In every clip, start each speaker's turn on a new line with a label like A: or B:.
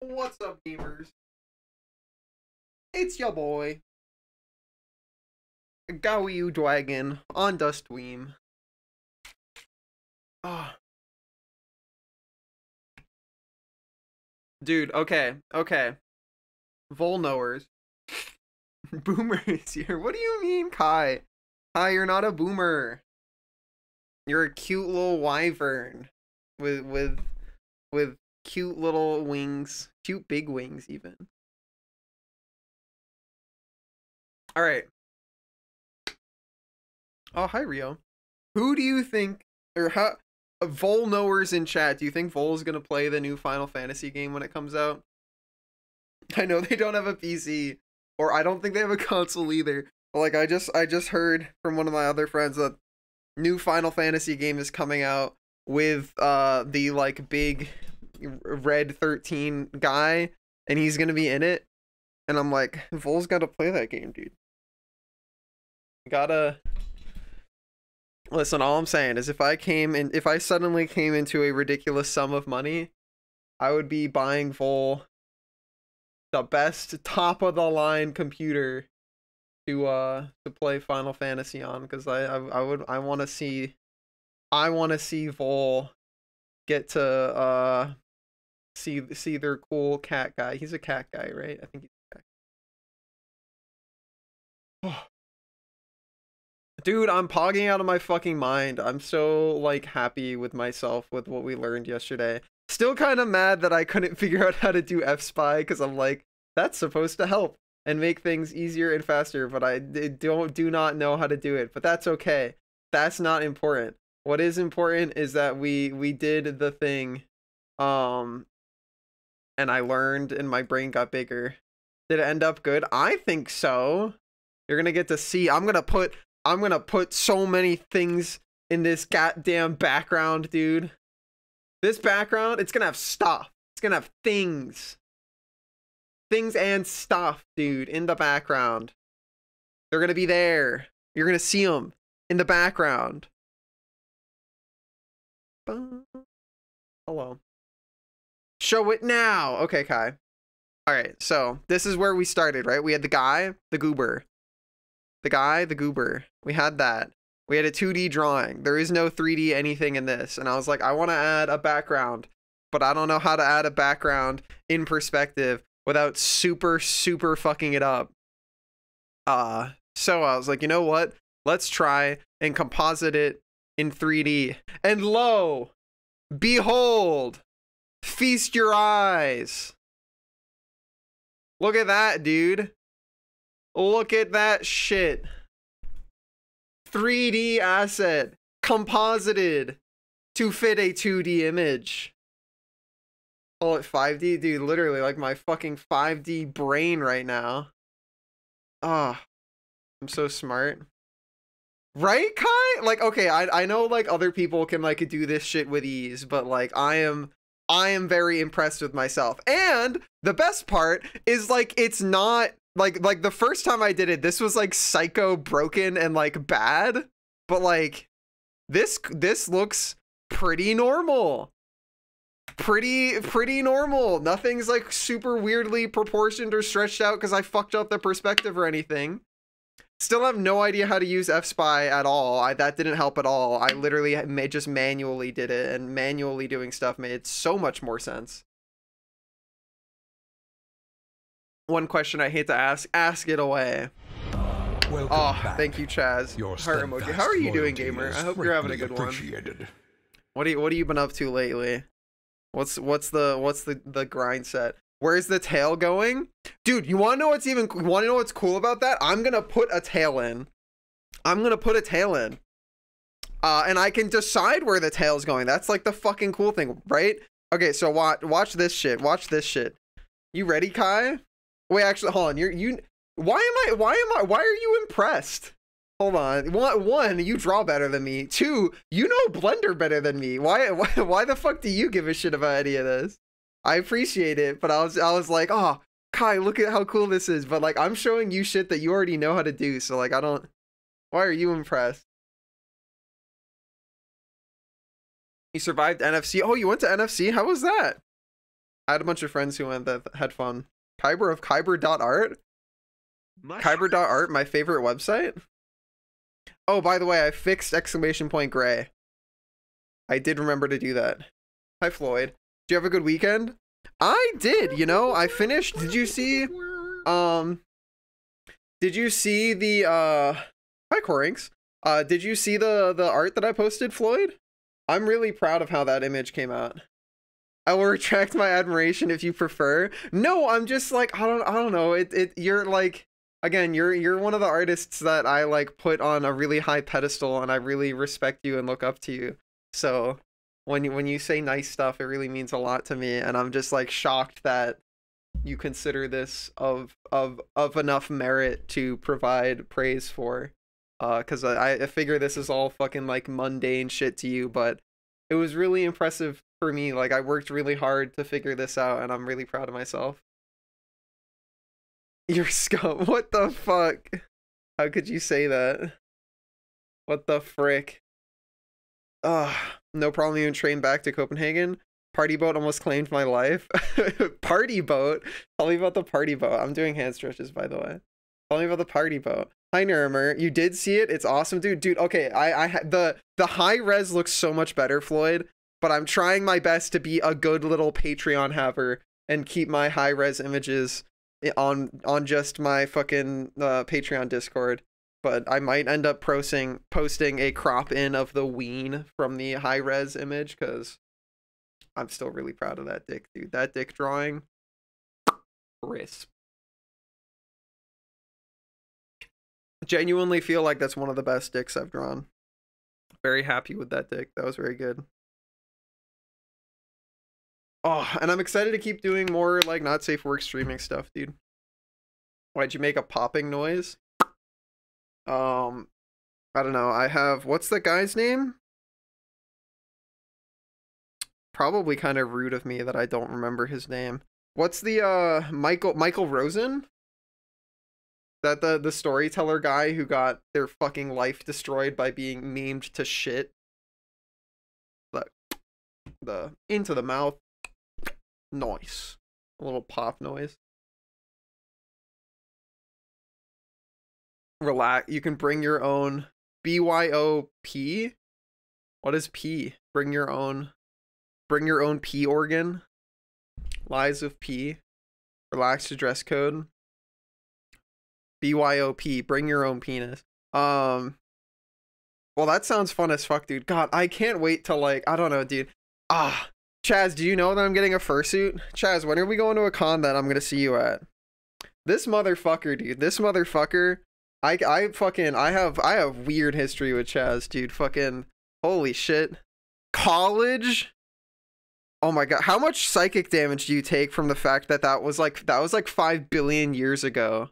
A: What's up, gamers? It's your boy, Gowie Dragon on Dustweem. Ah. Dude, okay, okay. Vol knowers. Boomer is here. What do you mean, Kai? Kai, you're not a boomer. You're a cute little wyvern with with with cute little wings, cute big wings even. All right. Oh, hi Rio. Who do you think or how Vol knowers in chat, do you think Vol is going to play the new Final Fantasy game when it comes out? I know they don't have a PC or I don't think they have a console either. But like I just I just heard from one of my other friends that new Final Fantasy game is coming out with uh the like big red 13 guy and he's going to be in it. And I'm like, Vol's got to play that game, dude. Gotta Listen, all I'm saying is if I came and if I suddenly came into a ridiculous sum of money, I would be buying Vol the best top of the line computer to uh to play Final Fantasy on because I, I I would I want to see I want to see Vol get to uh see see their cool cat guy. He's a cat guy, right? I think he's a cat. Oh. Dude, I'm pogging out of my fucking mind. I'm so like happy with myself with what we learned yesterday. Still kind of mad that I couldn't figure out how to do fSpy because I'm like that's supposed to help and make things easier and faster, but I don't do not know how to do it. But that's okay. That's not important. What is important is that we we did the thing um and I learned and my brain got bigger. Did it end up good? I think so. You're to get to see. I'm to put I'm gonna put so many things in this goddamn background, dude. This background, it's gonna have stuff. It's gonna have things. Things and stuff, dude, in the background. They're gonna be there. You're gonna see them in the background. Hello. Show it now. Okay, Kai. All right, so this is where we started, right? We had the guy, the goober, the guy, the goober. We had that. We had a 2D drawing. There is no 3D anything in this. And I was like, I want to add a background, but I don't know how to add a background in perspective without super, super fucking it up. Uh, so I was like, you know what? Let's try and composite it in 3D. And lo, behold, feast your eyes. Look at that, dude. Look at that shit. 3D asset composited to fit a 2D image. Call it 5D? Dude, literally like my fucking 5D brain right now. Ah, oh, I'm so smart. Right, Kai? Like, okay, I, I know like other people can like do this shit with ease, but like I am I am very impressed with myself. And the best part is like it's not like like the first time I did it, this was like psycho broken and like bad, but like this this looks pretty normal. Pretty pretty normal. Nothing's like super weirdly proportioned or stretched out because I fucked up the perspective or anything. Still have no idea how to use fSpy at all. I, that didn't help at all. I literally just manually did it, and manually doing stuff made so much more sense. one question I hate to ask. Ask it away. Welcome oh, back. thank you, Chaz. Your Heart emoji. How are you doing, gamer? I hope you're having a good one. What are you What have you been up to lately? What's What's the What's the the grind set? Where's the tail going, dude? You want to know what's even? Want to know what's cool about that? I'm gonna put a tail in. I'm gonna put a tail in. Uh, and I can decide where the tail's going. That's like the fucking cool thing, right? Okay, so watch watch this shit. Watch this shit. You ready, Kai? Wait, actually, hold on. You're you. Why am I? Why am I? Why are you impressed? Hold on. One, one, you draw better than me. Two, you know Blender better than me. Why, why, why the fuck do you give a shit about any of this? I appreciate it, but I was, I was like, oh, Kai, look at how cool this is. But like, I'm showing you shit that you already know how to do. So like, I don't. Why are you impressed? You survived NFC. Oh, you went to NFC. How was that? I had a bunch of friends who went that had fun. Kyber of Kyber.art? Kyber.art, my favorite website? Oh, by the way, I fixed exclamation point gray. I did remember to do that. Hi, Floyd. Do you have a good weekend? I did, you know, I finished. Did you see, um, did you see the, uh, hi, Corinx. Uh, did you see the, the art that I posted, Floyd? I'm really proud of how that image came out. I will retract my admiration if you prefer. No, I'm just like, I don't, I don't know. It, it, you're like, again, you're, you're one of the artists that I like put on a really high pedestal and I really respect you and look up to you. So when you when you say nice stuff, it really means a lot to me, and I'm just like shocked that you consider this of of of enough merit to provide praise for. Uh, cause I I figure this is all fucking like mundane shit to you, but it was really impressive for me. Like I worked really hard to figure this out, and I'm really proud of myself. You're scum. What the fuck? How could you say that? What the frick? Ugh, no problem even train back to Copenhagen. Party boat almost claimed my life. party boat? Tell me about the party boat. I'm doing hand stretches, by the way. Tell me about the party boat. Hi Nermer, you did see it. It's awesome, dude. Dude, okay, I, I, the, the high res looks so much better, Floyd. But I'm trying my best to be a good little Patreon haver and keep my high res images on on just my fucking uh, Patreon Discord but I might end up posting posting a crop in of the ween from the high res image because I'm still really proud of that dick, dude. That dick drawing, crisp. Genuinely feel like that's one of the best dicks I've drawn. Very happy with that dick. That was very good. Oh, and I'm excited to keep doing more like not safe work streaming stuff, dude. Why'd you make a popping noise? Um, I don't know. I have what's the guy's name? Probably kind of rude of me that I don't remember his name. What's the uh Michael Michael Rosen? That the the storyteller guy who got their fucking life destroyed by being memed to shit. The the into the mouth noise. A little pop noise. Relax. You can bring your own BYOP. What is P? Bring your own. Bring your own P organ. Lies of P. Relax to dress code. BYOP. Bring your own penis. Um. Well, that sounds fun as fuck, dude. God, I can't wait to like. I don't know, dude. Ah, Chaz, do you know that I'm getting a fursuit? Chaz, when are we going to a con that I'm gonna see you at? This motherfucker, dude. This motherfucker I I fucking I have I have weird history with Chaz, dude. Fucking holy shit. College? Oh my god, how much psychic damage do you take from the fact that that was like that was like 5 billion years ago?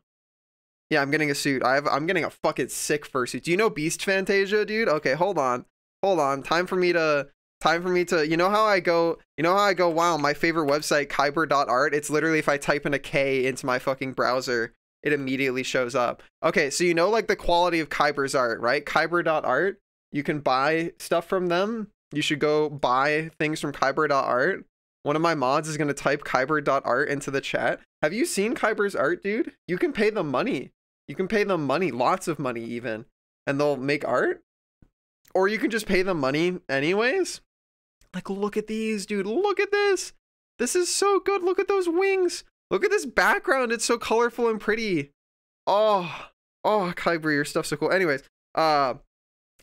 A: Yeah, I'm getting a suit. I have I'm getting a fucking sick fursuit. Do you know Beast Fantasia, dude? Okay, hold on. Hold on. Time for me to time for me to you know how I go you know how I go wow my favorite website kyber.art it's literally if I type in a K into my fucking browser it immediately shows up. Okay, so you know like the quality of Kyber's art, right? Kyber.art, you can buy stuff from them. You should go buy things from Kyber.art. One of my mods is going to type Kyber.art into the chat. Have you seen Kyber's art, dude? You can pay them money. You can pay them money, lots of money even, and they'll make art. Or you can just pay them money anyways. Like, look at these, dude. Look at this. This is so good. Look at those wings. Look at this background. It's so colorful and pretty. Oh, oh, Kyber, your stuff's so cool. Anyways, uh,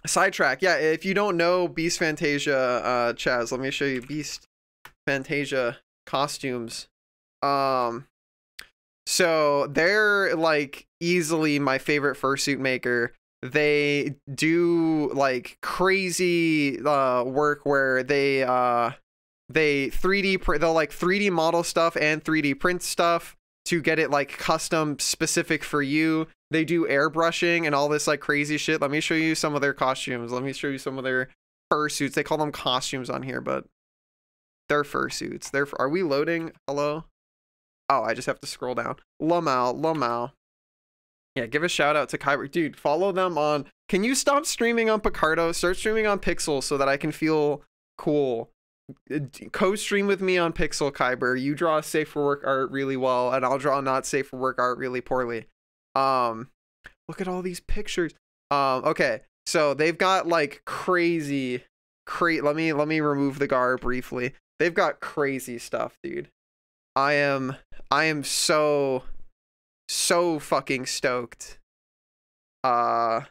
A: sidetrack. Yeah, if you don't know Beast Fantasia, uh, Chaz, let me show you Beast Fantasia costumes. Um, so they're like easily my favorite fursuit maker. They do like crazy uh work where they uh they 3D print they'll like 3D model stuff and 3D print stuff to get it like custom specific for you. They do airbrushing and all this like crazy shit. Let me show you some of their costumes. Let me show you some of their fursuits. They call them costumes on here, but they're fursuits. They're are we loading? Hello? Oh, I just have to scroll down. Lamau, Lamau. Yeah, give a shout out to Kyber. Dude, follow them on. Can you stop streaming on Picarto? Start streaming on Pixel so that I can feel cool co-stream with me on Pixel Kyber. You draw safe for work art really well, and I'll draw not safe for work art really poorly. Um, look at all these pictures. Um, okay, so they've got like crazy, crazy. Let me let me remove the gar briefly. They've got crazy stuff, dude. I am I am so so fucking stoked. Uh,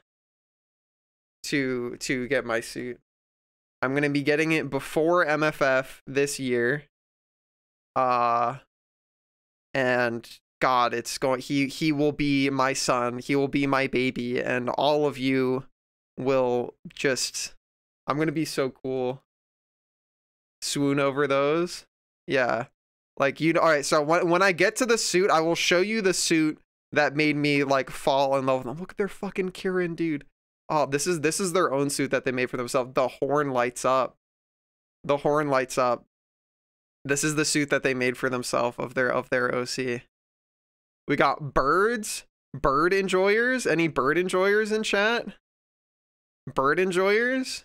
A: to to get my suit. I'm gonna be getting it before MFF this year. Uh and God, it's going he he will be my son, he will be my baby, and all of you will just I'm gonna be so cool. Swoon over those. Yeah. Like you all right, so when when I get to the suit, I will show you the suit that made me like fall in love with them. Look at their fucking Kirin, dude. Oh, this is this is their own suit that they made for themselves. The horn lights up. The horn lights up. This is the suit that they made for themselves of their of their OC. We got birds, bird enjoyers. Any bird enjoyers in chat? Bird enjoyers?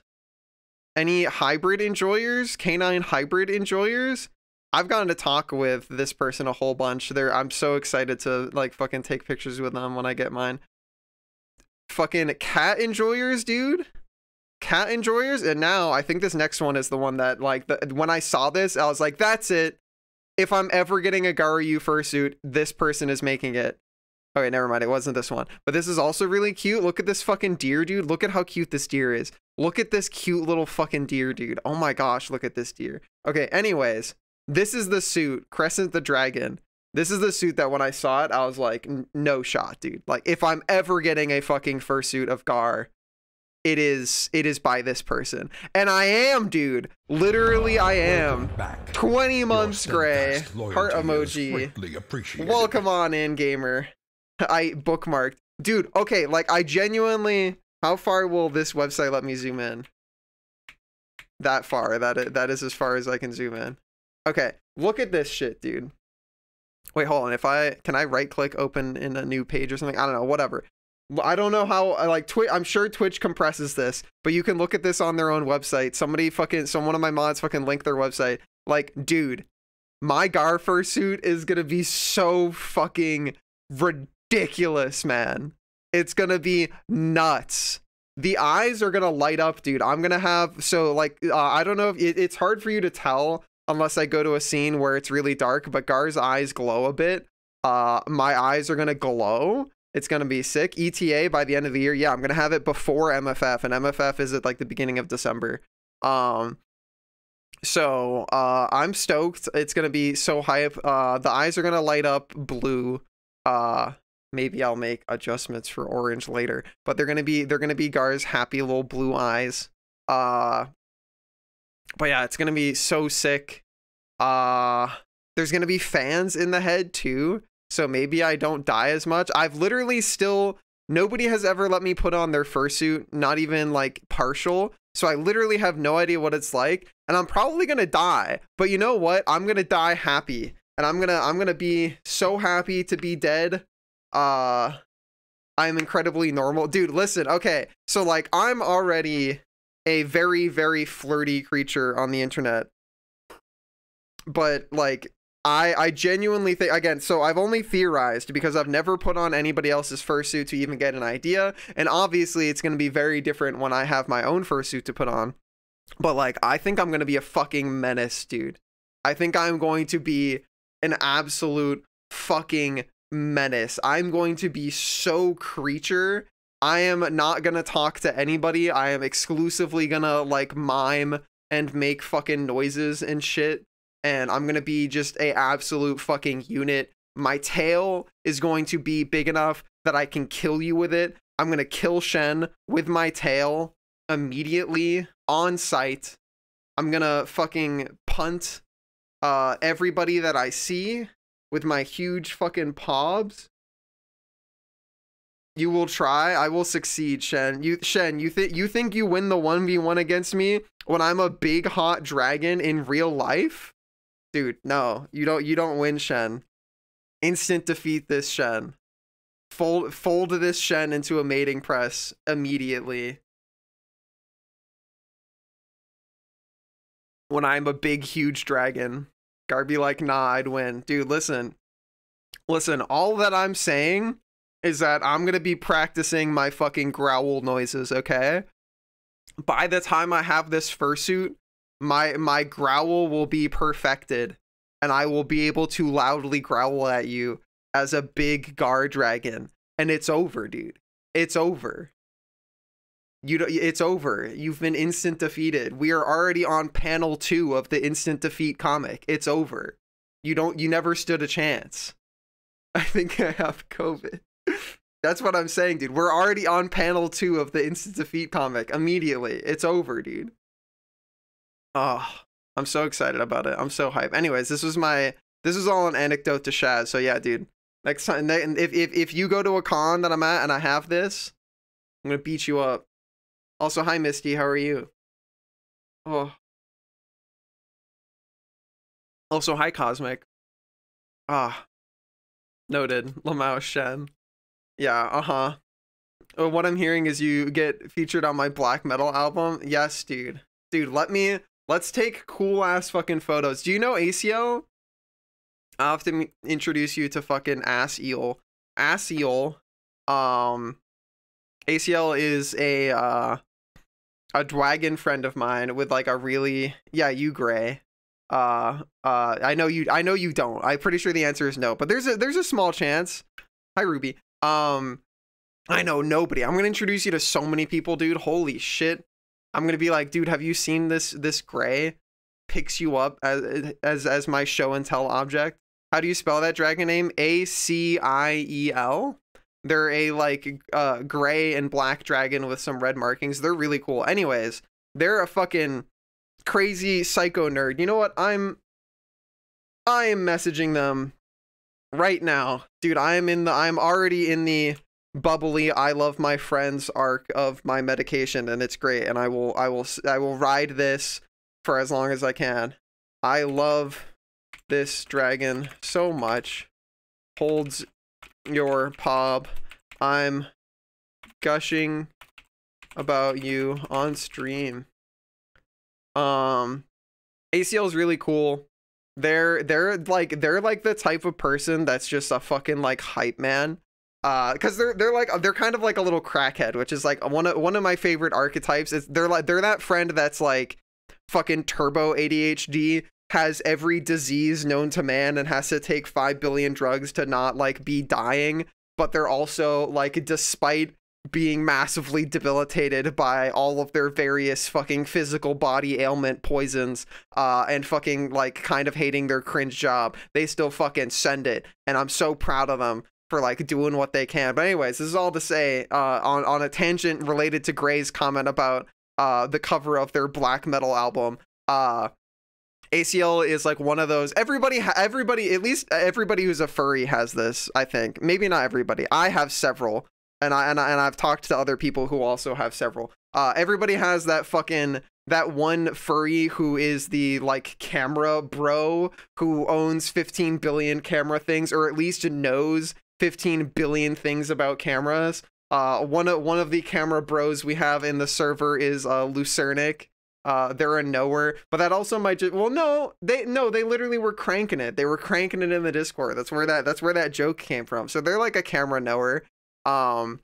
A: Any hybrid enjoyers? Canine hybrid enjoyers? I've gotten to talk with this person a whole bunch. There, I'm so excited to like fucking take pictures with them when I get mine fucking cat enjoyers, dude. Cat enjoyers, and now I think this next one is the one that like the when I saw this, I was like, that's it. If I'm ever getting a Garou fursuit, this person is making it. Oh, okay, never mind. It wasn't this one. But this is also really cute. Look at this fucking deer, dude. Look at how cute this deer is. Look at this cute little fucking deer, dude. Oh my gosh, look at this deer. Okay, anyways, this is the suit, Crescent the Dragon. This is the suit that when I saw it, I was like, no shot, dude. Like, if I'm ever getting a fucking fursuit of Gar, it is it is by this person. And I am, dude. Literally, I am. Back. 20 months gray. Heart emoji. Welcome on in, gamer. I bookmarked. Dude, okay, like, I genuinely. How far will this website let me zoom in? That far. That that is as far as I can zoom in. Okay, look at this shit, dude. Wait, hold on. If I can I right click open in a new page or something? I don't know. Whatever. I don't know how like Twitch. I'm sure Twitch compresses this, but you can look at this on their own website. Somebody fucking, some one of my mods fucking link their website. Like, dude, my Gar fursuit is gonna be so fucking ridiculous, man. It's gonna be nuts. The eyes are gonna light up, dude. I'm gonna have so like uh, I don't know if it, it's hard for you to tell unless I go to a scene where it's really dark, but Gar's eyes glow a bit. Uh, my eyes are gonna glow. It's gonna be sick. ETA by the end of the year. Yeah, I'm gonna have it before MFF, and MFF is at like the beginning of December. Um, so uh, I'm stoked. It's gonna be so hype. Uh, the eyes are gonna light up blue. Uh, maybe I'll make adjustments for orange later, but they're gonna be they're gonna be Gar's happy little blue eyes. Uh, but yeah, it's gonna be so sick. Uh there's gonna be fans in the head too, so maybe I don't die as much. I've literally still nobody has ever let me put on their fursuit, not even like partial. So I literally have no idea what it's like, and I'm probably gonna die. But you know what? I'm gonna die happy, and I'm gonna I'm gonna be so happy to be dead. Uh, I'm incredibly normal, dude. Listen, okay, so like I'm already a very very flirty creature on the internet. But like I I genuinely think again so I've only theorized because I've never put on anybody else's fursuit to even get an idea. And obviously it's going to be very different when I have my own fursuit to put on. But like I think I'm going to be a fucking menace dude. I think I'm going to be an absolute fucking menace. I'm going to be so creature I am not gonna talk to anybody. I am exclusively gonna like mime and make fucking noises and shit. And I'm gonna be just a absolute fucking unit. My tail is going to be big enough that I can kill you with it. I'm gonna kill Shen with my tail immediately on sight. I'm gonna fucking punt uh everybody that I see with my huge fucking pobs you will try. I will succeed, Shen. You Shen, you think you think you win the 1v1 against me when I'm a big hot dragon in real life? Dude, no. You don't you don't win, Shen. Instant defeat this Shen. Fold fold this Shen into a mating press immediately. when I'm a big, huge dragon. Gar be like, nah, I'd win. Dude, listen. Listen, all that I'm saying is that I'm gonna be practicing my fucking growl noises, okay? By the time I have this fursuit, my my growl will be perfected, and I will be able to loudly growl at you as a big gar dragon. And it's over, dude. It's over. You do, it's over. You've been instant defeated. We are already on panel 2 of the instant defeat comic. It's over. You don't you never stood a chance. I think I have COVID. That's what I'm saying, dude. We're already on panel 2 of the instant defeat comic immediately. It's over, dude. Oh, I'm so excited about it. I'm so hyped. Anyways, this was my this is all an anecdote to Chaz. So yeah, dude. Next time if if if you go to a con that I'm at and I have this, I'm to beat you up. Also, hi Misty, how are you? Oh. Also, hi Cosmic. Ah. Noted. Lamau Shen. Yeah, uh-huh. Uh, what I'm hearing is you get featured on my black metal album. Yes, dude. Dude, let me let's take cool ass fucking photos. Do you know Aciel? I'll have to introduce you to fucking Ass Eel. Ass Eel, um, Aciel is a uh a dragon friend of mine with like a really yeah you gray uh uh i know you i know you don't i'm pretty sure the answer is no but there's a there's a small chance hi ruby um i know nobody i'm gonna introduce you to so many people dude holy shit i'm gonna be like dude have you seen this this gray picks you up as as as my show and tell object how do you spell that dragon name a c i e l they're a like uh gray and black dragon with some red markings. They're really cool. Anyways, they're a fucking crazy psycho nerd. You know what? I'm I am messaging them right now. Dude, I am in the I'm already in the bubbly I love my friends arc of my medication and it's great and I will I will I will ride this for as long as I can. I love this dragon so much. Holds your pub. I'm gushing about you on stream. Um Aciel is really cool. They're they're like they're like the type of person that's just a fucking like hype man. Uh, because they're they're like they're kind of like a little crackhead, which is like one of one of my favorite archetypes. Is they're like they're that friend that's like fucking turbo ADHD has every disease known to man and has to take 5 billion drugs to not like be dying but they're also like despite being massively debilitated by all of their various fucking physical body ailment poisons uh and fucking like kind of hating their cringe job they still fucking send it and i'm so proud of them for like doing what they can. But anyways this is all to say uh on on a tangent related to gray's comment about uh the cover of their black metal album uh Aciel is like one of those everybody everybody at least everybody who's a furry has this I think. Maybe not everybody. I have several and I and, I, and I've talked to other people who also have several uh everybody has that fucking that one furry who is the like camera bro who owns 15 billion camera things or at least knows 15 billion things about cameras uh one of one of the camera bros we have in the server is uh Lucernic uh, they're a knower, but that also might just well, no, they no, they literally were cranking it. They were cranking it in the Discord. That's where that that's where that joke came from. So they're like a camera knower. Um,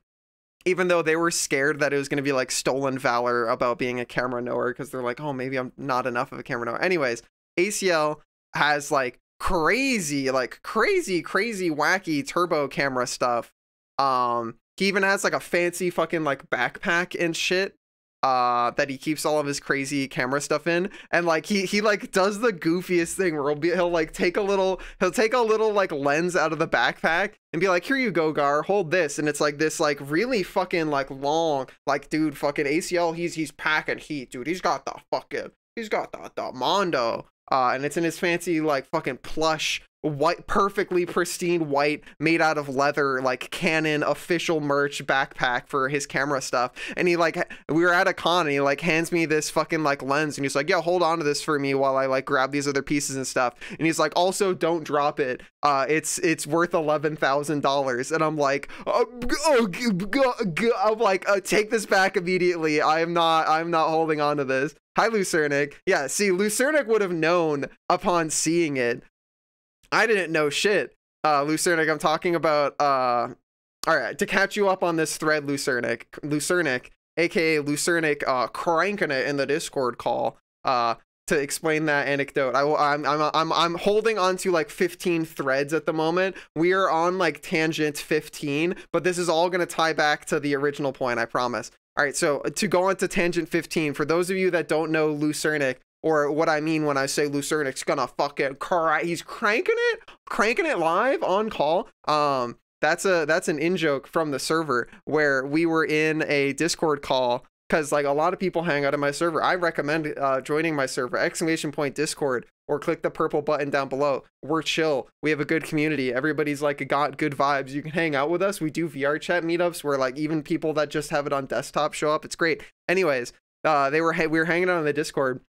A: even though they were scared that it was going to be like stolen valor about being a camera knower because they're like, oh, maybe I'm not enough of a camera knower. Anyways, Aciel has like crazy, like crazy, crazy, wacky turbo camera stuff. Um, he even has like a fancy fucking like backpack and shit uh that he keeps all of his crazy camera stuff in. And like he he like does the goofiest thing where he'll be he'll like take a little he'll take a little like lens out of the backpack and be like here you go gar hold this. And it's like this like really fucking like long like dude fucking Aciel he's he's packing heat dude. He's got the fucking he's got the the mondo uh and it's in his fancy like fucking plush white perfectly pristine white made out of leather like canon official merch backpack for his camera stuff. And he like we were at a con and he like hands me this fucking like lens and he's like yeah hold on to this for me while i like grab these other pieces and stuff. And he's like also don't drop it. Uh it's it's worth eleven thousand dollars. And i'm like oh, oh, i'm like uh, take this back immediately. I am not i'm not holding on to this. Hi, Lucernic. Yeah, see, Lucernic would have known upon seeing it I didn't know shit. Uh, Lucernic, I'm talking about. Uh, all right, to catch you up on this thread, Lucernic, Lucernic, aka Lucernic, uh, cranking it in the Discord call. Uh, to explain that anecdote. I, I'm, I'm, I'm, I'm holding on to like 15 threads at the moment. We are on like tangent 15, but this is all going to tie back to the original point, I promise. All right, so to go on to tangent 15, for those of you that don't know Lucernic, or what I mean when I say Lucernic's gonna fucking cry. He's cranking it, cranking it live on call. Um, that's a that's an in joke from the server where we were in a Discord call because like a lot of people hang out in my server. I recommend uh, joining my server exclamation point Discord or click the purple button down below. We're chill. We have a good community. Everybody's like got good vibes. You can hang out with us. We do VR chat meetups where like even people that just have it on desktop show up. It's great. Anyways, uh, they were we were hanging out on the Discord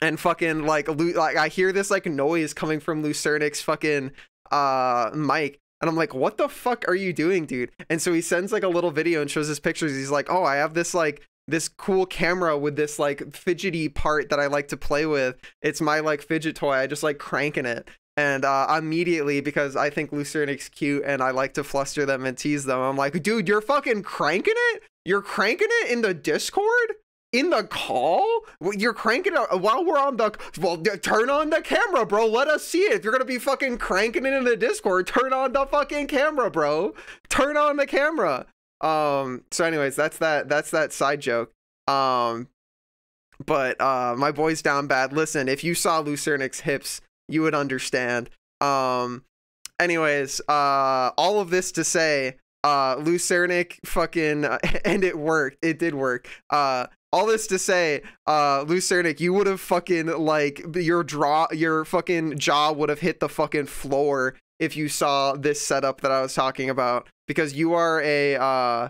A: and fucking like like I hear this like noise coming from Lucernic's fucking uh mic and I'm like, what the fuck are you doing, dude? And so he sends like a little video and shows his pictures. He's like, oh, I have this like this cool camera with this like fidgety part that I like to play with. It's my like fidget toy. I just like cranking it. And uh, immediately, because I think Lucernic's cute and I like to fluster them and tease them, I'm like, dude, you're fucking cranking it? You're cranking it in the Discord? In the call? You're cranking out while we're on the. Well, turn on the camera, bro. Let us see it. If you're gonna be fucking cranking it in the Discord, turn on the fucking camera, bro. Turn on the camera. Um. So, anyways, that's that. That's that side joke. Um. But uh, my boy's down bad. Listen, if you saw Lucernic's hips, you would understand. Um. Anyways, uh, all of this to say, uh, Lucernic fucking, and it worked. It did work. Uh, all this to say, uh, Lucernic, you would have fucking like your draw, your fucking jaw would have hit the fucking floor if you saw this setup that I was talking about because you are a uh,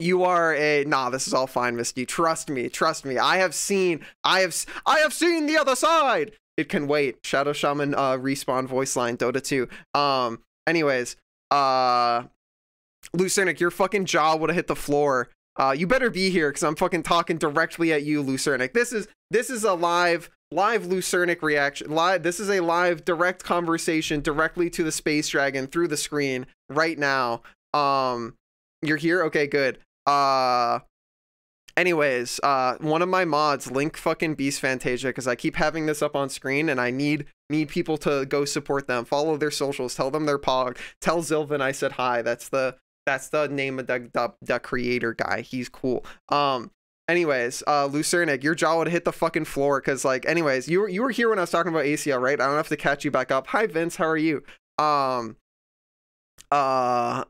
A: you are a nah this is all fine misty. Trust me trust me. I have seen i have i have seen the other side! It can wait. Shadow shaman uh respawn voice line dota 2 um anyways uh lucernic your fucking jaw would have hit the floor uh, you better be here because I'm fucking talking directly at you, Lucernic. This is this is a live live Lucernic reaction. Live. This is a live direct conversation directly to the space dragon through the screen right now. Um, you're here. Okay, good. Uh, anyways, uh, one of my mods, link fucking Beast Fantasia, because I keep having this up on screen and I need need people to go support them. Follow their socials. Tell them they're pog. Tell Zilvin I said hi. That's the that's the name of the, the, the creator guy. He's cool. Um, anyways, uh, Lucernic, your jaw would hit the fucking floor because, like, anyways, you were you were here when I was talking about Aciel, right? I don't have to catch you back up. Hi, Vince. How are you? Um, uh,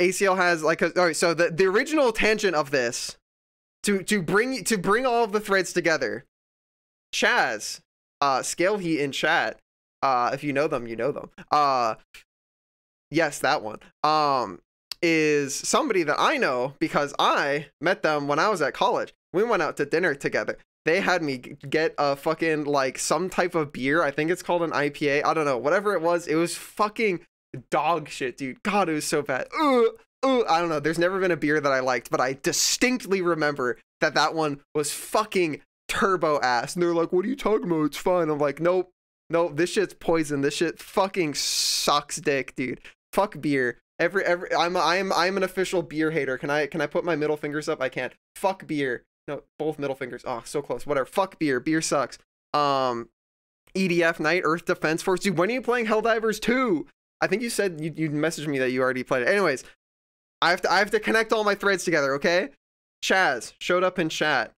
A: Aciel has like a, all right. So the the original tangent of this to to bring to bring all of the threads together. Chaz, uh, scale heat in chat. Uh, if you know them, you know them. Uh, yes, that one. Um, is somebody that I know because I met them when I was at college. We went out to dinner together. They had me get a fucking like some type of beer. I think it's called an IPA. I don't know. Whatever it was, it was fucking dog shit, dude. God, it was so bad. Ooh, ooh, I don't know. There's never been a beer that I liked, but I distinctly remember that that one was fucking turbo ass. And they're like, "What are you talking about? It's fine." I'm like, "Nope, nope. This shit's poison. This shit fucking sucks, dick, dude. Fuck beer. Every every I'm I'm I'm an official beer hater. Can I can I put my middle fingers up? I can't. Fuck beer. No, both middle fingers. Oh, so close. Whatever. Fuck beer. Beer sucks. Um EDF Night, Earth Defense Force. Dude, when are you playing Helldivers 2? I think you said you you messaged me that you already played it. Anyways, I have to I have to connect all my threads together, okay? Chaz showed up in chat.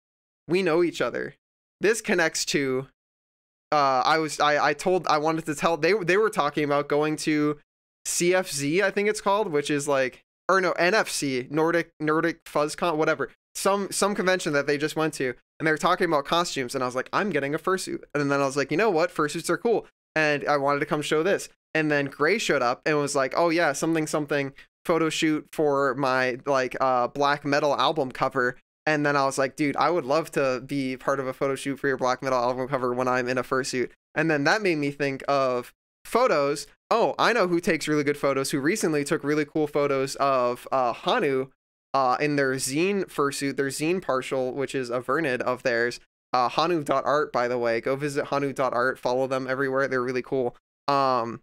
A: We know each other. This connects to uh I was I I told I wanted to tell they they were talking about going to CFZ, I think it's called, which is like or no NFC Nordic Nordic FuzzCon whatever some some convention that they just went to and they were talking about costumes and I was like I'm getting a fursuit and then I was like you know what fursuits are cool and I wanted to come show this. And then Gray showed up and was like, "Oh yeah, something something photo shoot for my like uh black metal album cover." And then I was like, "Dude, I would love to be part of a photo shoot for your black metal album cover when I'm in a fursuit." And then that made me think of photos. Oh, I know who takes really good photos. Who recently took really cool photos of uh, Hanu uh, in their zine fursuit, their zine partial, which is a Vernid of theirs. Uh, Hanu.art, by the way. Go visit Hanu.art. Follow them everywhere. They're really cool. Um,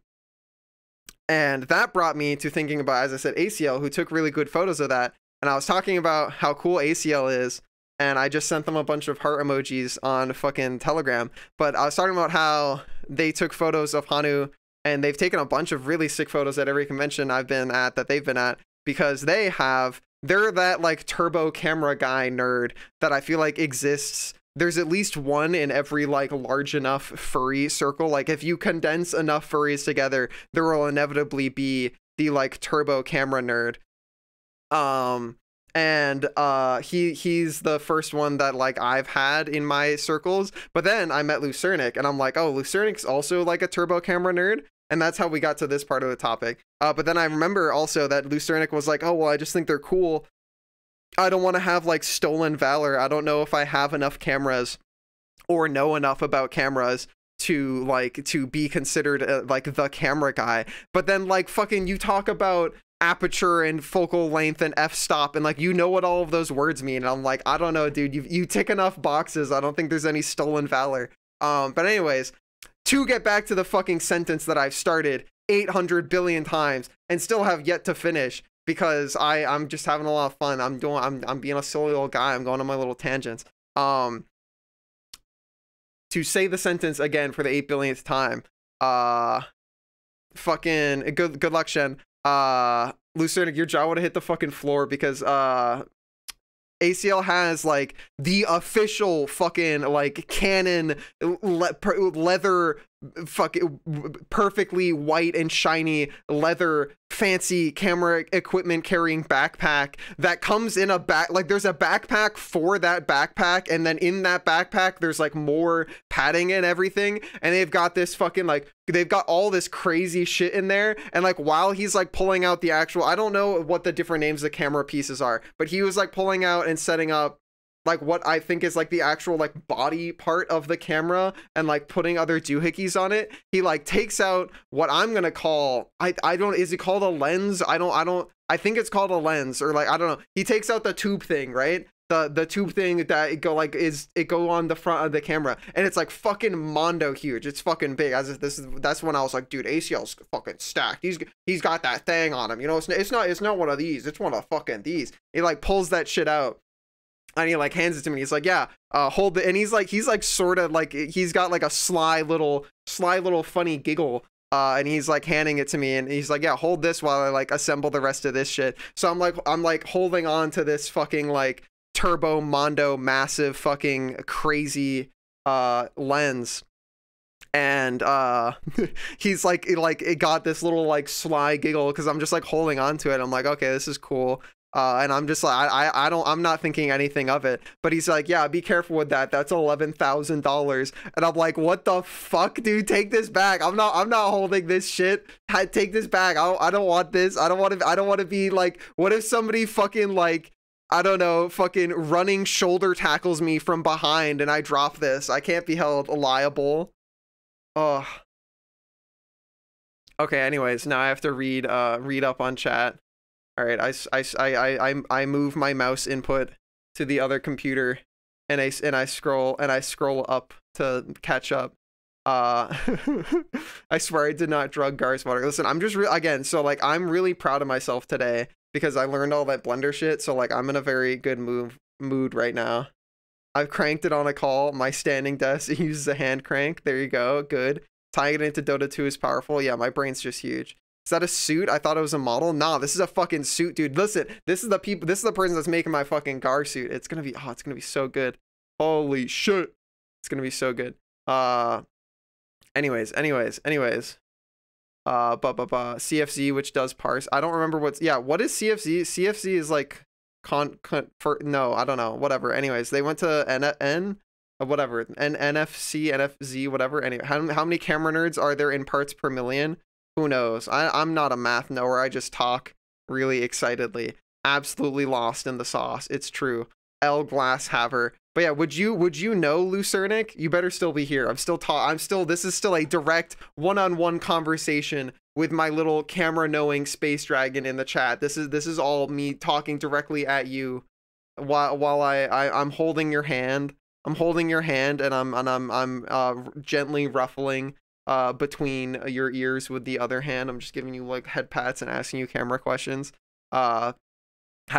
A: and that brought me to thinking about, as I said, Aciel, who took really good photos of that. And I was talking about how cool Aciel is. And I just sent them a bunch of heart emojis on fucking Telegram. But I was talking about how they took photos of Hanu and they've taken a bunch of really sick photos at every convention I've been at that they've been at because they have they're that like turbo camera guy nerd that I feel like exists there's at least one in every like large enough furry circle. Like if you condense enough furries together, there will inevitably be the like turbo camera nerd. Um and uh he he's the first one that like I've had in my circles. But then I met Lucernic and I'm like, oh, Lucernic's also like a turbo camera nerd. And that's how we got to this part of the topic. Uh, but then I remember also that Lucernic was like, oh, well, I just think they're cool I don't want to have like stolen valor. I don't know if I have enough cameras or know enough about cameras to like to be considered uh, like the camera guy. But then like fucking you talk about aperture and focal length and f-stop and like you know what all of those words mean. And I'm like, I don't know, dude. You you tick enough boxes. I don't think there's any stolen valor. Um, but anyways, to get back to the fucking sentence that I've started 800 billion times and still have yet to finish because I I'm just having a lot of fun. I'm doing I'm I'm being a silly little guy. I'm going on my little tangents. Um to say the sentence again for the 8 billionth time. Uh fucking good good luck Shen. Uh Lucernic, your jaw would have hit the fucking floor because uh Aciel has like the official fucking like Canon le- leather fucking perfectly white and shiny leather fancy camera equipment carrying backpack that comes in a back like there's a backpack for that backpack and then in that backpack there's like more padding and everything and they've got this fucking like they've got all this crazy shit in there and like while he's like pulling out the actual I don't know what the different names of the camera pieces are but he was like pulling out and setting up like what I think is like the actual like body part of the camera and like putting other doohickeys on it. He like takes out what I'm gonna call I I don't is it called a lens? I don't I don't I think it's called a lens or like I don't know. He takes out the tube thing, right? The the tube thing that it go like is it go on the front of the camera and it's like fucking mondo huge. It's fucking big. As if this is that's when I was like, dude, Aciel's fucking stacked. He's he's got that thing on him. You know, it's it's not it's not one of these. It's one of fucking these. He like pulls that shit out and he like hands it to me. He's like, "Yeah, uh, hold it." And he's like, he's like sort of like he's got like a sly little, sly little funny giggle. Uh, and he's like handing it to me, and he's like, "Yeah, hold this while I like assemble the rest of this shit." So I'm like, I'm like holding on to this fucking like turbo mondo massive fucking crazy uh lens and uh he's like like it got this little like sly giggle because i'm just like holding on to it i'm like okay this is cool uh, and I'm just like, I, I, I don't, I'm not thinking anything of it. But he's like, yeah, be careful with that. That's eleven thousand dollars. And I'm like, what the fuck, dude? Take this back. I'm not, I'm not holding this shit. Take this back. I don't, I don't want this. I don't want to. I don't want to be like. What if somebody fucking like. I don't know, fucking running shoulder tackles me from behind and I drop this. I can't be held liable. Oh. Okay, anyways, now I have to read uh read up on chat. All right, I, I, I, I, I move my mouse input to the other computer and I, and I scroll and I scroll up to catch up. Uh, I swear I did not drug Gar's water. Listen, I'm just again, so like I'm really proud of myself today because I learned all that Blender shit. So like I'm in a very good move mood right now. I've cranked it on a call. My standing desk uses a hand crank. There you go. Good. Tying it into Dota 2 is powerful. Yeah, my brain's just huge. Is that a suit? I thought it was a model. Nah, this is a fucking suit, dude. Listen, this is the people. This is the person that's making my fucking Gar suit. It's gonna be. Oh, it's gonna be so good. Holy shit! It's gonna be so good. Uh. Anyways, anyways, anyways. Uh, but but but CFZ, which does parse. I don't remember what's. Yeah, what is CFZ? CFZ is like con, con for no, I don't know. Whatever. Anyways, they went to N N uh, whatever, N- NFC, NFZ, whatever. Anyway, how, how many camera nerds are there in parts per million? Who knows? I, I'm not a math knower. I just talk really excitedly. Absolutely lost in the sauce. It's true. L Glasshaver. But yeah, would you would you know Lucernic? You better still be here. I'm still ta- I'm still this is still a direct one-on-one conversation with my little camera knowing space dragon in the chat. This is this is all me talking directly at you while while I, I I'm holding your hand. I'm holding your hand and I'm and I'm I'm uh gently ruffling uh between your ears with the other hand. I'm just giving you like head pats and asking you camera questions. Uh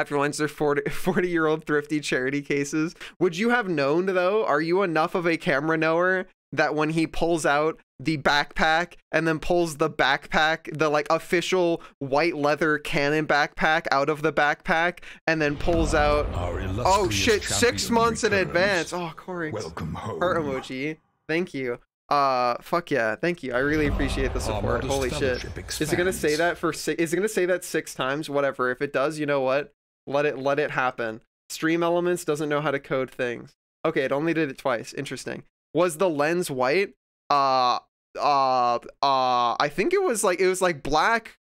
A: your lines are 40, 40 year old thrifty charity cases. Would you have known though? Are you enough of a camera knower that when he pulls out the backpack and then pulls the backpack, the like official white leather Canon backpack out of the backpack and then pulls out Oh shit, six months returns. in advance. Oh Corey. Welcome home. Heart emoji. Thank you. Uh fuck yeah, thank you. I really appreciate the support. Holy shit. Expands. Is it gonna say that for six is it gonna say that six times? Whatever. If it does, you know what? Let it let it happen. Stream Elements doesn't know how to code things. Okay, it only did it twice. Interesting. Was the lens white? Uh uh uh I think it was like it was like black.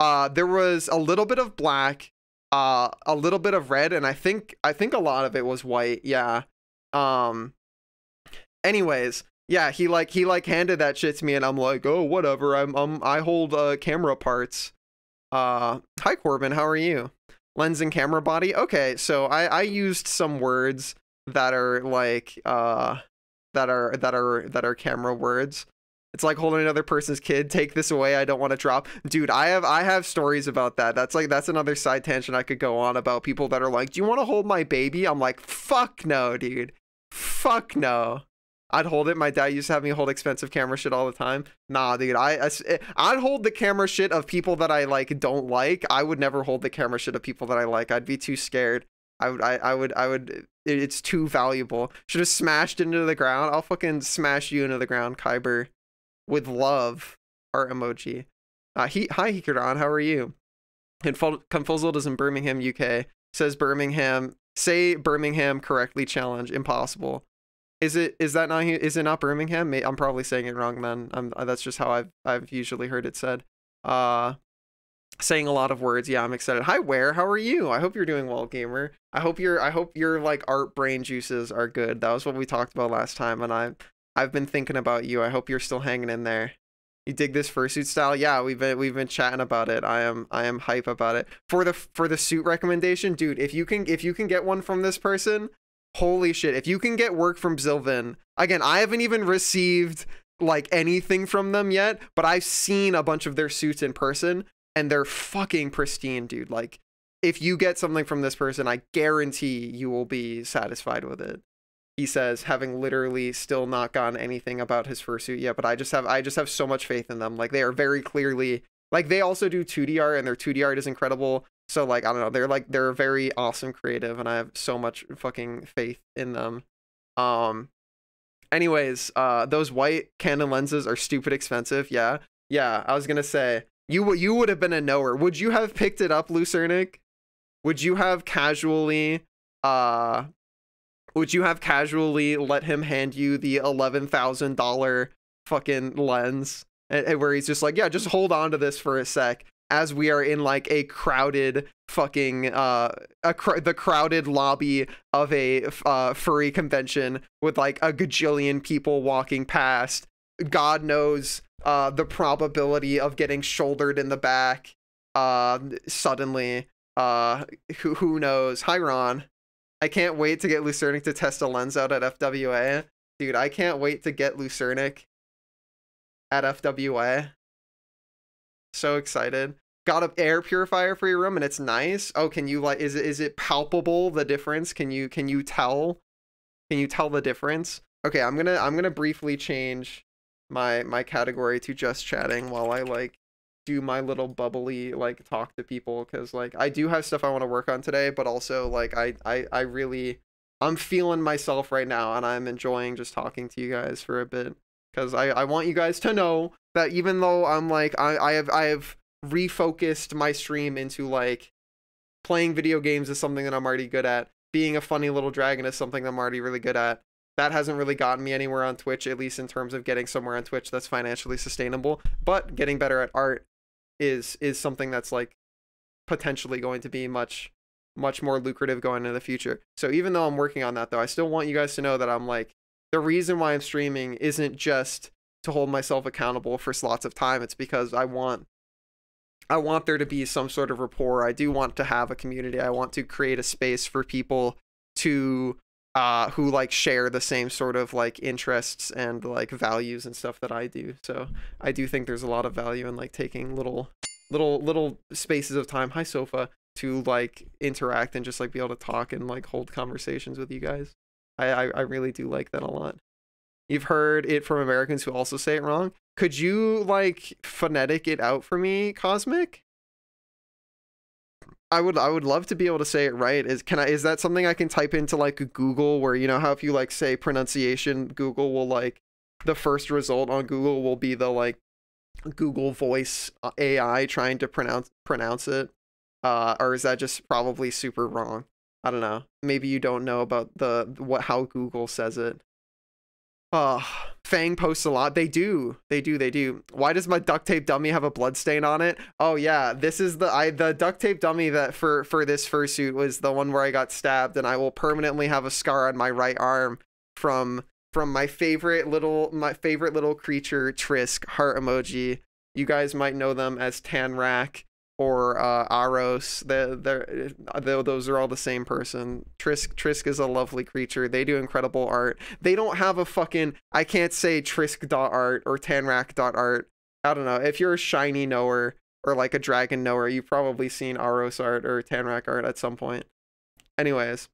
A: Uh there was a little bit of black, uh a little bit of red and I think I think a lot of it was white. Yeah. Um anyways, yeah, he like he like handed that shit to me and I'm like, "Oh, whatever. I'm um I hold uh camera parts." Uh hi Corbin, how are you? lens and camera body. Okay, so I I used some words that are like uh that are that are that are camera words. It's like holding another person's kid. Take this away. I don't want to drop. Dude, I have I have stories about that. That's like that's another side tangent I could go on about people that are like, "Do you want to hold my baby?" I'm like, "Fuck no, dude. Fuck no." I'd hold it. My dad used to have me hold expensive camera shit all the time. Nah, dude. I, I eh, I'd hold the camera shit of people that I like don't like. I would never hold the camera shit of people that I like. I'd be too scared. I would I, I would I would it's too valuable. Should have smashed into the ground. I'll fucking smash you into the ground, Kyber. With love. Heart emoji. Uh he hi Hikaran, how are you? Confuzzled is in Birmingham, UK. Says Birmingham. Say Birmingham correctly challenge. Impossible. Is it is that not is it not Birmingham? I'm probably saying it wrong then. I'm uh, that's just how I've I've usually heard it said. Uh saying a lot of words. Yeah, I'm excited. Hi, Where? How are you? I hope you're doing well, gamer. I hope your I hope your like art brain juices are good. That was what we talked about last time, and I I've been thinking about you. I hope you're still hanging in there. You dig this fursuit style? Yeah, we've been we've been chatting about it. I am I am hype about it. For the for the suit recommendation, dude, if you can if you can get one from this person, holy shit if you can get work from Zilvin again I haven't even received like anything from them yet but I've seen a bunch of their suits in person and they're fucking pristine dude. Like if you get something from this person I guarantee you will be satisfied with it. He says having literally still not gotten anything about his fursuit yet but I just have I just have so much faith in them. Like they are very clearly like they also do 2D art and their 2D art is incredible so like I don't know, they're like they're very awesome creative and I have so much fucking faith in them. Um anyways, uh those white Canon lenses are stupid expensive. Yeah. Yeah, I was going to say you you would have been a knower. Would you have picked it up, Lucernic? Would you have casually uh would you have casually let him hand you the $11,000 fucking lens and where he's just like, "Yeah, just hold on to this for a sec." As we are in like a crowded fucking uh cr- the crowded lobby of a uh, furry convention with like a gajillion people walking past. God knows uh the probability of getting shouldered in the back uh suddenly uh who who knows? Hi ron. I can't wait to get lucernic to test a lens out at fwa dude i can't wait to get lucernic at fwa so excited got an air purifier for your room and it's nice? Oh can you like is it is it palpable the difference? Can you can you tell? Can you tell the difference? Okay i'm gonna i'm gonna briefly change my my category to just chatting while i like do my little bubbly like talk to people because like i do have stuff i want to work on today but also like I, I i really i'm feeling myself right now and i'm enjoying just talking to you guys for a bit because i i want you guys to know that even though i'm like i i have i have refocused my stream into like playing video games is something that I'm already good at. Being a funny little dragon is something that I'm already really good at. that hasn't really gotten me anywhere on Twitch, at least in terms of getting somewhere on Twitch that's financially sustainable. But getting better at art is is something that's like potentially going to be much much more lucrative going into the future. So even though I'm working on that though, I still want you guys to know that I'm like the reason why I'm streaming isn't just to hold myself accountable for slots of time. It's because I want I want there to be some sort of rapport. I do want to have a community. I want to create a space for people to uh who like share the same sort of like interests and like values and stuff that I do. So I do think there's a lot of value in like taking little little little spaces of time, hi sofa, to like interact and just like be able to talk and like hold conversations with you guys. I I, I really do like that a lot. You've heard it from Americans who also say it wrong. Could you like phonetic it out for me, Cosmic? I would I would love to be able to say it right. Is can I is that something I can type into like Google where you know how if you like say pronunciation, Google will like the first result on Google will be the like Google Voice uh, AI trying to pronounce pronounce it. Uh, or is that just probably super wrong? I don't know. Maybe you don't know about the what how Google says it. Oh, Fang posts a lot. They do. They do. They do. Why does my duct tape dummy have a blood stain on it? Oh yeah, this is the I the duct tape dummy that for for this fursuit was the one where I got stabbed, and I will permanently have a scar on my right arm from from my favorite little my favorite little creature Trisk heart emoji. You guys might know them as Tanrak or uh, Aros. They're, they're, those are all the same person. Trisk Trisk is a lovely creature. They do incredible art. They don't have a fucking I can't say Trisk.art or Tanrak.art. I don't know. If you're a shiny knower or like a dragon knower, you've probably seen Aros art or Tanrak art at some point. Anyways,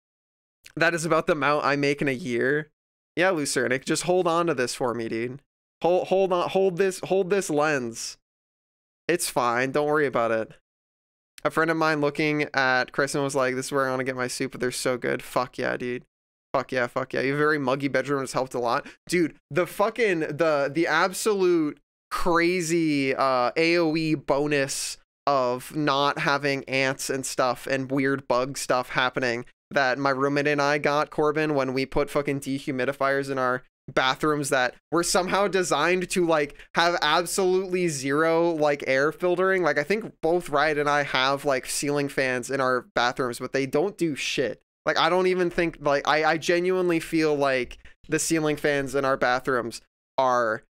A: that is about the amount I make in a year. Yeah, Lucernic, just hold on to this for me, dude. Hold hold on hold this hold this lens. It's fine. Don't worry about it. A friend of mine looking at Kristen was like, this is where I want to get my soup, but they're so good. Fuck yeah, dude. Fuck yeah, fuck yeah. You have a very muggy bedroom has helped a lot. Dude, the fucking the the absolute crazy uh AoE bonus of not having ants and stuff and weird bug stuff happening that my roommate and I got, Corbin, when we put fucking dehumidifiers in our bathrooms that were somehow designed to like have absolutely zero like air filtering. Like I think both Riot and I have like ceiling fans in our bathrooms, but they don't do shit. Like I don't even think like I, I genuinely feel like the ceiling fans in our bathrooms are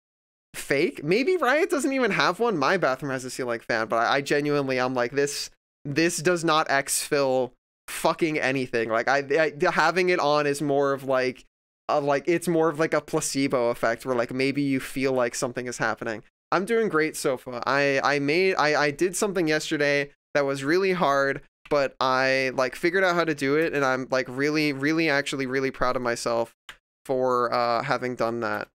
A: fake. Maybe Riot doesn't even have one. My bathroom has a ceiling fan, but I, I genuinely I'm like this this does not exfil fucking anything. Like I, I having it on is more of like like it's more of like a placebo effect where like maybe you feel like something is happening. I'm doing great so far. I I made I I did something yesterday that was really hard, but I like figured out how to do it and I'm like really really actually really proud of myself for uh having done that.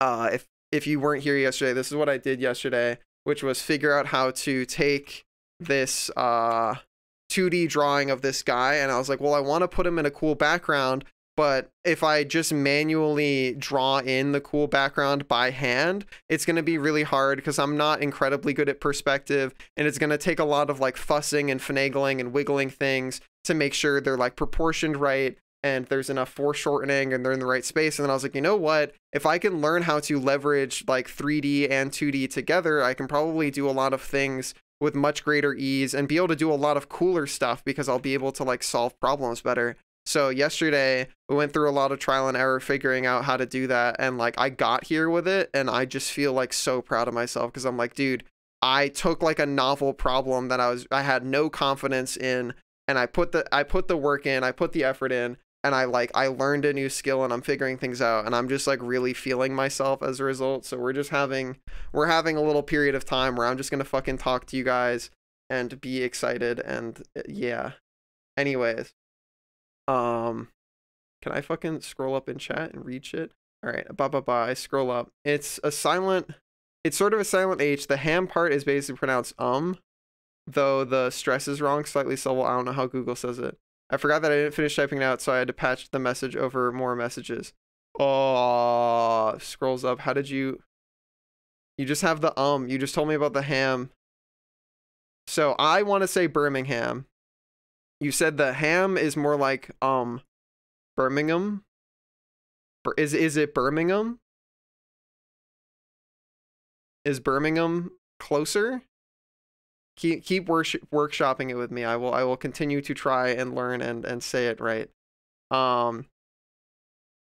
A: Uh if if you weren't here yesterday, this is what I did yesterday, which was figure out how to take this uh 2D drawing of this guy and I was like, well, I want to put him in a cool background, but if I just manually draw in the cool background by hand, it's going to be really hard because I'm not incredibly good at perspective and it's going to take a lot of like fussing and finagling and wiggling things to make sure they're like proportioned right and there's enough foreshortening and they're in the right space. And then I was like, you know what? If I can learn how to leverage like 3D and 2D together, I can probably do a lot of things with much greater ease and be able to do a lot of cooler stuff because I'll be able to like solve problems better. So yesterday we went through a lot of trial and error figuring out how to do that and like I got here with it and I just feel like so proud of myself because I'm like, dude, I took like a novel problem that I was I had no confidence in and I put the I put the work in, I put the effort in and I like I learned a new skill and I'm figuring things out and I'm just like really feeling myself as a result. So we're just having we're having a little period of time where I'm just going to fucking talk to you guys and be excited and uh, yeah. Anyways, um, can I fucking scroll up in chat and read shit? All right, bye bye bye. I scroll up. It's a silent. It's sort of a silent H. The ham part is basically pronounced um, though the stress is wrong slightly. So I don't know how Google says it. I forgot that I didn't finish typing it out, so I had to patch the message over more messages. Oh, scrolls up. How did you? You just have the um. You just told me about the ham. So I want to say Birmingham you said the ham is more like um Birmingham. Is is it Birmingham? Is Birmingham closer? Keep keep work, workshopping it with me. I will I will continue to try and learn and and say it right. Um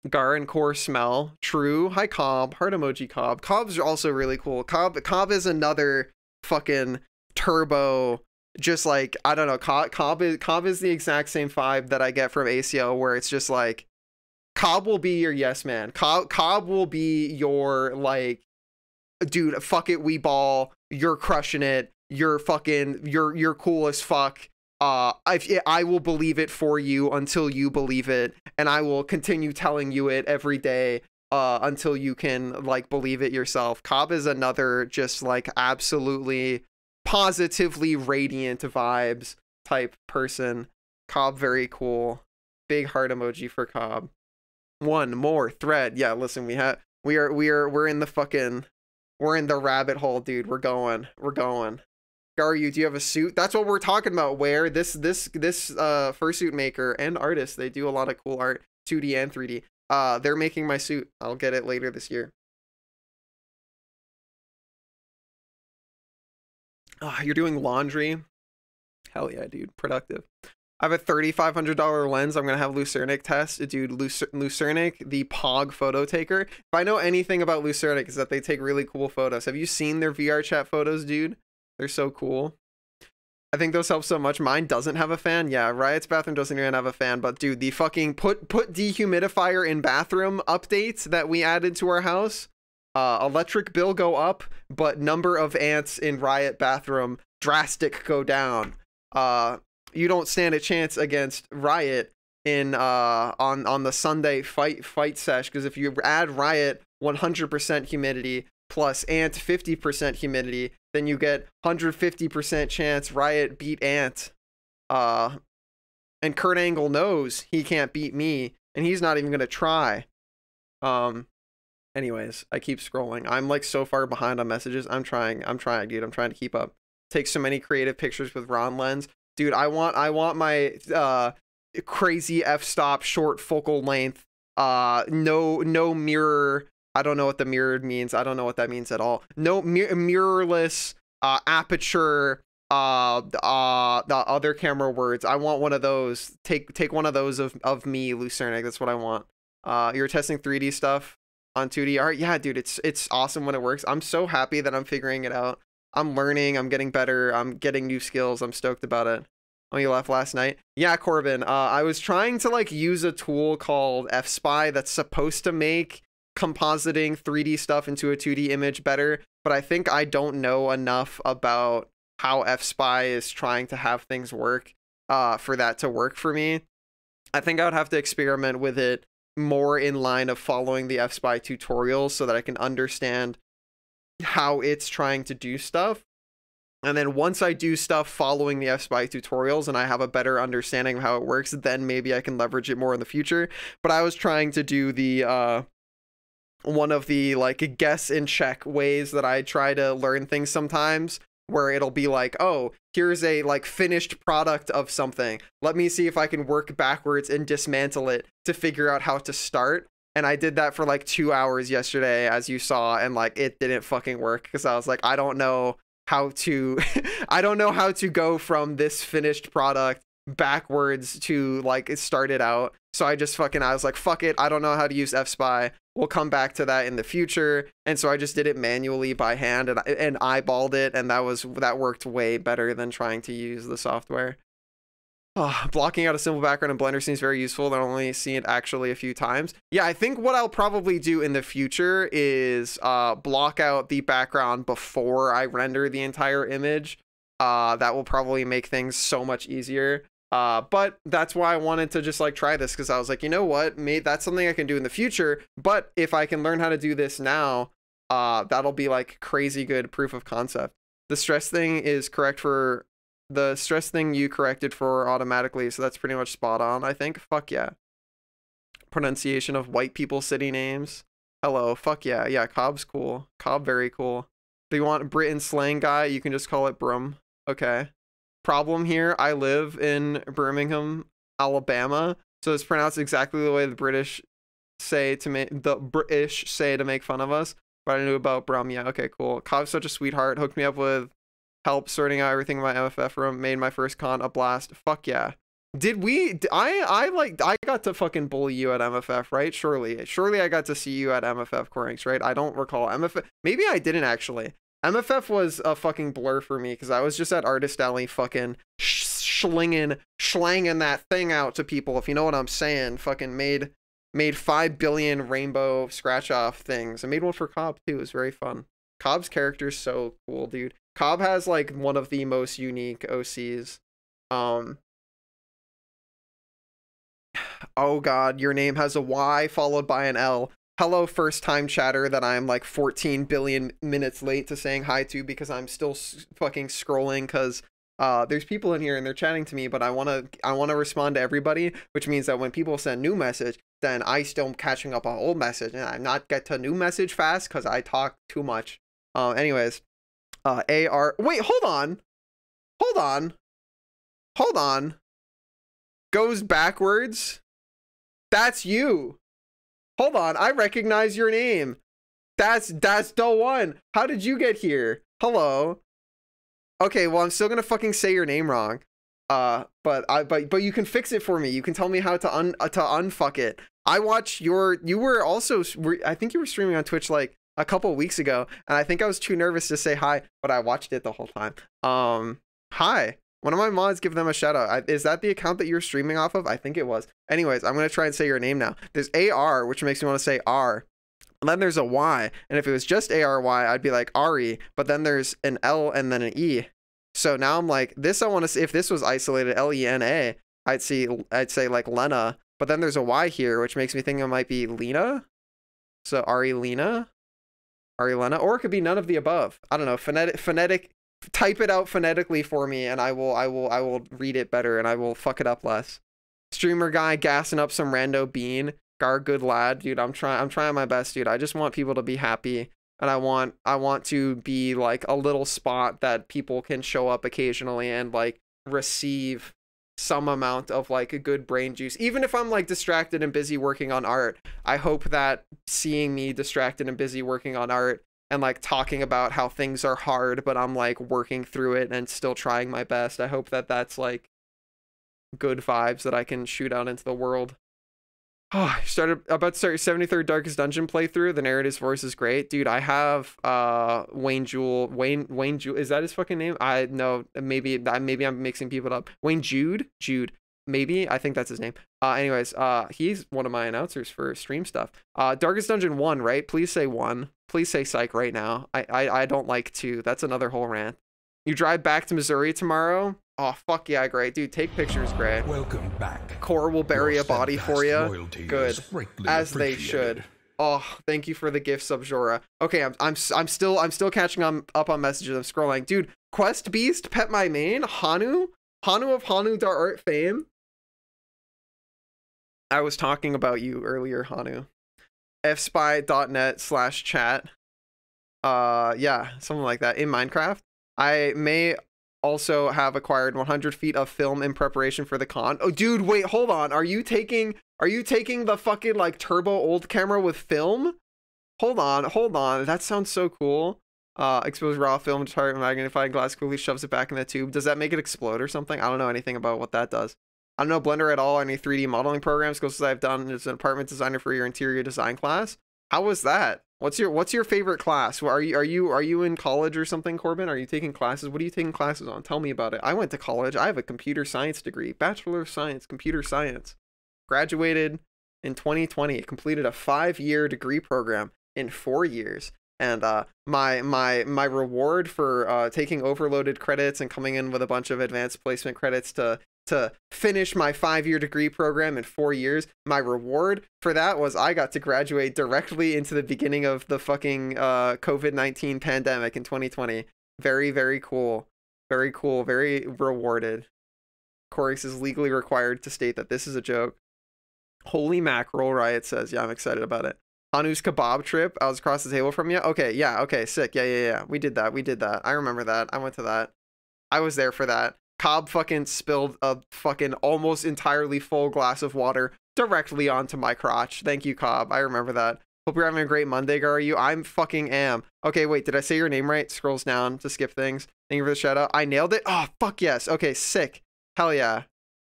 A: Gar and Core smell. True. Hi Cobb. Heart emoji Cobb. Cobb's also really cool. Cobb Cobb is another fucking turbo just like I don't know, Cobb, Cobb is Cobb is the exact same vibe that I get from Aciel where it's just like Cobb will be your yes man. Cobb Cobb will be your like dude, fuck it, we ball. You're crushing it. You're fucking you're you're cool as fuck. Uh I I will believe it for you until you believe it and I will continue telling you it every day uh until you can like believe it yourself. Cobb is another just like absolutely positively radiant vibes type person. Cobb very cool. Big heart emoji for Cobb. One more thread. Yeah, listen, we have we are we are we're in the fucking we're in the rabbit hole, dude. We're going. We're going. Garyu, do you have a suit? That's what we're talking about. Where this this this uh fursuit maker and artist, they do a lot of cool art, 2D and 3D. Uh, they're making my suit. I'll get it later this year. Oh, you're doing laundry. Hell yeah, dude. Productive. I have a $3,500 lens. I'm going to have Lucernic test. Dude, Lucer- Lucernic, the POG photo taker. If I know anything about Lucernic, is that they take really cool photos. Have you seen their VR chat photos, dude? They're so cool. I think those help so much. Mine doesn't have a fan. Yeah, Riot's bathroom doesn't even have a fan. But dude, the fucking put put dehumidifier in bathroom updates that we added to our house uh, electric bill go up, but number of ants in riot bathroom drastic go down. Uh, you don't stand a chance against riot in uh on on the Sunday fight fight sesh because if you add riot 100% humidity plus ant 50% humidity, then you get 150% chance riot beat ant. Uh, and Kurt Angle knows he can't beat me, and he's not even gonna try. Um, Anyways, I keep scrolling. I'm like so far behind on messages. I'm trying. I'm trying, dude. I'm trying to keep up. Take so many creative pictures with Ron lens. Dude, I want I want my uh crazy f-stop short focal length uh no no mirror I don't know what the mirrored means. I don't know what that means at all. No mir- mirrorless uh aperture uh uh the other camera words. I want one of those. Take take one of those of of me, Lucernic. That's what I want. Uh you're testing 3D stuff on 2D art. Yeah, dude, it's it's awesome when it works. I'm so happy that I'm figuring it out. I'm learning, I'm getting better, I'm getting new skills. I'm stoked about it. Oh, you left last night? Yeah, Corbin. Uh, I was trying to like use a tool called fSpy that's supposed to make compositing 3D stuff into a 2D image better, but I think I don't know enough about how fSpy is trying to have things work uh, for that to work for me. I think I would have to experiment with it more in line of following the fSpy tutorials so that I can understand how it's trying to do stuff. And then once I do stuff following the fSpy tutorials and I have a better understanding of how it works, then maybe I can leverage it more in the future. But I was trying to do the uh one of the like guess and check ways that I try to learn things sometimes where it'll be like, oh, here's a like finished product of something. Let me see if I can work backwards and dismantle it to figure out how to start. And I did that for like two hours yesterday, as you saw, and like it didn't fucking work because I was like, I don't know how to, I don't know how to go from this finished product backwards to like it started out. So I just fucking I was like, fuck it, I don't know how to use fSpy. We'll come back to that in the future. And so I just did it manually by hand and and eyeballed it, and that was that worked way better than trying to use the software. Oh, blocking out a simple background in Blender seems very useful. I've only seen it actually a few times. Yeah, I think what I'll probably do in the future is uh, block out the background before I render the entire image. Uh, that will probably make things so much easier. Uh, but that's why I wanted to just like try this because I was like, you know what, mate, that's something I can do in the future. But if I can learn how to do this now, uh, that'll be like crazy good proof of concept. The stress thing is correct for the stress thing you corrected for automatically, so that's pretty much spot on. I think. Fuck yeah. Pronunciation of white people city names. Hello. Fuck yeah. Yeah. Cobb's cool. Cobb very cool. If you want Britain slang guy, you can just call it Brum. Okay problem here. I live in Birmingham, Alabama, so it's pronounced exactly the way the British say to make the British say to make fun of us, but I knew about Brum. Yeah, okay, cool. Cobb's such a sweetheart. Hooked me up with help sorting out everything in my MFF room. Made my first con a blast. Fuck yeah. Did we? I I like I got to fucking bully you at MFF, right? Surely, surely I got to see you at MFF Corinx, right? I don't recall MFF. Maybe I didn't actually. MFF was a fucking blur for me because I was just at Artist Alley fucking schlinging, schlanging that thing out to people, if you know what I'm saying. Fucking made made five billion rainbow scratch off things. I made one for Cobb too. It was very fun. Cobb's character is so cool, dude. Cobb has like one of the most unique OCs. Um, oh god, your name has a Y followed by an L. Hello, first time chatter that I'm like 14 billion minutes late to saying hi to because I'm still fucking scrolling because uh, there's people in here and they're chatting to me, but I want to I want to respond to everybody, which means that when people send new message, then I still am catching up on old message and I'm not get to new message fast because I talk too much. Uh, anyways, uh, AR. Wait, hold on, hold on, hold on goes backwards. That's you. Hold on, I recognize your name. That's that's the one. How did you get here? Hello. Okay, well I'm still gonna fucking say your name wrong. Uh, but I but but you can fix it for me. You can tell me how to un uh, to unfuck it. I watch your. You were also. I think you were streaming on Twitch like a couple weeks ago, and I think I was too nervous to say hi, but I watched it the whole time. Um, hi. One of my mods give them a shout out. I, is that the account that you're streaming off of? I think it was. Anyways, I'm going to try and say your name now. There's AR, which makes me want to say R. And then there's a Y. And if it was just ARY, I'd be like Ari. But then there's an L and then an E. So now I'm like, this I want to see. If this was isolated L E N A, I'd see, I'd say like Lena. But then there's a Y here, which makes me think it might be Lena. So Ari Lena, Ari Lena, or it could be none of the above. I don't know. Phonetic, phonetic type it out phonetically for me and I will I will I will read it better and I will fuck it up less. Streamer guy gassing up some rando bean. Gar good lad, dude. I'm trying I'm trying my best, dude. I just want people to be happy and I want I want to be like a little spot that people can show up occasionally and like receive some amount of like a good brain juice even if i'm like distracted and busy working on art i hope that seeing me distracted and busy working on art and like talking about how things are hard, but I'm like working through it and still trying my best. I hope that that's like good vibes that I can shoot out into the world. Oh, I started about to start 73rd Darkest Dungeon playthrough. The narrative's voice is great, dude. I have uh Wayne Jewel, Wayne Wayne Jewel. Is that his fucking name? I know maybe maybe I'm mixing people up. Wayne Jude, Jude maybe i think that's his name. Uh anyways uh he's one of my announcers for stream stuff. Uh darkest dungeon one right? Please say one. Please say psych right now. I i, I don't like two. That's another whole rant. You drive back to missouri tomorrow? Oh fuck yeah great. Dude take pictures great.
B: Welcome back.
A: Core will bury Your a body for you good. as they should. Oh, thank you for the gift, Subjora. Okay, I'm I'm I'm still I'm still catching on up on messages. I'm scrolling, dude. Quest Beast, pet my main, Hanu, Hanu of Hanu.art fame. I was talking about you earlier, Hanu. fspy.net slash chat. Uh, yeah, something like that in Minecraft. I may also have acquired 100 feet of film in preparation for the con. Oh, dude, wait, hold on. Are you taking? Are you taking the fucking like turbo old camera with film? Hold on, hold on. That sounds so cool. Uh, expose raw film to target magnifying glass quickly shoves it back in the tube. Does that make it explode or something? I don't know anything about what that does. I don't know Blender at all, any 3D modeling programs, because I've done as an apartment designer for your interior design class. How was that? What's your What's your favorite class? Are you Are you Are you in college or something, Corbin? Are you taking classes? What are you taking classes on? Tell me about it. I went to college. I have a computer science degree, bachelor of science, computer science. Graduated in 2020. Completed a five year degree program in four years and uh, my my my reward for uh, taking overloaded credits and coming in with a bunch of advanced placement credits to to finish my five year degree program in four years. My reward for that was I got to graduate directly into the beginning of the fucking uh, COVID 19 pandemic in 2020. Very, very cool. Very cool. Very rewarded. Corinx is legally required to state that this is a joke. Holy mackerel, Riot says. Yeah, I'm excited about it. Hanu's kebab trip. I was across the table from you. Okay, yeah, okay, sick. Yeah, yeah, yeah. We did that. We did that. I remember that. I went to that. I was there for that. Cobb fucking spilled a fucking almost entirely full glass of water directly onto my crotch. Thank you, Cobb. I remember that. Hope you're having a great Monday, are you? I'm fucking am. Okay, wait, did I say your name right? Scrolls down to skip things. Thank you for the shout out. I nailed it. Oh, fuck yes. Okay, sick. Hell yeah.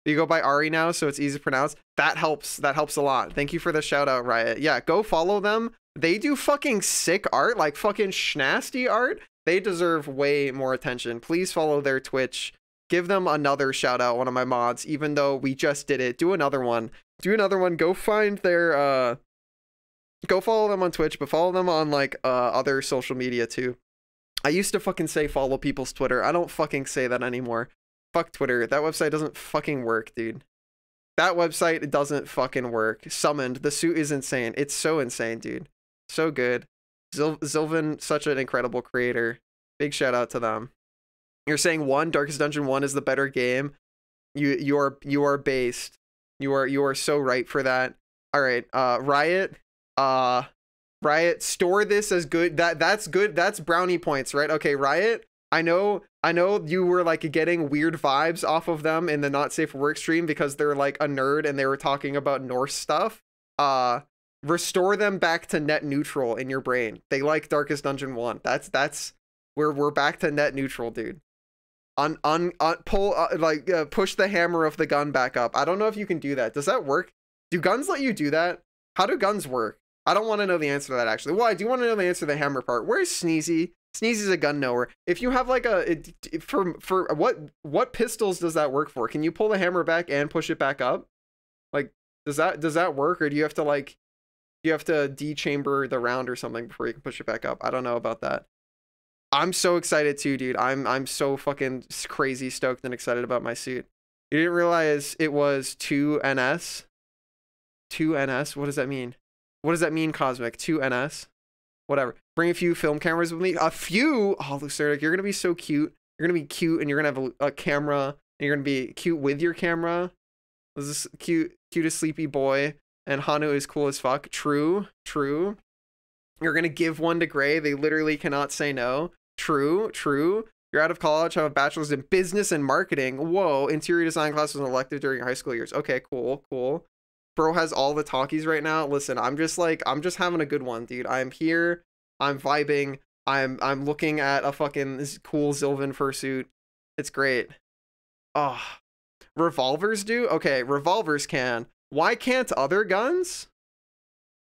A: You go by Ari now, so it's easy to pronounce. That helps. That helps a lot. Thank you for the shout out, Riot. Yeah, go follow them. They do fucking sick art, like fucking schnasty art. They deserve way more attention. Please follow their Twitch. Give them another shout out, one of my mods, even though we just did it. Do another one. Do another one. Go find their uh go follow them on Twitch, but follow them on like uh other social media too. I used to fucking say follow people's Twitter. I don't fucking say that anymore. Fuck Twitter. That website doesn't fucking work, dude. That website doesn't fucking work. Summoned. The suit is insane. It's so insane, dude. So good. Zil- Zilvin, such an incredible creator. Big shout out to them. You're saying one Darkest Dungeon one is the better game. You you are you are based. You are you are so right for that. All right, uh, Riot, uh, Riot, store this as good. That that's good. That's brownie points, right? Okay, Riot. I know I know you were like getting weird vibes off of them in the not safe for work stream because they're like a nerd and they were talking about Norse stuff. Uh restore them back to net neutral in your brain. They like Darkest Dungeon 1. That's that's we're we're back to net neutral, dude. On on, on pull uh, like uh, push the hammer of the gun back up. I don't know if you can do that. Does that work? Do guns let you do that? How do guns work? I don't want to know the answer to that actually. Well, I do want to know the answer to the hammer part. Where's Sneezy? Sneezy's a gun knower. If you have like a it, for for what what pistols does that work for? Can you pull the hammer back and push it back up? Like does that does that work or do you have to like you have to dechamber the round or something before you can push it back up? I don't know about that. I'm so excited too, dude. I'm I'm so fucking crazy stoked and excited about my suit. You didn't realize it was 2NS? 2NS? What does that mean? What does that mean, Cosmic? 2NS? Whatever. Bring a few film cameras with me. A few? Oh, Lucernic, you're going to be so cute. You're going to be cute and you're going to have a, a camera. And you're going to be cute with your camera. This is cute, cutest sleepy boy. And Hanu is cool as fuck. True. True. You're going to give one to Gray. They literally cannot say no. True. True. You're out of college, have a bachelor's in business and marketing. Whoa, interior design class was an elective during high school years. Okay, cool, cool bro has all the talkies right now. Listen, I'm just like I'm just having a good one, dude. I'm here. I'm vibing. I'm I'm looking at a fucking cool Zilvin fursuit. It's great. Oh, revolvers do okay. Revolvers can. Why can't other guns?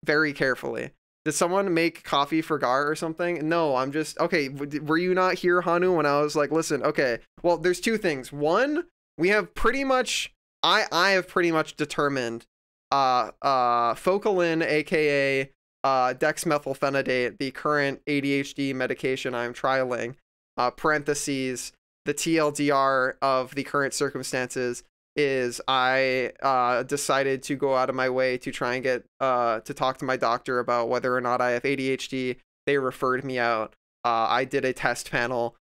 A: Very carefully. Did someone make coffee for Gar or something? No, I'm just okay. Were you not here, Hanu, when I was like, listen, okay. Well, there's two things. One, we have pretty much I I have pretty much determined uh, uh, Focalin, aka uh, dexmethylphenidate, the current ADHD medication I'm trialing, uh, parentheses, the TLDR of the current circumstances is I uh, decided to go out of my way to try and get uh, to talk to my doctor about whether or not I have ADHD. They referred me out. Uh, I did a test panel.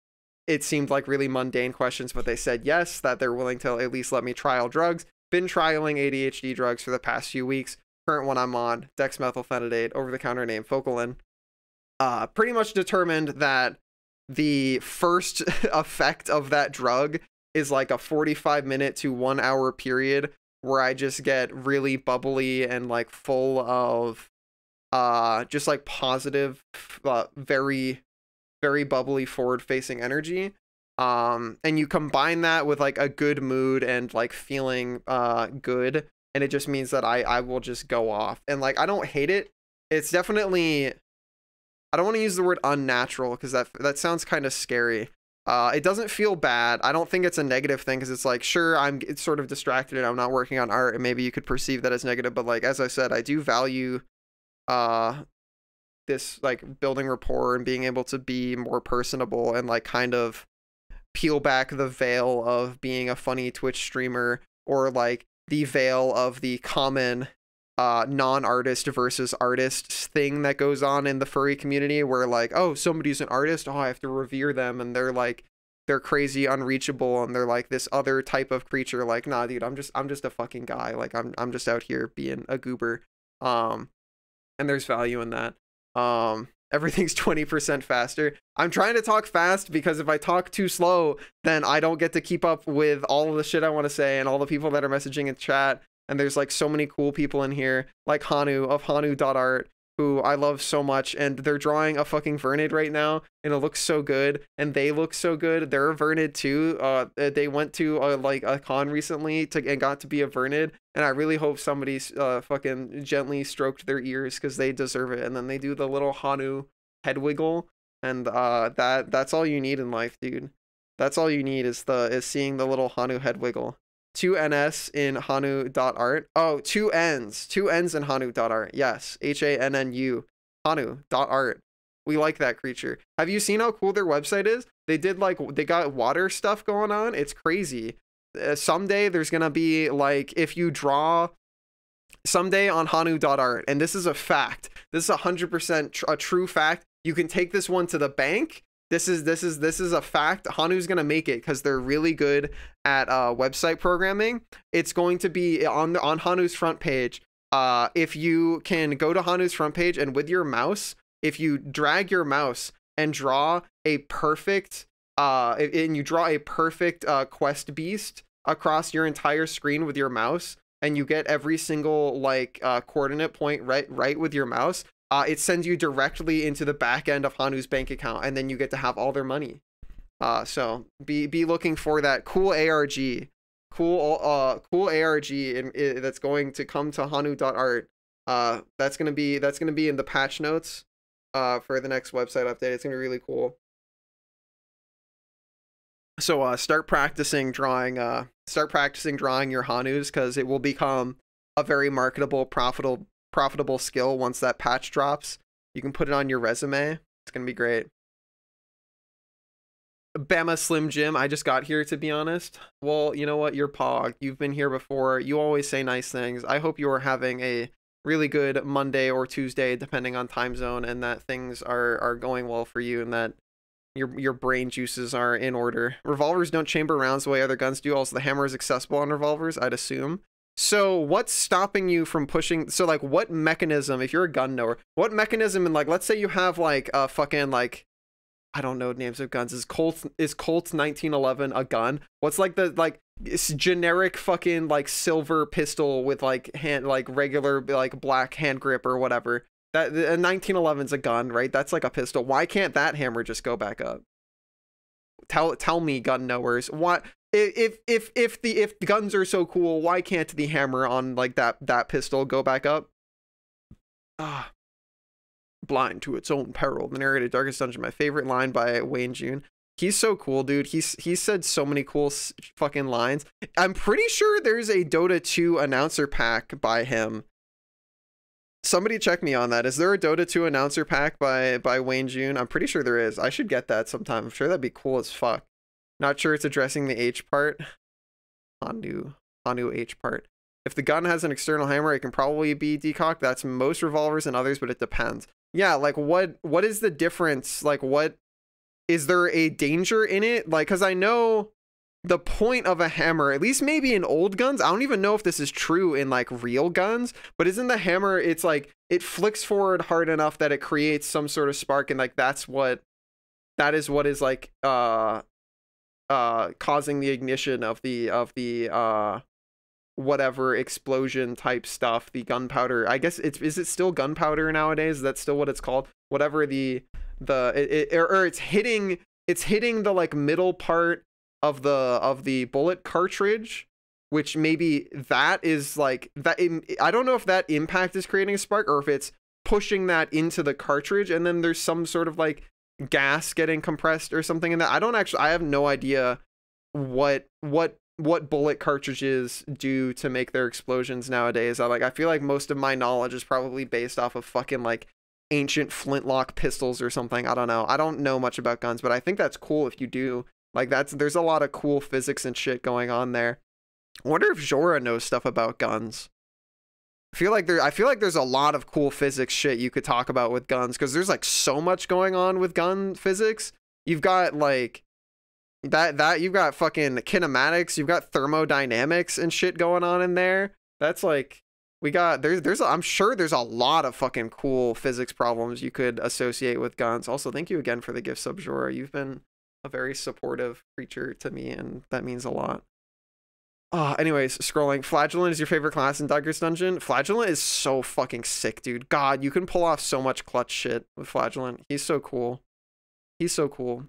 A: It seemed like really mundane questions, but they said yes, that they're willing to at least let me trial drugs been trialing ADHD drugs for the past few weeks. Current one I'm on, dexmethylphenidate, over the counter name Focalin. Uh, pretty much determined that the first effect of that drug is like a 45 minute to one hour period where I just get really bubbly and like full of uh just like positive uh, very very bubbly forward facing energy. Um and you combine that with like a good mood and like feeling uh good and it just means that i i will just go off. And like i don't hate it. It's definitely i don't want to use the word unnatural because that that sounds kind of scary uh it doesn't feel bad. I don't think it's a negative thing because it's like sure i'm it's sort of distracted and i'm not working on art and maybe you could perceive that as negative but like as i said i do value uh this like building rapport and being able to be more personable and like kind of peel back the veil of being a funny Twitch streamer or like the veil of the common uh, non-artist versus artist thing that goes on in the furry community where like oh somebody's an artist oh i have to revere them and they're like they're crazy unreachable and they're like this other type of creature like nah dude i'm just i'm just a fucking guy like i'm i'm just out here being a goober um and there's value in that um everything's 20% faster. I'm trying to talk fast because if I talk too slow, then I don't get to keep up with all of the shit I want to say and all the people that are messaging in chat. And there's like so many cool people in here, like Hanu of Hanu.art, who I love so much, and they're drawing a fucking Vernid right now, and it looks so good, and they look so good. They're a Vernid too. Uh, they went to a, like a con recently to and got to be a Vernid, and I really hope somebody uh fucking gently stroked their ears because they deserve it. And then they do the little Hanu head wiggle, and uh, that that's all you need in life, dude. That's all you need is the is seeing the little Hanu head wiggle two ns in hanu.art. Oh, two n's, two n's in hanu.art. Yes, H A N N U, hanu.art. We like that creature. Have you seen how cool their website is? They did like they got water stuff going on. It's crazy. Uh, someday there's gonna be like if you draw someday on hanu.art and this is a fact this is a 100% tr- a true fact you can take this one to the bank this is this is this is a fact. Hanu's gonna make it because they're really good at uh, website programming. It's going to be on the, on Hanu's front page. Uh, if you can go to Hanu's front page and with your mouse, if you drag your mouse and draw a perfect uh, and you draw a perfect uh, quest beast across your entire screen with your mouse, and you get every single like uh, coordinate point right right with your mouse, uh, it sends you directly into the back end of Hanu's bank account, and then you get to have all their money. Uh, so be be looking for that cool ARG, cool uh cool ARG in, in, that's going to come to Hanu.art. Uh, that's gonna be that's gonna be in the patch notes. Uh, for the next website update, it's gonna be really cool. So uh, start practicing drawing. Uh, start practicing drawing your Hanus because it will become a very marketable, profitable profitable skill once that patch drops. You can put it on your resume. It's going to be great. Bama Slim Jim, I just got here to be honest. Well, you know what? You're Pog. You've been here before. You always say nice things. I hope you are having a really good Monday or Tuesday, depending on time zone, and that things are are going well for you, and that your your brain juices are in order. Revolvers don't chamber rounds the way other guns do. Also, the hammer is accessible on revolvers, I'd assume. So what's stopping you from pushing? So like, what mechanism? If you're a gun knower, what mechanism? And like, let's say you have like a fucking like, I don't know names of guns. Is Colt is Colt 1911 a gun? What's like the like generic fucking like silver pistol with like hand like regular like black hand grip or whatever? That a 1911's a gun, right? That's like a pistol. Why can't that hammer just go back up? Tell tell me, gun knowers. What if if if the if the guns are so cool, why can't the hammer on like that that pistol go back up? Ah, blind to its own peril. The narrated Darkest Dungeon, my favorite line by Wayne June. He's so cool, dude. He's he said so many cool fucking lines. I'm pretty sure there's a Dota 2 announcer pack by him. Somebody check me on that. Is there a Dota 2 announcer pack by by Wayne June? I'm pretty sure there is. I should get that sometime. I'm sure that'd be cool as fuck. Not sure it's addressing the H part. Hanu, Hanu H part. If the gun has an external hammer, it can probably be decocked. That's most revolvers and others, but it depends. Yeah, like what what is the difference? Like what is there a danger in it? Like cuz I know the point of a hammer, at least maybe in old guns, I don't even know if this is true in like real guns, but isn't the hammer it's like it flicks forward hard enough that it creates some sort of spark and like that's what that is what is like uh uh causing the ignition of the of the uh whatever explosion type stuff the gunpowder. I guess it's is it still gunpowder nowadays? Is that still what it's called? Whatever the the it, it or, or it's hitting it's hitting the like middle part of the of the bullet cartridge which maybe that is like that i don't know if that impact is creating a spark or if it's pushing that into the cartridge and then there's some sort of like gas getting compressed or something in that. I don't actually I have no idea what what what bullet cartridges do to make their explosions nowadays. I like I feel like most of my knowledge is probably based off of fucking like ancient flintlock pistols or something. I don't know. I don't know much about guns, but I think that's cool if you do. Like that's there's a lot of cool physics and shit going on there. I wonder if Jora knows stuff about guns. I feel like there I feel like there's a lot of cool physics shit you could talk about with guns because there's like so much going on with gun physics. You've got like that that you've got fucking kinematics, you've got thermodynamics and shit going on in there. That's like we got there's there's I'm sure there's a lot of fucking cool physics problems you could associate with guns. Also, thank you again for the gift subjora. You've been a very supportive creature to me and that means a lot. Uh, anyways, scrolling. Flagellant is your favorite class in Darkest Dungeon. Flagellant is so fucking sick, dude. God, you can pull off so much clutch shit with Flagellant. He's so cool. He's so cool.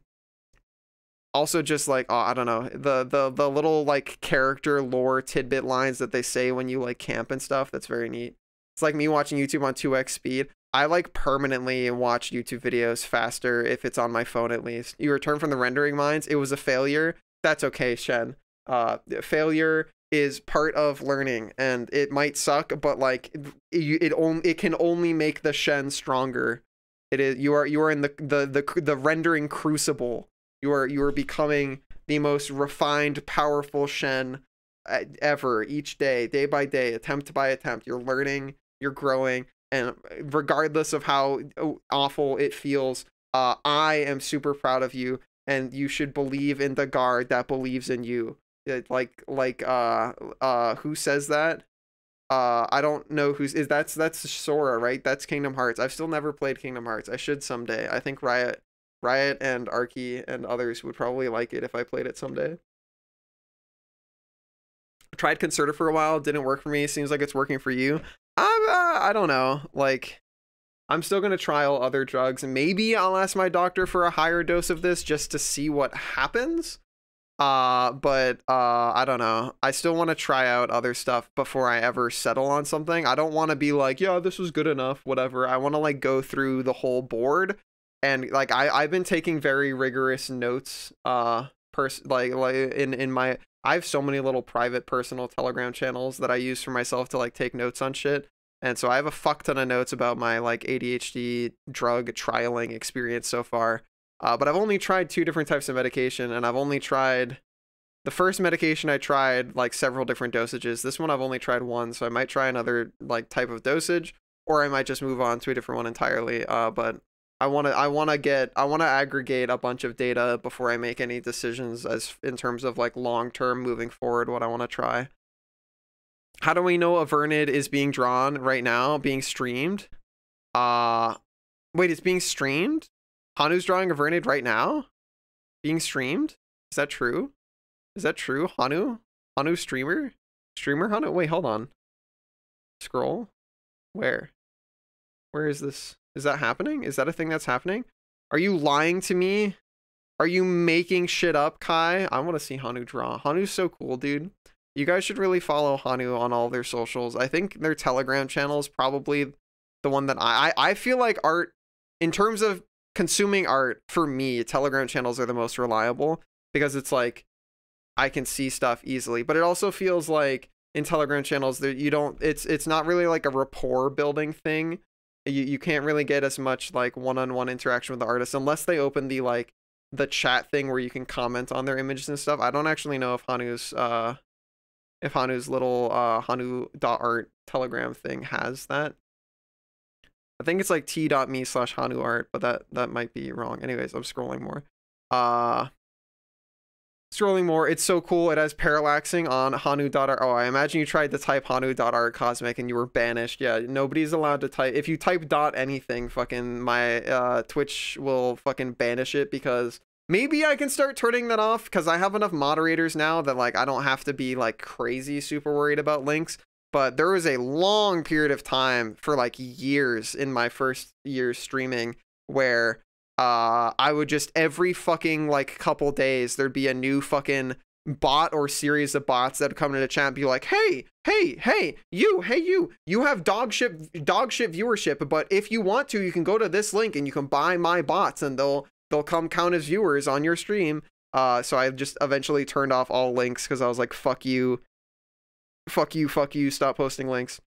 A: Also, just like oh, I don't know the the the little like character lore tidbit lines that they say when you like camp and stuff. That's very neat. It's like me watching YouTube on 2x speed. I like permanently watch YouTube videos faster if it's on my phone at least. You return from the rendering mines. It was a failure. That's okay, Shen. Uh, failure is part of learning, and it might suck, but like it, it only it can only make the Shen stronger. It is you are you are in the the the the rendering crucible. You are you are becoming the most refined, powerful Shen uh, ever each day, day by day, attempt by attempt. You're learning, you're growing, and regardless of how awful it feels, uh, I am super proud of you, and you should believe in the guard that believes in you. Like like uh uh who says that? Uh, I don't know who's is that's that's Sora, right? That's Kingdom Hearts. I've still never played Kingdom Hearts. I should someday. I think Riot, Riot and Arky and others would probably like it if I played it someday. Tried Concerta for a while, didn't work for me. Seems like it's working for you. I'm, uh, I don't know. Like, I'm still gonna trial other drugs. Maybe I'll ask my doctor for a higher dose of this just to see what happens. Uh, but uh, I don't know. I still want to try out other stuff before I ever settle on something. I don't want to be like, yeah, this was good enough, whatever. I want to like go through the whole board, and like I I've been taking very rigorous notes. Uh, pers like like in in my I have so many little private personal Telegram channels that I use for myself to like take notes on shit. And so I have a fuck ton of notes about my like ADHD drug trialing experience so far. Uh, but I've only tried two different types of medication, and I've only tried the first medication I tried like several different dosages. This one I've only tried one, so I might try another like type of dosage, or I might just move on to a different one entirely. Uh, but I want to I want to get I want to aggregate a bunch of data before I make any decisions as in terms of like long term moving forward what I want to try. How do we know Avernid is being drawn right now, being streamed? Uh wait, it's being streamed? Hanu's drawing Avernid right now? Being streamed? Is that true? Is that true? Hanu? Hanu streamer? Streamer Hanu? Wait, hold on. Scroll. Where? Where is this? Is that happening? Is that a thing that's happening? Are you lying to me? Are you making shit up, Kai? I want to see Hanu draw. Hanu's so cool, dude. You guys should really follow Hanu on all their socials. I think their Telegram channel is probably the one that I, I, I feel like art, in terms of consuming art, for me, Telegram channels are the most reliable because it's like I can see stuff easily. But it also feels like in Telegram channels that you don't it's it's not really like a rapport building thing you, you can't really get as much like one-on-one interaction with the artist unless they open the like the chat thing where you can comment on their images and stuff. I don't actually know if Hanu's uh if Hanu's little uh Hanu.art telegram thing has that. I think it's like t.me slash Hanu art, but that that might be wrong. Anyways, I'm scrolling more. Uh Scrolling more, it's so cool. It has parallaxing on Hanu.art. Oh, I imagine you tried to type Hanu.art cosmic and you were banished. Yeah, nobody's allowed to type. If you type dot anything, fucking my uh, Twitch will fucking banish it because maybe I can start turning that off because I have enough moderators now that like I don't have to be like crazy super worried about links. But there was a long period of time for like years in my first year streaming where uh, I would just every fucking like couple days there'd be a new fucking bot or series of bots that would come into the chat and be like, hey, hey, hey, you, hey, you, you have dog shit, dog shit viewership, but if you want to, you can go to this link and you can buy my bots and they'll they'll come count as viewers on your stream. Uh, so I just eventually turned off all links because I was like, fuck you, fuck you, fuck you, stop posting links.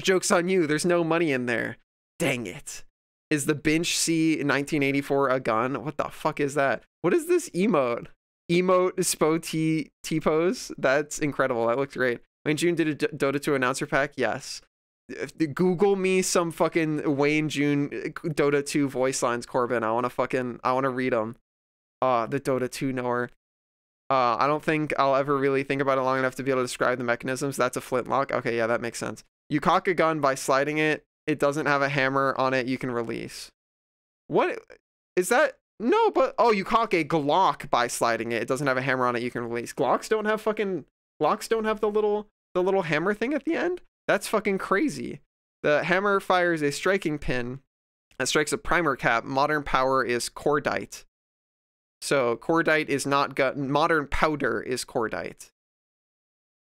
A: Joke's on you, there's no money in there. Dang it. Is the Binch C 1984 a gun? What the fuck is that? What is this emote? Emote Spo T T pose? That's incredible. That looked great. Wayne June did a Dota 2 announcer pack? Yes. Google me some fucking Wayne June Dota 2 voice lines, Corbin. I want to fucking, I want to read them. Uh, the Dota 2 knower. Uh, I don't think I'll ever really think about it long enough to be able to describe the mechanisms. That's a flintlock. Okay, yeah, that makes sense. You cock a gun by sliding it it doesn't have a hammer on it you can release. What is that? No, but oh, you cock a Glock by sliding it. It doesn't have a hammer on it you can release. Glocks don't have fucking Locks don't have the little the little hammer thing at the end. That's fucking crazy. The hammer fires a striking pin that strikes a primer cap. Modern power is cordite. So cordite is not gun. Modern powder is cordite.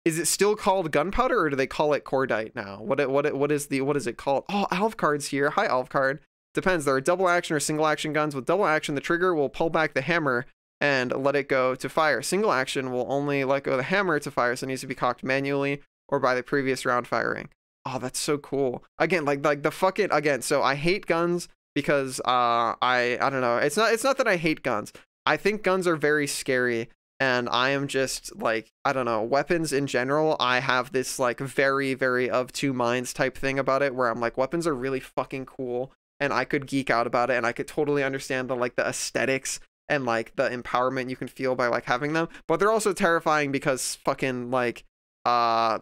A: Is it still called gunpowder, or do they call it cordite now? What what what is the what is it called? Oh, Alvcard's here. Hi, Alvcard. Depends. There are double action or single action guns. With double action, the trigger will pull back the hammer and let it go to fire. Single action will only let go the hammer to fire, so it needs to be cocked manually or by the previous round firing. Oh, that's so cool. Again, like like the fuck it again. So I hate guns because uh I I don't know. It's not it's not that I hate guns. I think guns are very scary and I am just like I don't know weapons in general. I have this like very very of two minds type thing about it where I'm like weapons are really fucking cool and I could geek out about it and I could totally understand the like the aesthetics and like the empowerment you can feel by like having them, but they're also terrifying because fucking like uh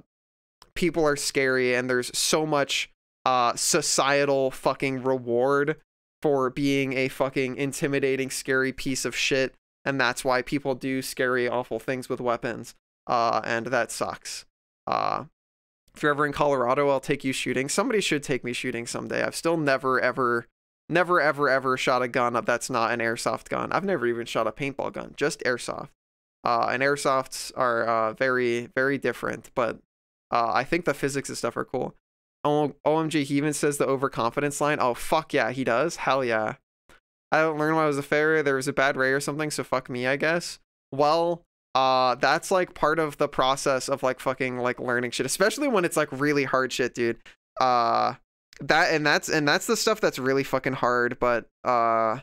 A: people are scary and there's so much uh societal fucking reward for being a fucking intimidating scary piece of shit and that's why people do scary awful things with weapons uh and that sucks. Uh if you're ever in colorado i'll take you shooting. Somebody should take me shooting someday. I've still never ever never ever ever shot a gun that's not an airsoft gun. I've never even shot a paintball gun just airsoft. Uh and airsofts are uh very very different but uh i think the physics and stuff are cool o- omg he even says the overconfidence line oh fuck yeah he does hell yeah I don't learn when I was a farrier there was a bad ray or something, so fuck me, I guess. Well, uh that's like part of the process of like fucking like learning shit, especially when it's like really hard shit, dude. Uh that and that's and that's the stuff that's really fucking hard, but uh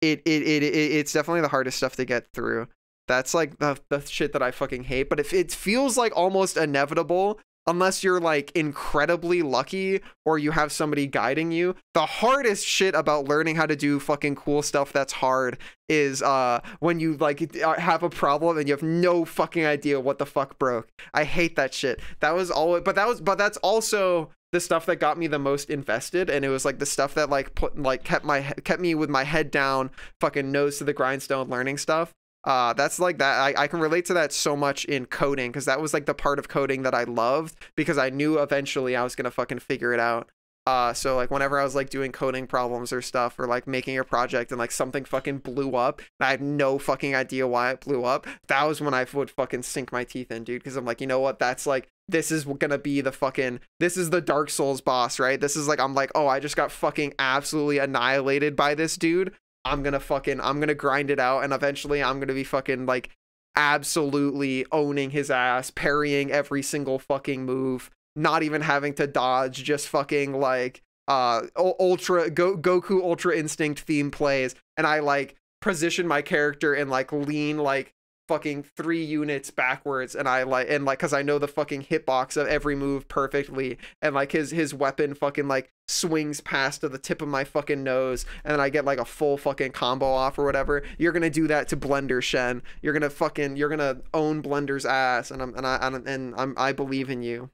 A: it it it, it it's definitely the hardest stuff to get through. That's like the the shit that I fucking hate, but if it feels like almost inevitable unless you're like incredibly lucky or you have somebody guiding you. The hardest shit about learning how to do fucking cool stuff that's hard is uh when you like uh, have a problem and you have no fucking idea what the fuck broke. I hate that shit. That was always but that was but that's also the stuff that got me the most invested and it was like the stuff that like put like kept my kept me with my head down fucking nose to the grindstone learning stuff uh that's like that I, I can relate to that so much in coding because that was like the part of coding that i loved because i knew eventually i was gonna fucking figure it out. Uh so like whenever i was like doing coding problems or stuff or like making a project and like something fucking blew up and i had no fucking idea why it blew up that was when i would fucking sink my teeth in dude because i'm like you know what? That's like this is gonna be the fucking this is the dark souls boss right? This is like i'm like oh i just got fucking absolutely annihilated by this dude I'm gonna fucking I'm gonna grind it out and eventually I'm gonna be fucking like absolutely owning his ass, parrying every single fucking move, not even having to dodge, just fucking like uh ultra Go- Goku Ultra Instinct theme plays and I like position my character and like lean like fucking three units backwards and I like and like cuz I know the fucking hitbox of every move perfectly and like his his weapon fucking like swings past to the tip of my fucking nose and I get like a full fucking combo off or whatever. You're to do that to Blender Shen. You're to fucking you're to own Blender's ass and I'm and I and, and I'm I believe in you.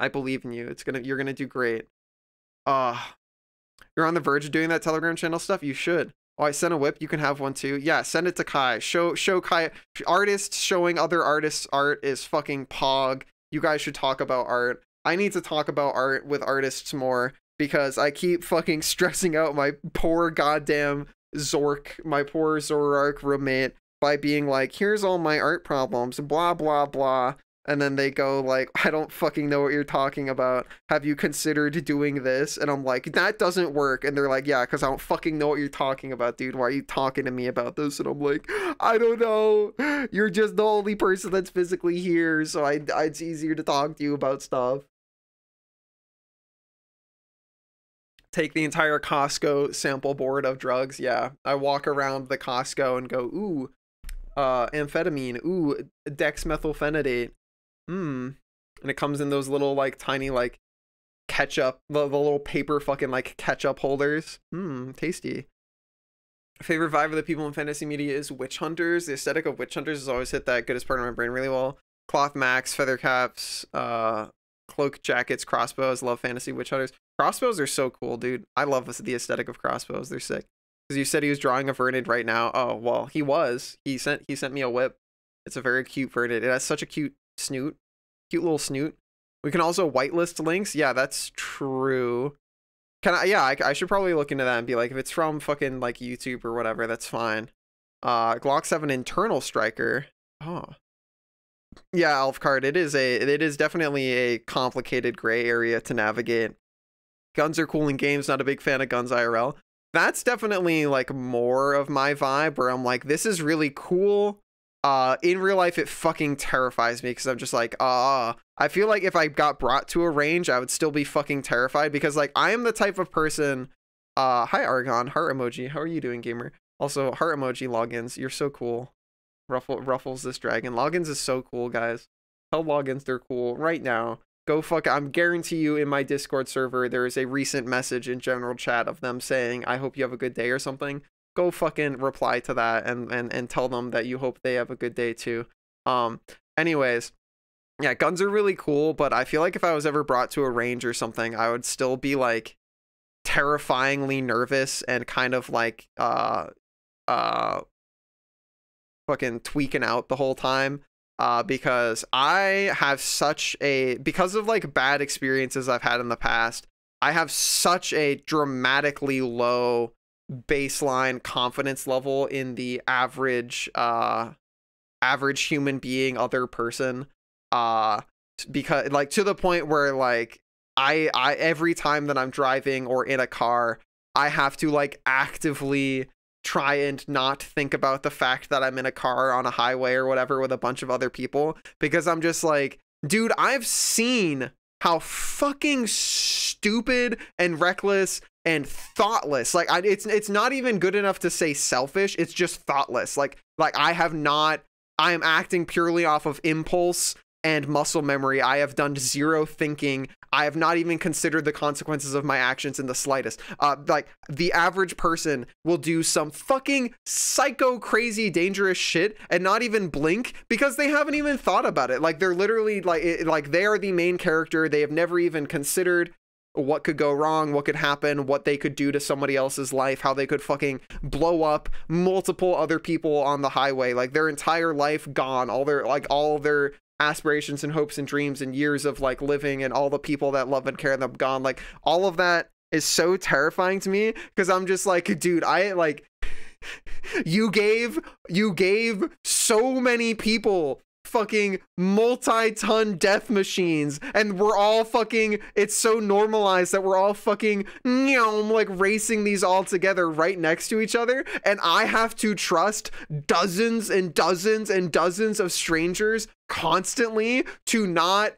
A: I believe in you. It's to you're to do great. Uh, you're on the verge of doing that Telegram channel stuff. You should. Oh, I sent a whip. You can have one too. Yeah, send it to Kai. Show show Kai. Artists showing other artists art is fucking pog. You guys should talk about art. I need to talk about art with artists more because I keep fucking stressing out my poor goddamn Zork, my poor Zoroark roommate by being like, here's all my art problems, blah blah blah and then they go like i don't fucking know what you're talking about. Have you considered doing this? And i'm like that doesn't work. And they're like yeah because i don't fucking know what you're talking about dude. Why are you talking to me about this? And i'm like i don't know. You're just the only person that's physically here so I, I it's easier to talk to you about stuff. Take the entire Costco sample board of drugs. Yeah, I walk around the Costco and go, ooh, uh, amphetamine, ooh, dexmethylphenidate, Hmm. And it comes in those little like tiny like ketchup, the, the little paper fucking like ketchup holders. Hmm, tasty. Favorite vibe of the people in fantasy media is witch hunters. The aesthetic of witch hunters has always hit that good as part of my brain really well. Cloth max, feather caps, uh, cloak jackets, crossbows. Love fantasy witch hunters. Crossbows are so cool, dude. I love the aesthetic of crossbows. They're sick. Because you said he was drawing a Vernid right now. Oh well, he was. He sent he sent me a whip It's a very cute verdict. It has such a cute snoot, cute little snoot. We can also whitelist links. Yeah, that's true. Can I? Yeah, I, I should probably look into that and be like, if it's from fucking like YouTube or whatever, that's fine. Uh, Glock 7 internal striker. Oh. Yeah, Alvcard. It is a it is definitely a complicated gray area to navigate. Guns are cool in games, not a big fan of guns IRL. That's definitely like more of my vibe where I'm like, this is really cool. Uh in real life it fucking terrifies me because I'm just like, ah, uh, I feel like if I got brought to a range, I would still be fucking terrified because like I am the type of person uh hi Argon, heart emoji. How are you doing, gamer? Also, heart emoji logins. You're so cool. Ruffle ruffles this dragon. Logins is so cool, guys. Tell logins they're cool right now. Go fuck. I'm guarantee you in my Discord server there is a recent message in general chat of them saying I hope you have a good day or something. Go fucking reply to that and and and tell them that you hope they have a good day too. Um. Anyways, yeah, guns are really cool, but I feel like if I was ever brought to a range or something, I would still be like terrifyingly nervous and kind of like uh uh fucking tweaking out the whole time uh because I have such a because of like bad experiences I've had in the past I have such a dramatically low baseline confidence level in the average uh average human being other person. Uh because like to the point where like I I every time that I'm driving or in a car I have to like actively try and not think about the fact that I'm in a car on a highway or whatever with a bunch of other people because I'm just like, dude, I've seen how fucking stupid and reckless and thoughtless like I, it's it's not even good enough to say selfish it's just thoughtless like like i have not i am acting purely off of impulse and muscle memory. I have done zero thinking. I have not even considered the consequences of my actions in the slightest. Uh, like the average person will do some fucking psycho crazy dangerous shit and not even blink because they haven't even thought about it. Like they're literally like it, like they are the main character. They have never even considered what could go wrong, what could happen, what they could do to somebody else's life, how they could fucking blow up multiple other people on the highway, like their entire life gone, all their like all their aspirations and hopes and dreams and years of like living and all the people that love and care them gone. Like all of that is so terrifying to me because i'm just like dude i like you gave you gave so many people fucking multi-ton death machines and we're all fucking it's so normalized that we're all fucking like racing these all together right next to each other and i have to trust dozens and dozens and dozens of strangers constantly to not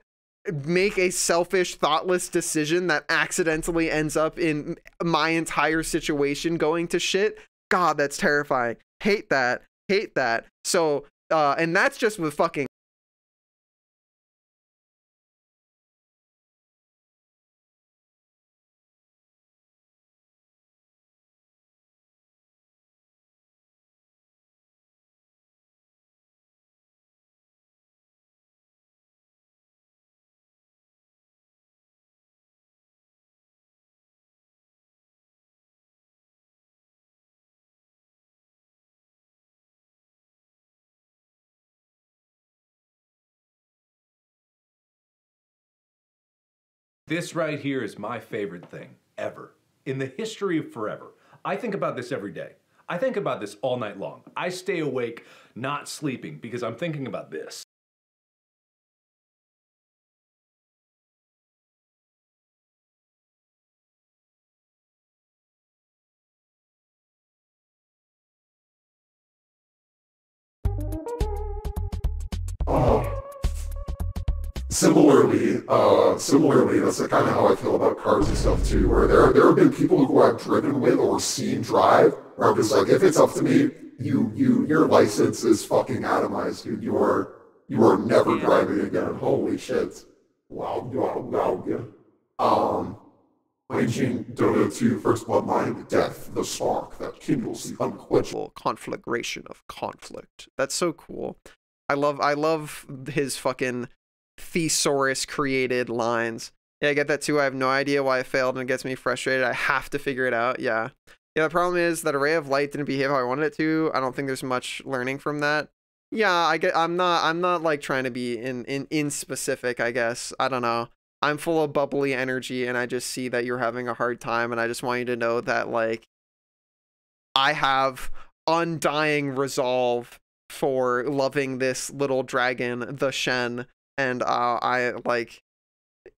A: make a selfish thoughtless decision that accidentally ends up in my entire situation going to shit. God that's terrifying. Hate that. Hate that. So uh, and that's just with fucking
B: This right here is my favorite thing ever in the history of forever. I think about this every day. I think about this all night long. I stay awake, not sleeping, because I'm thinking about this.
C: Similarly, uh, similarly, that's kind of how I feel about cars and stuff too. Where there there have been people who I've driven with or seen drive, where I'm just like, if it's up to me, you you your license is fucking atomized, dude. You are you are never driving again. Holy shit! Wow, wow, wow. Yeah. Um, Raging Dota 2 First Bloodline, Death, the spark that kindles the unquenchable
A: conflagration of conflict. That's so cool. I love I love his fucking thesaurus created lines. Yeah, I get that too. I have no idea why it failed and it gets me frustrated. I have to figure it out. Yeah. Yeah, the problem is that Array of Light didn't behave how I wanted it to. I don't think there's much learning from that. yeah, I get. I'm not. I'm not like trying to be in in in specific. I guess I don't know. I'm full of bubbly energy, and I just see that you're having a hard time, and I just want you to know that like I have undying resolve for loving this little dragon, the Shen, and uh, I like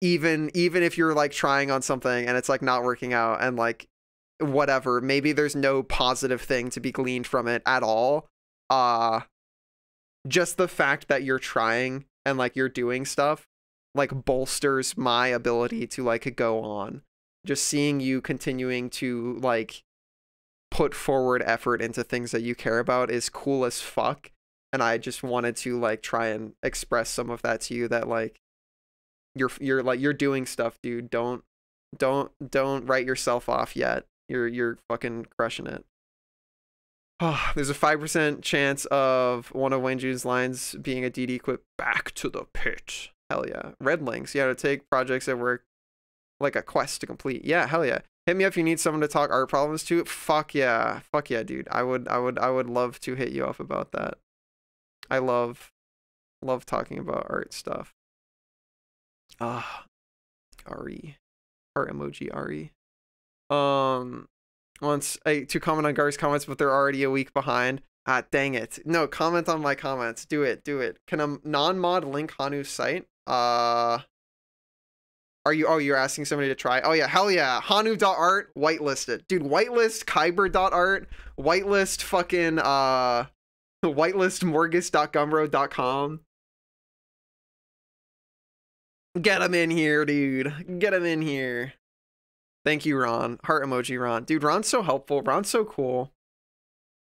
A: even even if you're like trying on something and it's like not working out and like whatever maybe there's no positive thing to be gleaned from it at all uh just the fact that you're trying and like you're doing stuff like bolsters my ability to like go on. Just seeing you continuing to like put forward effort into things that you care about is cool as fuck and i just wanted to like try and express some of that to you that like you're you're like you're doing stuff dude don't don't don't write yourself off yet you're you're fucking crushing it Oh, there's a 5% chance of one of Wayne lines being a DD quip back to the pit. Hell yeah. Red links. Yeah, to take projects that work like a quest to complete. Yeah, hell yeah. Hit me up if you need someone to talk art problems to. Fuck yeah. Fuck yeah, dude. I would I would I would love to hit you up about that. I love love talking about art stuff. Ah. Ari. Heart emoji Ari. Um once I, to comment on Gar's comments, but they're already a week behind. Ah, dang it. No, comment on my comments. Do it. Do it. Can a non-mod link Hanu's site? Uh, are you, oh, you're asking somebody to try? Oh yeah, hell yeah. Hanu.art, whitelisted. Dude, whitelist Kyber.art, whitelist fucking, uh, whitelistmorgus.gumroad.com. Get him in here, dude. Get him in here. Thank you, Ron. Heart emoji, Ron. Dude, Ron's so helpful. Ron's so cool.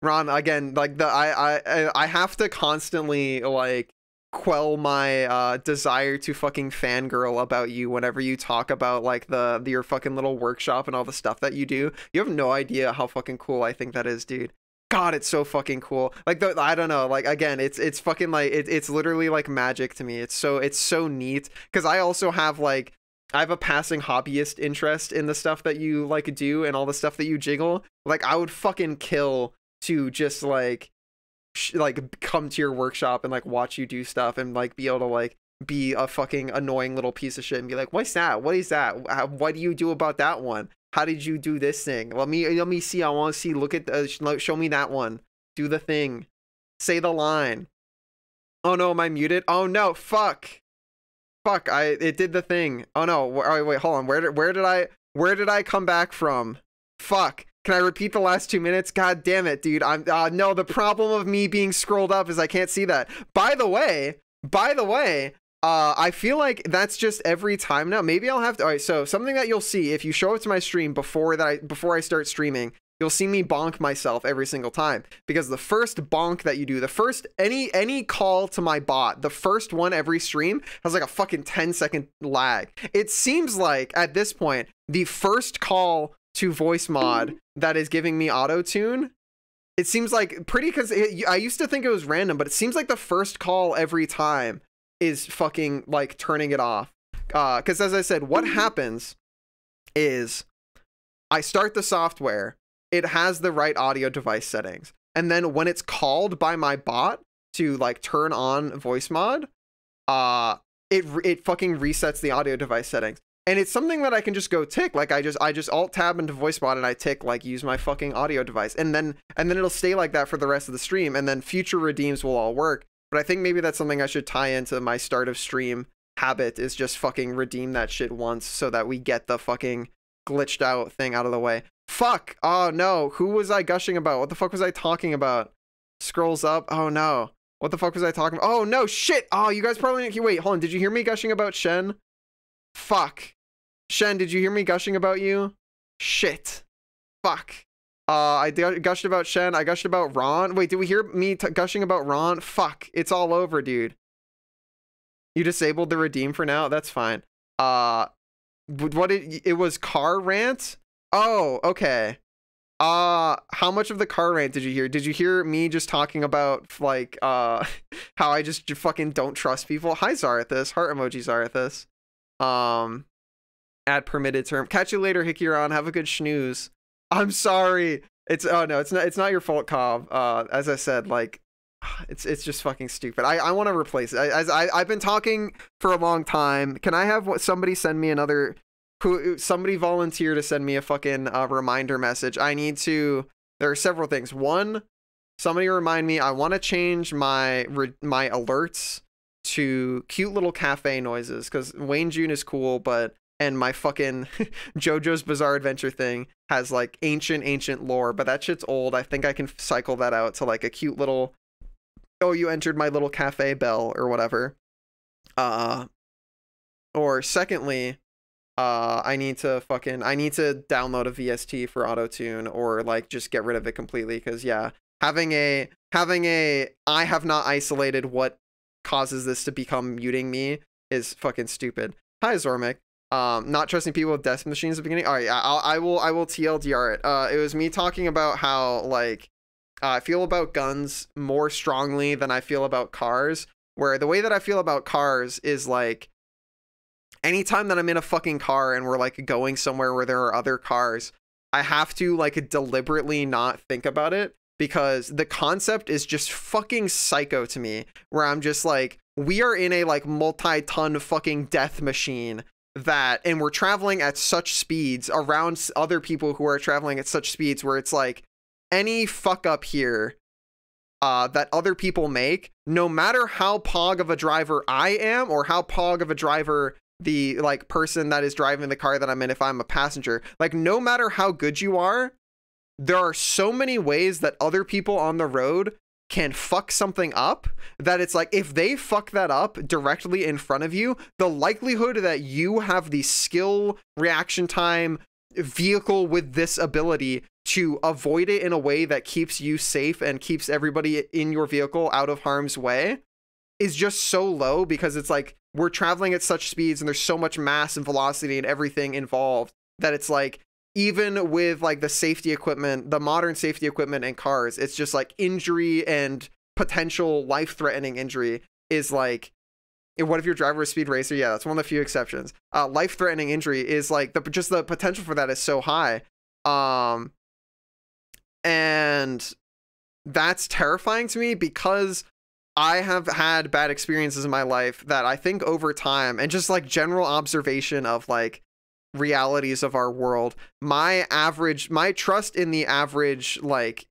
A: Ron, again, like the I I I have to constantly like quell my uh desire to fucking fangirl about you whenever you talk about like the, the your fucking little workshop and all the stuff that you do. You have no idea how fucking cool I think that is, dude. God, it's so fucking cool. Like the I don't know, like again, it's it's fucking like it, it's literally like magic to me. It's so it's so neat because I also have like I have a passing hobbyist interest in the stuff that you like do and all the stuff that you jiggle. Like I would fucking kill to just like like come to your workshop and like watch you do stuff and like be able to like be a fucking annoying little piece of shit and be like, "What's that? What is that? How, what do you do about that one? How did you do this thing? Let me let me see. I want to see. Look at the show me that one. Do the thing. Say the line. Oh no, am I muted? Oh no, fuck. Fuck, I it did the thing. Oh no, wait, wait, hold on. Where did where did I where did I come back from? Fuck. Can I repeat the last two minutes? God damn it, dude. I'm uh no, the problem of me being scrolled up is I can't see that. By the way, by the way, uh, I feel like that's just every time now. Maybe I'll have to. All right, so something that you'll see if you show up to my stream before that I before I start streaming you'll see me bonk myself every single time because the first bonk that you do the first any any call to my bot the first one every stream has like a fucking 10 second lag it seems like at this point the first call to Voicemod that is giving me auto tune it seems like pretty because i used to think it was random but it seems like the first call every time is fucking like turning it off because uh, as i said what happens is i start the software it has the right audio device settings. And then when it's called by my bot to like turn on Voicemod, uh it it fucking resets the audio device settings. And it's something that I can just go tick. Like I just I just alt tab into Voicemod and I tick like use my fucking audio device. And then and then it'll stay like that for the rest of the stream and then future redeems will all work. But I think maybe that's something I should tie into my start of stream habit is just fucking redeem that shit once so that we get the fucking glitched out thing out of the way. Fuck. Oh no. Who was I gushing about? What the fuck was I talking about? Scrolls up. Oh no. What the fuck was I talking about? Oh no, shit. Oh, you guys probably didn't. Wait, hold on. Did you hear me gushing about Shen? Fuck. Shen, did you hear me gushing about you? Shit. Fuck. Uh, I gushed about Shen. I gushed about Ron. Wait, did we hear me gushing about Ron? Fuck. It's all over, dude. You disabled the redeem for now? That's fine. Uh, what did it was car rant? Oh, okay. Uh how much of the car rant did you hear? Did you hear me just talking about like uh how I just fucking don't trust people? Hi Zarathus, heart emoji Zarathus. Um add permitted term. Catch you later, Hikiron. Have a good snooze. I'm sorry. It's oh no, it's not it's not your fault, Cobb. Uh as I said, like it's it's just fucking stupid. I, I want to replace it. I, I I've been talking for a long time. Can I have what somebody send me another? Who somebody volunteer to send me a fucking uh, reminder message? I need to. There are several things. One, somebody remind me. I want to change my my alerts to cute little cafe noises because Wayne June is cool, but and my fucking JoJo's Bizarre Adventure thing has like ancient ancient lore, but that shit's old. I think I can cycle that out to like a cute little oh you entered my little cafe bell or whatever. Uh or secondly, uh I need to fucking I need to download a VST for auto tune or like just get rid of it completely cuz yeah, having a having a I have not isolated what causes this to become muting me is fucking stupid. Hi Zormic. Um, not trusting people with death machines at the beginning. All right, I'll, I will. I will TLDR it. Uh, it was me talking about how like uh, I feel about guns more strongly than I feel about cars. Where the way that I feel about cars is like anytime that I'm in a fucking car and we're like going somewhere where there are other cars, I have to like deliberately not think about it because the concept is just fucking psycho to me. Where I'm just like, we are in a like multi-ton fucking death machine that and we're traveling at such speeds around other people who are traveling at such speeds where it's like any fuck up here uh, that other people make, no matter how pog of a driver I am or how pog of a driver the like person that is driving the car that I'm in if I'm a passenger, like no matter how good you are, there are so many ways that other people on the road can fuck something up that it's like if they fuck that up directly in front of you the likelihood that you have the skill reaction time vehicle with this ability to avoid it in a way that keeps you safe and keeps everybody in your vehicle out of harm's way is just so low because it's like we're traveling at such speeds and there's so much mass and velocity and everything involved that it's like even with like the safety equipment, the modern safety equipment in cars, it's just like injury and potential life threatening injury is like what if your driver is speed racer? Yeah, that's one of the few exceptions. Uh, life threatening injury is like the just the potential for that is so high. Um, and that's terrifying to me because I have had bad experiences in my life that I think over time and just like general observation of like realities of our world my average my trust in the average like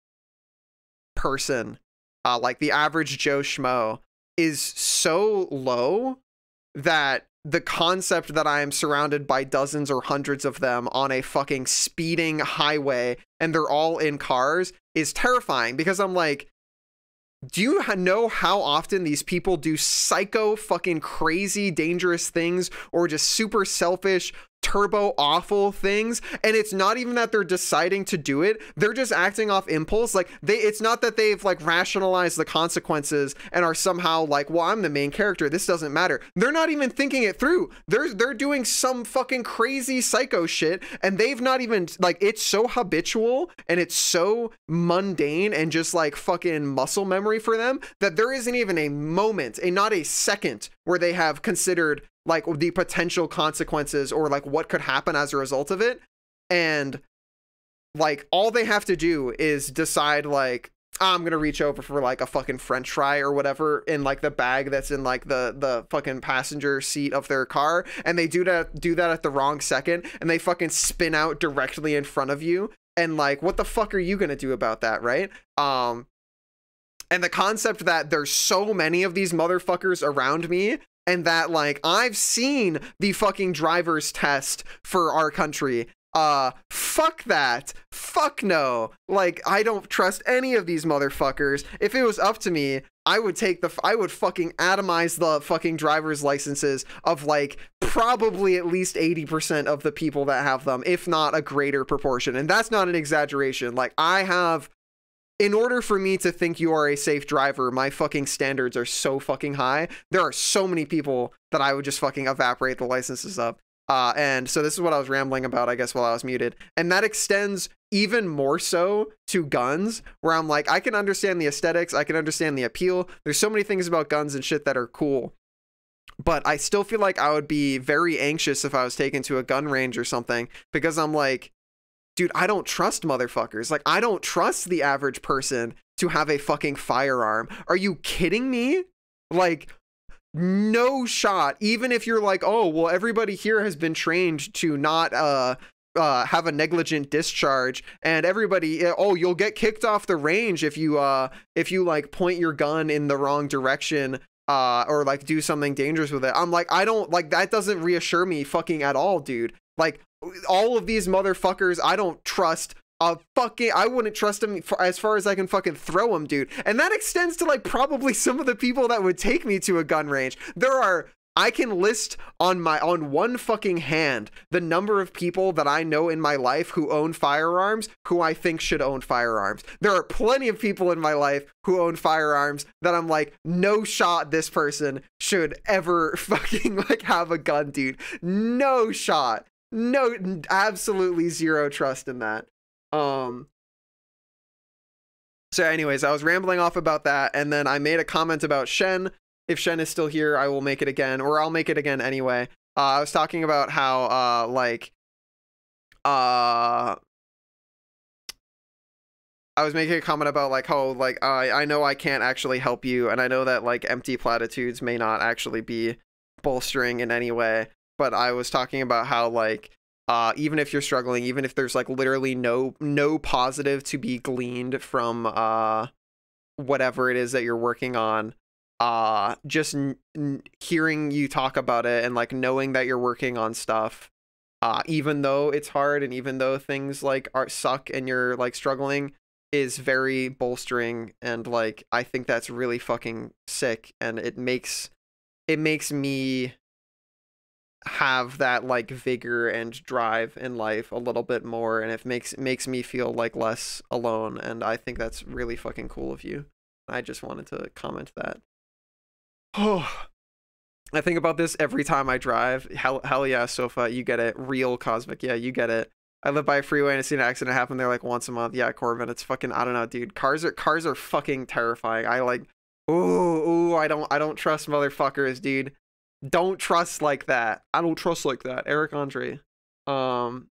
A: person uh like the average joe schmo is so low that the concept that I am surrounded by dozens or hundreds of them on a fucking speeding highway and they're all in cars is terrifying because I'm like, do you know how often these people do psycho fucking crazy dangerous things or just super selfish turbo awful things and it's not even that they're deciding to do it. They're just acting off impulse. Like they it's not that they've like rationalized the consequences and are somehow like well I'm the main character. This doesn't matter. They're not even thinking it through. They're they're doing some fucking crazy psycho shit and they've not even like it's so habitual and it's so mundane and just like fucking muscle memory for them that there isn't even a moment a not a second where they have considered like the potential consequences or like what could happen as a result of it and like all they have to do is decide like oh, I'm gonna reach over for like a fucking French fry or whatever in like the bag that's in like the the fucking passenger seat of their car, and they do that do that at the wrong second, and they fucking spin out directly in front of you, and like what the fuck are you gonna do about that, right? Um, and the concept that there's so many of these motherfuckers around me and that like I've seen the fucking driver's test for our country. Uh fuck that. Fuck no. Like I don't trust any of these motherfuckers. If it was up to me, I would take the I would fucking atomize the fucking driver's licenses of like probably at least 80% of the people that have them, if not a greater proportion. And that's not an exaggeration. Like I have in order for me to think you are a safe driver, my fucking standards are so fucking high. There are so many people that I would just fucking evaporate the licenses of. Uh, and so this is what I was rambling about, I guess, while I was muted. And that extends even more so to guns, where I'm like, I can understand the aesthetics, I can understand the appeal. There's so many things about guns and shit that are cool. But I still feel like I would be very anxious if I was taken to a gun range or something because I'm like, dude, I don't trust motherfuckers. Like, I don't trust the average person to have a fucking firearm. Are you kidding me? Like, no shot. Even if you're like, oh, well, everybody here has been trained to not uh uh, have a negligent discharge and everybody oh you'll get kicked off the range if you uh if you like point your gun in the wrong direction uh or like do something dangerous with it i'm like i don't like that doesn't reassure me fucking at all dude like all of these motherfuckers i don't trust a fucking I wouldn't trust him for, as far as I can fucking throw him, dude. And that extends to like probably some of the people that would take me to a gun range. There are I can list on my on one fucking hand the number of people that I know in my life who own firearms who I think should own firearms. There are plenty of people in my life who own firearms that I'm like no shot this person should ever fucking like have a gun, dude. No shot. No absolutely zero trust in that. Um so anyways, I was rambling off about that and then I made a comment about Shen if Shen is still here, I will make it again, or I'll make it again anyway. Uh, I was talking about how, uh, like, uh, I was making a comment about like how like I I know I can't actually help you, and I know that like empty platitudes may not actually be bolstering in any way. But I was talking about how like uh, even if you're struggling, even if there's like literally no no positive to be gleaned from uh whatever it is that you're working on, uh just hearing you talk about it and like knowing that you're working on stuff uh even though it's hard and even though things like are suck and you're like struggling is very bolstering and like I think that's really fucking sick and it makes it makes me have that like vigor and drive in life a little bit more and it makes makes me feel like less alone and I think that's really fucking cool of you. I just wanted to comment that. Oh, I think about this every time I drive. Hell, hell yeah, Sofa, you get it. Real cosmic, yeah, you get it. I live by a freeway and I see an accident happen there like once a month. Yeah, Corbin, it's fucking I don't know, dude. Cars are cars are fucking terrifying. I like, ooh, ooh, I don't I don't trust motherfuckers, dude. Don't trust like that. I don't trust like that. Eric Andre. Um,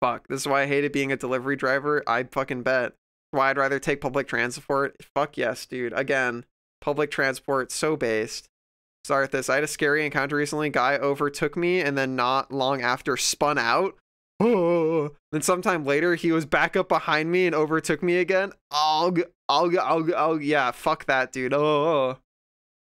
A: fuck. This is why I hated being a delivery driver. I fucking bet. Why I'd rather take public transport. Fuck yes, dude. Again, public transport so based. Start this. I had a scary encounter recently. Guy overtook me and then not long after spun out. Oh. Then sometime later he was back up behind me and overtook me again. Oh, oh, oh, oh, yeah. Fuck that, dude. Oh,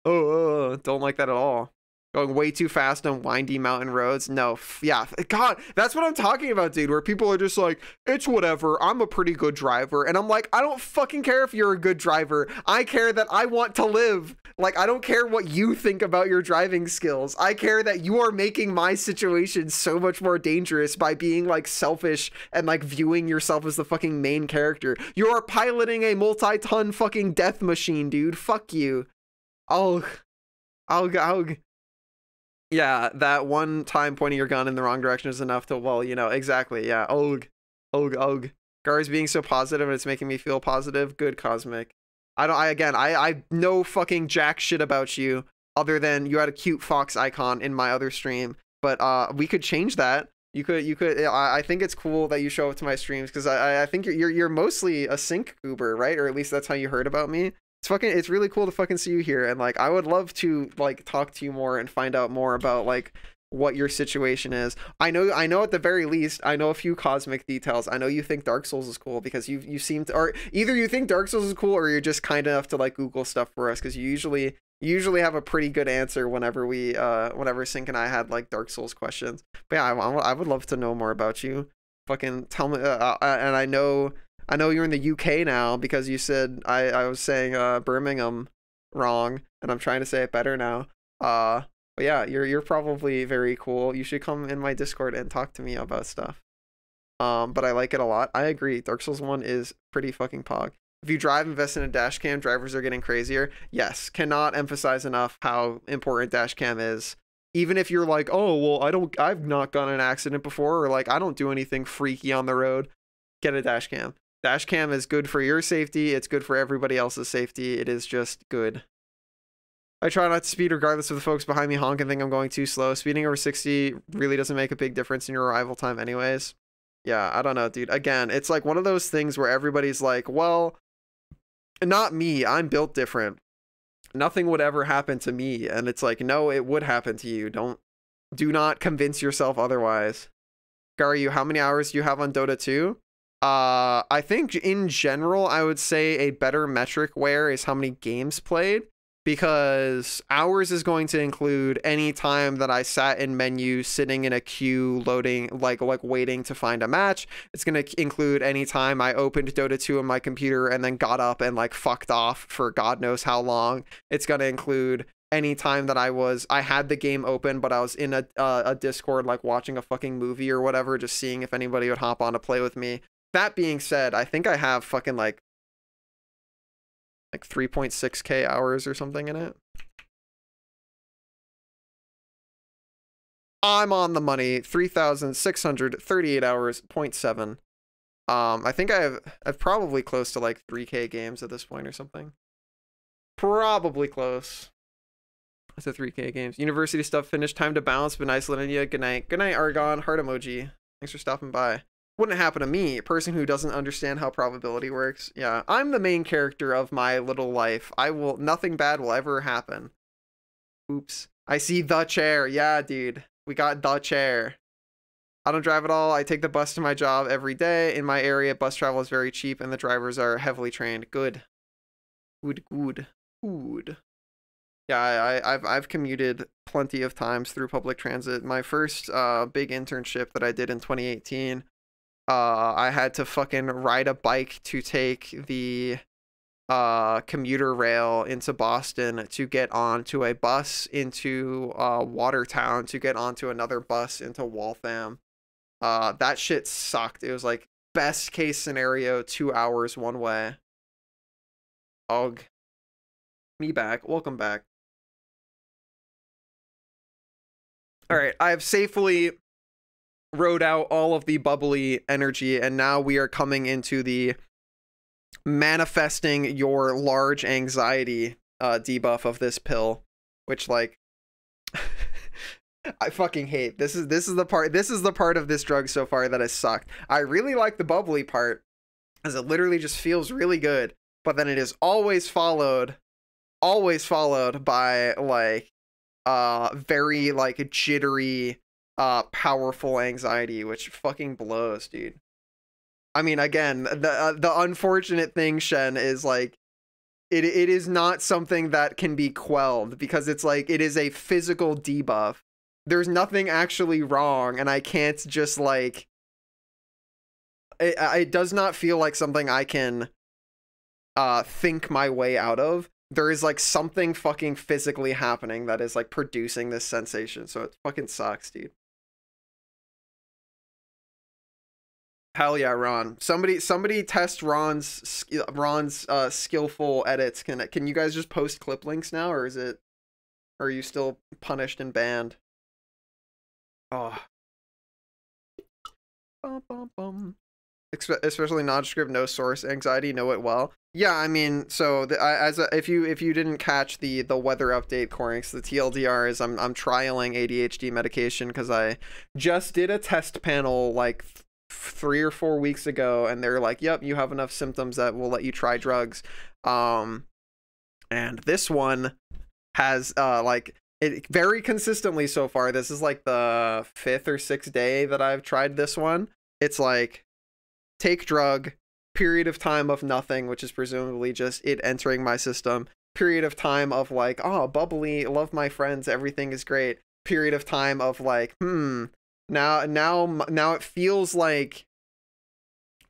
A: oh, don't like that at all going way too fast on windy mountain roads. No, yeah, God, that's what I'm talking about, dude. Where people are just like, it's whatever. I'm a pretty good driver, and I'm like, I don't fucking care if you're a good driver. I care that I want to live. Like, I don't care what you think about your driving skills. I care that you are making my situation so much more dangerous by being like selfish and like viewing yourself as the fucking main character. You are piloting a multi-ton fucking death machine, dude. Fuck you. I'll, I'll, I'll, yeah, that one time pointing your gun in the wrong direction is enough to, well, you know, exactly. Yeah. Og. Og, og. Gar's being so positive and it's making me feel positive. Good cosmic. I don't, I, again, I, I know fucking jack shit about you other than you had a cute fox icon in my other stream. But, uh, we could change that. You could, you could, I, I think it's cool that you show up to my streams because I, I think you're, you're, you're mostly a sync goober, right? Or at least that's how you heard about me it's fucking it's really cool to fucking see you here and like I would love to like talk to you more and find out more about like what your situation is. I know I know at the very least I know a few cosmic details. I know you think Dark Souls is cool because you you seem to or either you think Dark Souls is cool or you're just kind enough to like Google stuff for us because you usually usually have a pretty good answer whenever we uh whenever Sync and I had like Dark Souls questions. But yeah, I, I would love to know more about you. Fucking tell me uh, uh, and I know I know you're in the UK now because you said I, I was saying uh, Birmingham wrong, and I'm trying to say it better now. Uh, but yeah, you're you're probably very cool. You should come in my Discord and talk to me about stuff. Um, but I like it a lot. I agree. Dark Souls One is pretty fucking pog. If you drive, invest in a dash cam. Drivers are getting crazier. Yes, cannot emphasize enough how important dash cam is. Even if you're like, oh well, I don't, I've not gotten an accident before, or like I don't do anything freaky on the road. Get a dash cam. Dash cam is good for your safety. It's good for everybody else's safety. It is just good. I try not to speed regardless of the folks behind me honk and think I'm going too slow. Speeding over 60 really doesn't make a big difference in your arrival time anyways. Yeah, I don't know, dude. Again, it's like one of those things where everybody's like, well, not me. I'm built different. Nothing would ever happen to me. And it's like, no, it would happen to you. Don't, do not convince yourself otherwise. Gariyuu, how many hours do you have on Dota 2? Uh, I think in general, I would say a better metric where is how many games played because hours is going to include any time that I sat in menu, sitting in a queue, loading, like like waiting to find a match. It's going to include any time I opened Dota 2 on my computer and then got up and like fucked off for God knows how long. It's going to include any time that I was I had the game open, but I was in a uh, a Discord like watching a fucking movie or whatever, just seeing if anybody would hop on to play with me. That being said, I think I have fucking like like 3.6k hours or something in it. I'm on the money, 3,638 hours, 0.7. Um, I think I have, I've probably close to like 3k games at this point or something. Probably close. A 3k games. University stuff finished. Time to bounce. Been letting you. Good night. Good night, Argon. Heart emoji. Thanks for stopping by wouldn't happen to me, a person who doesn't understand how probability works. Yeah, I'm the main character of my little life. I will nothing bad will ever happen. Oops. I see the chair. Yeah, dude. We got the chair. I don't drive at all. I take the bus to my job every day. In my area, bus travel is very cheap and the drivers are heavily trained. Good. Good, good, good. Yeah, I, I've I've commuted plenty of times through public transit. My first uh, big internship that I did in 2018 uh, I had to fucking ride a bike to take the uh, commuter rail into Boston to get onto a bus into uh, Watertown to get onto another bus into Waltham. Uh, that shit sucked. It was like best case scenario, two hours one way. Ugh. Me back. Welcome back. All right, I've safely rode out all of the bubbly energy, and now we are coming into the manifesting your large anxiety uh, debuff of this pill, which like I fucking hate. This is this is the part this is the part of this drug so far that has sucked. I really like the bubbly part as it literally just feels really good, but then it is always followed always followed by like uh very like jittery uh powerful anxiety which fucking blows dude. I mean again the uh, the unfortunate thing shen is like it it is not something that can be quelled because it's like it is a physical debuff. There's nothing actually wrong and i can't just like it, it does not feel like something i can uh think my way out of. There is like something fucking physically happening that is like producing this sensation so it fucking sucks dude Hell yeah, Ron. Somebody somebody test Ron's Ron's uh, skillful edits. Can can you guys just post clip links now or is it or are you still punished and banned? Oh. Bum, bum, bum. Especially non-script, no source anxiety. Know it well. Yeah, I mean, so the, I, as a, if you if you didn't catch the the weather update, Corinx, the TLDR is I'm I'm trialing ADHD medication because I just did a test panel like three or four weeks ago and they're like yep you have enough symptoms that we'll let you try drugs. Um and this one has uh like it very consistently so far this is like the fifth or sixth day that i've tried this one. It's like take drug period of time of nothing which is presumably just it entering my system period of time of like oh bubbly love my friends everything is great period of time of like hmm now now now it feels like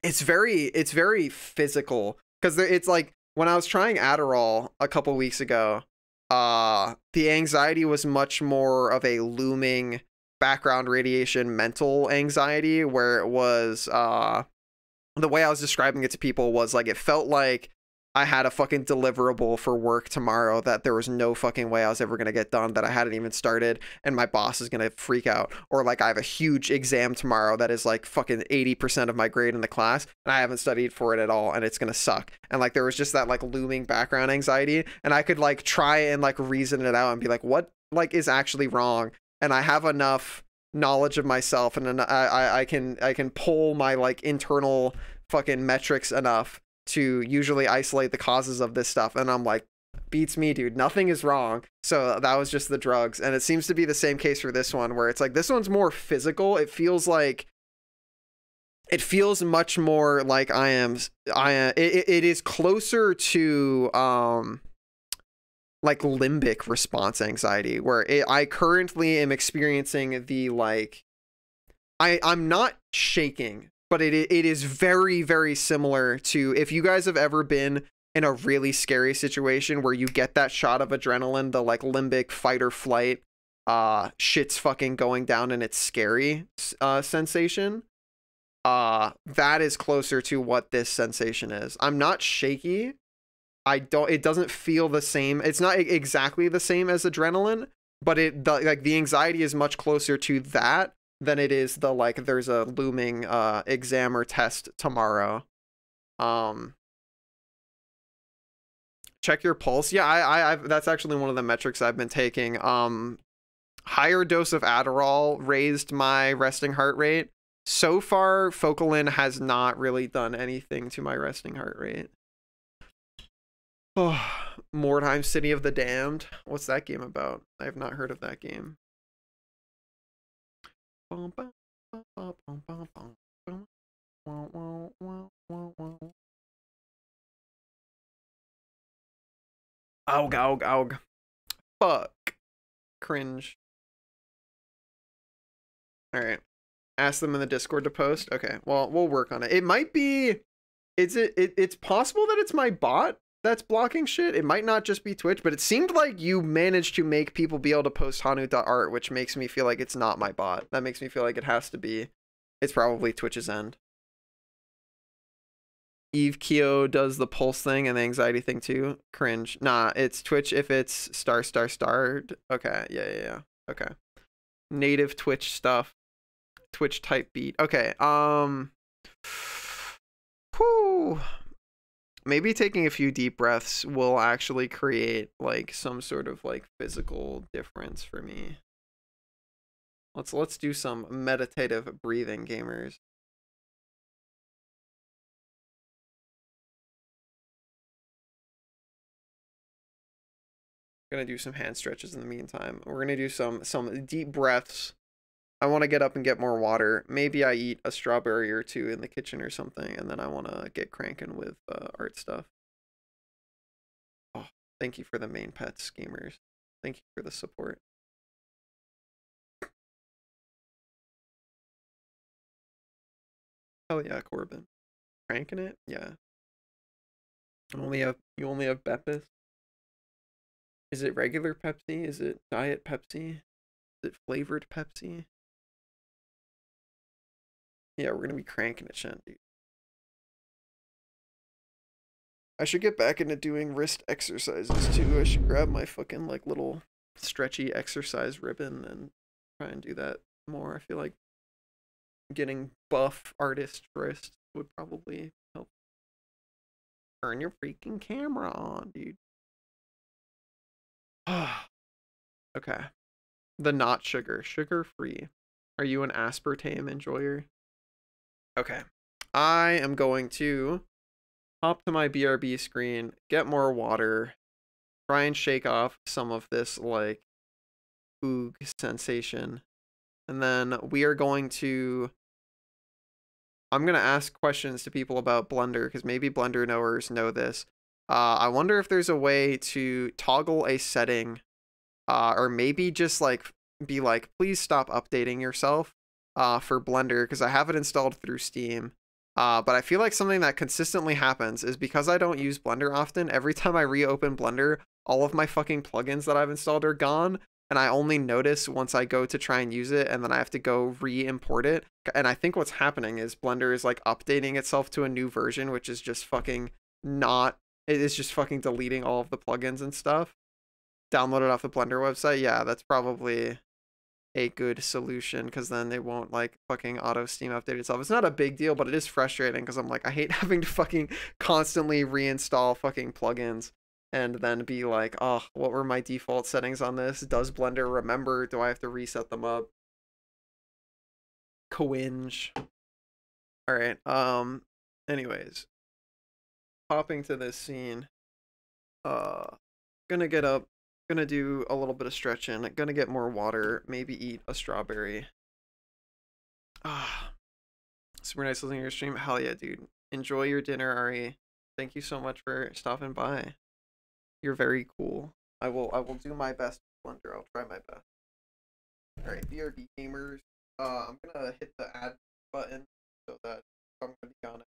A: it's very it's very physical. Because it's like when I was trying Adderall a couple weeks ago, uh the anxiety was much more of a looming background radiation mental anxiety where it was uh the way I was describing it to people was like it felt like I had a fucking deliverable for work tomorrow that there was no fucking way I was ever going to get done that I hadn't even started and my boss is going to freak out or like I have a huge exam tomorrow that is like fucking 80% of my grade in the class and I haven't studied for it at all and it's going to suck. And like there was just that like looming background anxiety and I could like try and like reason it out and be like what like is actually wrong and I have enough knowledge of myself and I I, I can I can pull my like internal fucking metrics enough to usually isolate the causes of this stuff. And I'm like, beats me, dude. Nothing is wrong. So that was just the drugs. And it seems to be the same case for this one, where it's like this one's more physical. It feels like it feels much more like I am I am it, it is closer to um like limbic response anxiety where it, I currently am experiencing the like I I'm not shaking but it it is very very similar to if you guys have ever been in a really scary situation where you get that shot of adrenaline the like limbic fight or flight uh shit's fucking going down and it's scary uh sensation uh that is closer to what this sensation is. I'm not shaky. I don't it doesn't feel the same it's not exactly the same as adrenaline but it the, like the anxiety is much closer to that than it is the like there's a looming uh exam or test tomorrow um check your pulse yeah i i I've, that's actually one of the metrics i've been taking um higher dose of adderall raised my resting heart rate so far, Focalin has not really done anything to my resting heart rate. Oh, Mordheim City of the Damned. What's that game about? I have not heard of that game. Aug, aug, aug. Fuck. Cringe. Alright ask them in the Discord to post. Okay, well, we'll work on it. It might be, is it, it? It's possible that it's my bot that's blocking shit. It might not just be Twitch, but it seemed like you managed to make people be able to post Hanu.art, which makes me feel like it's not my bot. That makes me feel like it has to be. It's probably Twitch's end. Eve Keo does the pulse thing and the anxiety thing too. Cringe. Nah, it's Twitch if it's star star starred. Okay, yeah, yeah, yeah. Okay. Native Twitch stuff. Twitch type beat. Okay. Um. Whew. Maybe taking a few deep breaths will actually create like some sort of like physical difference for me. Let's let's do some meditative breathing, gamers. gonna do some hand stretches in the meantime. We're gonna do some some deep breaths I want to get up and get more water. Maybe I eat a strawberry or two in the kitchen or something, and then I want to get cranking with uh, art stuff. Oh, thank you for the main pets, gamers. Thank you for the support. Oh yeah, Corbin. Cranking it? Yeah. Only have you only have Beppis? Is it regular Pepsi? Is it diet Pepsi? Is it flavored Pepsi? Yeah, we're gonna be cranking it, Shen, dude. I should get back into doing wrist exercises too. I should grab my fucking like little stretchy exercise ribbon and try and do that more. I feel like getting buff artist wrist would probably help. Turn your freaking camera on, dude. okay. The not sugar, sugar free. Are you an aspartame enjoyer? Okay. I am going to hop to my BRB screen, get more water, try and shake off some of this like oog sensation. And then we are going to I'm going to ask questions to people about Blender because maybe Blender knowers know this. Uh, I wonder if there's a way to toggle a setting uh, or maybe just like be like, please stop updating yourself uh, for Blender because I have it installed through Steam. Uh, but I feel like something that consistently happens is because I don't use Blender often, every time I reopen Blender, all of my fucking plugins that I've installed are gone. And I only notice once I go to try and use it, and then I have to go re import it. And I think what's happening is Blender is like updating itself to a new version, which is just fucking not, it is just fucking deleting all of the plugins and stuff. Download it off the Blender website. Yeah, that's probably a good solution because then they won't like fucking auto steam update itself. It's not a big deal, but it is frustrating because I'm like, I hate having to fucking constantly reinstall fucking plugins and then be like, oh, what were my default settings on this? Does Blender remember? Do I have to reset them up? Coinge. All right. Um. Anyways, popping to this scene. Uh, gonna get up, gonna do a little bit of stretching, gonna get more water, maybe eat a strawberry. Ah, super nice listening to your stream. Hell yeah, dude. Enjoy your dinner, Ari. Thank you so much for stopping by. You're very cool. I will I will do my best, Blender. I'll try my best. All right, BRB gamers. Uh, I'm gonna hit the add button so that I'm gonna be on it.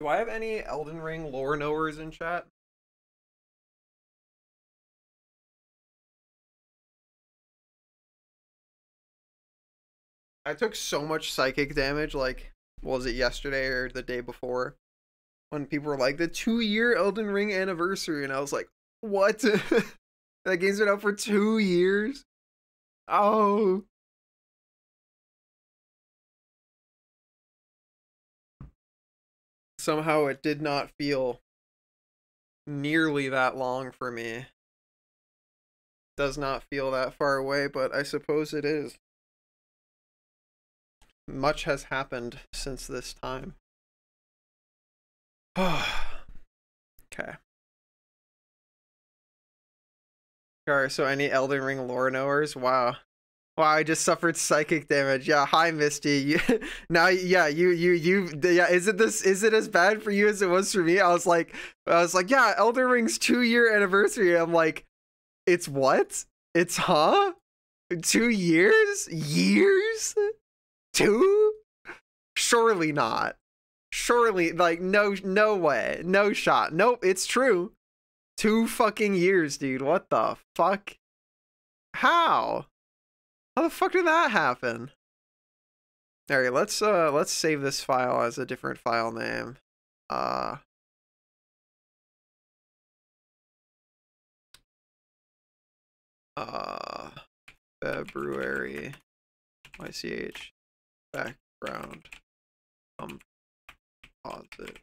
A: Do I have any Elden Ring lore knowers in chat? I took so much psychic damage, like, was it yesterday or the day before? When people were like, the two year Elden Ring anniversary, and I was like, what? that game's been out for two years? Oh. Somehow it did not feel nearly that long for me. Does not feel that far away, but I suppose it is. Much has happened since this time. okay. Alright, so any Elden Ring lore knowers? Wow. Wow, I just suffered psychic damage. Yeah, hi Misty. You, now, yeah, you, you, you. Yeah, is it this? Is it as bad for you as it was for me? I was like, I was like, yeah, Elden Ring's two year anniversary. I'm like, it's what? It's huh? Two years? Years? Two? Surely not. Surely, like, no, no way, no shot. Nope, it's true. Two fucking years, dude. What the fuck? How? How the fuck did that happen? Alright, let's uh let's save this file as a different file name. Uh uh February YCH background composite.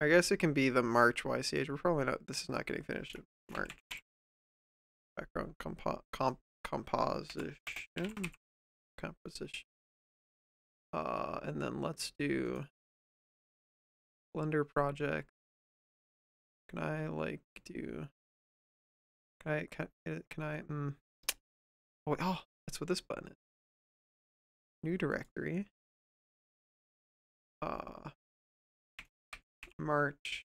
A: I guess it can be the March YCH. We're probably not this is not getting finished in March. Background comp comp composition composition uh and then let's do blender project Can I like do? Can I can can I? Mm, oh, oh, that's what this button is. New directory. Uh, March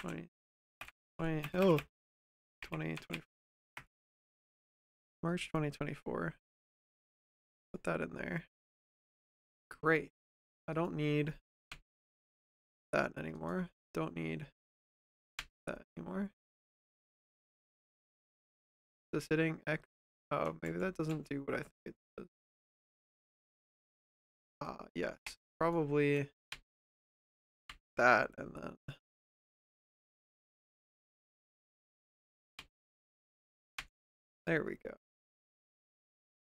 A: 20, 20 oh, 20, 20, March 2024. Put that in there. Great. I don't need that anymore. Don't need that anymore. This hitting X. Oh, maybe that doesn't do what I think it does. Uh, yes. Probably that and then there we go.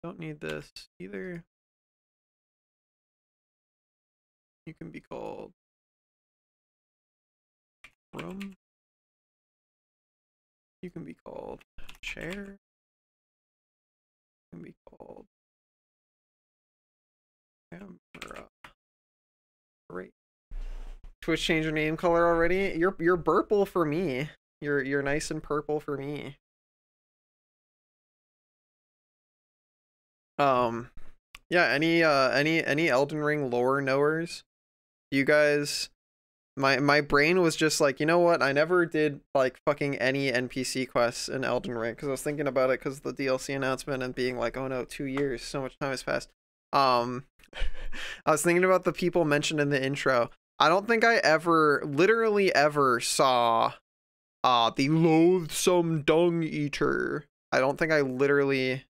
A: Don't need this either. You can be called room. You can be called chair. You can be called camera. Great. Twitch change your name color already? You're you're purple for me. You're you're nice and purple for me. Um yeah, any uh any any Elden Ring lore knowers? You guys my my brain was just like, you know what? I never did like fucking any NPC quests in Elden Ring because I was thinking about it because the DLC announcement and being like, oh no, two years, so much time has passed. Um, I was thinking about the people mentioned in the intro. I don't think I ever, literally ever saw, uh, the loathsome dung eater. I don't think I literally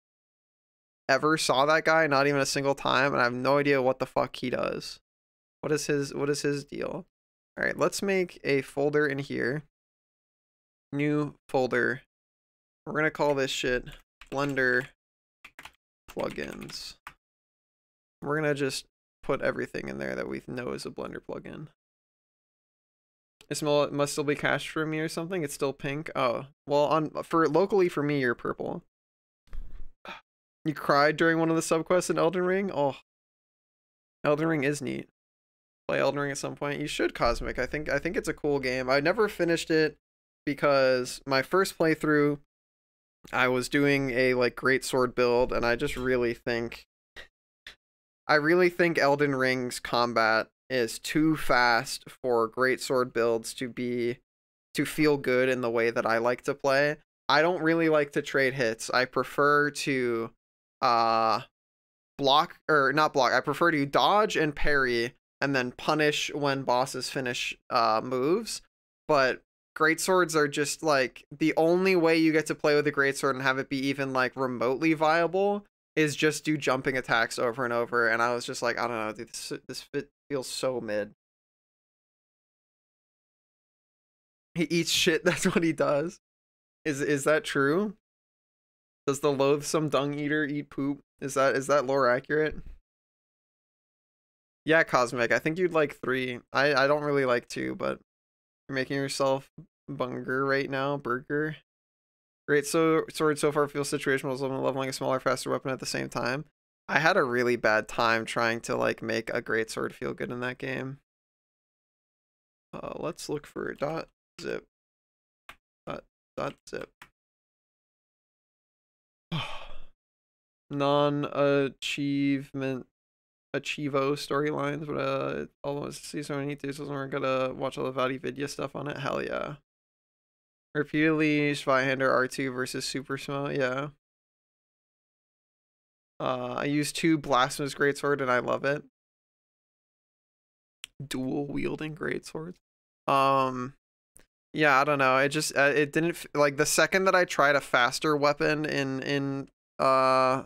A: ever saw that guy, not even a single time, and I have no idea what the fuck he does. What is his what is his deal? All right, let's make a folder in here. New folder. We're going to call this shit Blender plugins. We're going to just put everything in there that we know is a Blender plugin. It must still be cached for me or something. It's still pink. Oh, well, on for locally for me, you're purple. You cried during one of the subquests in Elden Ring. Oh, Elden Ring is neat play Elden Ring at some point. You should Cosmic. I think I think it's a cool game. I never finished it because my first playthrough I was doing a like great sword build and I just really think I really think Elden Ring's combat is too fast for great sword builds to be to feel good in the way that I like to play. I don't really like to trade hits. I prefer to uh block or not block. I prefer to dodge and parry and then punish when bosses finish uh, moves. But great swords are just like the only way you get to play with a great sword and have it be even like remotely viable is just do jumping attacks over and over. And I was just like, I don't know, dude, this this feels so mid. He eats shit. That's what he does. Is is that true? Does the loathsome dung eater eat poop? Is that is that lore accurate? Yeah, Cosmic. I think you'd like three. I, I don't really like two, but you're making yourself bunger right now. Burger. Great so sword so far feels situational leveling a smaller, faster weapon at the same time. I had a really bad time trying to like make a great sword feel good in that game. Uh, let's look for dot zip. Dot dot zip. Non-achievement Achievo storylines, but uh, almost see so many so we're gonna watch all the VaatiVidya stuff on it. Hell yeah. Repeatedly, Zweihander R2 versus Super Smo, yeah. Uh, I use two Blasphemous Greatsword and I love it. Dual wielding greatswords. Um, yeah, I don't know. It just uh, it didn't like the second that I tried a faster weapon in in uh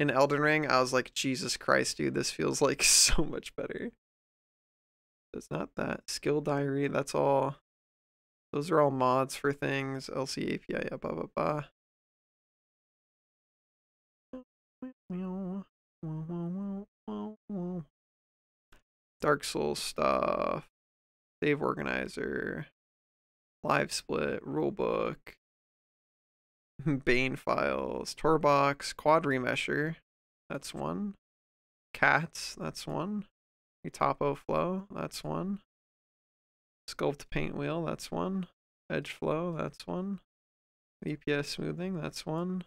A: in Elden Ring, I was like, Jesus Christ, dude, this feels like so much better. It's not that. Skill diary, that's all. Those are all mods for things. LC API, yeah, blah, blah, blah. Dark Souls stuff. Save organizer. Live split. Rulebook. Bane files, Torbox, Quad Remesher, that's one. Cats, that's one. Utapo Flow, that's one. Sculpt Paint Wheel, that's one. Edge flow, that's one. VPS smoothing, that's one.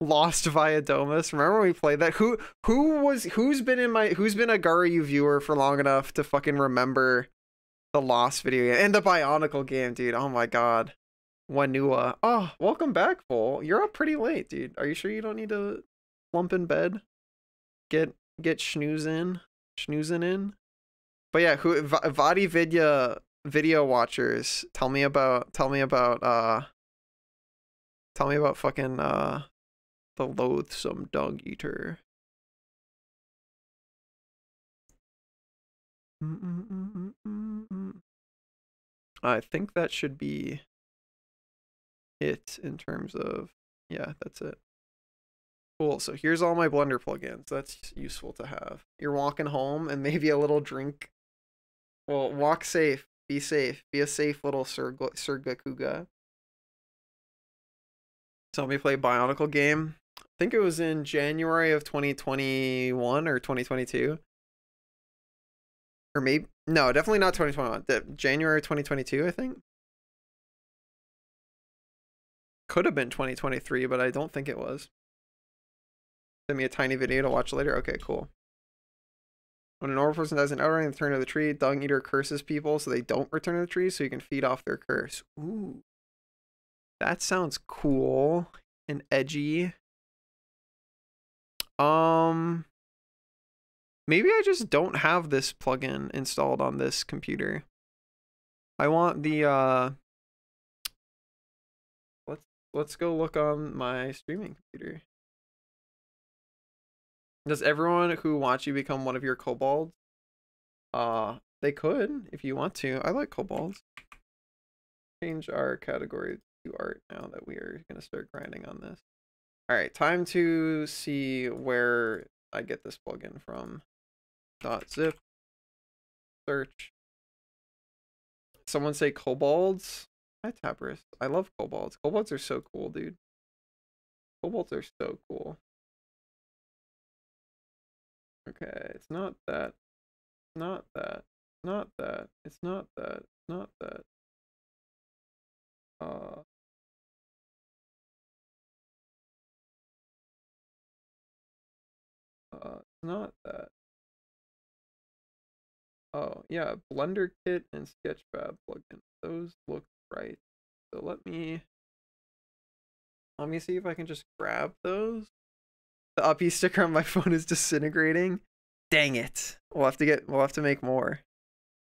A: Lost via Domus. Remember we played that? Who who was who's been in my who's been a Garu viewer for long enough to fucking remember the Lost video game and the Bionicle game, dude? Oh my god. Wanua. Uh, oh, welcome back, Vol. You're up pretty late, dude. Are you sure you don't need to lump in bed? Get get snoozing, snoozing in. But yeah, who VaatiVidya video watchers, tell me about tell me about uh tell me about fucking uh the loathsome dog eater. Mm, mm, mm, I think that should be it in terms of yeah, that's it. Cool. So here's all my Blender plugins. That's useful to have. You're walking home and maybe a little drink. Well, walk safe. Be safe. Be a safe little Sir Surgakuga. So let me play Bionicle game. I think it was in January of 2021 or 2022. Or maybe no, definitely not 2021. January 2022, I think. Could have been 2023, but I don't think it was. Send me a tiny video to watch later. Okay, cool. When a normal person does an outright return to the tree, Dung Eater curses people so they don't return to the tree so you can feed off their curse. Ooh. That sounds cool and edgy. Um maybe I just don't have this plugin installed on this computer. I want the uh let's go look on my streaming computer. Does everyone who watch you become one of your kobolds? Uh, they could if you want to. I like kobolds. Change our category to art now that we are going to start grinding on this. All right, time to see where I get this plugin from. Dot zip. Search. Someone say kobolds. Hi, Tapperist. I love kobolds. Kobolds are so cool, dude. Kobolds are so cool. Okay, it's not that. Not that. Not that. It's not that. Not that. Uh. Uh, not that. Oh, yeah, Blender Kit and Sketchfab plugin. Those look right. So let me let me see if I can just grab those. The uppy sticker on my phone is disintegrating. Dang it. We'll have to get we'll have to make more.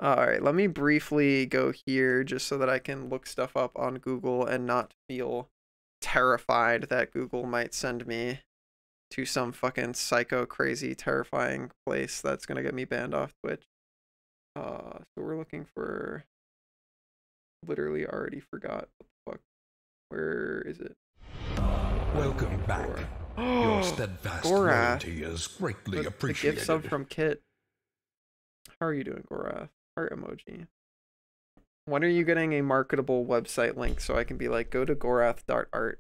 A: Alright, let me briefly go here just so that I can look stuff up on Google and not feel terrified that Google might send me to some fucking psycho crazy terrifying place that's gonna get me banned off Twitch. Uh so we're looking for literally already forgot what the fuck. Where is it?
D: Welcome back. Your steadfast Gorath. loyalty is greatly
A: the,
D: appreciated.
A: The gift sub from Kit. How are you doing, Gorath? Heart emoji. When are you getting a marketable website link so I can be like, go to gorath.art?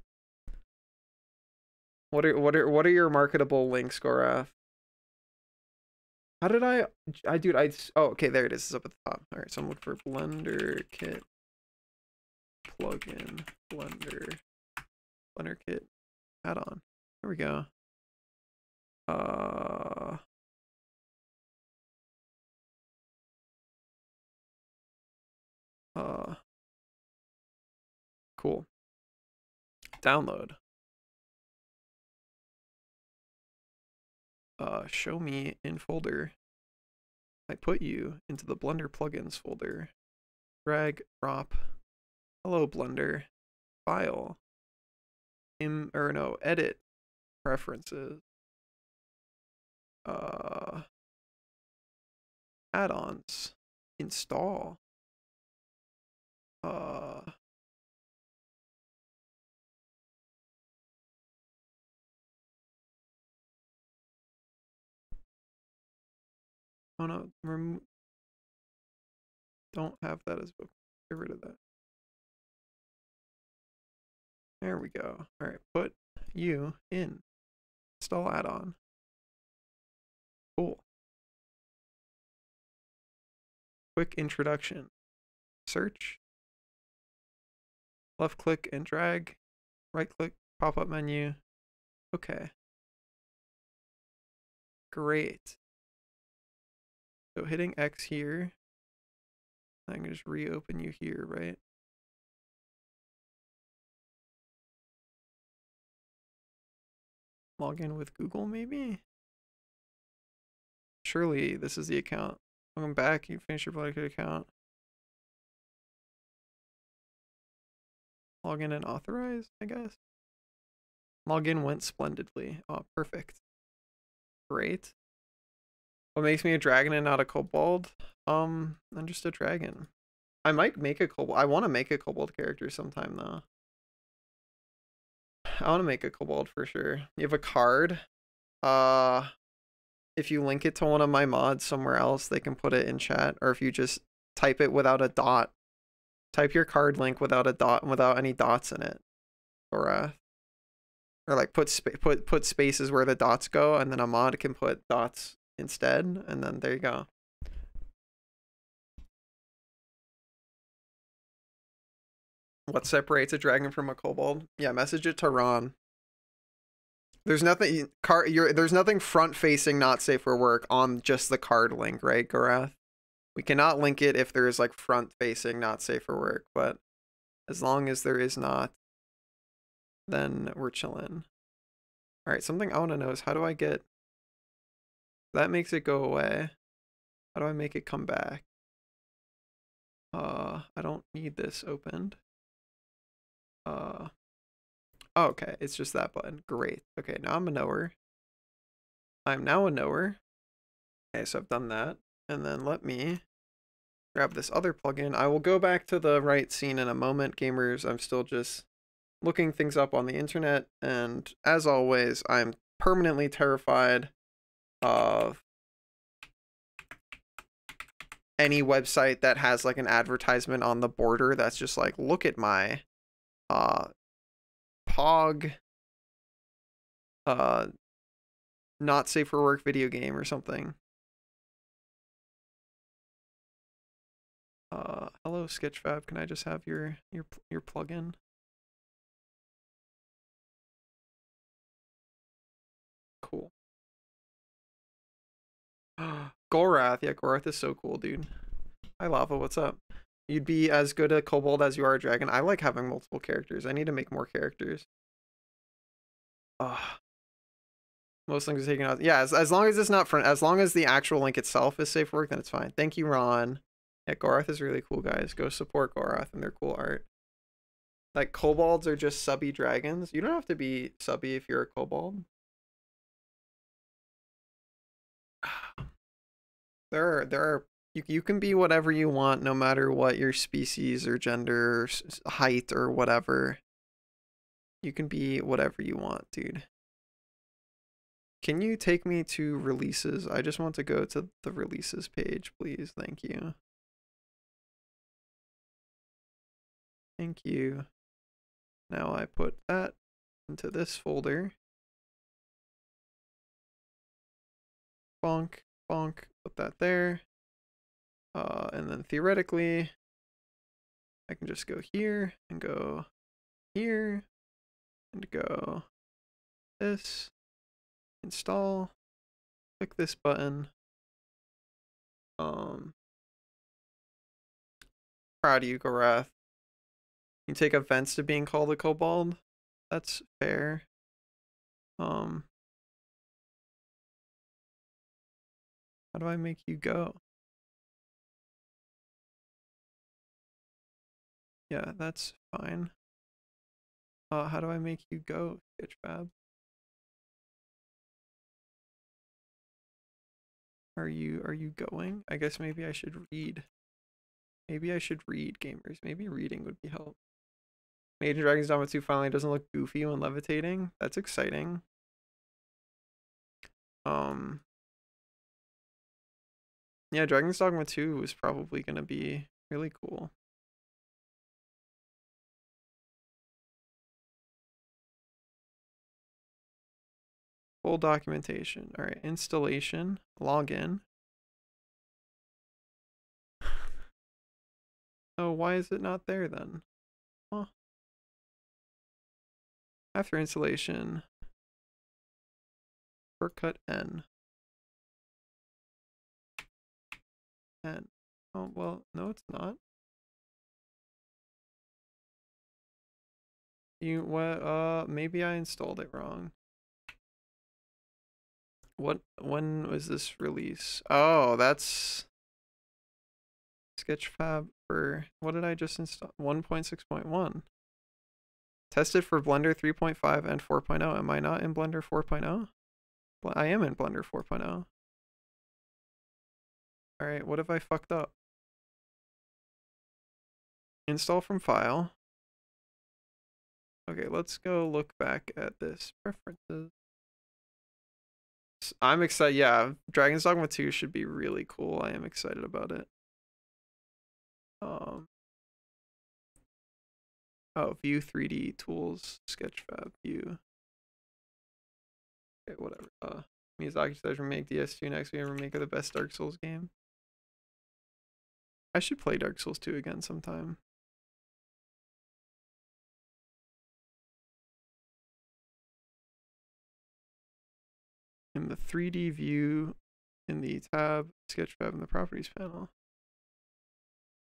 A: What are what are what are your marketable links, Gorath? How did I I dude I oh okay there it is it's up at the top. Alright, so I'm looking for BlenderKit plugin Blender Blender Kit add-on. There we go. Uh, uh, cool. Download. Uh, show me in folder. I put you into the Blender plugins folder. Drag, drop. Hello, Blender. File. Im, or no, edit preferences, uh, add-ons, install, uh, oh no, remove, don't have that as book, get rid of that. There we go. All right, put you in. Install add-on. Cool. Quick introduction. Search. Left click and drag. Right click, pop up menu. Okay. Great. So hitting X here. I can just reopen you here, right? Log in with Google, maybe? Surely this is the account. Welcome back. You finish your BlenderKit account. Log in and authorize, I guess. Login went splendidly. Oh, perfect. Great. What makes me a dragon and not a kobold? Um, I'm just a dragon. I might make a kobold. I want to make a kobold character sometime though. I want to make a kobold for sure. You have a card. Uh, if you link it to one of my mods somewhere else, they can put it in chat. Or if you just type it without a dot, type your card link without a dot, and without any dots in it, or uh, or like put sp- put put spaces where the dots go, and then a mod can put dots instead, and then there you go. What separates a dragon from a kobold? Yeah, message it to Ron. There's nothing car you're there's nothing front facing not safe for work on just the card link, right, Gorath? We cannot link it if there is like front facing not safe for work, but as long as there is not, then we're chilling. Alright, something I want to know is how do I get that makes it go away. How do I make it come back? Uh I don't need this opened. Uh, oh, okay, it's just that button. Great. Okay, now I'm a knower. I'm now a knower. Okay, so I've done that. And then let me grab this other plugin. I will go back to the right scene in a moment, gamers. I'm still just looking things up on the internet. And as always, I'm permanently terrified of any website that has like an advertisement on the border that's just like, look at my uh, Pog, uh, not safe for work video game or something. Uh, hello Sketchfab, can I just have your your your plugin? Cool. Gorath, yeah, Gorath is so cool, dude. Hi Lava, what's up? You'd be as good a kobold as you are a dragon. I like having multiple characters. I need to make more characters. Ugh. Most things are taken out. Yeah, as, as long as it's not front, as long as the actual link itself is safe work, then it's fine. Thank you, Ron. Yeah, Gorath is really cool, guys. Go support Gorath and their cool art. Like kobolds are just subby dragons. You don't have to be subby if you're a kobold. There are there are you you can be whatever you want no matter what your species or gender or height or whatever. You can be whatever you want dude. Can you take me to releases? I just want to go to the releases page please. Thank you. Thank you. Now i put that into this folder. Bonk bonk put that there uh, and then theoretically, I can just go here and go here and go this, install, click this button. Um, proud of you, Garath. You take offense to being called a kobold. That's fair. Um, how do I make you go? Yeah, that's fine. Uh, how do I make you go, Sketchfab? Are you are you going? I guess maybe I should read. Maybe I should read gamers. Maybe reading would be help. Mage and Dragon's Dogma 2 finally doesn't look goofy when levitating. That's exciting. Um Yeah, Dragon's Dogma 2 is probably gonna be really cool. Full documentation. All right, installation, login. oh, why is it not there then? Huh. After installation, shortcut N. N. Oh, well, no, it's not. You, what, uh, maybe I installed it wrong. What, when was this release? Oh, that's Sketchfab for, what did I just install? 1.6.1. Tested for Blender 3.5 and 4.0. Am I not in Blender 4.0? I am in Blender 4.0. Alright, what have I fucked up? Install from file. Okay, let's go look back at this. Preferences. I'm excited. Yeah, Dragon's Dogma 2 should be really cool. I am excited about it. Um, Oh, view 3D tools, Sketchfab view. Okay, whatever. Uh, Miyazaki says remake DS2 next week and remake of the best Dark Souls game. I should play Dark Souls 2 again sometime. In the 3D view in the tab, Sketchfab in the properties panel.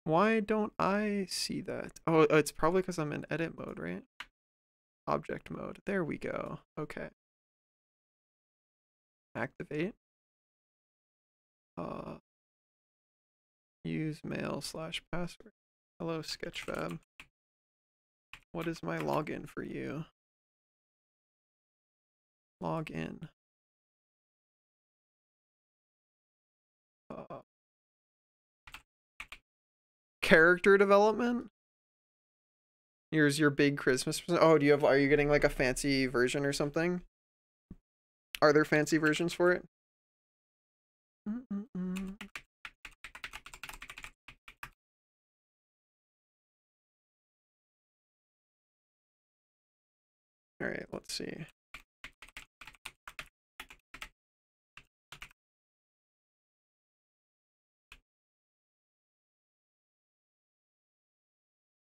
A: Why don't I see that? Oh, it's probably because I'm in edit mode, right? Object mode. There we go. Okay. Activate. Uh, use mail slash password. Hello, Sketchfab. What is my login for you? Log in. Uh, character development. Here's your big Christmas present. Oh, do you have? Are you getting like a fancy version or something? Are there fancy versions for it? Mm -mm -mm. All right, let's see.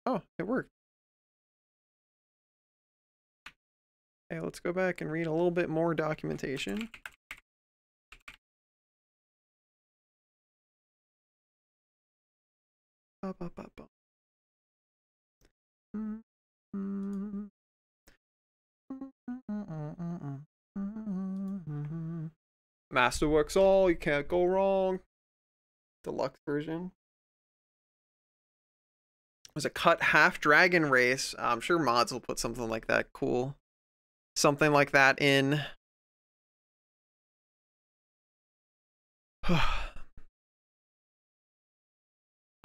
A: Oh, it worked. Okay, let's go back and read a little bit more documentation. Mm, mm. Masterworks all, you can't go wrong. Deluxe version was a cut half dragon race. Uh, I'm sure mods will put something like that cool. Something like that in.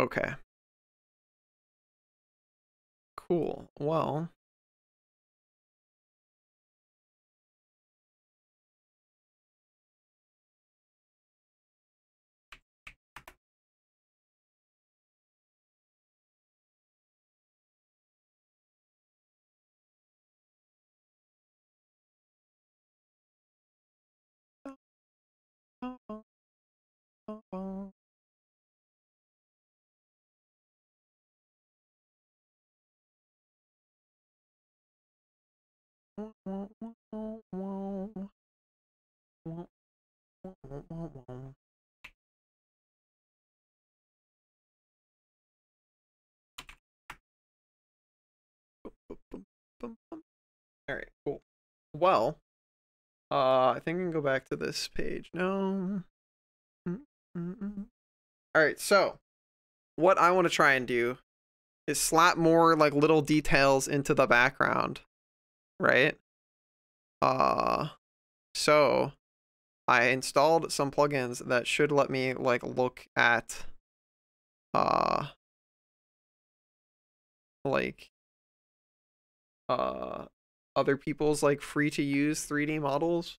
A: okay. Cool. Well. All right, cool. Well, uh, I think I can go back to this page. No. Mm -mm. All right, so what I want to try and do is slap more like little details into the background, right? Uh, so I installed some plugins that should let me like look at, uh, like, uh, other people's like free to use 3D models.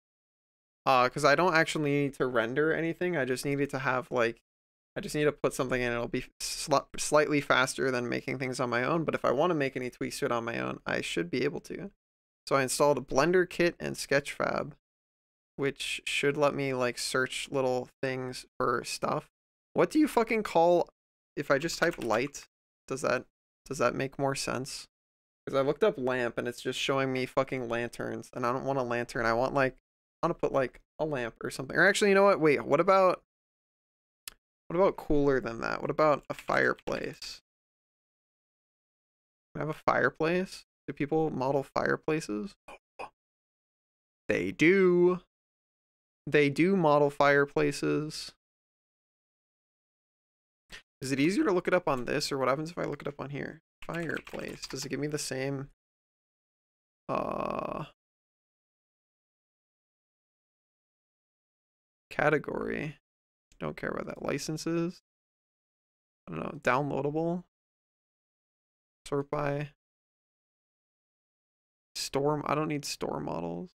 A: Uh, because I don't actually need to render anything. I just needed to have like, I just need to put something in. It'll be sl slightly faster than making things on my own. But if I want to make any tweaks to it on my own, I should be able to. So I installed a BlenderKit and Sketchfab, which should let me like search little things for stuff. What do you fucking call if I just type light? Does that does that make more sense? Because I looked up lamp and it's just showing me fucking lanterns, and I don't want a lantern. I want like, I want to put like a lamp or something. Or actually, you know what? Wait, what about, what about cooler than that? What about a fireplace? I have a fireplace? Do people model fireplaces? They do. They do model fireplaces. Is it easier to look it up on this, or what happens if I look it up on here? Fireplace. Does it give me the same? Uh. Category. Don't care about that. Licenses. I don't know. Downloadable. Sort by. Storm. I don't need store models.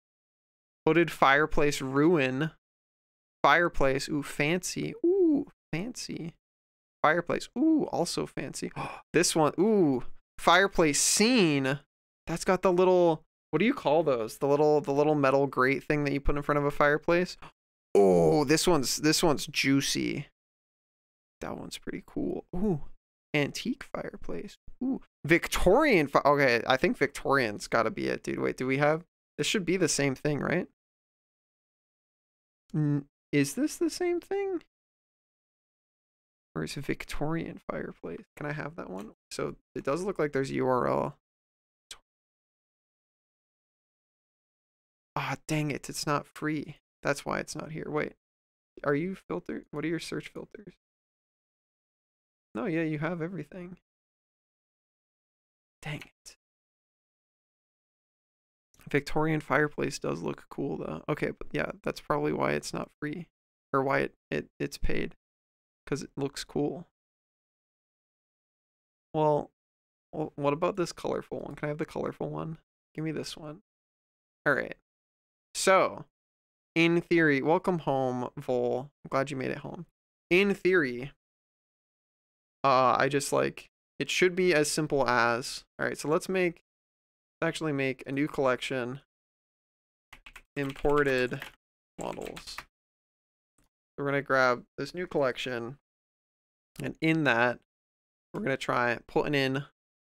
A: Hooded fireplace ruin. Fireplace. Ooh, fancy. Ooh, fancy. Fireplace. Ooh, also fancy. this one. Ooh, fireplace scene. That's got the little. What do you call those? The little the little metal grate thing that you put in front of a fireplace. Oh, this one's this one's juicy. That one's pretty cool. Ooh, antique fireplace. Ooh, Victorian. Fi- okay, I think Victorian's got to be it, dude. Wait, do we have? This should be the same thing, right? N- is this the same thing? Or is it Victorian fireplace? Can I have that one? So it does look like there's URL. Ah, dang it. It's not free. That's why it's not here. Wait. Are you filtered? What are your search filters? No, yeah, you have everything. Dang it. Victorian fireplace does look cool though. Okay, but yeah, that's probably why it's not free. Or why it, it it's paid because it looks cool. Well, well, what about this colorful one? Can I have the colorful one? Give me this one. All right. So, in theory, welcome home, Vol. I'm glad you made it home. In theory, uh, I just like it should be as simple as. All right, so let's make actually make a new collection. Imported models we're going to grab this new collection and in that we're going to try putting in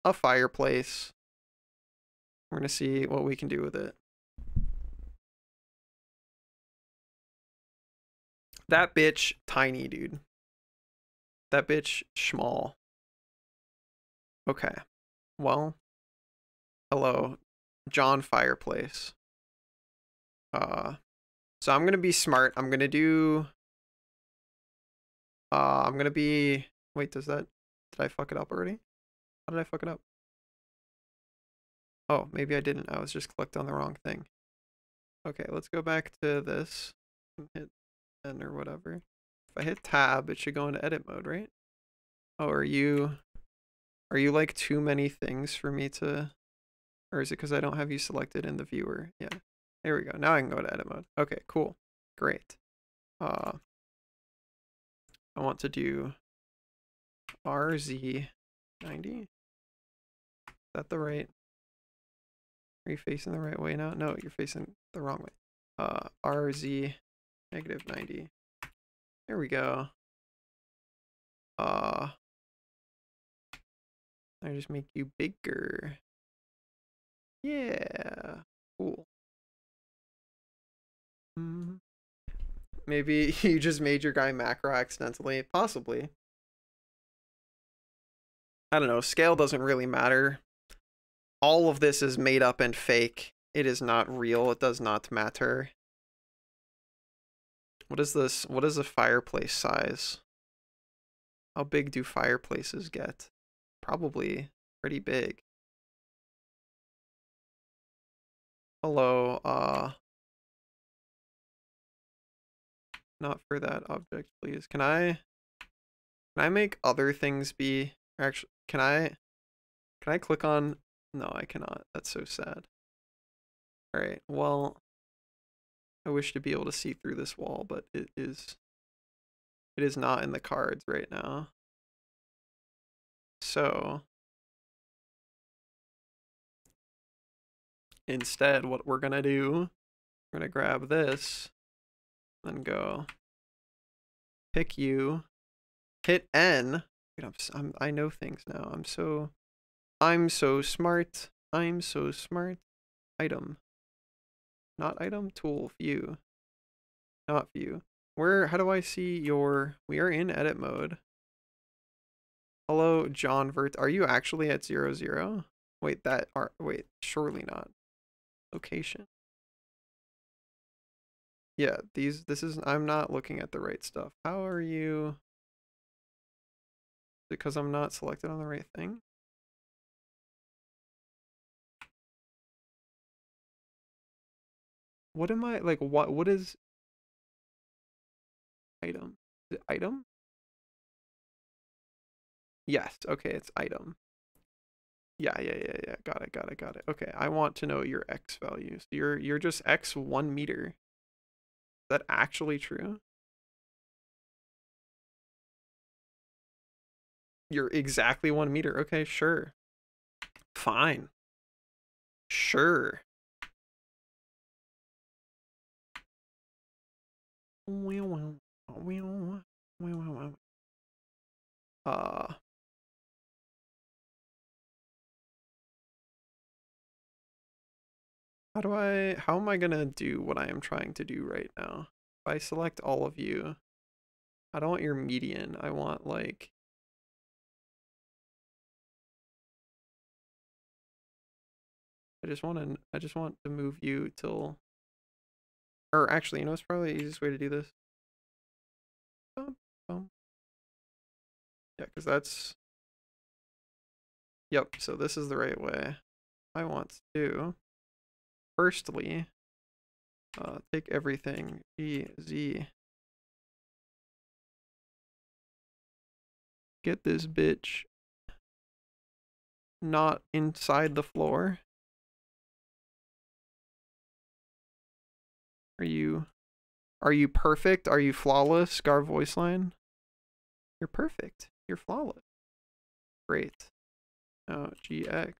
A: a fireplace. We're going to see what we can do with it. That bitch tiny dude. That bitch small. Okay. Well hello. John fireplace. Uh so i'm to be smart. I'm to do uh, I'm gonna be. Wait, does that? Did I fuck it up already? How did I fuck it up? Oh, maybe I didn't. I was just clicked on the wrong thing. Okay, let's go back to this. Hit N or whatever. If I hit tab, it should go into edit mode, right? Oh, are you... Are you like too many things for me to... Or is it because I don't have you selected in the viewer? Yeah. There we go. Now I can go to edit mode. Okay, cool. Great. Uh, I want to do RZ90. Is that the right? Are you facing the right way now? No, you're facing the wrong way. Uh, RZ negative 90. There we go. Uh, I just make you bigger. Yeah, cool. Mm -hmm. Maybe you just made your guy macro accidentally. Possibly. I don't know. Scale doesn't really matter. All of this is made up and fake. It is not real. It does not matter. What is this? What is a fireplace size? How big do fireplaces get? Probably pretty big. Hello, uh, not for that object, please. Can I can I make other things be actually can I can I click on no I cannot. That's so sad. Alright, well I wish to be able to see through this wall, but it is it is not in the cards right now. So instead what we're gonna do, we're gonna grab this then go pick you, hit N. Dude, I'm, I'm, I know things now. I'm so, I'm so smart. I'm so smart. Item. Not item, tool, view. Not view. Where, how do I see your, we are in edit mode. Hello, John Vert. Are you actually at zero zero? Wait, that are, wait, surely not. Location. Yeah, these, this is, I'm not looking at the right stuff. How are you? Because I'm not selected on the right thing? What am I, like, what, what is item? Is it item? Yes, okay, it's item. Yeah, yeah, yeah, yeah. Got it, got it, got it. Okay, I want to know your x value. So you're you're just x one meter. That actually true? You're exactly one meter. Okay, sure. Fine. Sure. Uh How do I, how am I gonna do what I am trying to do right now? If I select all of you, I don't want your median, I want like, I just want to, I just want to move you till, or actually, you know, it's probably the easiest way to do this. Yeah, because that's, yep, so this is the right way. I want to firstly, uh, take everything, E, Z. Get this bitch not inside the floor. Are you, are you perfect? Are you flawless, Gar voice line? You're perfect. You're flawless. Great. Oh, GX.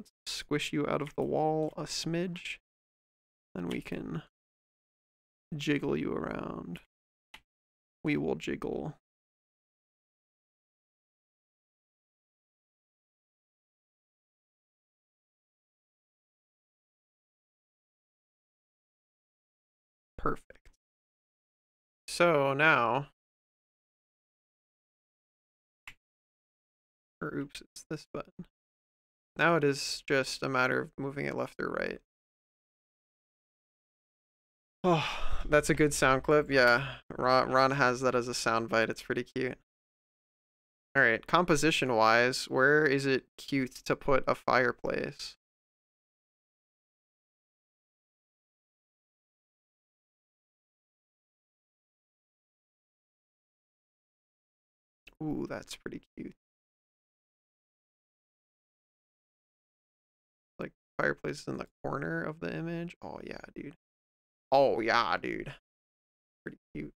A: Let's squish you out of the wall a smidge. Then we can jiggle you around. We will jiggle. Perfect. So now, or oops, it's this button. Now it is just a matter of moving it left or right. Oh, that's a good sound clip. Yeah, Ron, Ron has that as a sound bite. It's pretty cute. All right, composition wise, where is it cute to put a fireplace? Ooh, that's pretty cute. Fireplace in the corner of the image. Oh yeah, dude. Oh yeah, dude. Pretty cute.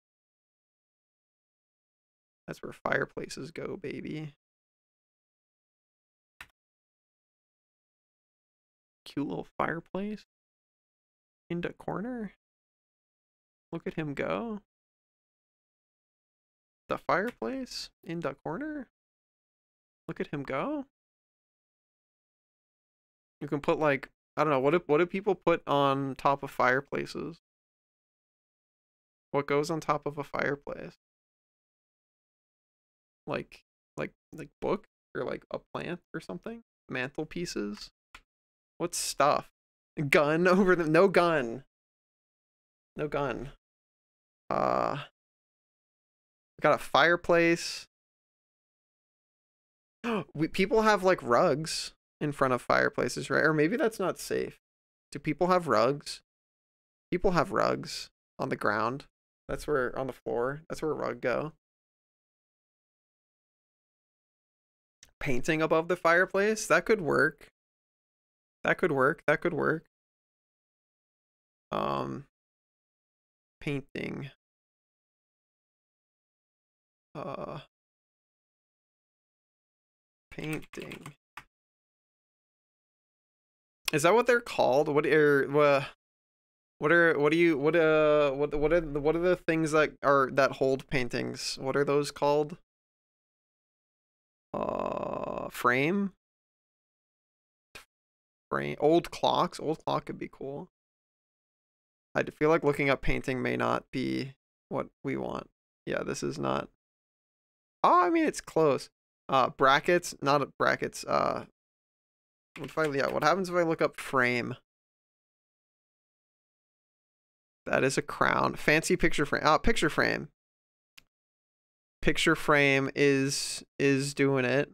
A: That's where fireplaces go, baby. Cute little fireplace. Into corner. Look at him go. The fireplace in the corner. Look at him go. You can put like I don't know what do what do people put on top of fireplaces? What goes on top of a fireplace? Like like like book or like a plant or something? Mantelpieces? What stuff? Gun over the no gun. No gun. Uh got a fireplace. we people have like rugs in front of fireplaces, right? Or maybe that's not safe. Do people have rugs? People have rugs on the ground. That's where on the floor. That's where rug go. Painting above the fireplace, that could work. That could work. That could work. Um painting. Uh painting is that what they're called? What are what? What are what do you what uh what what are the, what are the things that are that hold paintings? What are those called? Uh, frame. frame. Old clocks. Old clock could be cool. I feel like looking up painting may not be what we want. Yeah, this is not. Oh, I mean it's close. Uh, brackets, not brackets. Uh, if I yeah? What happens if I look up frame? That is a crown. Fancy picture frame. Oh, picture frame. Picture frame is is doing it.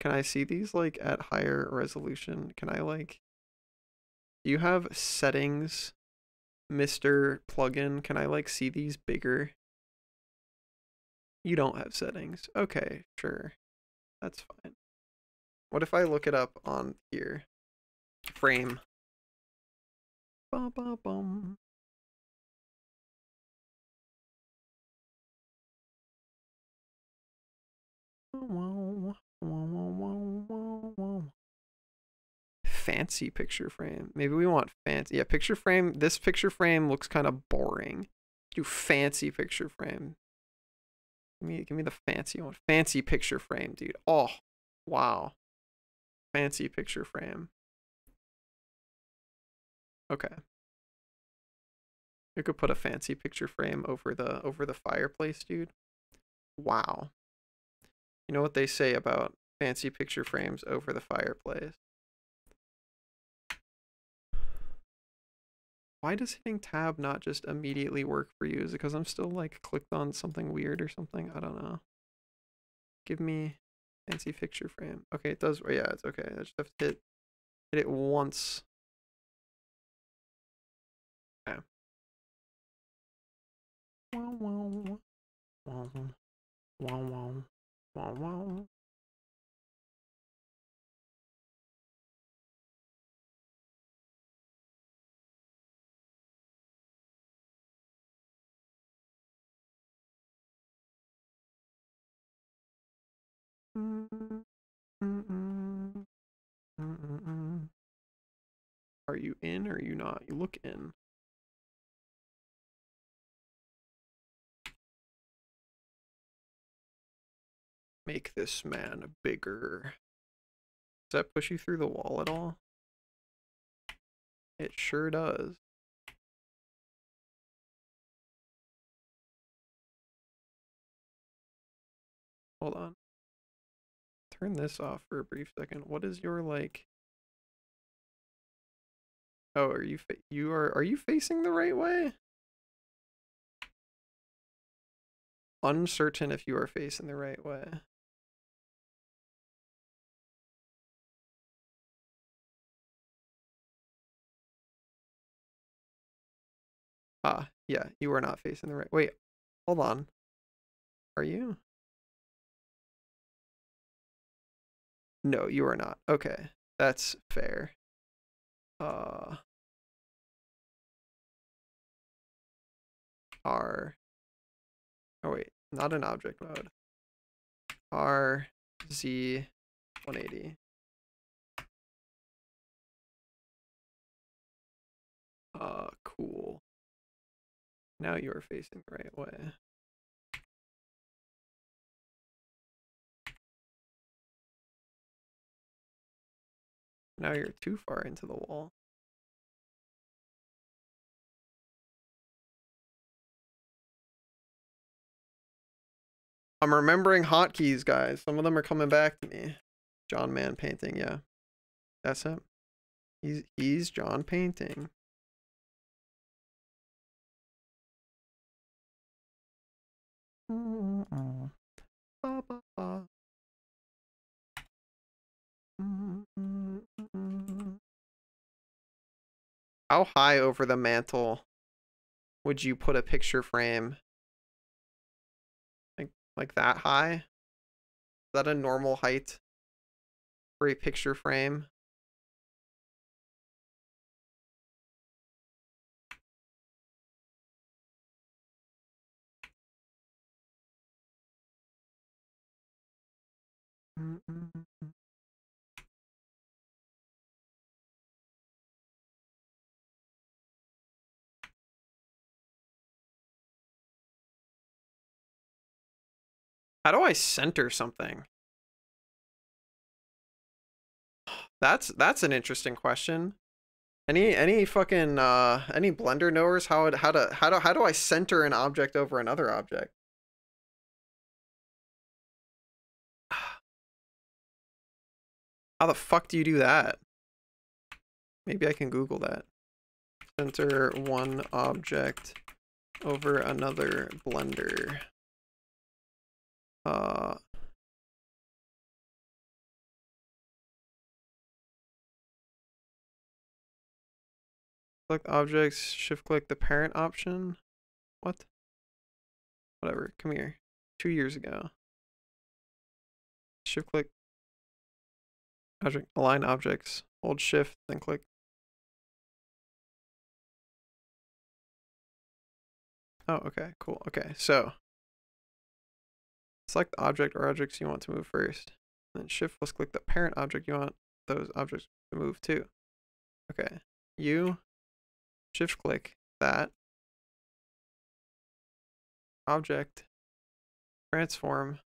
A: Can I see these like at higher resolution? Can I like you have settings, Mr. Plugin? Can I like see these bigger? You don't have settings. Okay, sure. That's fine. What if I look it up on here? Frame. Bum. Fancy picture frame. Maybe we want fancy. Yeah, picture frame. This picture frame looks kind of boring. Do fancy picture frame. Give me, give me the fancy one. Fancy picture frame, dude. Oh, wow. Fancy picture frame. Okay. You could put a fancy picture frame over the over the fireplace, dude. Wow. You know what they say about fancy picture frames over the fireplace? Why does hitting tab not just immediately work for you? Is it because I'm still like clicked on something weird or something? I don't know. Give me fancy picture frame. Okay, it does. Yeah, it's okay. I just have to hit hit it once. Okay. Wow, wow, wow, wow, wow, wow. Are you in or are you not? You look in. Make this man bigger. Does that push you through the wall at all? It sure does. Hold on turn this off for a brief second. What is your like? Oh, are you you are are you facing the right way? Uncertain if you are facing the right way. Ah, yeah, you are not facing the right. Wait, hold on. Are you? No, you are not. Okay. That's fair. Uh R Oh wait, not an object mode. R Z 180. Uh cool. Now you are facing the right way. Now you're too far into the wall. I'm remembering hotkeys, guys. Some of them are coming back to me. John Man painting, yeah. That's it. He's he's John painting. -mm. Ba, ba, ba. How high over the mantle would you put a picture frame? Like like that high? Is that a normal height for a picture frame? Mm-mm. How do I center something? That's that's an interesting question. Any any fucking uh any blender knowers how it how to how do how do I center an object over another object? How the fuck do you do that? Maybe I can Google that. Center one object over another blender. Uh Select objects, shift click the parent option. What? Whatever, come here. Two years ago. Shift click object, align objects, hold shift, then click. Oh, okay, cool. Okay, so select the object or objects you want to move first. Then shift, let's click the parent object you want those objects to move to. Okay, you shift click that object transform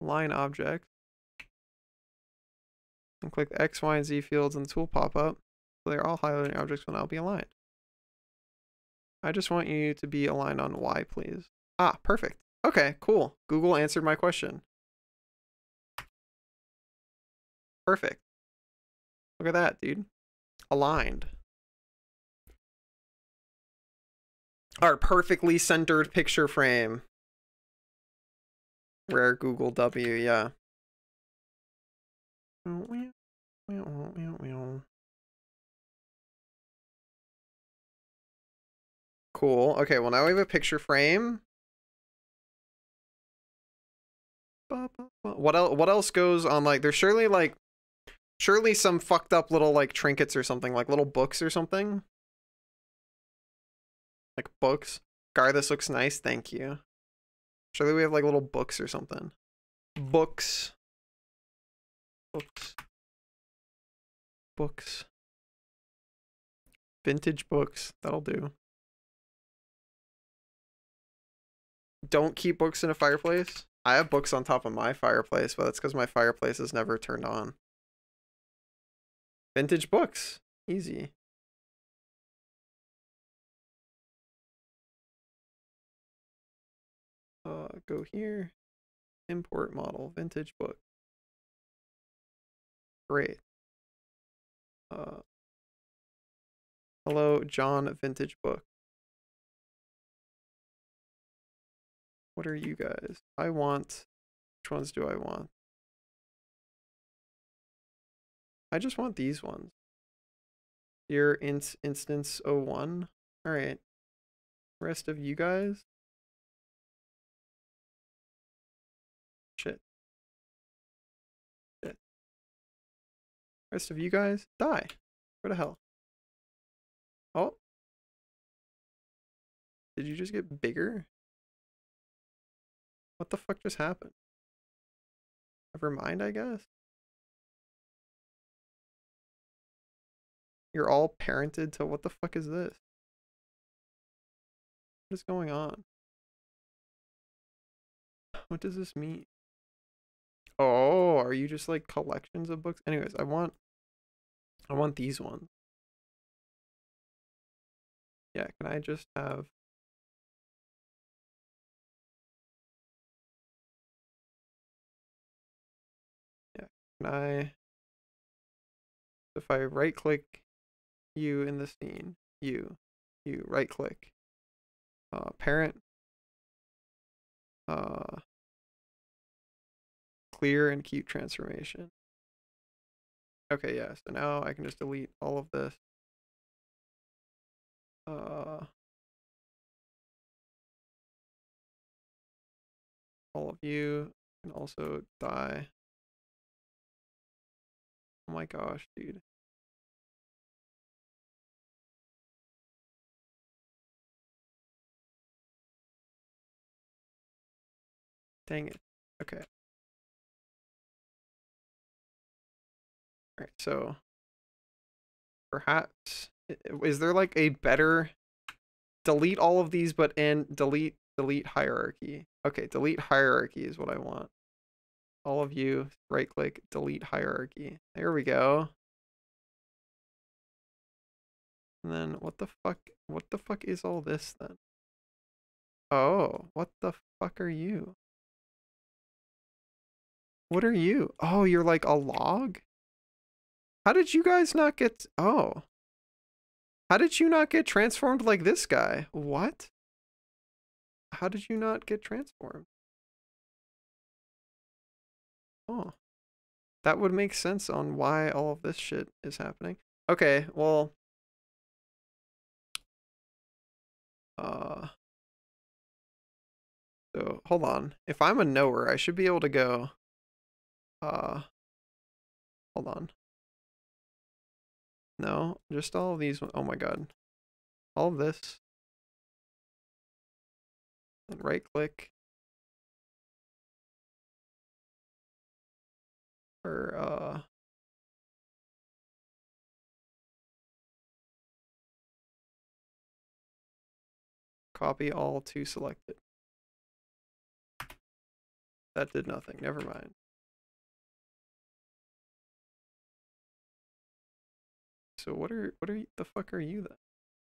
A: line object and click the X, Y, and Z fields in the tool pop-up so they're all highlighting objects will now be aligned. I just want you to be aligned on Y, please. Ah, perfect. Okay, cool. Google answered my question. Perfect. Look at that, dude. Aligned. Our perfectly centered picture frame. Rare Google W, yeah. Cool. Okay, well now we have a picture frame. What else what else goes on like there's surely like surely some fucked up little like trinkets or something, like little books or something. Like books. Gar, this looks nice, thank you. Surely we have like little books or something. Books. Books. Books. Vintage books. That'll do. Don't keep books in a fireplace. I have books on top of my fireplace, but that's because my fireplace is never turned on. Vintage books. Easy. Uh, go here. Import model, vintage book. Great. Uh, hello, John Vintage Book. What are you guys? I want, which ones do I want? I just want these ones. Your int instance 01. All right. Rest of you guys. Shit. Shit. Rest of you guys, die. Where the hell? Oh. Did you just get bigger? What the fuck just happened? Never mind, I guess. You're all parented to what the fuck is this? What is going on? What does this mean? Oh, are you just like collections of books? Anyways, I want I want these ones. Yeah, can I just have I if I right click you in the scene, you, you right click, uh, parent, uh, clear and keep transformation. Okay, yeah, so now I can just delete all of this. Uh, all of you can also die. Oh my gosh, dude. Dang it. Okay. Alright, so perhaps is there like a better delete all of these but in delete delete hierarchy. Okay, delete hierarchy is what I want. All of you, right click, delete hierarchy. There we go. And then what the fuck, what the fuck is all this then? Oh, what the fuck are you? What are you? Oh, you're like a log? How did you guys not get... Oh. How did you not get transformed like this guy? What? How did you not get transformed? Oh. That would make sense on why all of this shit is happening. Okay, well... Uh... So, hold on. If I'm a knower, I should be able to go... Uh... Hold on. No, just all of these. Oh my god. All of this. And right click. Or, uh. Copy all to selected. That did nothing. Never mind. So what are what are you, the fuck are you then?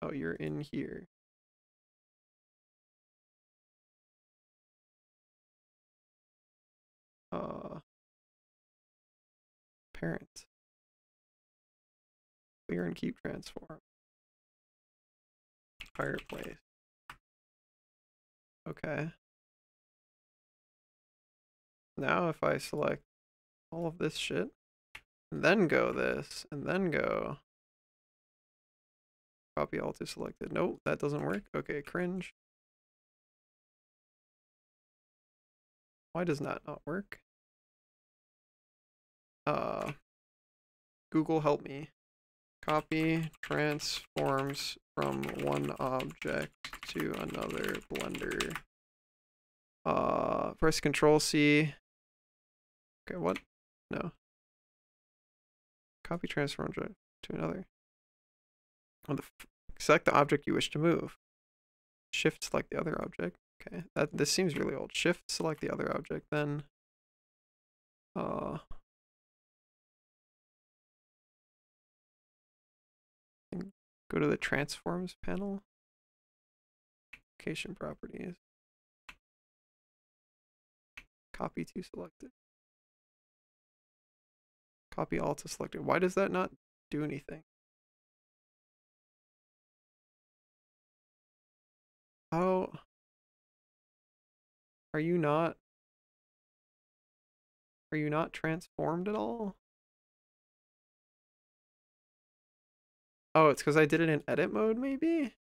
A: Oh, you're in here. Uh parent. Clear and keep transform. Fireplace. Okay. Now if I select all of this shit, and then go this, and then go Copy all to selected. Nope, that doesn't work. Okay, cringe. Why does that not work? Uh, Google help me. Copy transforms from one object to another blender. Uh, press Control C. Okay, what? No. Copy transform to another. On the select the object you wish to move. Shift select the other object. Okay, that this seems really old. Shift select the other object, then uh go to the transforms panel. Location properties. Copy to selected. Copy all to selected. Why does that not do anything? How are you not are you not transformed at all? Oh, it's because I did it in edit mode, maybe?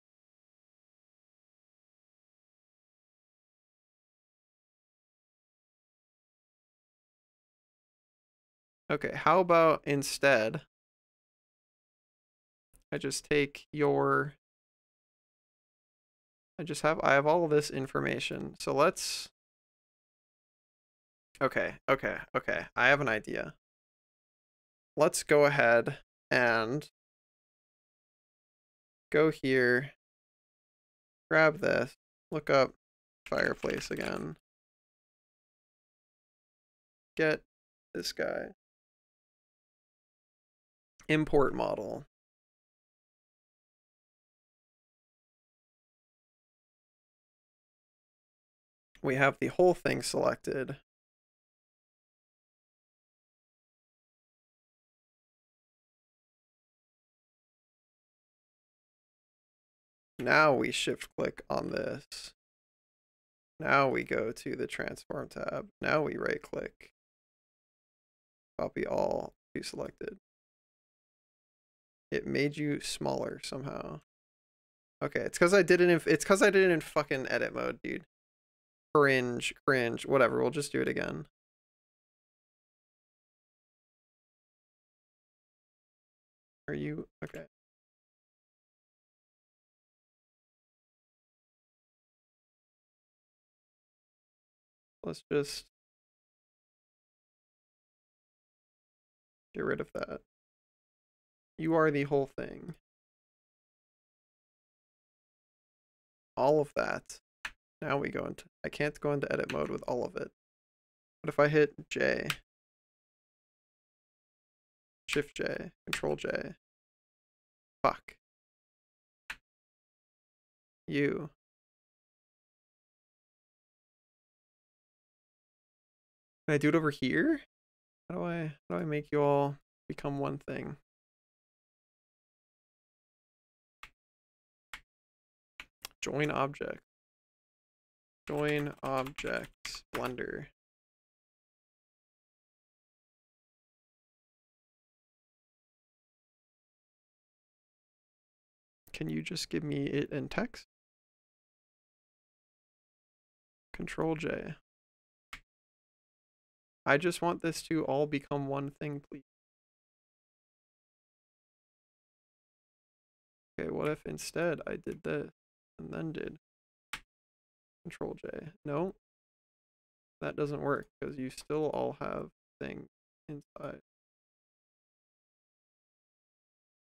A: Okay, how about instead I just take your I just have, I have all this information. So let's, okay, okay, okay. I have an idea. Let's go ahead and go here, grab this, look up fireplace again, get this guy, import model. we have the whole thing selected. Now we shift click on this. Now we go to the transform tab. Now we right click. Copy all to selected. It made you smaller somehow. Okay, it's because I did it in it's because I did it in fucking edit mode, dude. Cringe, cringe, whatever. We'll just do it again. Are you okay? Let's just get rid of that. You are the whole thing. All of that. Now we go into, I can't go into edit mode with all of it. What if I hit J? Shift J, Control J. Fuck. You. Can I do it over here? How do I how do I make you all become one thing? Join object. Join objects blender. Can you just give me it in text? Control J. I just want this to all become one thing, please. Okay, what if instead I did this and then did Control J? No, that doesn't work because you still all have things inside.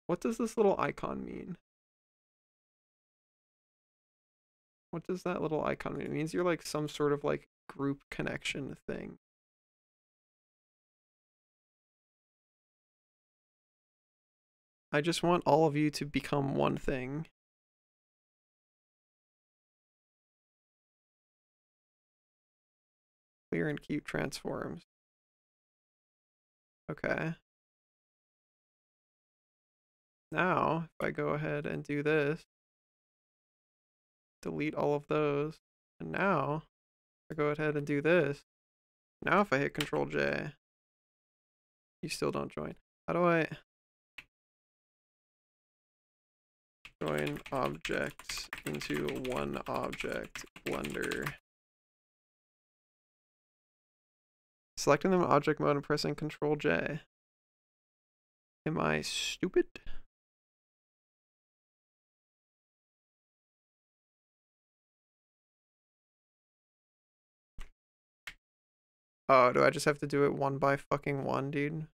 A: What does this little icon mean? What does that little icon mean? It means you're like some sort of like group connection thing. I just want all of you to become one thing. Clear and keep transforms. Okay. Now, if I go ahead and do this, delete all of those, and now, I go ahead and do this. Now if I hit Control J, you still don't join. How do I... Join objects into one object blender. Selecting them object mode and pressing Control J. Am I stupid? Oh, do I just have to do it one by fucking one, dude?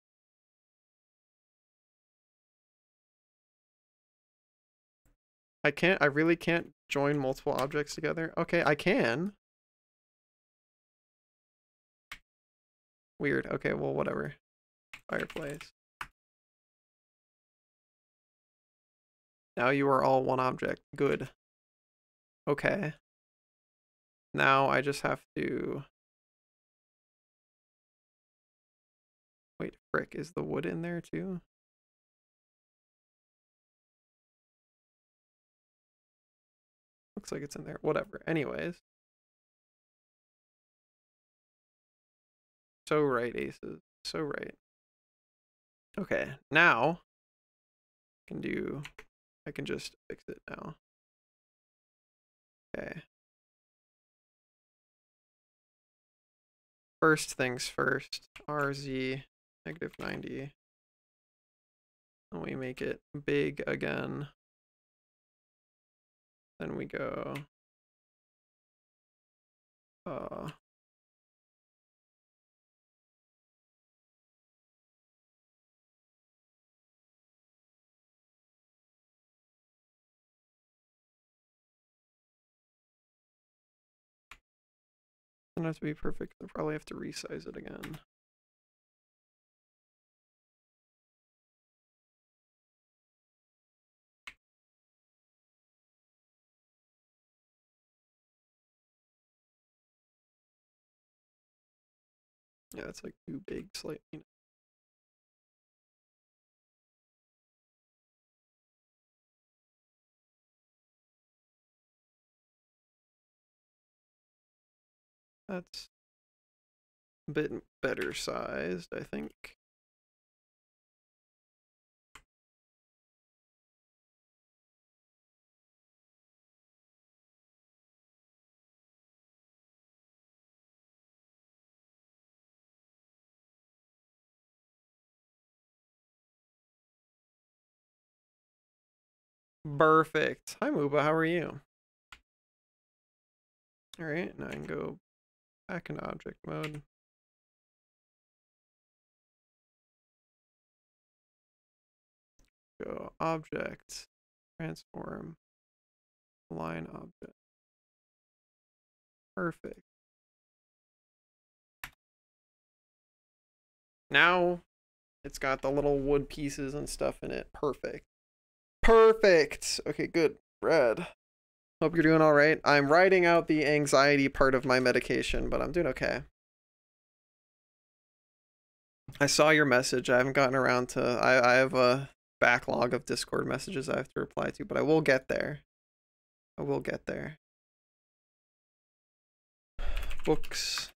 A: I can't, I really can't join multiple objects together. Okay, I can. Weird. Okay, well, whatever. Fireplace. Now you are all one object. Good. Okay. Now I just have to... Wait, frick, is the wood in there too? Looks like it's in there. Whatever. Anyways. So right, aces. So right. Okay, now I can do I can just fix it now. Okay. First things first, RZ negative 90. And we make it big again. Then we go uh Doesn't have to be perfect. I'll probably have to resize it again. Yeah, it's like too big slightly. That's a bit better sized, I think. Perfect. Hi, Muba. How are you? All right, now I can go back in object mode. Go object, transform, line object. Perfect. Now it's got the little wood pieces and stuff in it. Perfect. Perfect. Okay, good. Red. Hope you're doing all right. I'm writing out the anxiety part of my medication, but I'm doing okay. I saw your message. I haven't gotten around to. I, I have a backlog of Discord messages I have to reply to, but I will get there. I will get there. Books.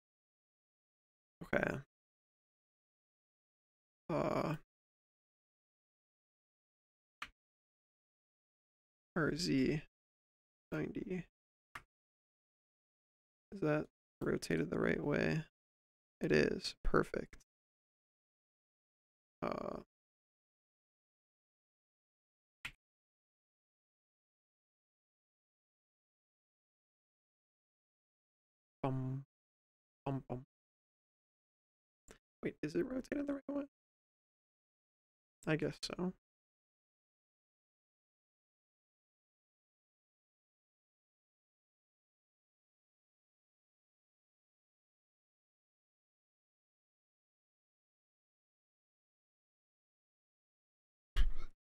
A: Okay. Uh. RZ 90. Is that rotated the right way? It is. Perfect. Uh, bum, bum, bum. Wait, is it rotated the right way? I guess so.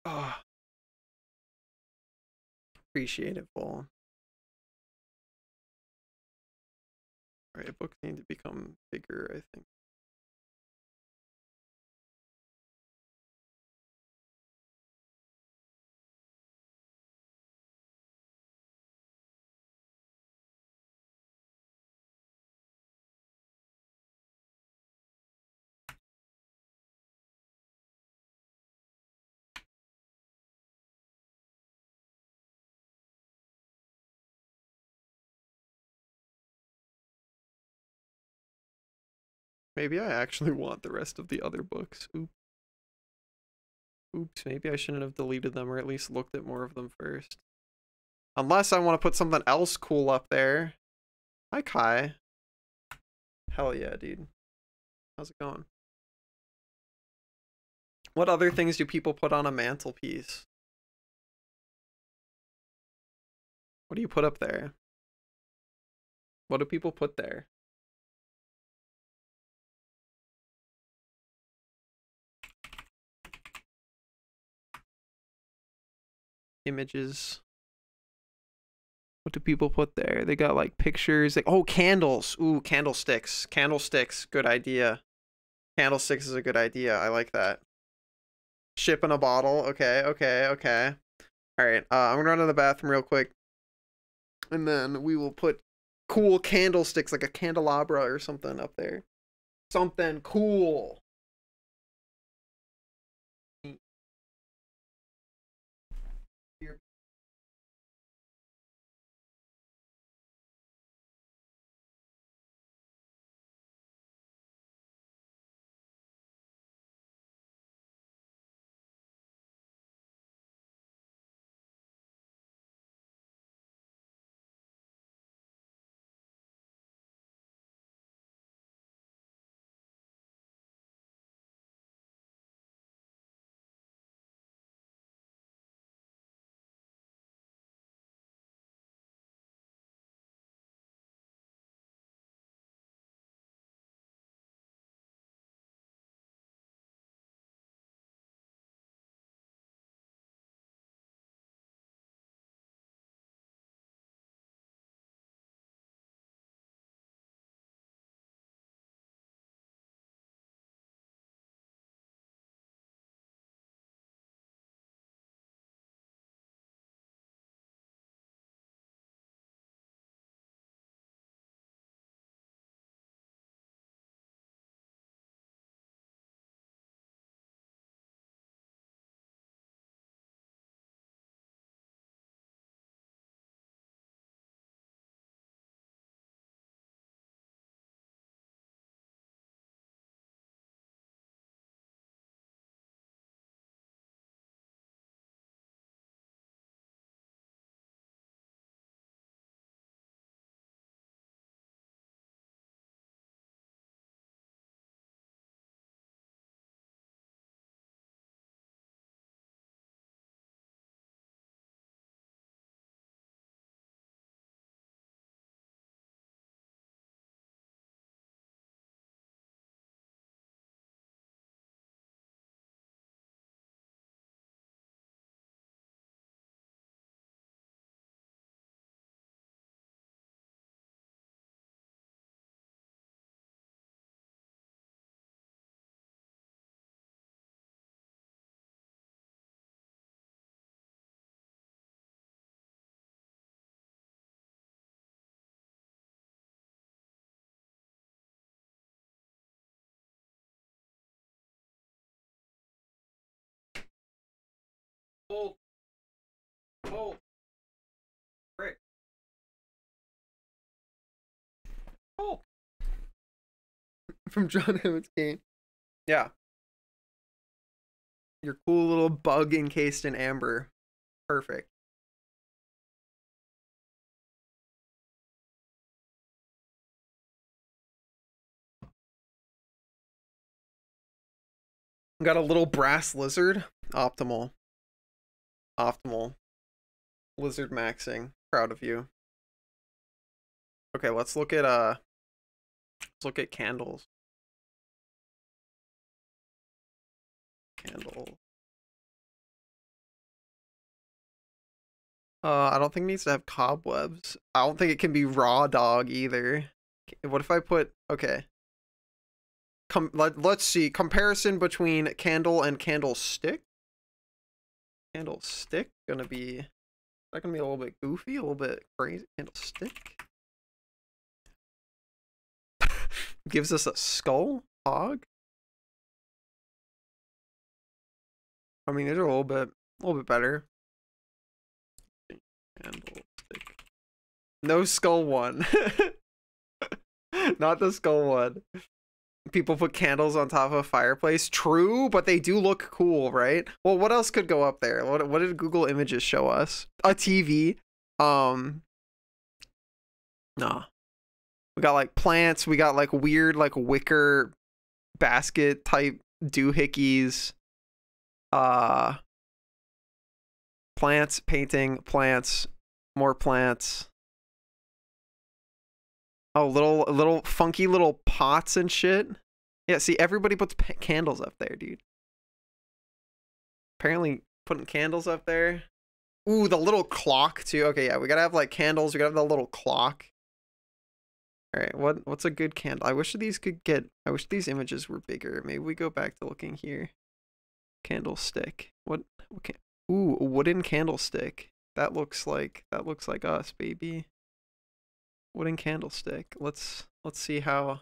A: Ah. Oh. Appreciate it, full. Alright, books need to become bigger, I think. Maybe I actually want the rest of the other books. Oops. Oops, maybe I shouldn't have deleted them or at least looked at more of them first. Unless I want to put something else cool up there. Hi, Kai. Hell yeah, dude. How's it going? What other things do people put on a mantelpiece? What do you put up there? What do people put there? Images. What do people put there? They got like pictures. Oh, candles. Ooh, candlesticks. Candlesticks. Good idea. Candlesticks is a good idea. I like that. Ship in a bottle. Okay, okay, okay. All right. Uh, I'm gonna run to the bathroom real quick, and then we will put cool candlesticks, like a candelabra or something, up there. Something cool. Cold. great! Cold. From John Hammond's game. Yeah. Your cool little bug encased in amber. Perfect. Got a little brass lizard. Optimal. Optimal. Lizard maxing. Proud of you. Okay, let's look at uh let's look at candles. Candle. Uh, I don't think it needs to have cobwebs. I don't think it can be raw dog either. What if I put okay? Com let, let's see comparison between candle and candlestick. Candlestick gonna be that gonna be a little bit goofy, a little bit crazy. Candlestick gives us a skull hog. I mean, these are a little bit, a little bit better. Candlestick. No skull one. Not the skull one. People put candles on top of a fireplace. True, but they do look cool, right? Well, what else could go up there? What what did Google Images show us? A TV. Um Nah. We got like plants, we got like weird like wicker basket type doohickeys. Uh plants, painting, plants, more plants. Oh, little little funky little pots and shit. Yeah, see, everybody puts candles up there, dude. Apparently, putting candles up there. Ooh, the little clock too. Okay, yeah, we gotta have like candles. We gotta have the little clock. All right, what what's a good candle? I wish these could get. I wish these images were bigger. Maybe we go back to looking here. Candlestick. What? Okay. Ooh, a wooden candlestick. That looks like that looks like us, baby. Wooden candlestick. Let's let's see how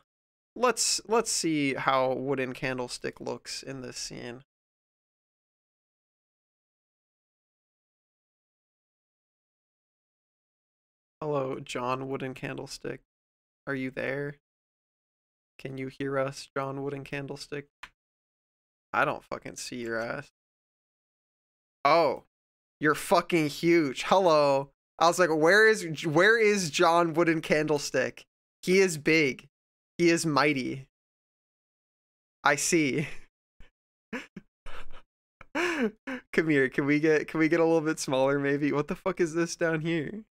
A: let's let's see how wooden candlestick looks in this scene. Hello, John Wooden Candlestick. Are you there? Can you hear us, John Wooden Candlestick? I don't fucking see your ass. Oh, you're fucking huge. Hello. I was like, where is where is John Wooden Candlestick? He is big. He is mighty. I see. Come here. Can we get can we get a little bit smaller maybe? What the fuck is this down here?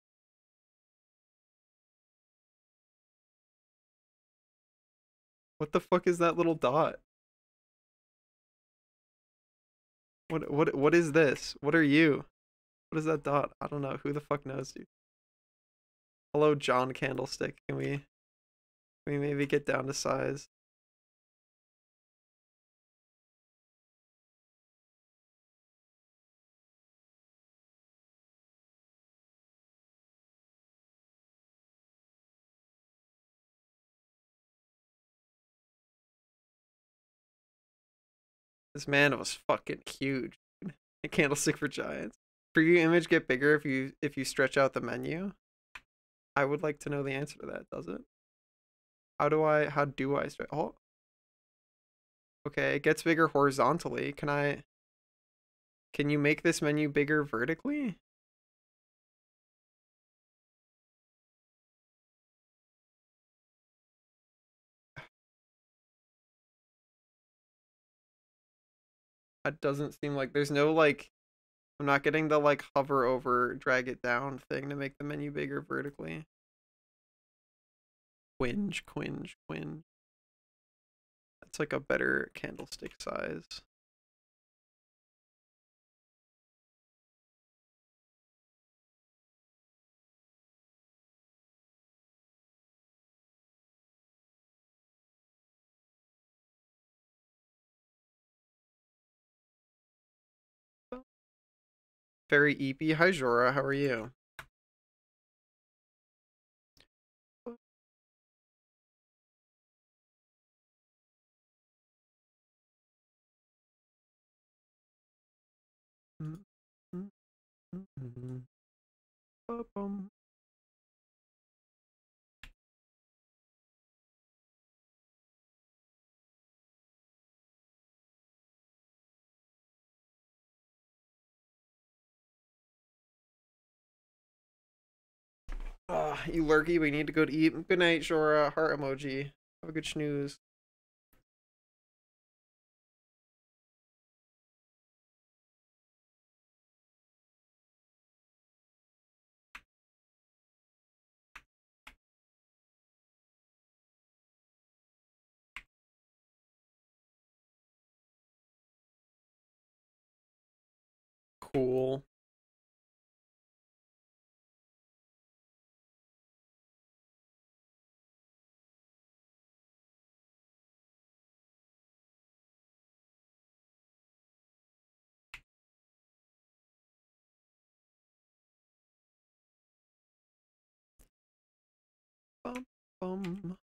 A: What the fuck is that little dot? What what what is this? What are you? What is that dot? I don't know. Who the fuck knows, dude? Hello, John Candlestick. Can we, can we maybe get down to size? This man was fucking huge. A candlestick for giants preview image get bigger if you if you stretch out the menu? I would like to know the answer to that. Does it? How do I how do I stretch? Oh, okay. It gets bigger horizontally. Can I? Can you make this menu bigger vertically? That doesn't seem like there's no like I'm not getting the like hover over, drag it down thing to make the menu bigger vertically. Quinge, quinge, quinge. That's like a better candlestick size. Very EP. Hi, Jora. How are you? -hmm. Mm -hmm. Uh, you lurky, we need to go to eat. Good night, Shora. Heart emoji. Have a good snooze. Bum.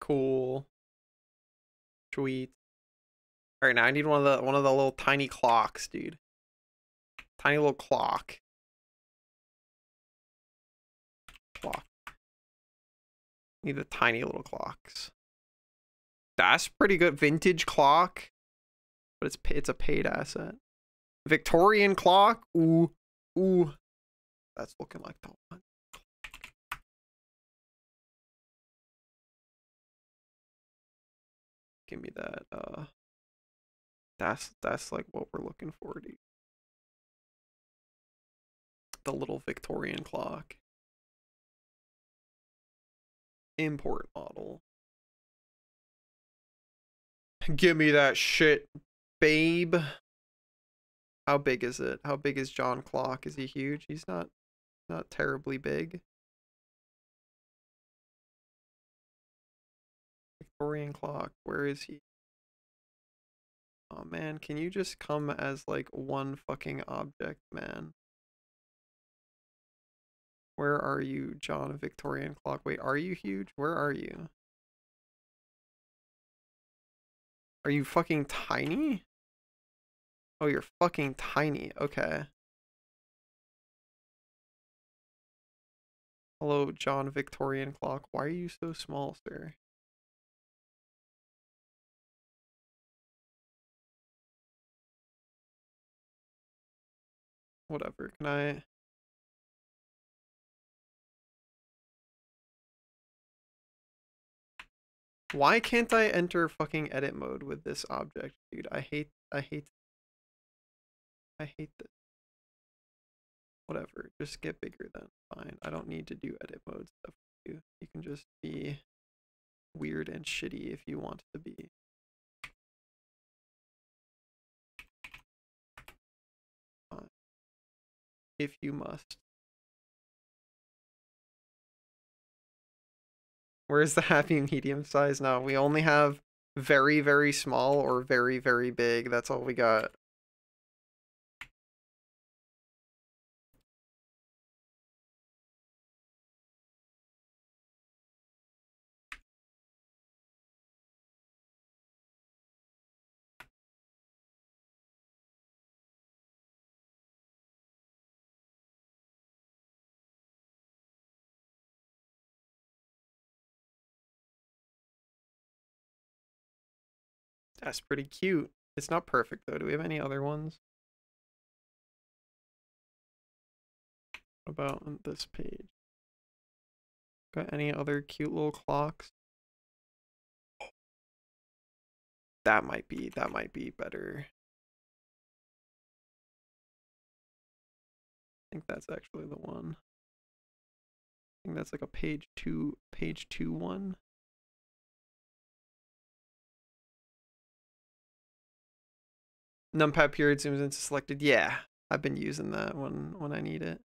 A: Cool. Sweet. All right, now I need one of the one of the little tiny clocks, dude. Tiny little clock. Clock. Need the tiny little clocks. That's pretty good. Vintage clock. But it's it's a paid asset. Victorian clock. Ooh. Ooh. That's looking like the one. Give me that. Uh that's that's like what we're looking for, dude. The little Victorian clock import model. Give me that shit, babe. How big is it? How big is John Clock? Is he huge? He's not not terribly big. Victorian clock, where is he? Oh man, can you just come as like one fucking object, man? Where are you, John Victorian clock? Wait, are you huge? Where are you? Are you fucking tiny? Oh, you're fucking tiny. Okay. Hello, John Victorian clock. Why are you so small, sir? Whatever. Can I... Why can't I enter fucking edit mode with this object, dude? I hate, I hate, I hate this. Whatever, just get bigger then. Fine. I don't need to do edit mode stuff you. You can just be weird and shitty if you want to be. Fine. If you must. Where's the happy medium size now? We only have very, very small or very, very big. That's all we got. That's pretty cute. It's not perfect though. Do we have any other ones? What about on this page? Got any other cute little clocks? That might be, that might be better. I think that's actually the one. I think that's like a page two, page two one. Numpad period zooms into selected. Yeah, I've been using that when when I need it.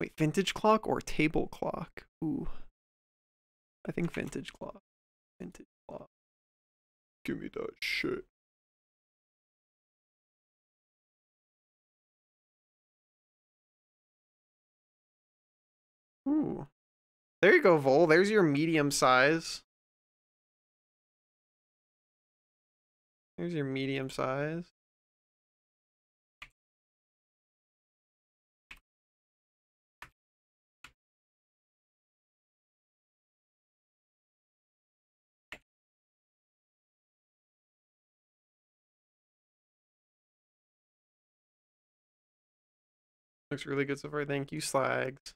A: Wait, vintage clock or table clock? Ooh. I think vintage clock. Vintage clock. Give me that shit. Ooh. There you go, Vol. There's your medium size. Here's your medium size. Looks really good so far. Thank you, Slags.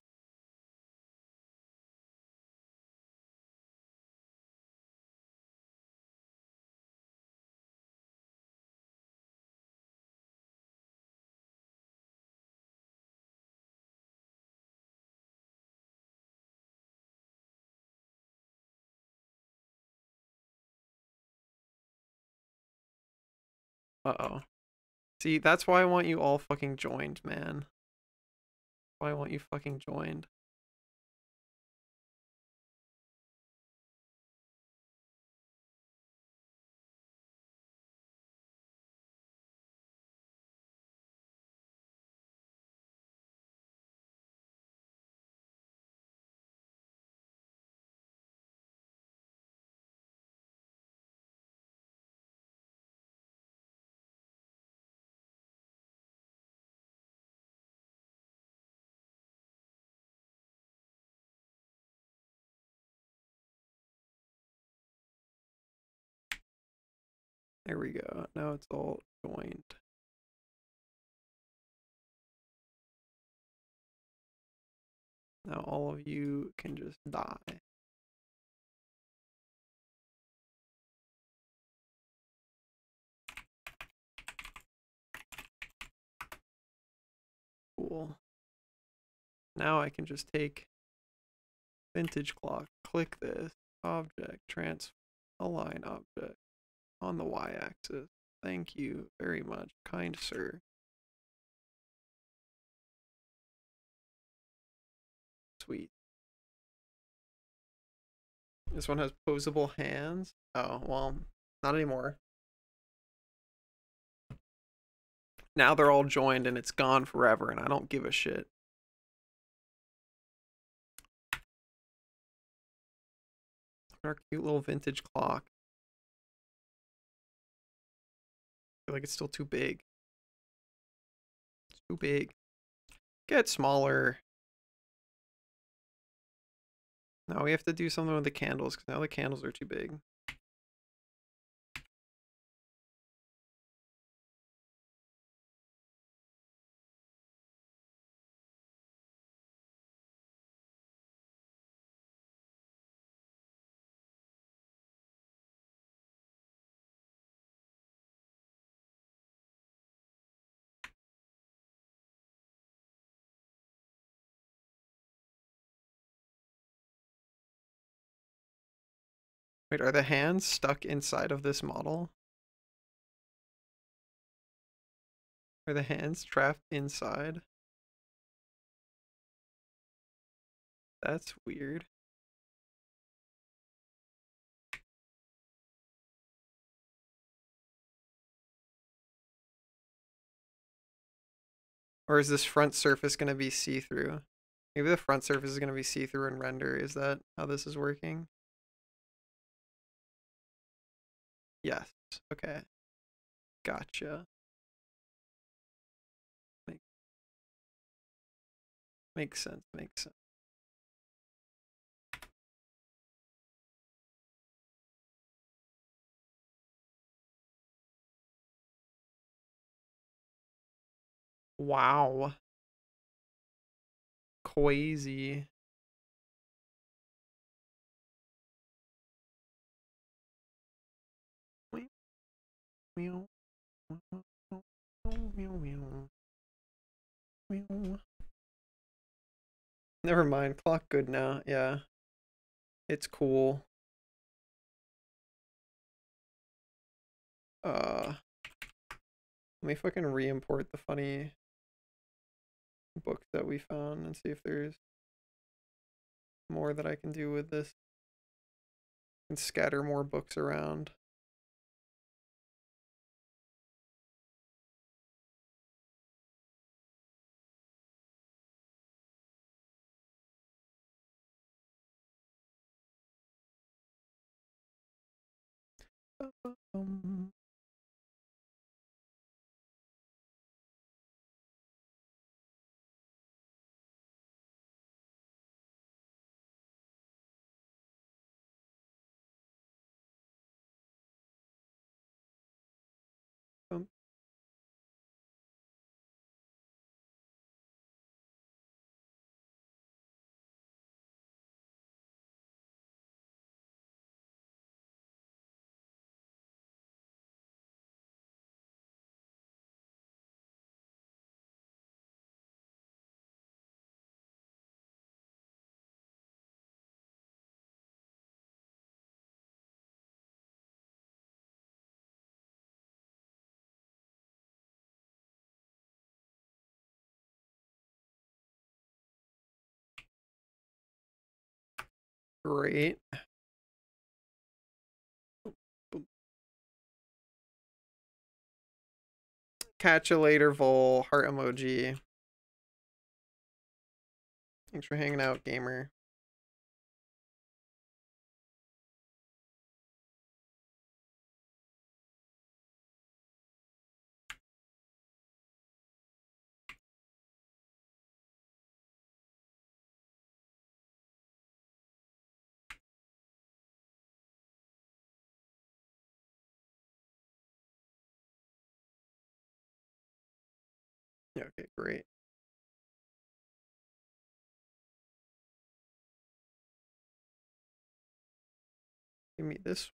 A: Uh-oh. See, that's why I want you all fucking joined, man. Why I want you fucking joined. There we go. Now it's all joined. Now all of you can just die. Cool. Now I can just take vintage clock, click this, object, transfer, align object on the y-axis. Thank you very much, kind sir. Sweet. This one has posable hands. Oh, well, not anymore. Now they're all joined and it's gone forever and I don't give a shit. Our cute little vintage clock. Feel like it's still too big. Too big. Get smaller. Now we have to do something with the candles because now the candles are too big. Wait, are the hands stuck inside of this model? Are the hands trapped inside? That's weird. Or is this front surface going to be see-through? Maybe the front surface is going to be see-through and render. Is that how this is working? Yes. Okay. Gotcha. Make, makes sense. Makes sense. Wow. Crazy. Never mind. Clock good now. Yeah. It's cool. Uh, let me fucking re-import the funny book that we found and see if there's more that I can do with this. And scatter more books around. 嗯 Great. Catch you later, Vol. Heart emoji. Thanks for hanging out, gamer. Give me this.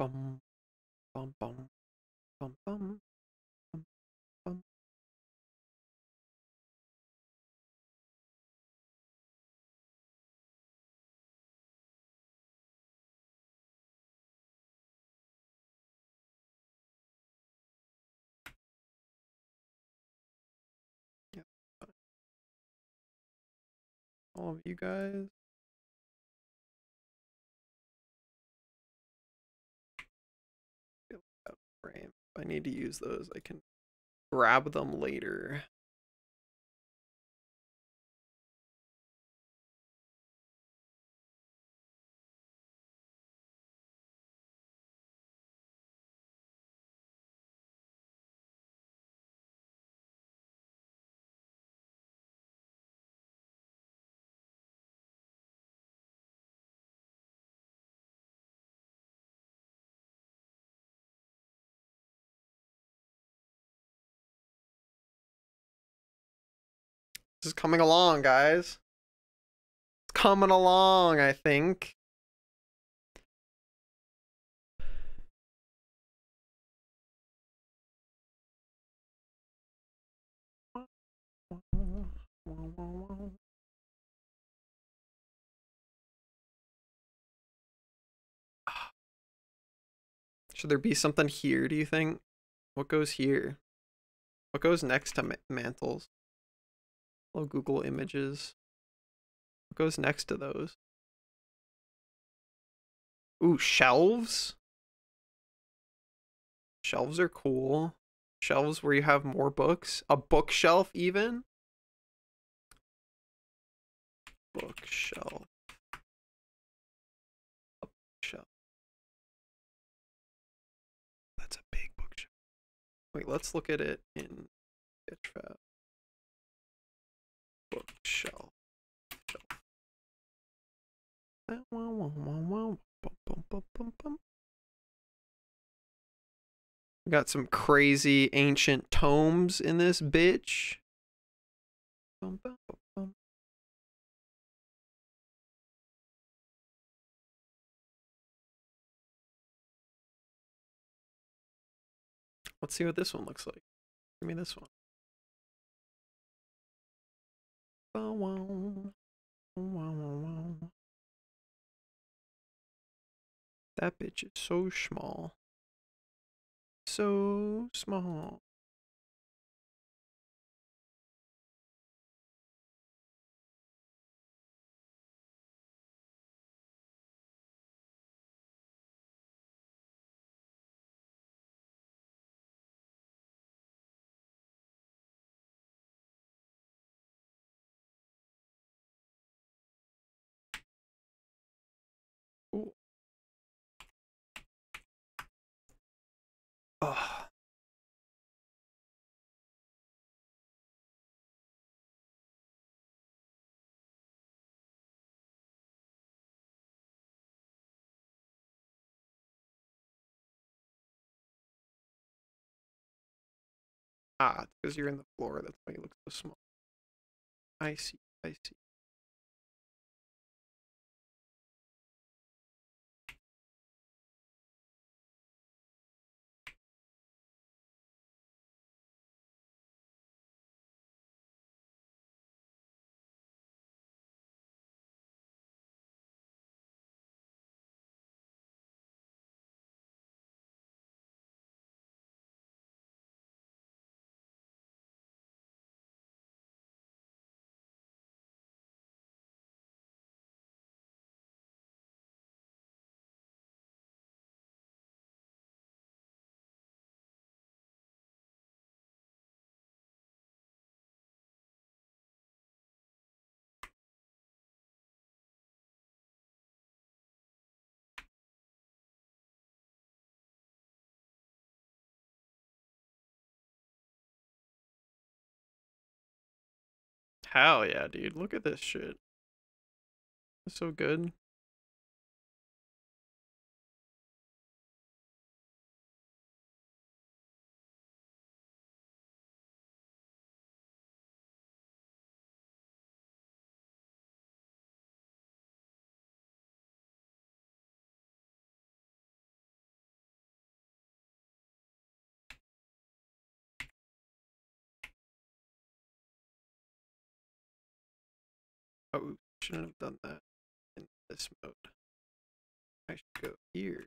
A: Bum, bum, bum, bum, bum. all of you guys. I need to use those, I can grab them later. Is coming along, guys. It's coming along, I think. Should there be something here, do you think? What goes here? What goes next to mantles? Hello, Google Images. What goes next to those? Ooh, shelves? Shelves are cool. Shelves where you have more books. A bookshelf, even? Bookshelf. A bookshelf. That's a big bookshelf. Wait, let's look at it in Sketchfab bookshelf. Got some crazy ancient tomes in this bitch. Let's see what this one looks like. Give me this one. That bitch is so small. So small. Oh. Ah, because you're in the floor. That's why you look so small. I see. I see. Hell yeah, dude. Look at this shit. It's so good. Shouldn't have done that in this mode. I should go here.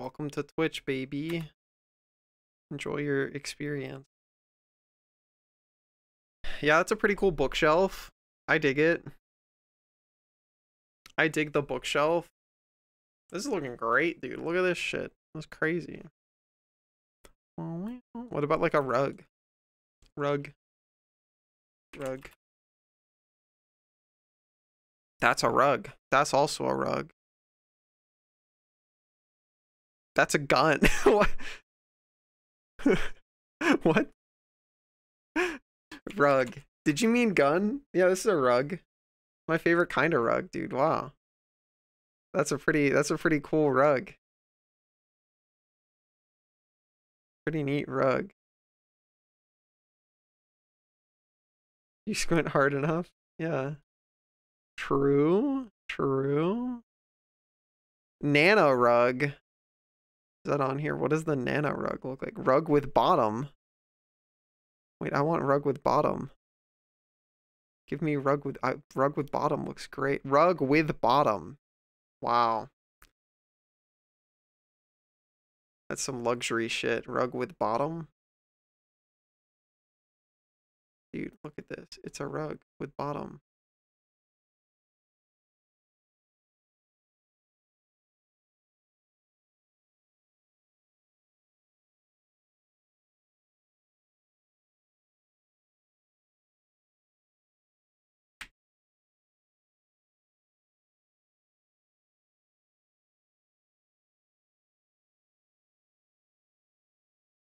A: Welcome to Twitch, baby. Enjoy your experience. Yeah, that's a pretty cool bookshelf. I dig it. I dig the bookshelf. This is looking great, dude. Look at this shit. That's crazy. What about like a rug? Rug. Rug. That's a rug. That's also a rug. That's a gun. what? what? Rug. Did you mean gun? Yeah, this is a rug. My favorite kind of rug, dude. Wow. That's a pretty that's a pretty cool rug. Pretty neat rug. You squint hard enough? Yeah. True. True. Nano rug. That on here? What does the nano rug look like? Rug with bottom. Wait, I want rug with bottom. Give me rug with uh, rug with bottom looks great. Rug with bottom. Wow. That's some luxury shit. Rug with bottom. Dude, look at this. It's a rug with bottom.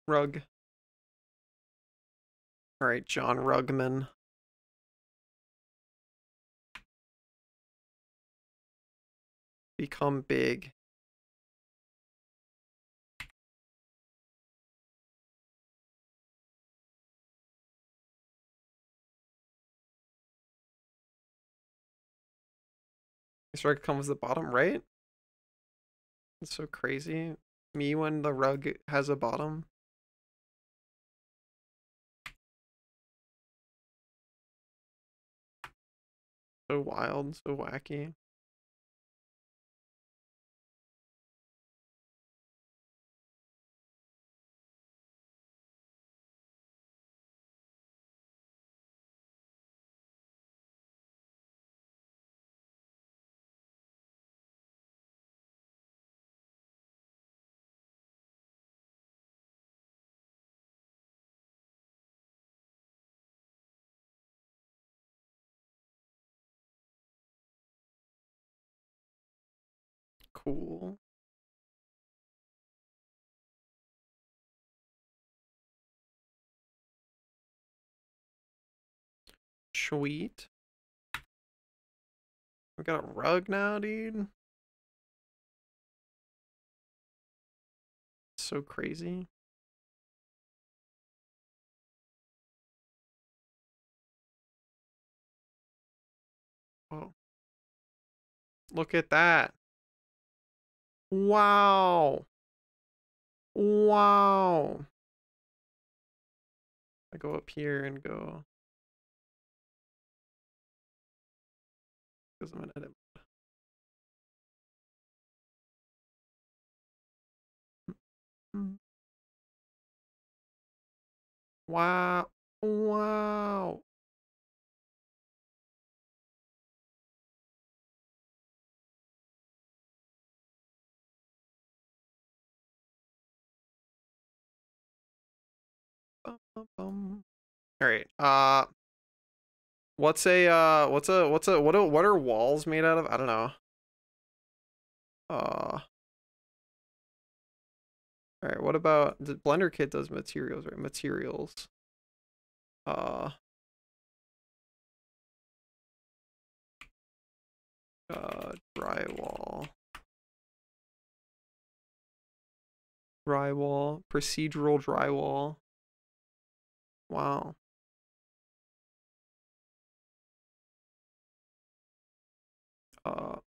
A: Rug. All right, John Rugman. Become big. This rug comes the bottom, right? It's so crazy. Me when the rug has a bottom. So wild, so wacky. Cool. Sweet. We got a rug now, dude. So crazy. Oh. Look at that. Wow. Wow. I go up here and go. Because I'm an edit. Mm -hmm. Wow. Wow. All right. Uh what's a uh what's a what's a what are what are walls made out of? I don't know. Uh all right, what about the BlenderKit does materials, right? Materials. Uh uh drywall. Drywall, procedural drywall. Wow. Uh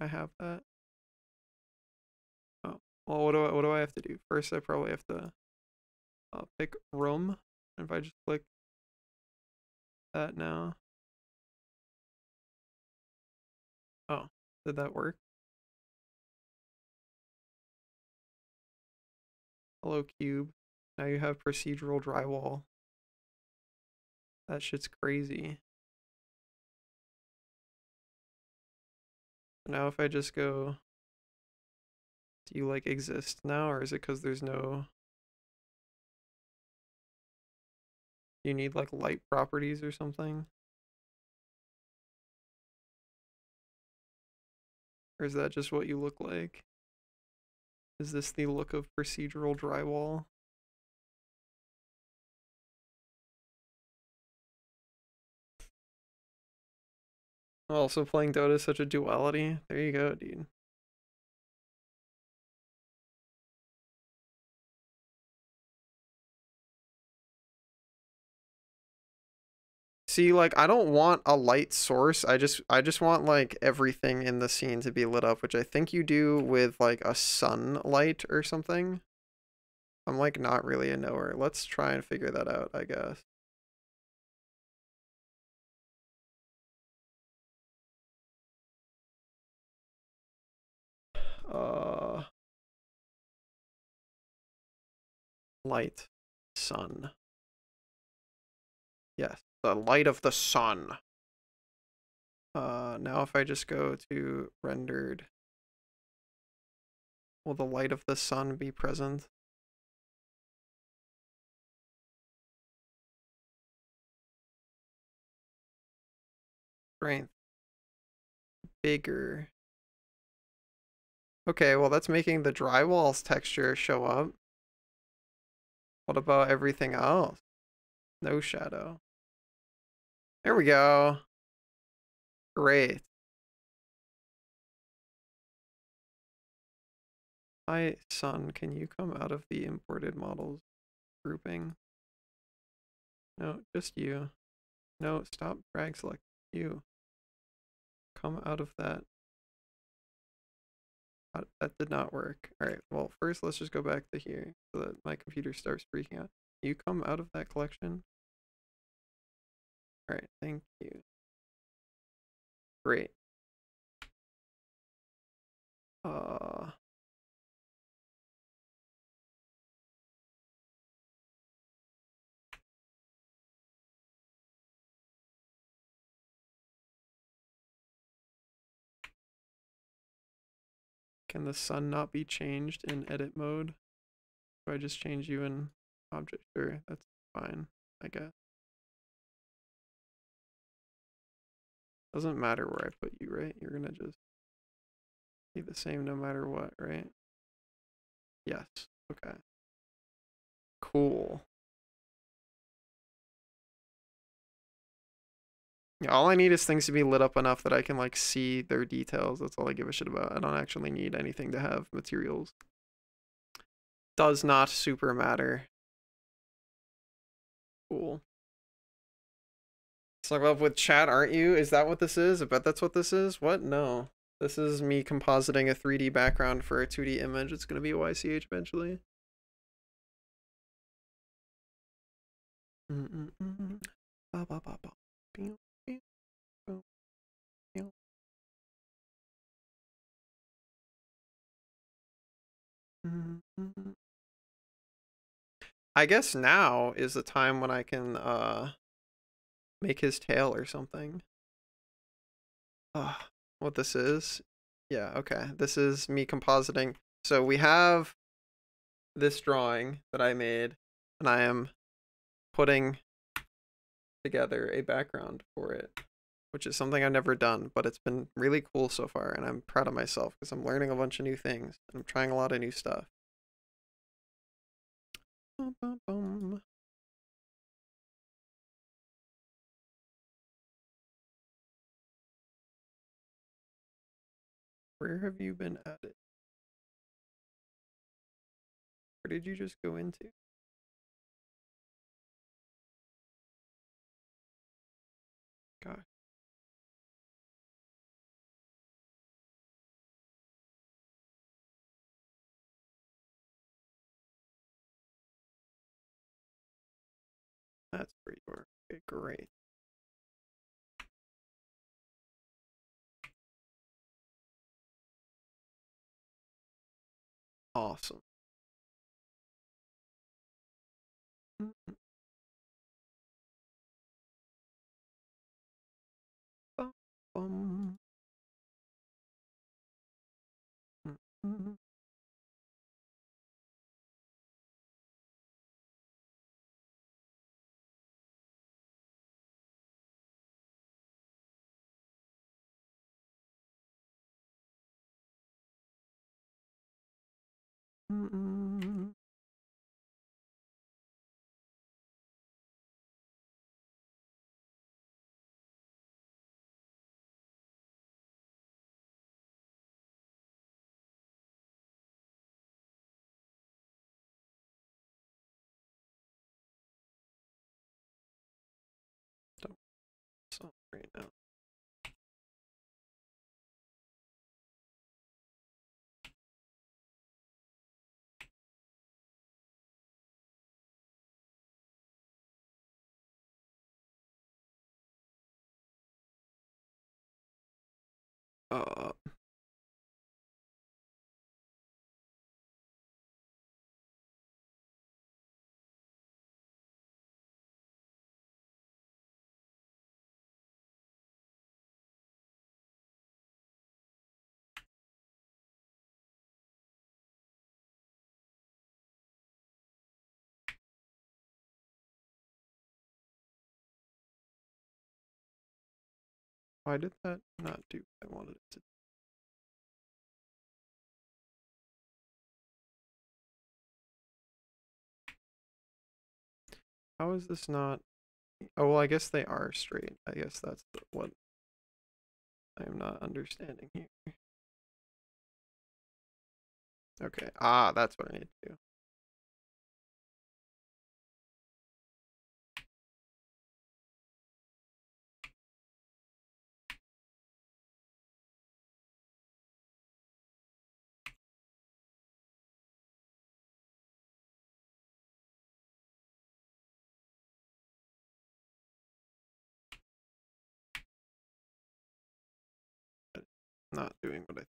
A: I have that. Oh, well, what do I what do I have to do? First, I probably have to uh, pick room. If I just click that now. Oh, did that work? Hello cube. Now you have procedural drywall. That shit's crazy. Now if I just go, do you like exist now or is it because there's no, you need like light properties or something? Or is that just what you look like? Is this the look of procedural drywall? Also playing Dota is such a duality. There you go, dude. See, like I don't want a light source. I just I just want like everything in the scene to be lit up, which I think you do with like a sunlight or something. I'm like not really a knower. Let's try and figure that out, I guess. Uh light sun. Yes the light of the sun. Uh, now if I just go to rendered, will the light of the sun be present? Strength. Bigger. Okay, well that's making the drywall's texture show up. What about everything else? No shadow. There we go. Great. Hi, son, can you come out of the imported models grouping? No, just you. No, stop drag select. You. Come out of that. Uh, that did not work. Alright, well, first let's just go back to here so that my computer starts freaking out. You come out of that collection? All right, thank you. Great. Uh, Can the sun not be changed in edit mode? If I just change you in object, sure, that's fine, I guess. Doesn't matter where I put you, right? You're gonna just be the same no matter what, right? Yes. Okay. Cool. All I need is things to be lit up enough that I can like see their details. That's all I give a shit about. I don't actually need anything to have materials. Does not super matter. Cool. Suck love with chat, aren't you? Is that what this is? I bet that's what this is. What? No. This is me compositing a 3D background for a 2D image. It's going to be YCH eventually. I guess now is the time when I can uh make his tail or something. Uh, what this is? Yeah, okay. This is me compositing. So we have this drawing that I made, and I am putting together a background for it, which is something I've never done, but it's been really cool so far, and I'm proud of myself because I'm learning a bunch of new things, and I'm trying a lot of new stuff. Where have you been added? Where did you just go into? Gosh. That's where you are. Okay, great. Awesome. Bum, bum. Mm-hmm. Stop right now. Uh, why did that not do what I wanted it to? do? How is this not? Oh, well, I guess they are straight. I guess that's what I'm not understanding here. Okay. Ah, that's what I need to do. What I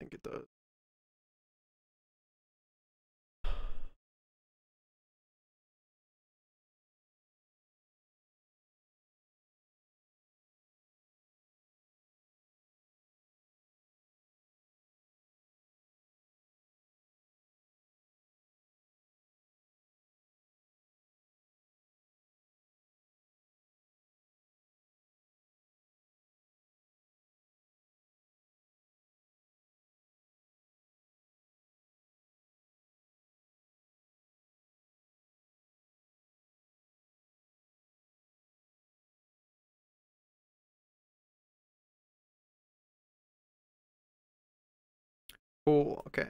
A: Cool. Okay.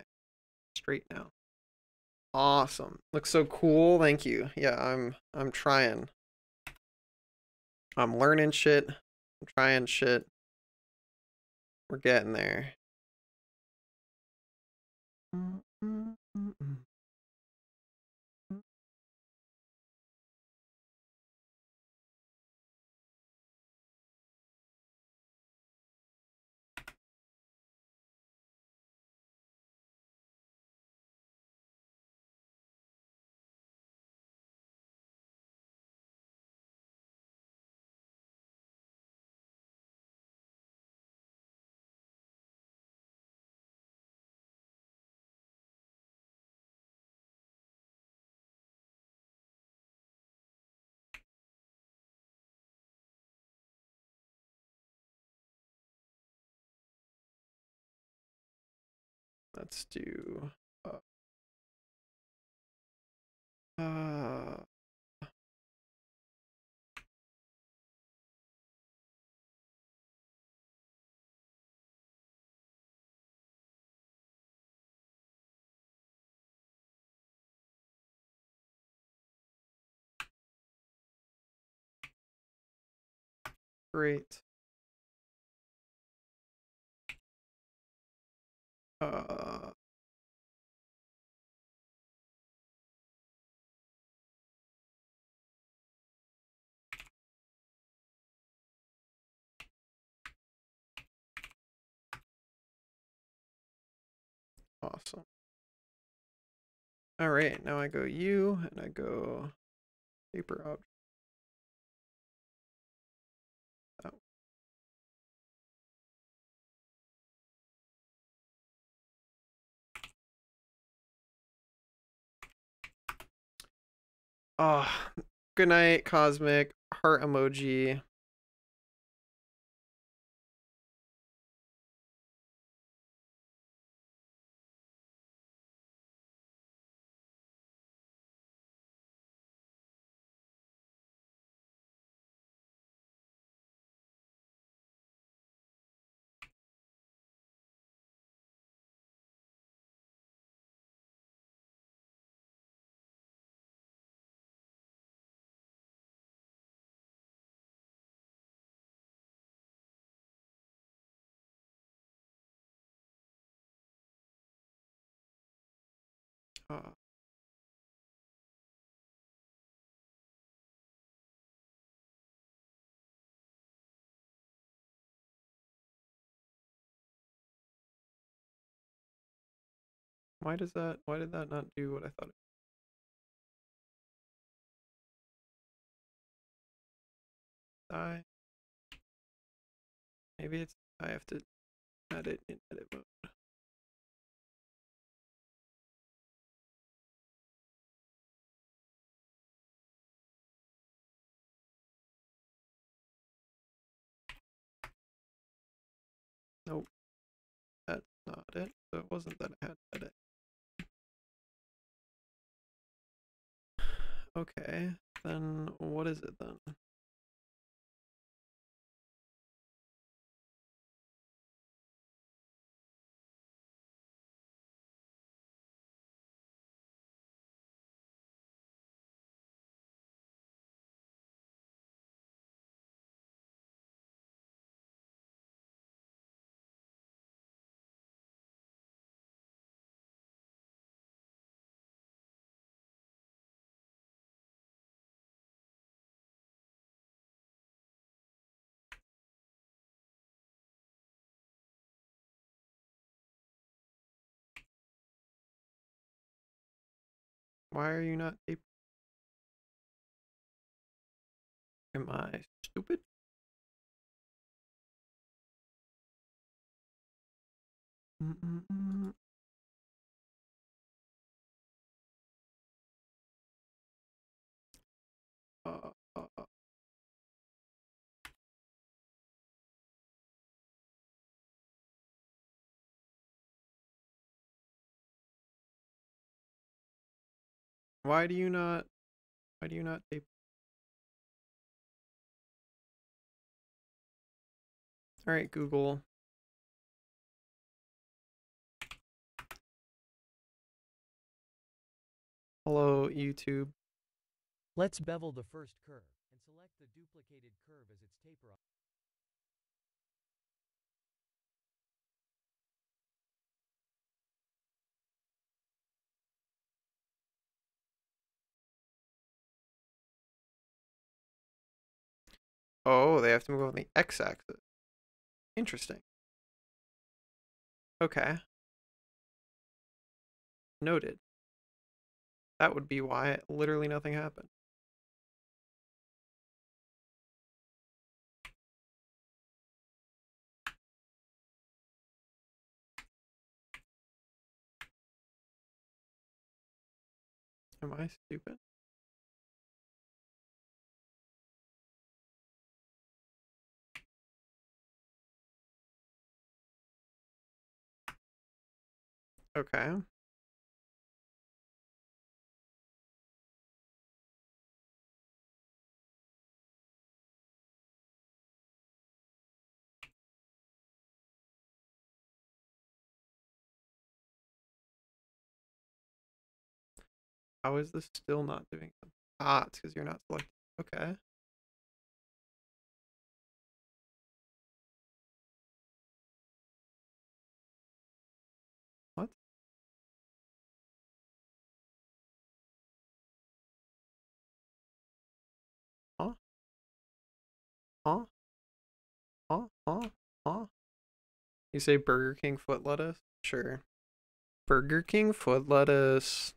A: Straight now. Awesome. Looks so cool. Thank you. Yeah, I'm I'm trying. I'm learning shit. I'm trying shit. We're getting there. Mm let's do. Uh, uh, Great. Uh, awesome. All right, now I go U and I go taper object. Oh, good night, Cosmic. Heart emoji. Uh, why does that, why did that not do what I thought it I maybe it's I have to add it in edit mode. Not it. So it wasn't that I had to edit. Okay, then what is it then? Why are you not tape? Am I stupid? Mm -mm -mm. Uh, Why do you not? Why do you not tape? All right, Google. Hello, YouTube.
E: Let's bevel the first curve and select the duplicated curve as its taper.
A: Oh, they have to move on the x-axis. Interesting. Okay. Noted. That would be why literally nothing happened. Am I stupid? Okay. How is this still not doing it? Ah, it's because you're not selected. Okay. Huh? Huh? Huh? Huh? You say Burger King foot lettuce? Sure. Burger King foot lettuce.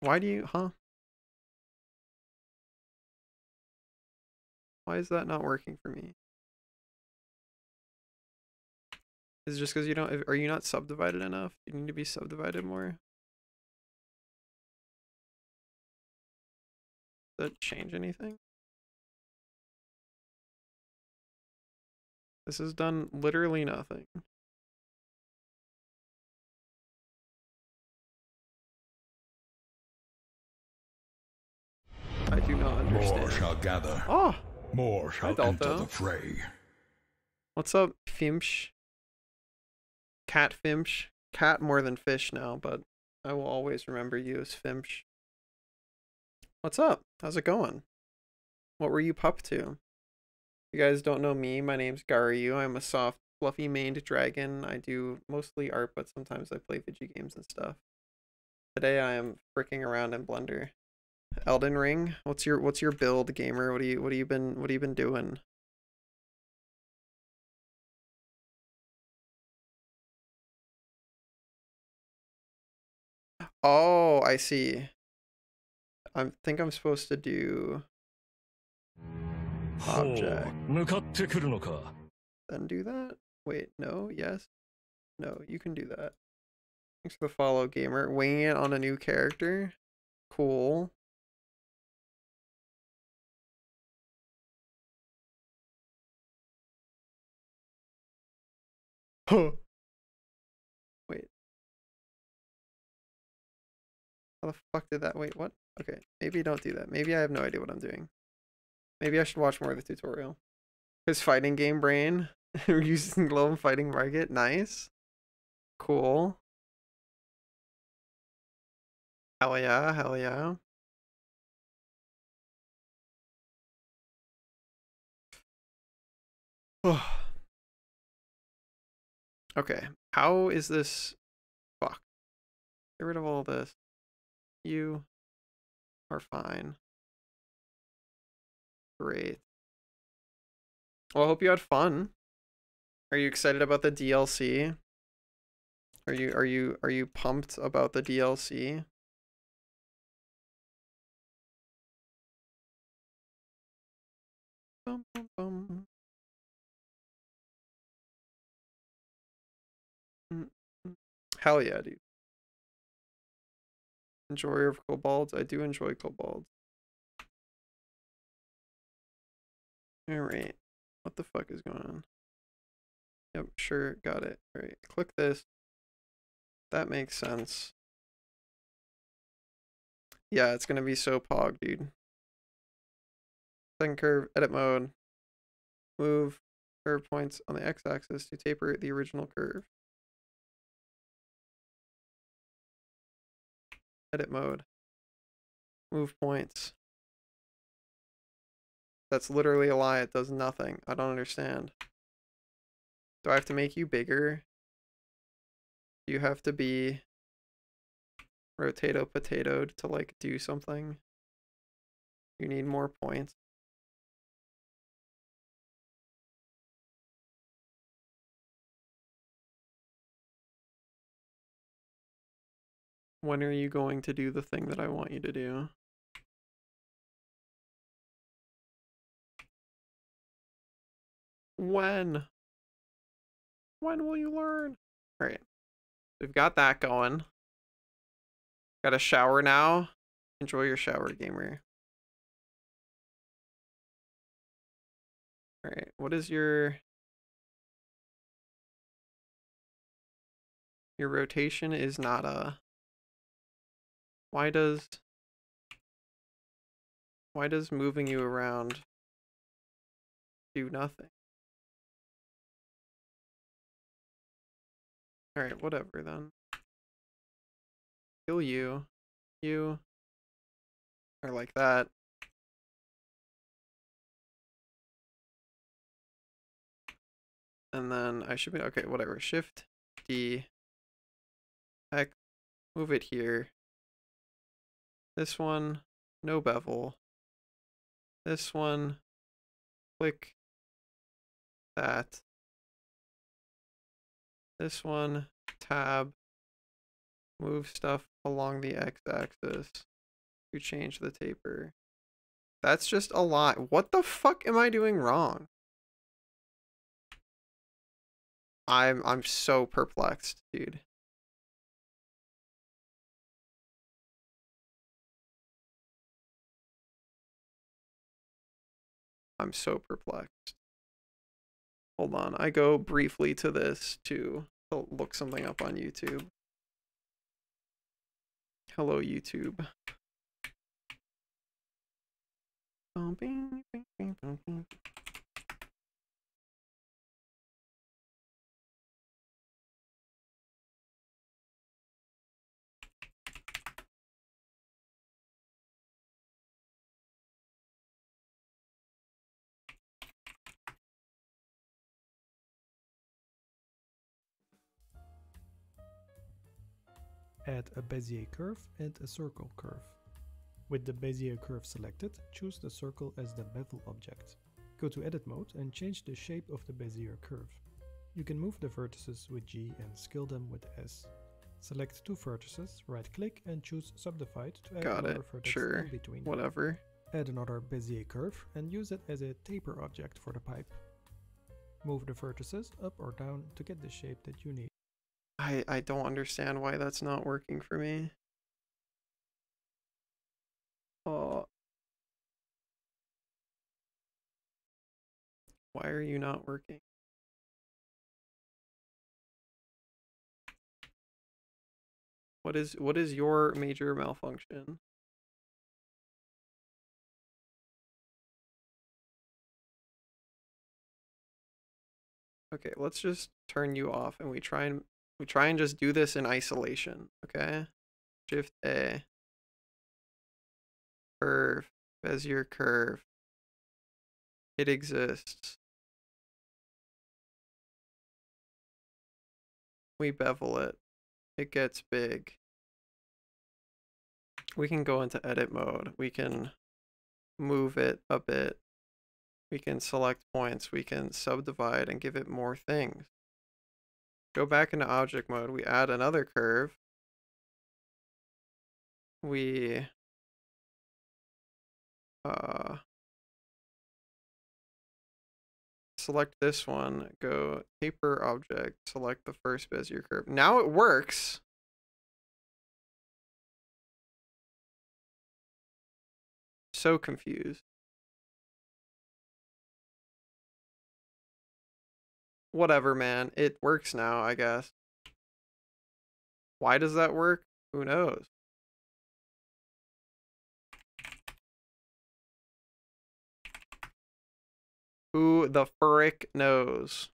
A: Why do you, huh? Why is that not working for me? Is it just because you don't, are you not subdivided enough? You need to be subdivided more? Does that change anything? This has done literally nothing. I do not understand.
D: More shall gather.
A: Oh!
D: More shall enter the fray.
A: What's up, Fimsh? Cat Fimsh? Cat more than fish now, but I will always remember you as Fimsh. What's up? How's it going? What were you pup to? You guys don't know me, my name's Gariyuu. I'm a soft, fluffy maned dragon. I do mostly art, but sometimes I play video games and stuff. Today I am fricking around in Blender. Elden Ring. What's your what's your build, gamer? What do you what have you been what have you been doing? Oh, I see. I think I'm supposed to do object. do that? Wait, no, yes. No, you can do that. Thanks for the follow, gamer. Weighing it on a new character. Cool. Huh. Wait. How the fuck did that? Wait, what? Okay, maybe don't do that. Maybe I have no idea what I'm doing. Maybe I should watch more of the tutorial. His fighting game brain. Using glow and fighting market. Nice. Cool. Hell yeah, hell yeah. okay, how is this? Fuck. Get rid of all this. You are fine. Great. Well, I hope you had fun. Are you excited about the DLC? Are you are you are you pumped about the DLC? Bum, bum, bum. Mm, mm. Hell yeah, dude. Enjoyer of kobolds. I do enjoy kobolds. Alright. What the fuck is going on? Yep, sure, got it. Alright, click this. That makes sense. Yeah, it's gonna be so pog, dude. Second curve, edit mode. Move curve points on the x-axis to taper the original curve. Edit mode. Move points. That's literally a lie. It does nothing. I don't understand. Do I have to make you bigger? You have to be rotato potatoed to like do something. You need more points. When are you going to do the thing that I want you to do? When? When will you learn? Alright. We've got that going. Got a shower now. Enjoy your shower, gamer. Alright, what is your... Your rotation is not a... Why does... Why does moving you around do nothing? Alright, whatever then. Kill you. You. Or like that. And then I should be, okay, whatever. Shift D. Move it here. This one, no bevel. This one, click that. This one, tab, move stuff along the x-axis to change the taper. That's just a lot. What the fuck am I doing wrong? I'm I'm so perplexed, dude. I'm so perplexed. Hold on, I go briefly to this to look something up on YouTube. Hello, YouTube.
F: Add a Bezier curve and a circle curve. With the Bezier curve selected, choose the circle as the bevel object. Go to edit mode and change the shape of the Bezier curve. You can move the vertices with G and scale them with S. Select two vertices, right click and choose subdivide to add
A: Got
F: another
A: it.
F: vertex
A: Sure.
F: in between. them.
A: Whatever.
F: Add another Bezier curve and use it as a taper object for the pipe. Move the vertices up or down to get the shape that you need.
A: I I don't understand why that's not working for me. Oh. Why are you not working? What is what is your major malfunction? Okay, let's just turn you off and we try and we try and just do this in isolation, okay? Shift A. Curve. Bezier curve. It exists. We bevel it. It gets big. We can go into edit mode. We can move it a bit. We can select points. We can subdivide and give it more things go back into object mode, we add another curve. We uh, select this one, go taper object, select the first Bezier curve. Now it works. So confused. Whatever, man. It works now, I guess. Why does that work? Who knows? Who the frick knows?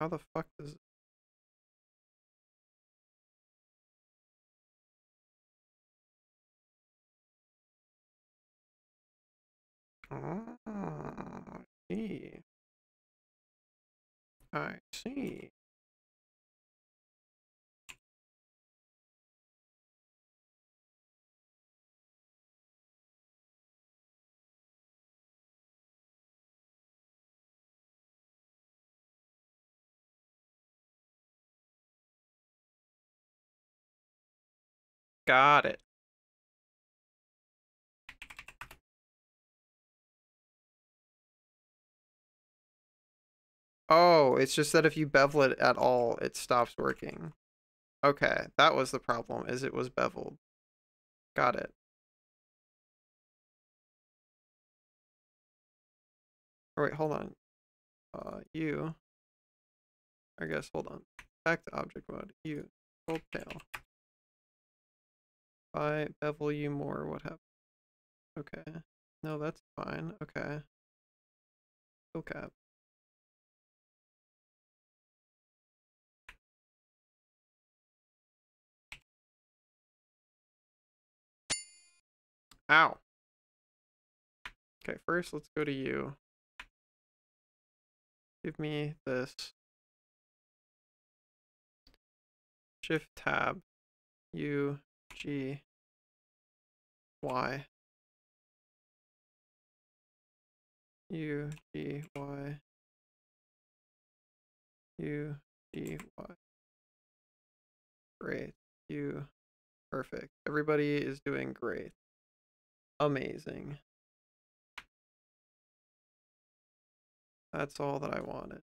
A: How the fuck does Ah, I see. I see. Got it. Oh, it's just that if you bevel it at all, it stops working. Okay, that was the problem, is it was beveled. Got it. Oh, wait, hold on. Uh, you. I guess, hold on. Back to object mode. You. Hold tail. I bevel you more, what happens? Okay. No, that's fine. Okay. Okay. Ow. Okay, first let's go to you. Give me this. Shift tab. U, G, Y. U, G, Y. U, G, Y. Great. U. Perfect. Everybody is doing great. Amazing. That's all that I wanted.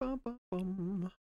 A: Bum, bum, bum.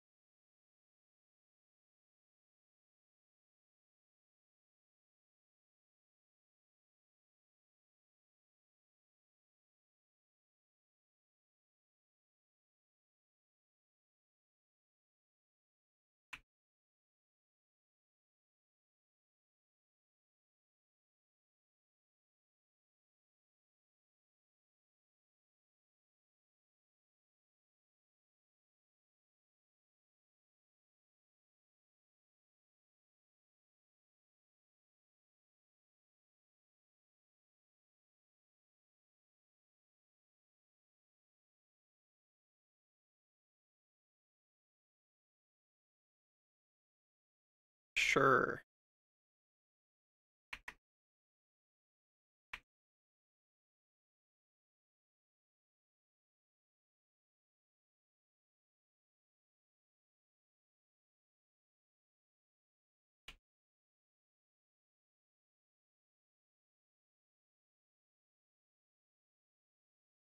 A: Sure.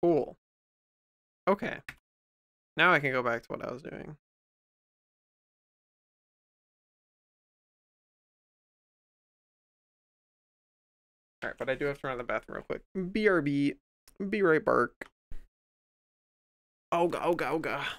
A: Cool. Okay. Now I can go back to what I was doing. Alright, but I do have to run to the bathroom real quick. BRB. Be right bark. Oh, oga, oga, oh, oga. Oh,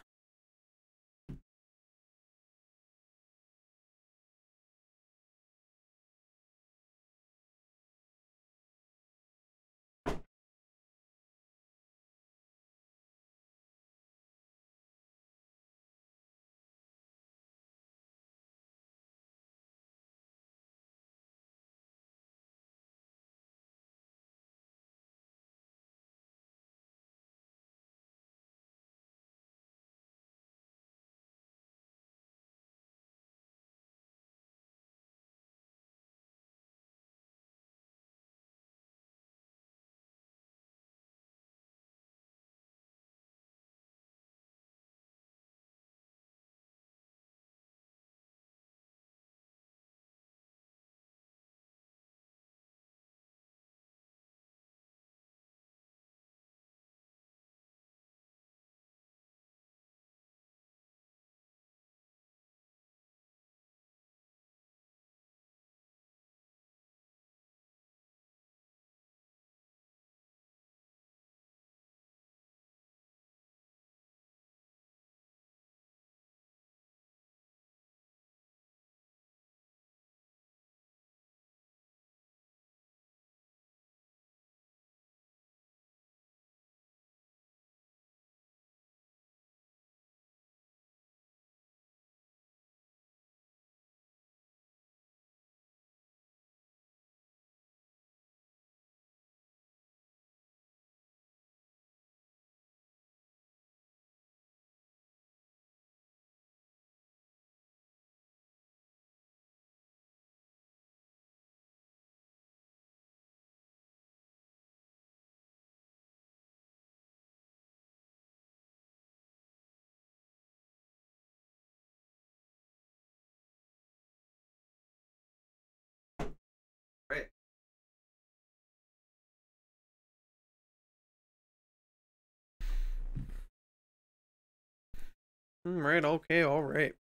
A: All right. Okay. All right.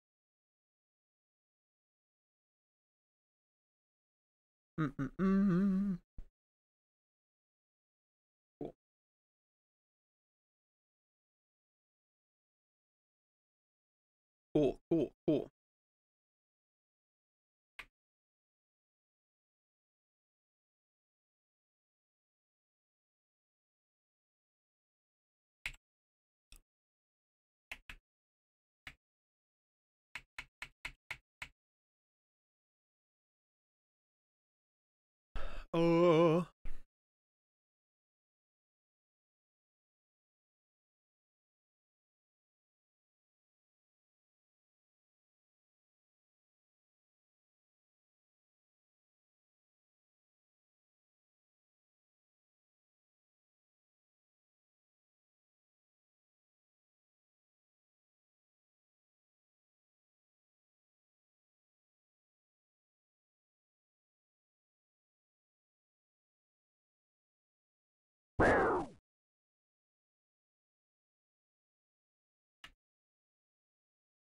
A: Mm-mm-mm. Cool. Cool. Cool. Cool. Uh.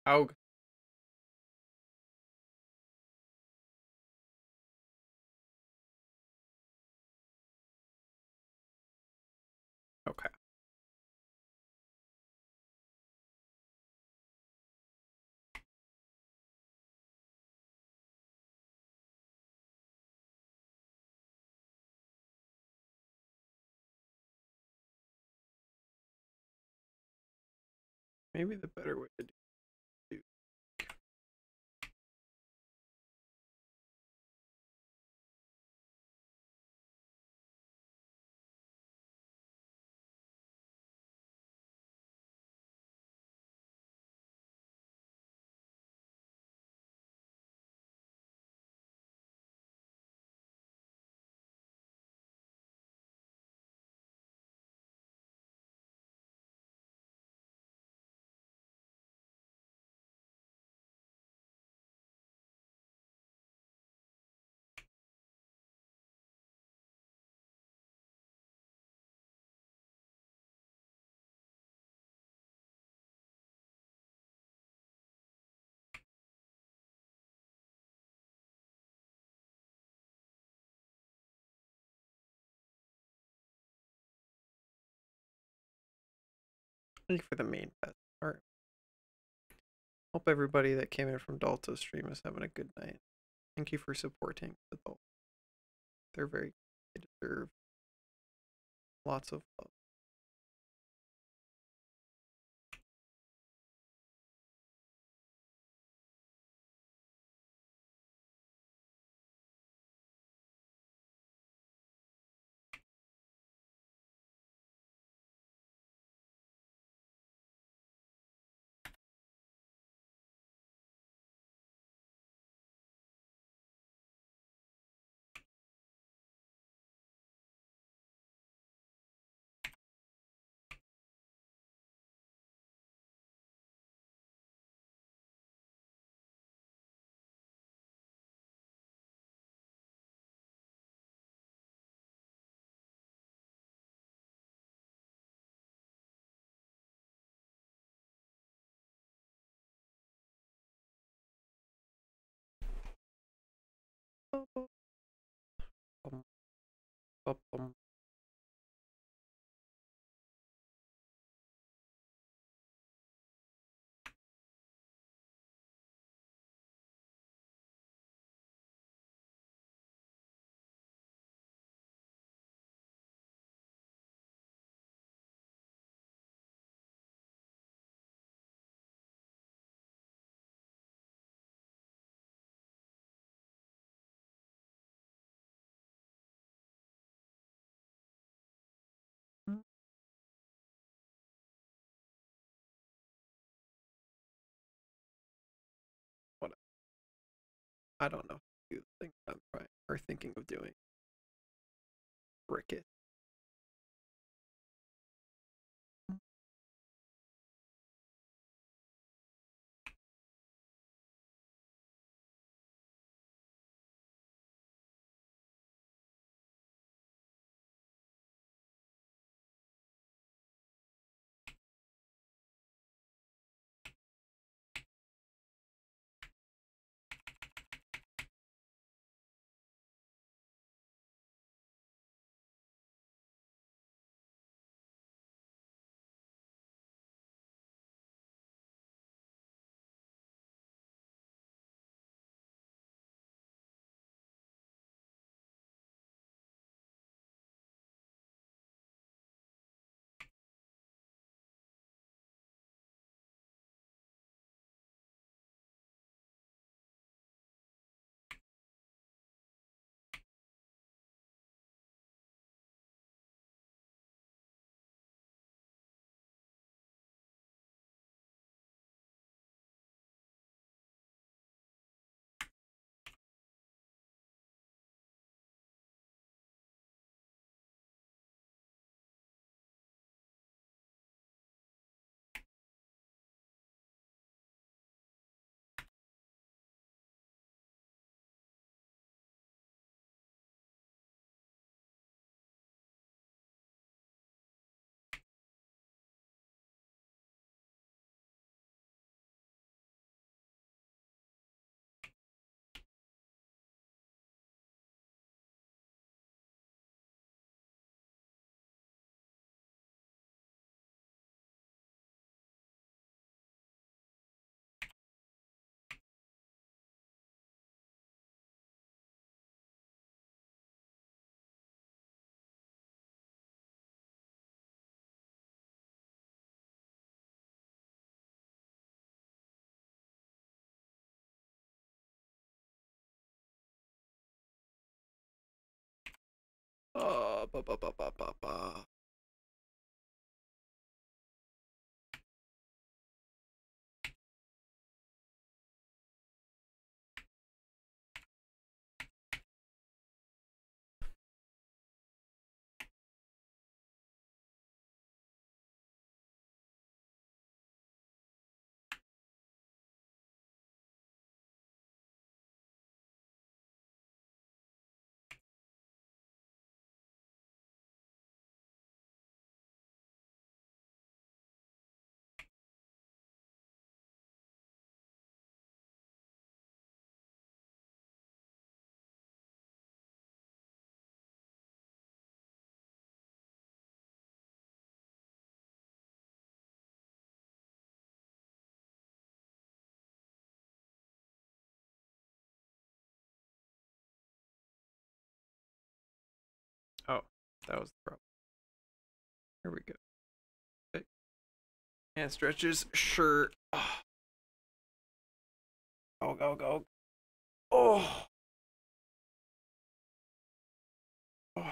A: Aug. Maybe the better way to do You for the main pet art. Hope everybody that came in from Dalto stream is having a good night. Thank you for supporting the Dalto. They're very they deserve lots of love. Bum, bum, bum. I don't know. You think I'm trying or thinking of doing. Brick it. Uh, ba, ba, ba, ba, ba, ba. That was the problem. Here we go. Okay. And stretches shirt. Oh. Go, go, go. Oh. Oh.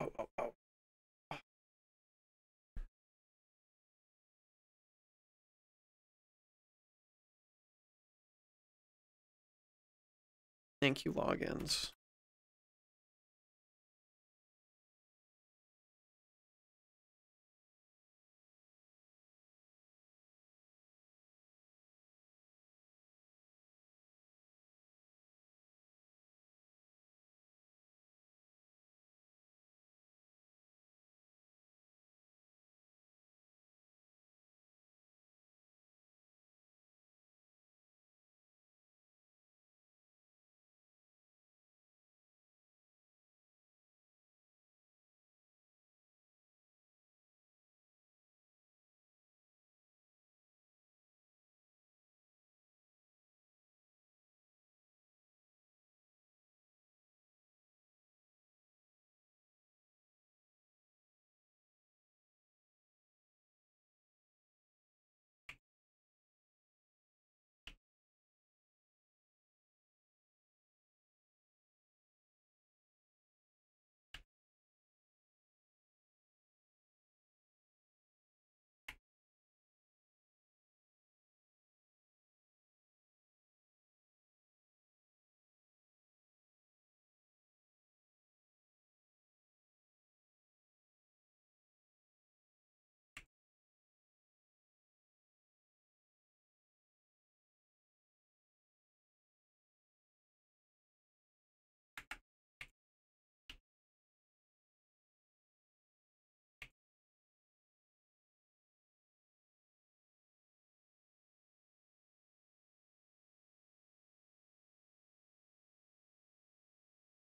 A: Oh, oh, oh. Thank you, logins.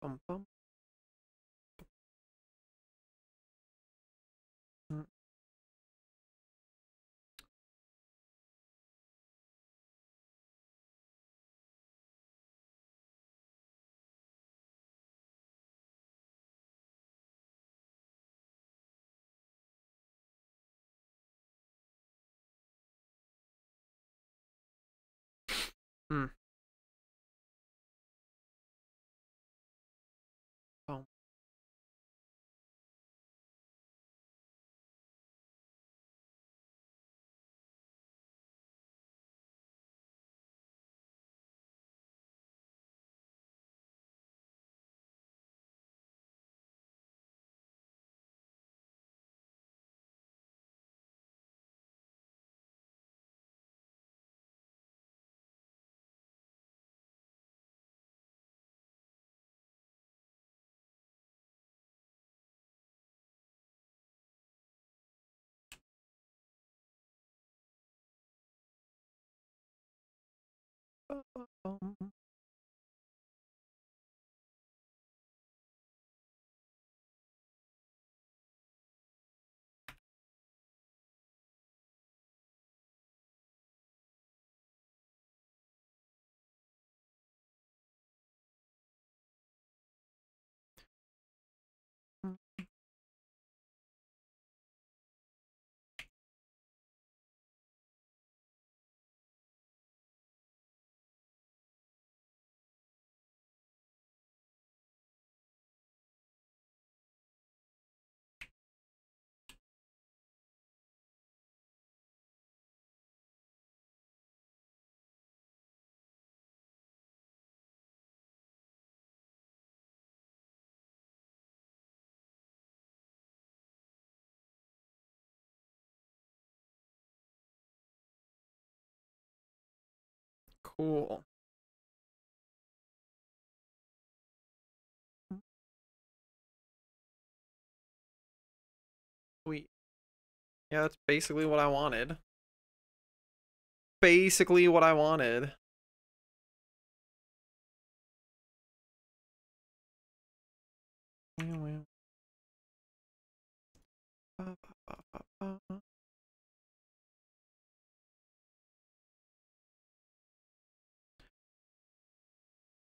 A: Mm. Hmm. Mm. Cool. Mm. Sweet. Yeah, that's basically what I wanted. Basically what I wanted.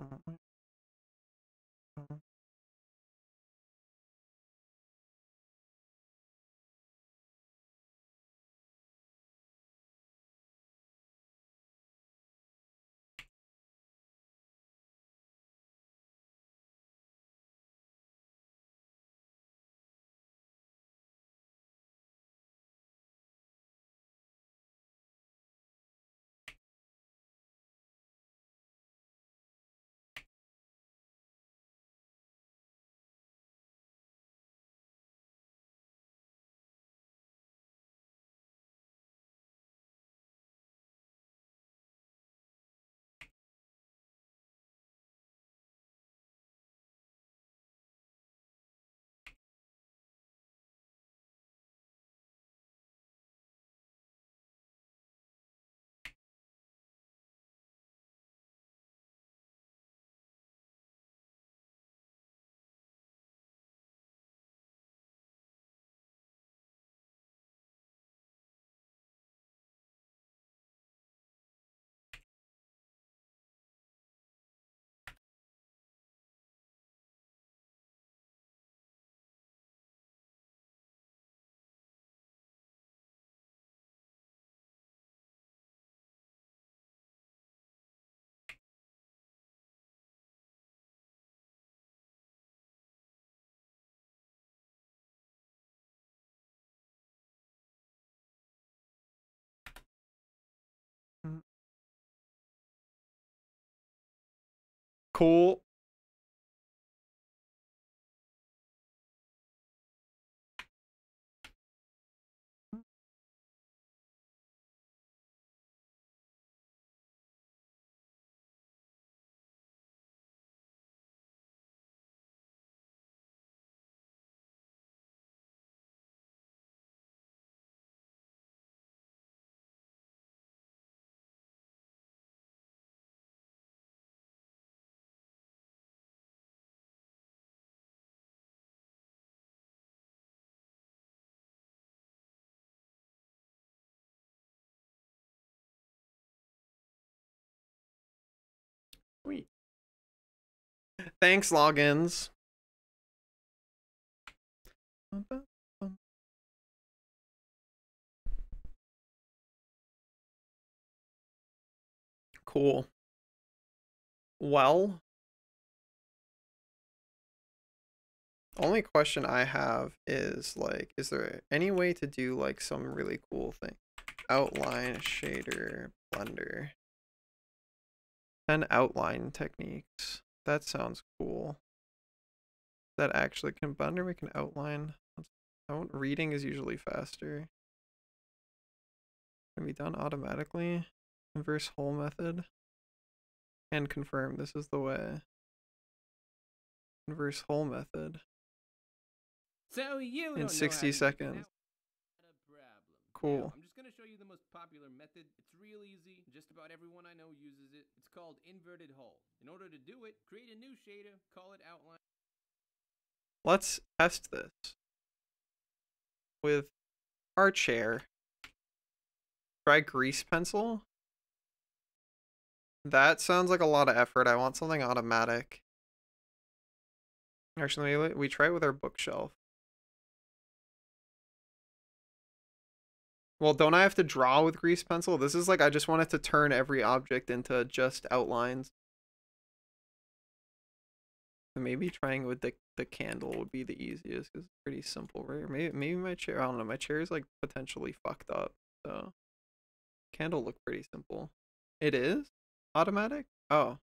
A: Uh, K Thanks, logins. Cool. Well, only question I have is like, is there any way to do like some really cool thing? Outline, shader, blender. 10 outline techniques. That sounds cool. That actually can Blender make an outline? Out oh, reading is usually faster. Can be done automatically. Inverse hull method. And confirm this is the way. Inverse hull method.
G: So you
A: in 60 seconds. Cool.
G: I'm just gonna show you the most popular method. It's real easy. Just about everyone I know uses it. It's called inverted hull. In order to do it, create a new shader, call it outline.
A: Let's test this with our chair. Try grease pencil. That sounds like a lot of effort. I want something automatic. Actually, we try it with our bookshelf. Well, don't I have to draw with grease pencil? This is like I just wanted to turn every object into just outlines. Maybe trying with the, the candle would be the easiest because it's pretty simple, right? Maybe, maybe my chair, I don't know, my chair is like potentially fucked up. So, candle look pretty simple. It is? Automatic? Oh.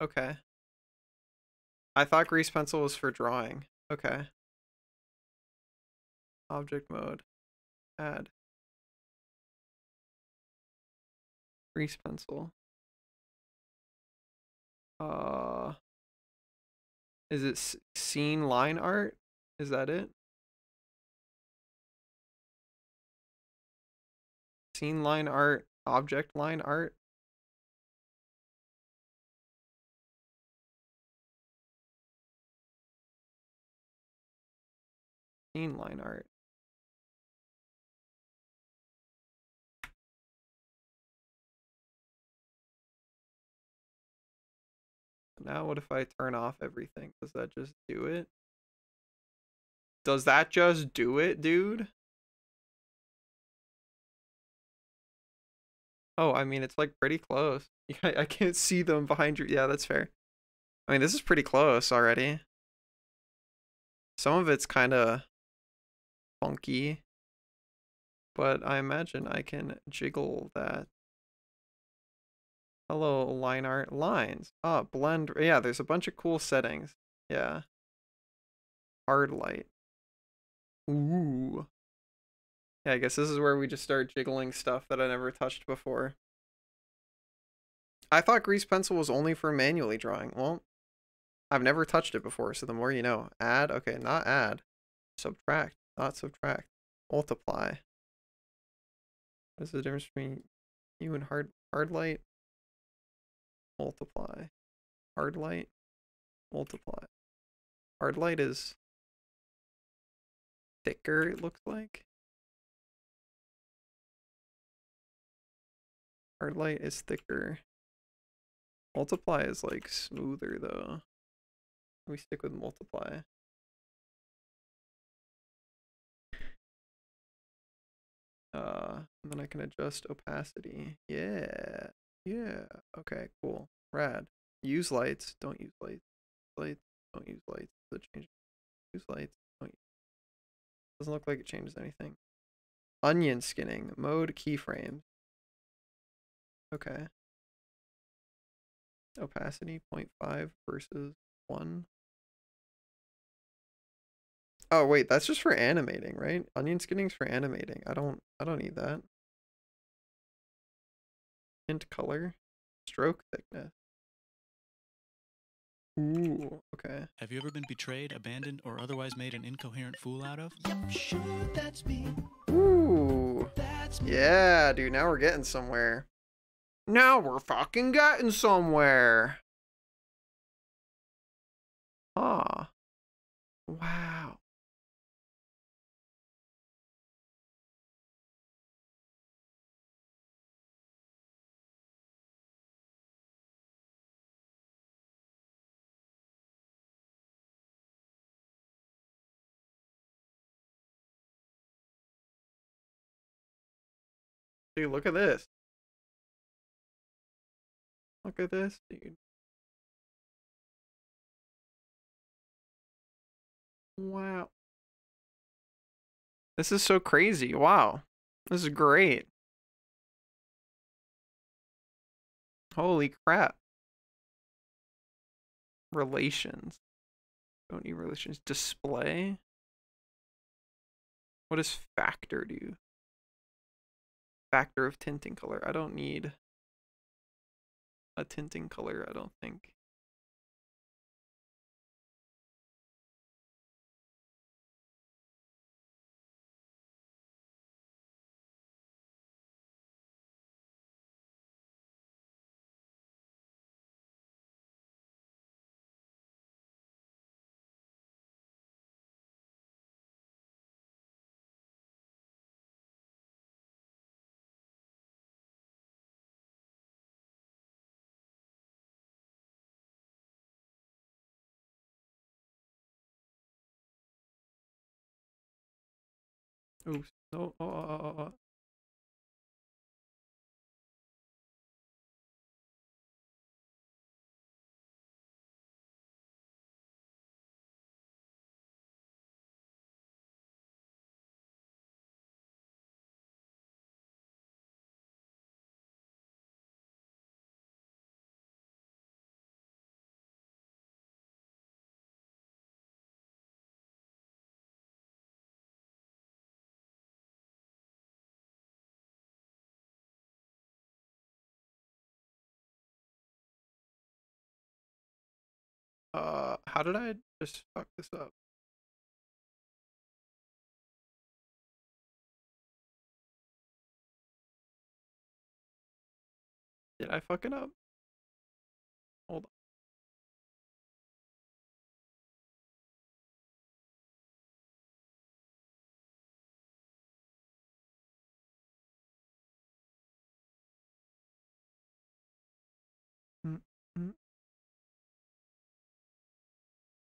A: Okay. I thought grease pencil was for drawing. Okay. Object mode. Add. Grease pencil. Uh, is it scene line art? Is that it? Scene line art, object line art. Scene line art. Now what if I turn off everything? Does that just do it? Does that just do it, dude? Oh, I mean, it's like pretty close. I can't see them behind you. Yeah, that's fair. I mean, this is pretty close already. Some of it's kind of funky. But I imagine I can jiggle that. Hello, line art lines. Ah, blend. Yeah, there's a bunch of cool settings. Yeah. Hard light. Ooh. Yeah, I guess this is where we just start jiggling stuff that I never touched before. I thought grease pencil was only for manually drawing. Well, I've never touched it before, so the more you know. Add, okay, not add. Subtract, not subtract. Multiply. What is the difference between you and hard hard light? Multiply. Hard light, multiply. Hard light is thicker, it looks like. Hard light is thicker. Multiply is like smoother though. We stick with multiply. Uh, and then I can adjust opacity. Yeah. Yeah. Okay, cool. Rad. Use lights. Don't use lights. Lights. Don't use lights. The change. Use lights. Don't use. Doesn't look like it changes anything. Onion skinning. Mode keyframes. Okay. Opacity 0.5 versus 1. Oh wait, that's just for animating, right? Onion skinning's for animating. I don't I don't need that. Hint color, stroke thickness. Ooh, okay.
H: Have you ever been betrayed, abandoned, or otherwise made an incoherent fool out of?
A: Yep, sure, that's me. Ooh. That's me. Yeah, dude, now we're getting somewhere. Now we're fucking getting somewhere. Ah. Wow. Dude, look at this. Look at this, dude. Wow. This is so crazy. Wow. This is great. Holy crap. Relations. Don't need relations. Display. What does factor do? Factor of tinting color. I don't need a tinting color, I don't think. Oh, no. Oh, oh, oh, oh. oh. How did I just fuck this up? Did I fuck it up?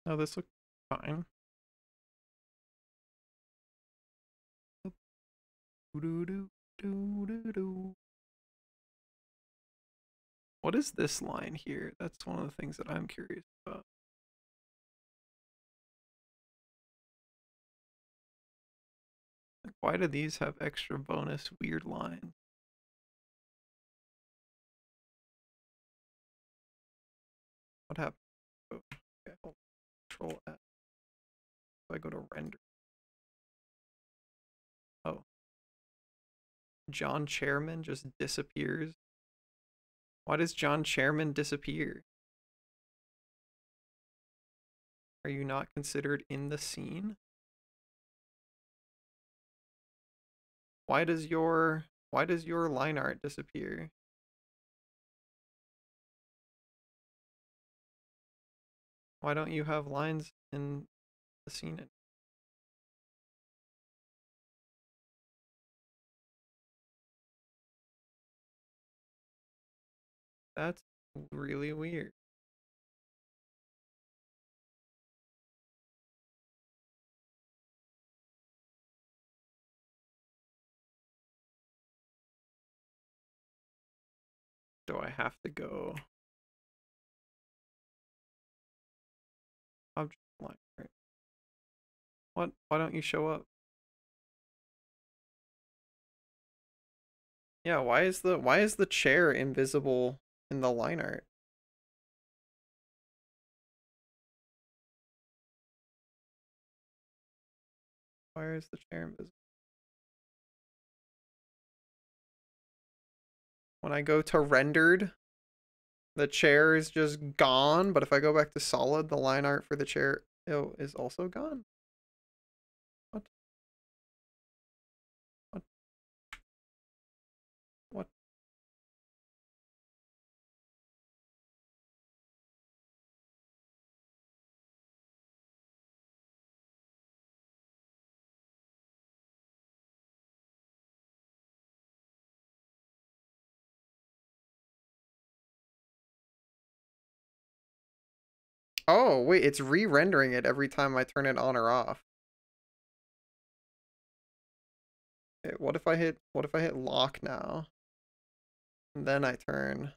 A: Oh, this looks fine. What is this line here? That's one of the things that I'm curious about. Why do these have extra bonus weird lines? What happened? Control uh, F. So I go to render. Oh. John Chairman just disappears. Why does John Chairman disappear? Are you not considered in the scene? Why does your why does your line art disappear? Why don't you have lines in the scene? That's really weird. Do I have to go? What? Why don't you show up? Yeah, why is the why is the chair invisible in the line art. Why is the chair invisible? When I go to rendered, the chair is just gone, but if I go back to solid, the line art for the chair is also gone. Oh, wait, it's re-rendering it every time I turn it on or off. Okay, what if I hit what if I hit lock now? And then I turn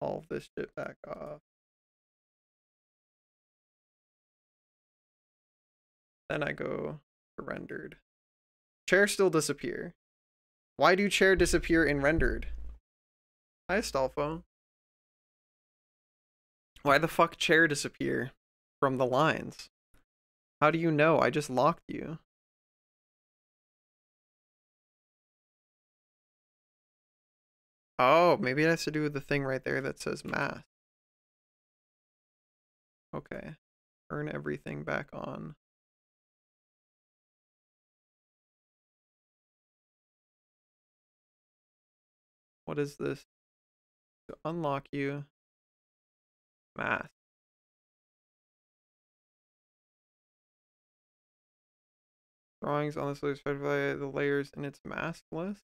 A: all of this shit back off. Then I go to rendered. Chair still disappear. Why do chair disappear in rendered? Hi, Stolfo. Why the fuck chair disappear from the lines? How do you know? I just locked you. Oh, maybe it has to do with the thing right there that says math. Okay. Turn everything back on. What is this? To unlock you, math drawings on this list specify the layers in its mask list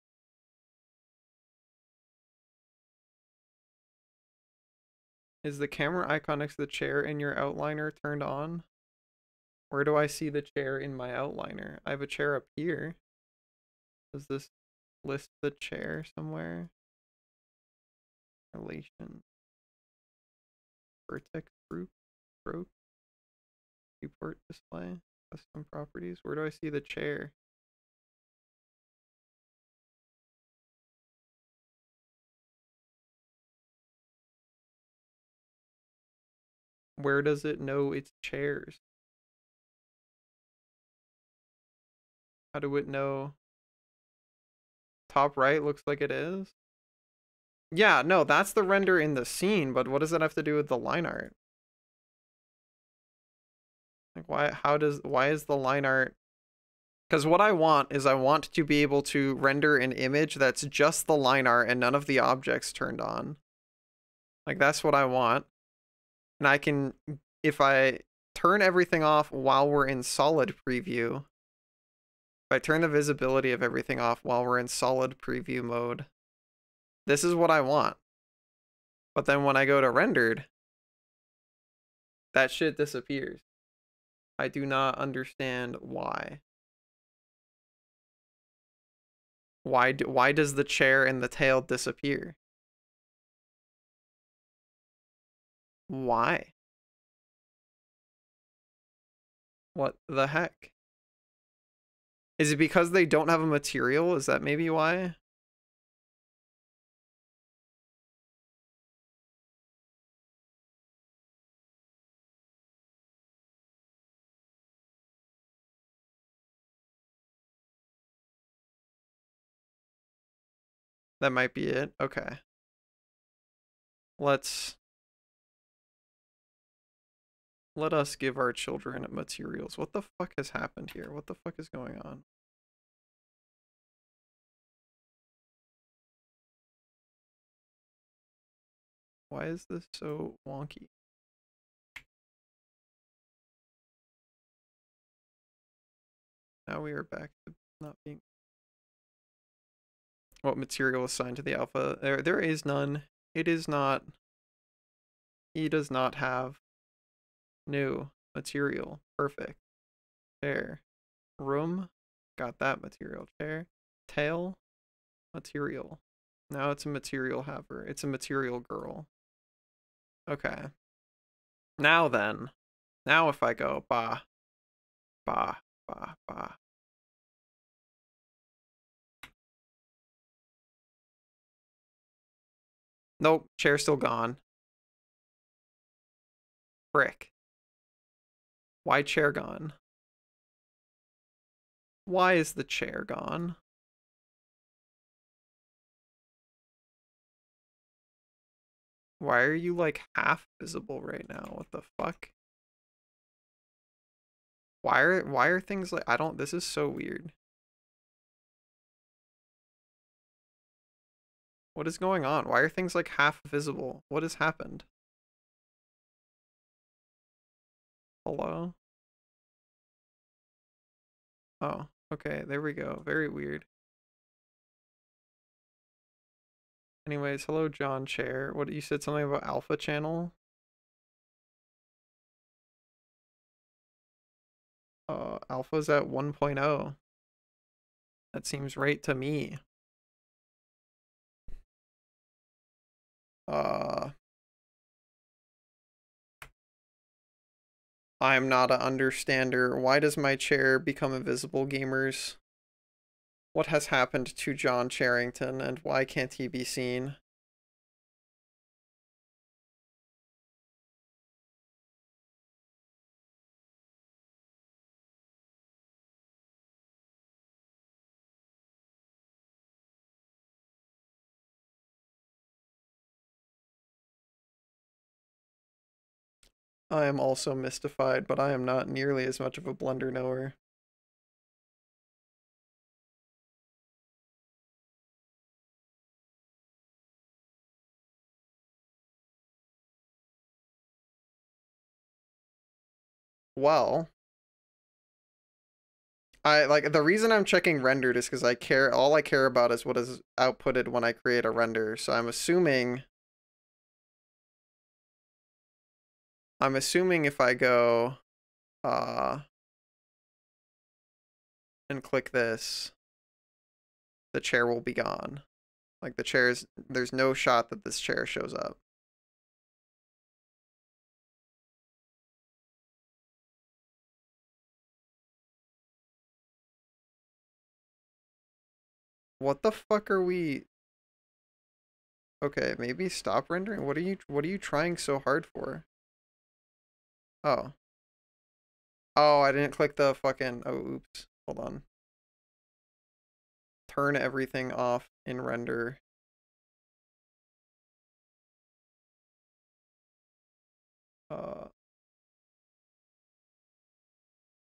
A: Is the camera icon next to the chair in your outliner turned on? Where do I see the chair in my outliner? I have a chair up here. Does this list the chair somewhere? Relation vertex group stroke report display custom properties where do i see the chair? Where does it know its chairs? How do it know? Top right looks like it is yeah, no, that's the render in the scene, but what does that have to do with the line art? Like why how does why is the line art because what I want is I want to be able to render an image that's just the line art and none of the objects turned on. Like that's what I want. And I can, if I turn everything off while we're in solid preview, if I turn the visibility of everything off while we're in solid preview mode, this is what I want. But then when I go to rendered, that shit disappears. I do not understand why. Why do, why does the chair and the tail disappear? Why? What the heck? Is it because they don't have a material? Is that maybe why? That might be it. Okay. Let's let us give our children materials. What the fuck has happened here? What the fuck is going on? Why is this so wonky? Now we are back to not being what material is assigned to the alpha. There, there is none. It is not. He does not have new material. Perfect. Chair. Room. Got that material. Chair. Tail. Material. Now it's a material haver. It's a material girl. Okay. Now then. Now if I go ba, ba, ba, ba, Nope, chair still gone. Brick. Why chair gone? Why is the chair gone? Why are you like half visible right now? What the fuck? Why are why are things like I don't this is so weird. What is going on? Why are things like half visible? What has happened? Hello? Oh, okay, there we go. Very weird. Anyways, hello John Chair. What you said something about Alpha Channel? Uh, Alpha's at 1.0. That seems right to me. Uh, I'm not a understander. Why does my chair become invisible, gamers? What has happened to John Charrington, and why can't he be seen? I am also mystified, but I am not nearly as much of a blunder knower. Well, I like the reason I'm checking rendered is because I care all I care about is what is outputted when I create a render. So I'm assuming I'm assuming if I go uh and click this, the chair will be gone. Like the chairs, there's no shot that this chair shows up. What the fuck are we? Okay, maybe stop rendering. What are you what are you trying so hard for? Oh. Oh, I didn't click the fucking... Oh, oops. Hold on. Turn everything off in render. Uh...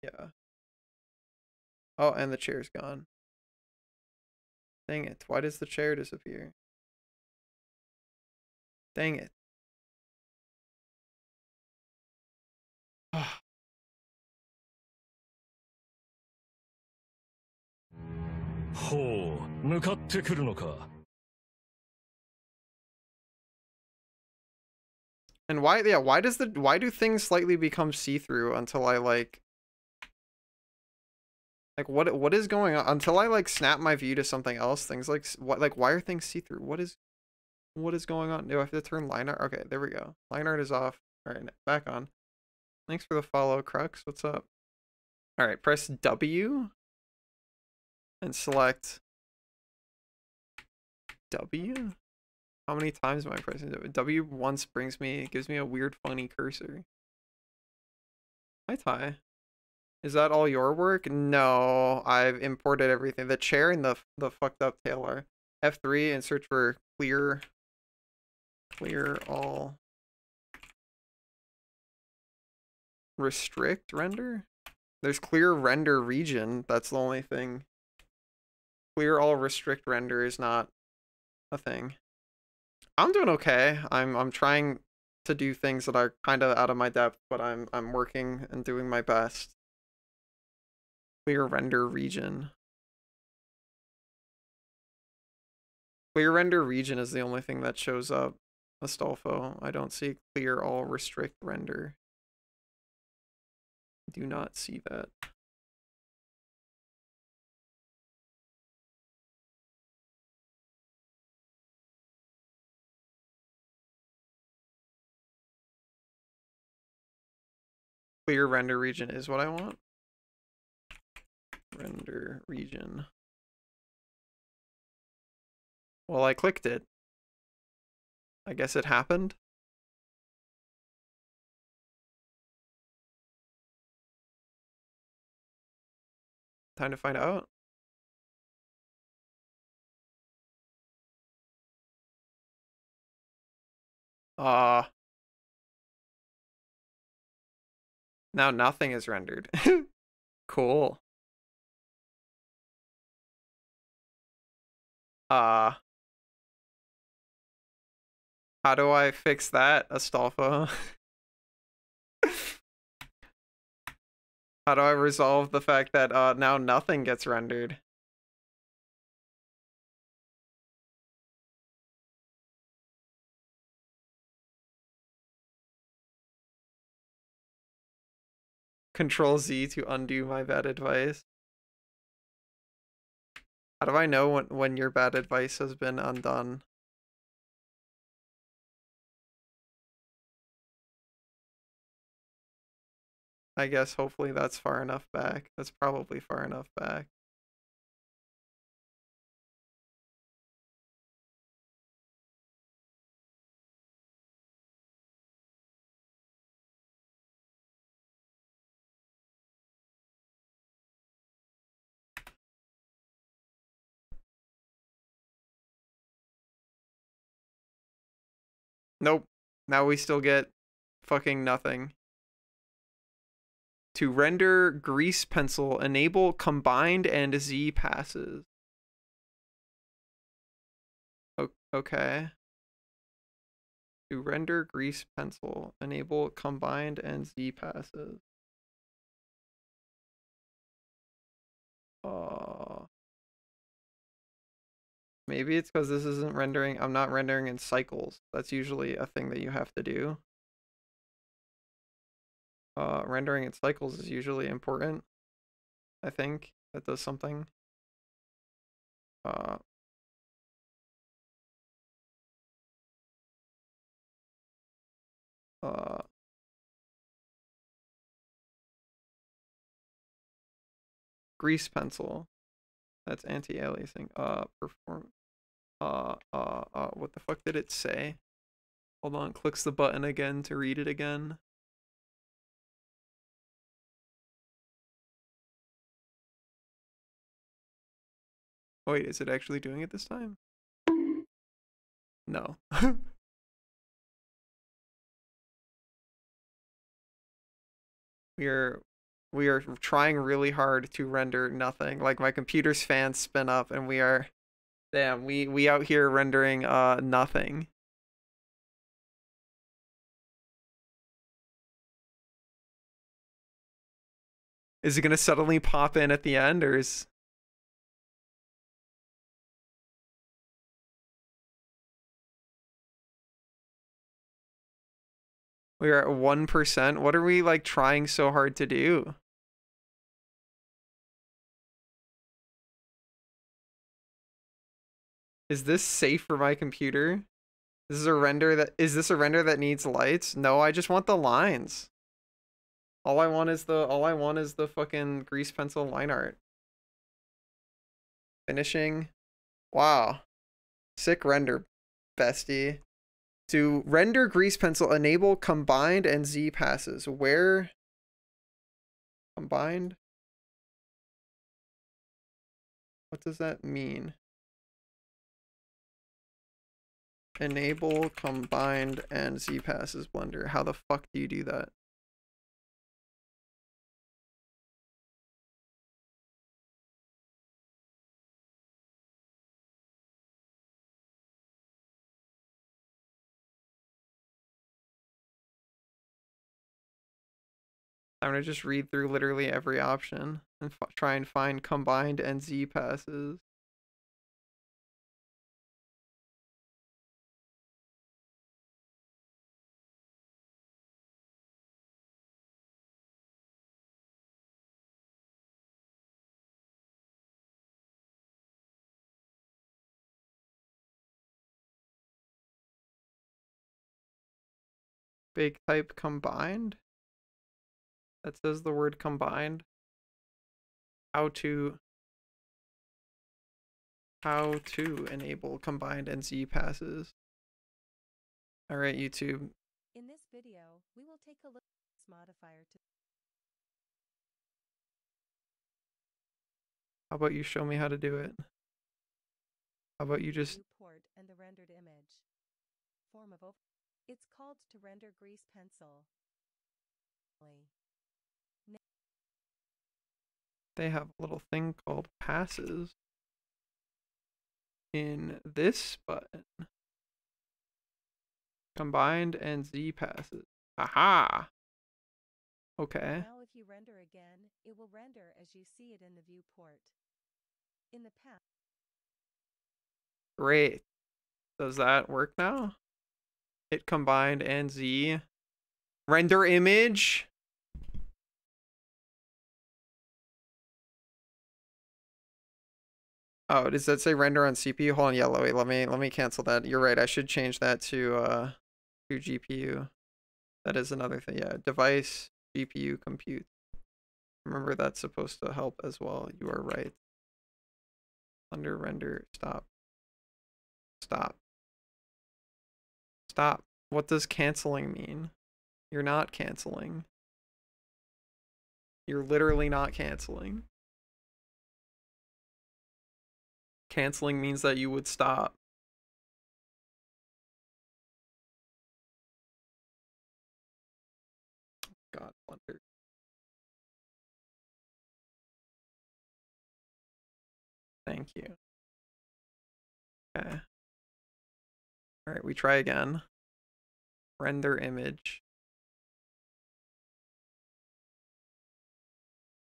A: Yeah. Oh, and the chair's gone. Dang it. Why does the chair disappear? Dang it. And why yeah, why does the why do things slightly become see-through until I like like what what is going on until I like snap my view to something else? Things like what like why are things see through? What is what is going on? Do I have to turn line art? Okay, there we go. Line art is off. All right, back on. Thanks for the follow, Crux. What's up? All right, press W and select W. How many times am I pressing W? W once brings me, it gives me a weird funny cursor. Hi, Ty. Is that all your work? No, I've imported everything. The chair and the the fucked up tailor. F3 and search for clear clear all restrict render. There's clear render region. That's the only thing. Clear all restrict render is not a thing. I'm doing okay. I'm I'm trying to do things that are kind of out of my depth, but I'm I'm working and doing my best clear render region. Clear render region is the only thing that shows up. Astolfo. I don't see clear all restrict render. Do not see that. Clear render region is what I want render region. Well, I clicked it. I guess it happened. Time to find out. Ah. Uh, now nothing is rendered. cool. Uh How do I fix that, Astolfo? How do I resolve the fact that uh now nothing gets rendered? Control Z to undo my bad advice. How do I know when, when your bad advice has been undone? I guess hopefully that's far enough back. That's probably far enough back. Nope. Now we still get fucking nothing. To render grease pencil, enable combined and Z passes. Okay. To render grease pencil, enable combined and Z passes. Uh, Maybe it's because this isn't rendering. I'm not rendering in cycles. That's usually a thing that you have to do. Uh, rendering in cycles is usually important. I think that does something. Uh, uh, grease pencil. That's anti-aliasing. Uh, perform uh, uh, uh, what the fuck did it say? Hold on, clicks the button again to read it again. Wait, is it actually doing it this time? No. we are We are trying really hard to render nothing. Like my computer's fans spin up and we are damn, we we out here rendering uh nothing. Is it gonna suddenly pop in at the end or is We are at 1%. What are we like trying so hard to do? Is this safe for my computer? This is a render that is this a render that needs lights? No, I just want the lines. All I want is the all I want is the fucking grease pencil line art. Finishing. Wow. Sick render, bestie. To render grease pencil, enable combined and Z passes. Where combined? What does that mean? Enable combined and Z passes Blender. How the fuck do you do that? I'm gonna just read through literally every option and try and find combined and Z passes. Big type combined? That says the word combined. How to how to enable combined and Z passes. Alright, YouTube.
I: In this video, we will take a look at this modifier to
A: How about you show me how to do it? How about you just
I: port and the rendered image. Form of It's called to render grease pencil
A: they have a little thing called passes in this button. Combined and Z passes. Aha! Okay.
I: Now if you render again, it will render as you see it in the viewport. In the past.
A: Great. Does that work now? Hit combined and Z. Render image. Oh, does that say render on CPU? Hold on, yeah, wait, let me let me cancel that. You're right, I should change that to uh to GPU. That is another thing. Yeah, device, GPU, compute. Remember that's supposed to help as well. You are right. Under render, stop. Stop. Stop. What does canceling mean? You're not canceling. You're literally not canceling. Canceling means that you would stop. God, wonder. Thank you. Okay. All right, we try again. Render image.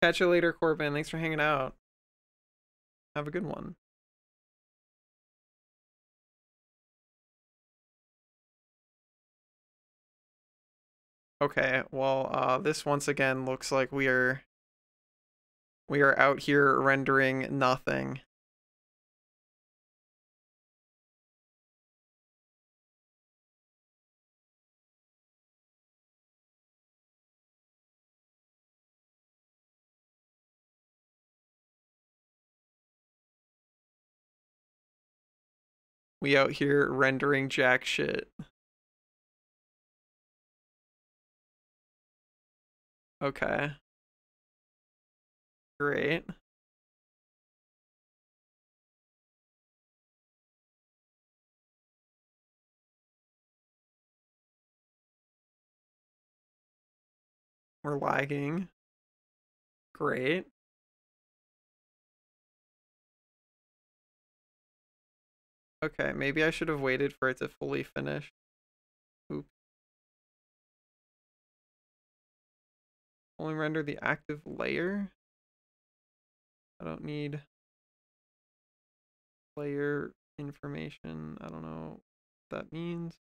A: Catch you later, Corbin. Thanks for hanging out. Have a good one. Okay, well, uh, this once again looks like we are we are out here rendering nothing. We out here rendering jack shit. Okay. Great. We're lagging. Great. Okay, maybe I should have waited for it to fully finish. Only render the active layer. I don't need layer information. I don't know what that means.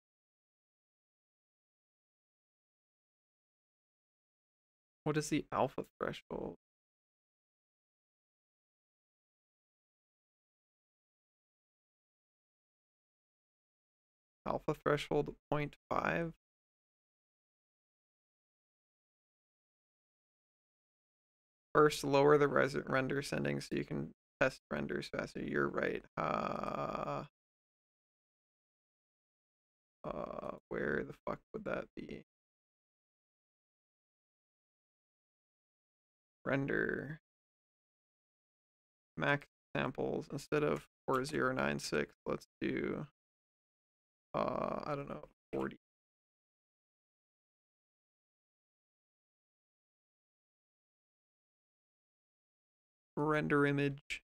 A: What is the alpha threshold? Alpha threshold 0.5. First, lower the res render sending so you can test renders faster. You're right. Uh, uh, where the fuck would that be? Render max samples instead of 4096. Let's do uh, I don't know, 40. Render image.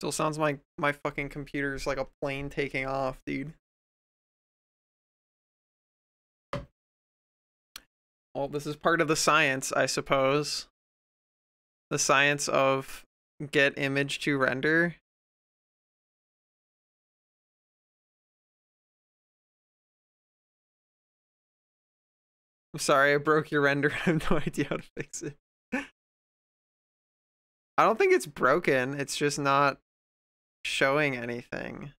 A: Still sounds like my fucking computer's like a plane taking off, dude. Well, this is part of the science, I suppose. The science of get image to render. I'm sorry, I broke your render. I have no idea how to fix it. I don't think it's broken. It's just not showing anything.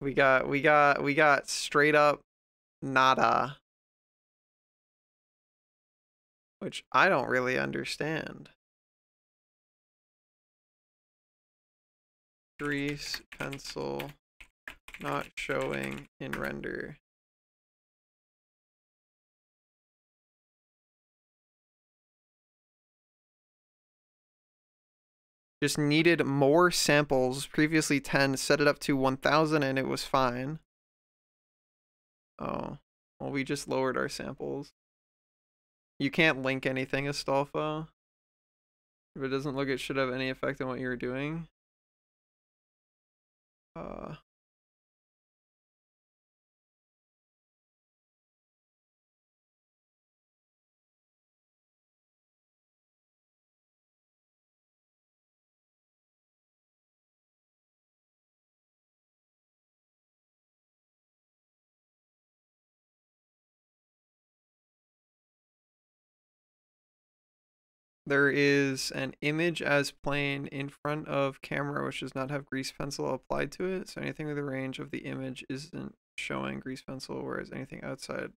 A: We got we got we got straight up nada. Which I don't really understand. Grease pencil not showing in render. Just needed more samples. Previously 10, set it up to 1000 and it was fine. Oh, well, we just lowered our samples. You can't link anything, Astolfo. If it doesn't look it should have any effect on what you're doing. Uh, there is an image as plane in front of camera which does not have grease pencil applied to it. So anything with the range of the image isn't showing grease pencil, whereas anything outside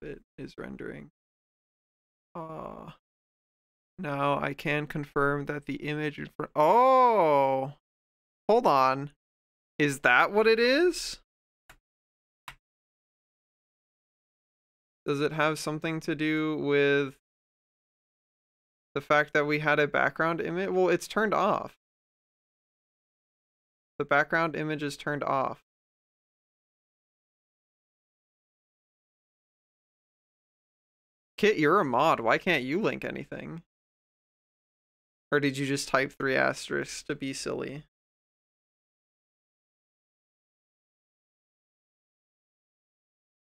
A: it is rendering. Uh, now I can confirm that the image in front. Oh, hold on. Is that what it is? Does it have something to do with the fact that we had a background image. Well, it's turned off. The background image is turned off. Kit, you're a mod. Why can't you link anything? Or did you just type three asterisks to be silly?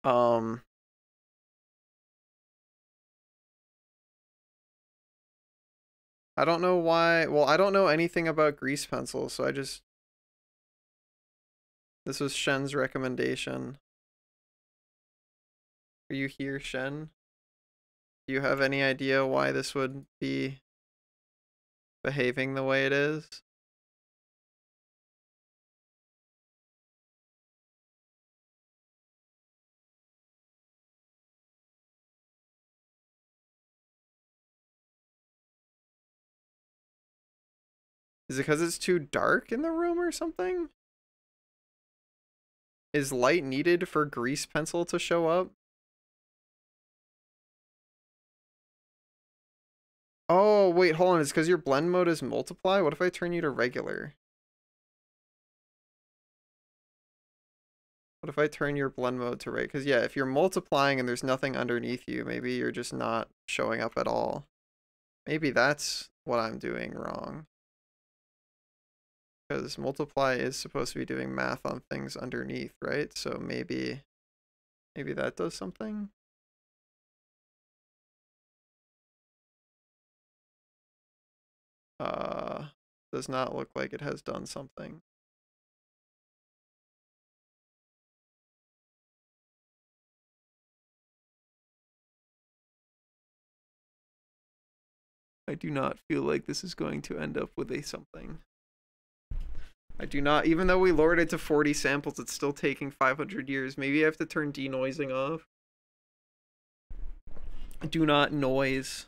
A: Um, I don't know why. Well, I don't know anything about grease pencils, so I just. This was Shen's recommendation. Are you here, Shen? Do you have any idea why this would be behaving the way it is? Is it because it's too dark in the room or something? Is light needed for grease pencil to show up? Oh, wait, hold on. It's because your blend mode is multiply? What if I turn you to regular? What if I turn your blend mode to right? Because, yeah, if you're multiplying and there's nothing underneath you, maybe you're just not showing up at all. Maybe that's what I'm doing wrong. Because multiply is supposed to be doing math on things underneath, right? So maybe, maybe that does something? Uh, does not look like it has done something. I do not feel like this is going to end up with a something. I do not, even though we lowered it to 40 samples, it's still taking 500 years. Maybe I have to turn denoising off. Do not noise.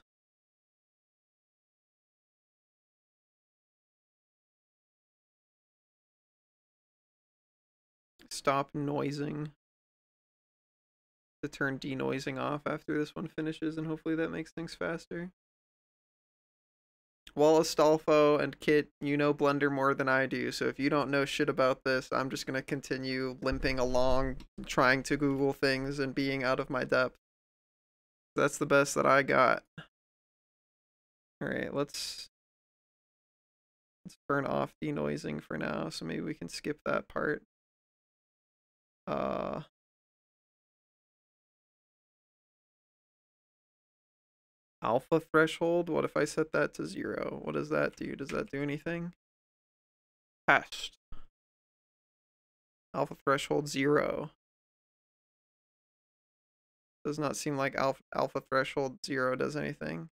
A: Stop noising. To turn denoising off after this one finishes, and hopefully that makes things faster. Wallace Stolfo and Kit, you know Blender more than I do, so if you don't know shit about this, I'm just gonna continue limping along, trying to Google things and being out of my depth. That's the best that I got. Alright, let's let's turn off denoising for now, so maybe we can skip that part. Uh alpha threshold. What if I set that to zero? What does that do? Does that do anything? Test. Alpha threshold zero. Does not seem like alpha, alpha threshold zero does anything.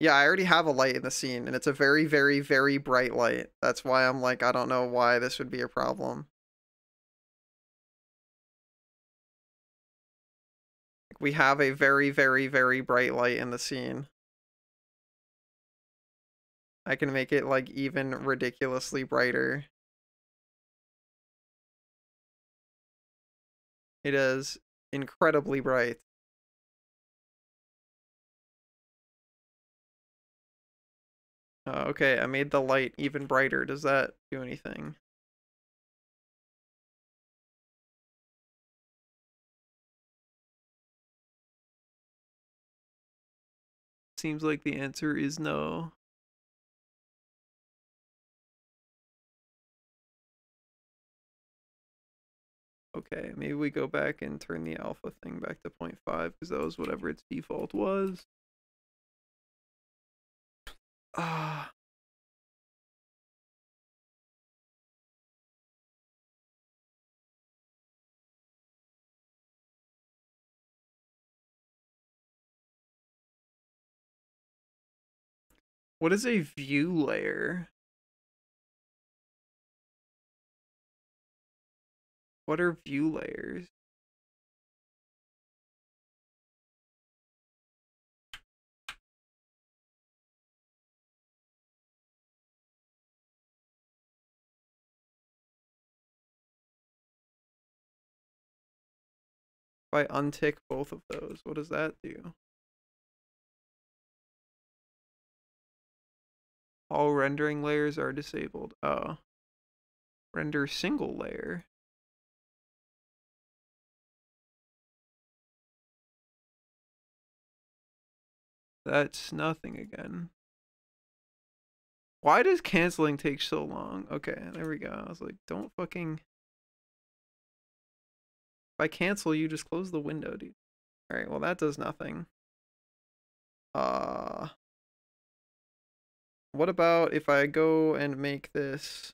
A: Yeah, I already have a light in the scene, and it's a very, very, very bright light. That's why I'm like, I don't know why this would be a problem. We have a very, very, very bright light in the scene. I can make it like even ridiculously brighter. It is incredibly bright. Uh, okay, I made the light even brighter. Does that do anything? Seems like the answer is no. Okay, maybe we go back and turn the alpha thing back to 0.5 because that was whatever its default was. Ah. What is a view layer? What are view layers? If I untick both of those, what does that do? All rendering layers are disabled. Oh. Render single layer. That's nothing again. Why does canceling take so long? Okay, there we go. I was like, don't fucking... If I cancel, you just close the window, dude. Alright, well that does nothing. Uh... What about if I go and make this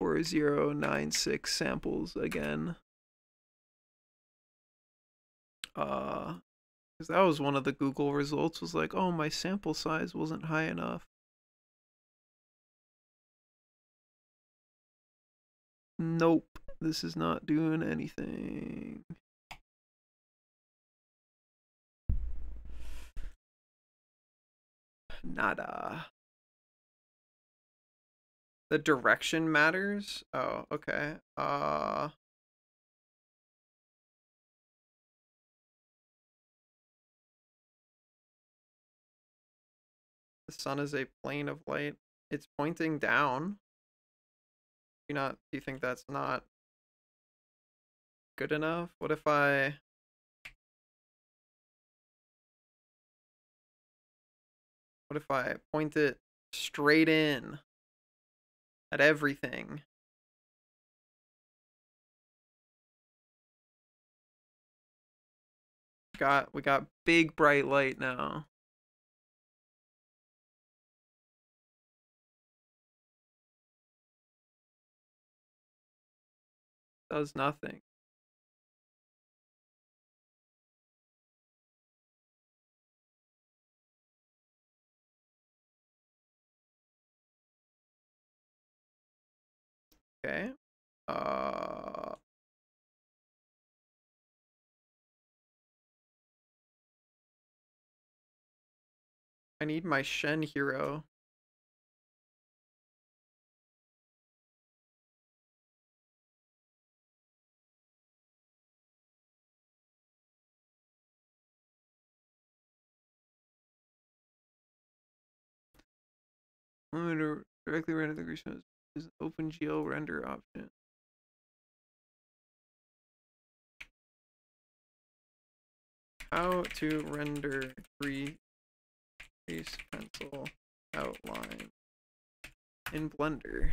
A: 4096 samples again? Uh, because that was one of the Google results was like, oh, my sample size wasn't high enough. Nope, this is not doing anything. Nada. The direction matters? Oh, okay. Uh... The sun is a plane of light. It's pointing down. Do you not do you think that's not good enough? What if I What if I point it straight in? At everything? Got we got big bright light now. Does nothing. Okay. Uh I need my Shen hero. I'm gonna directly render the grease is OpenGL render option. How to render free grease pencil outline in Blender.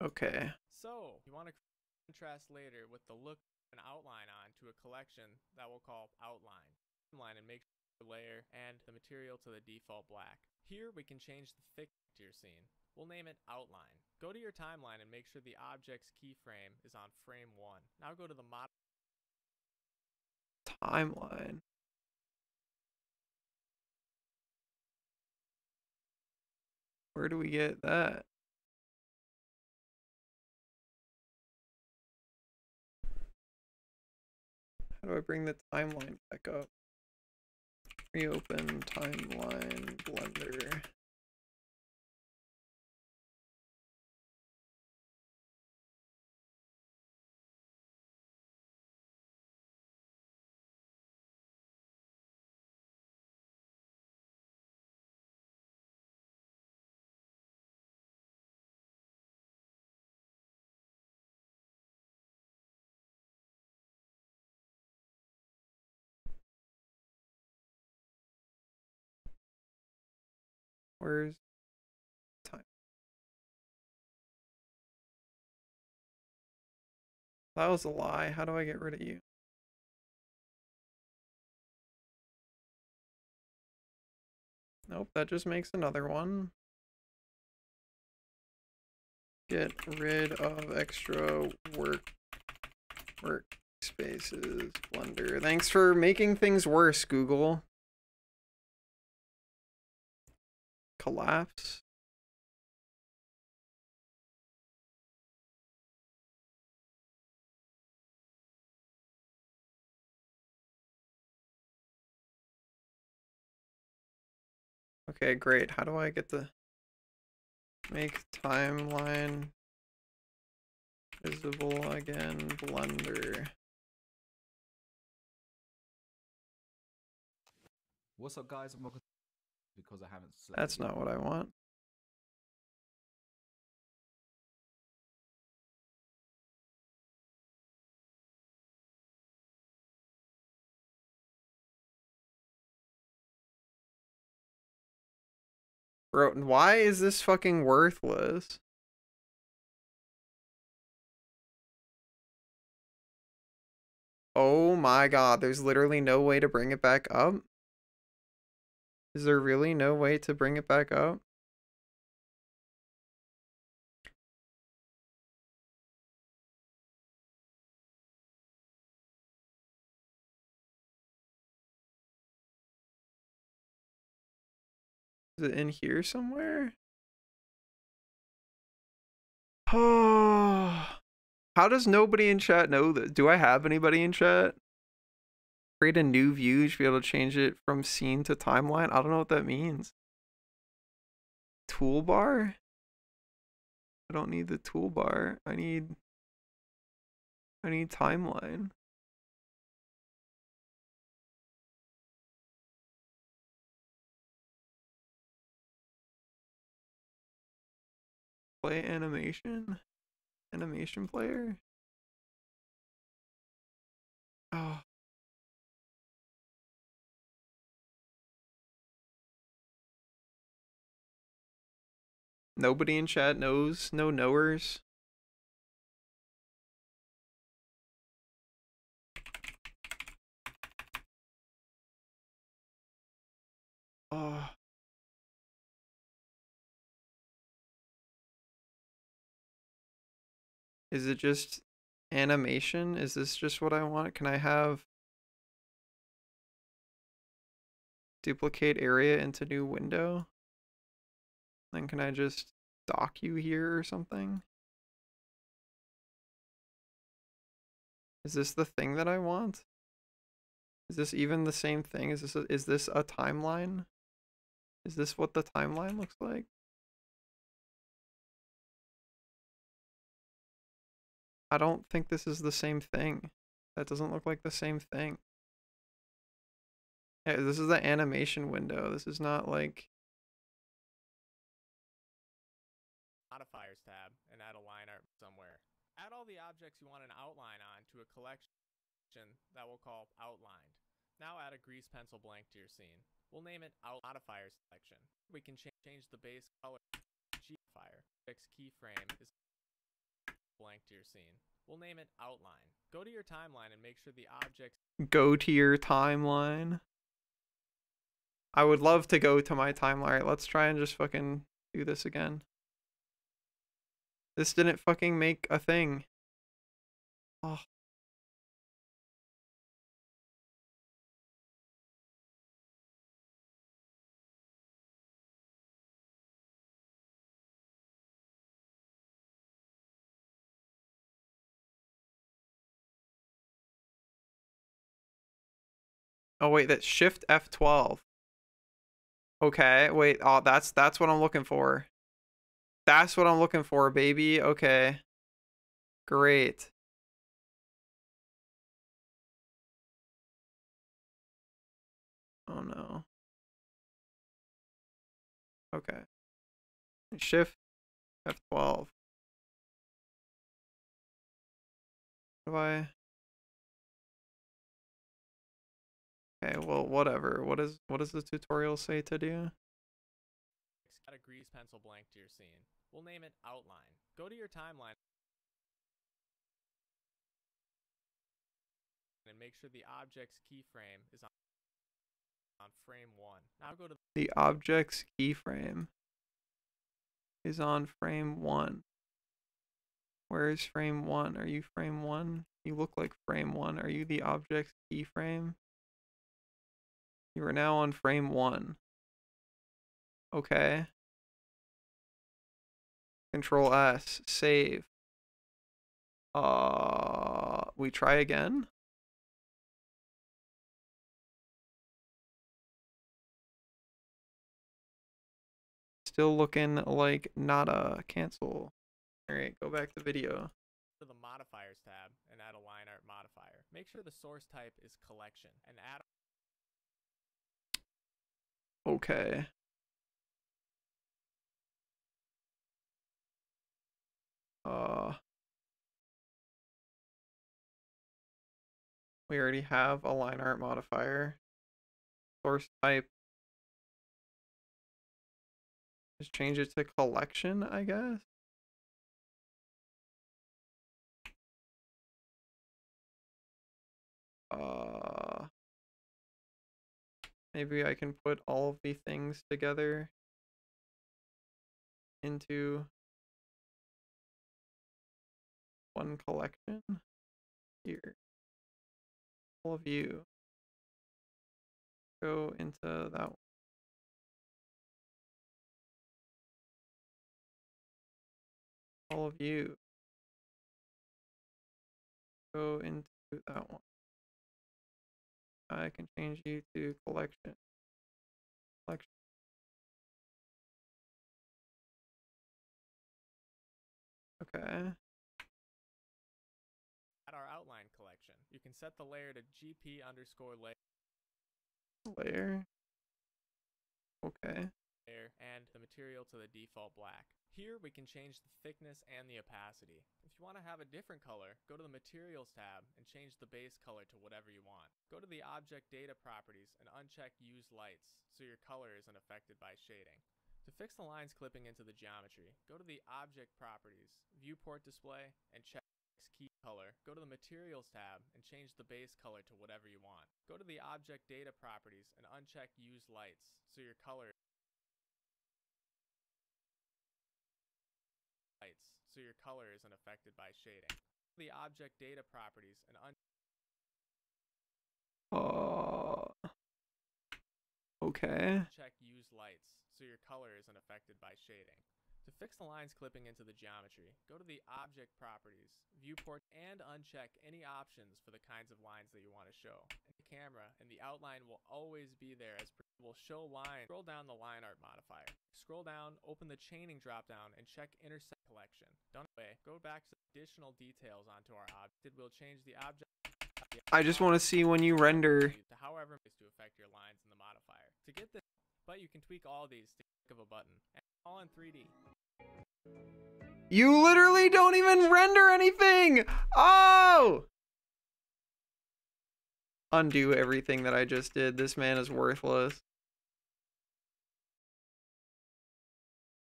A: Okay.
J: So, you want to contrast later with the look and outline on to a collection that we'll call outline. Outline and make sure layer and the material to the default black. Here we can change the thickness to your scene. We'll name it outline. Go to your timeline and make sure the object's keyframe is on frame 1. Now go to the model
A: timeline. Where do we get that? How do I bring the timeline back up? Reopen timeline blender. Where's time? That was a lie. How do I get rid of you? Nope, that just makes another one. Get rid of extra work workspaces, Blender. Thanks for making things worse, Google. Collapse. Okay, great. How do I get the make timeline visible again, Blender?
K: What's up, guys? I'm welcome because I haven't.
A: That's not what I want. Bro, why is this fucking worthless? Oh my god, there's literally no way to bring it back up? Is there really no way to bring it back up? Is it in here somewhere? Oh, how does nobody in chat know that? Do I have anybody in chat? Create a new view, you should be able to change it from scene to timeline. I don't know what that means. toolbar? I don't need the toolbar. I need I need timeline. Play animation? Animation player? Oh. Nobody in chat knows? No knowers? Oh. Is it just animation? Is this just what I want? Can I have duplicate area into new window? Then can I just dock you here or something? Is this the thing that I want? Is this even the same thing? Is this a, is this a timeline? Is this what the timeline looks like? I don't think this is the same thing. That doesn't look like the same thing. This is the animation window. This is not like...
J: Modifiers tab and add a line art somewhere. Add all the objects you want an outline on to a collection that we'll call outlined. Now add a grease pencil blank to your scene. We'll name it Out Modifiers section. We can cha change the base color. Fire. Fix keyframe is blank to your scene. We'll name it Outline. Go to your timeline and make sure the objects
A: go to your timeline. I would love to go to my timeline. let's try and just fucking do this again. This didn't fucking make a thing. Oh. Oh wait, that's Shift F12. Okay, wait. Oh, that's that's what I'm looking for. That's what I'm looking for, baby. Okay. Great. Oh no. Okay. Shift F12. Have I Okay, well, whatever. What is what does the tutorial say to do?
J: Add a grease pencil blank to your scene. We'll name it outline. Go to your timeline and make sure the object's keyframe is on, on frame 1. Now go to
A: the object's keyframe is on frame 1. Where is frame 1? Are you frame 1? You look like frame 1. Are you the object's keyframe? You are now on frame one. Okay. Control S, save. Uh, we try again. Still looking like nada. Cancel. All right, go back to video.
J: To the modifiers tab and add a line art modifier. Make sure the source type is collection and add
A: Okay. Uh. We already have a line art modifier. Source type. Just change it to collection, I guess. Uh. Maybe I can put all of the things together into one collection here. All of you go into that one. all of you. Go into that one. I can change you to collection. Collection. Okay.
J: At our outline collection, you can set the layer to GP underscore layer.
A: Layer. Okay.
J: Layer and the material to the default black. Here we can change the thickness and the opacity. If you want to have a different color, go to the Materials tab and change the base color to whatever you want. Go to the Object Data Properties and uncheck Use Lights so your color isn't affected by shading. To fix the lines clipping into the geometry, go to the Object Properties, Viewport Display, and check Key Color. Go to the Materials tab and change the base color to whatever you want. Go to the Object Data Properties and uncheck Use Lights so your color so your color isn't affected by shading. The Object Data Properties and un
A: Uh. Okay.
J: check Use Lights so your color isn't affected by shading. To fix the lines clipping into the geometry, go to the Object Properties, Viewport, and uncheck any options for the kinds of lines that you want to show. The camera and the outline will always be there as per will show line. Scroll down the line art modifier. Scroll down, open the chaining dropdown, and check intersect collection. Done away. Go back to additional details onto our object. We'll change the object.
A: I just want to see when you render.
J: To however is to affect your lines in the modifier. To get this, but you can tweak all these to click of a button. And all in 3D.
A: You literally don't even render anything! Oh! Undo everything that I just did. This man is worthless.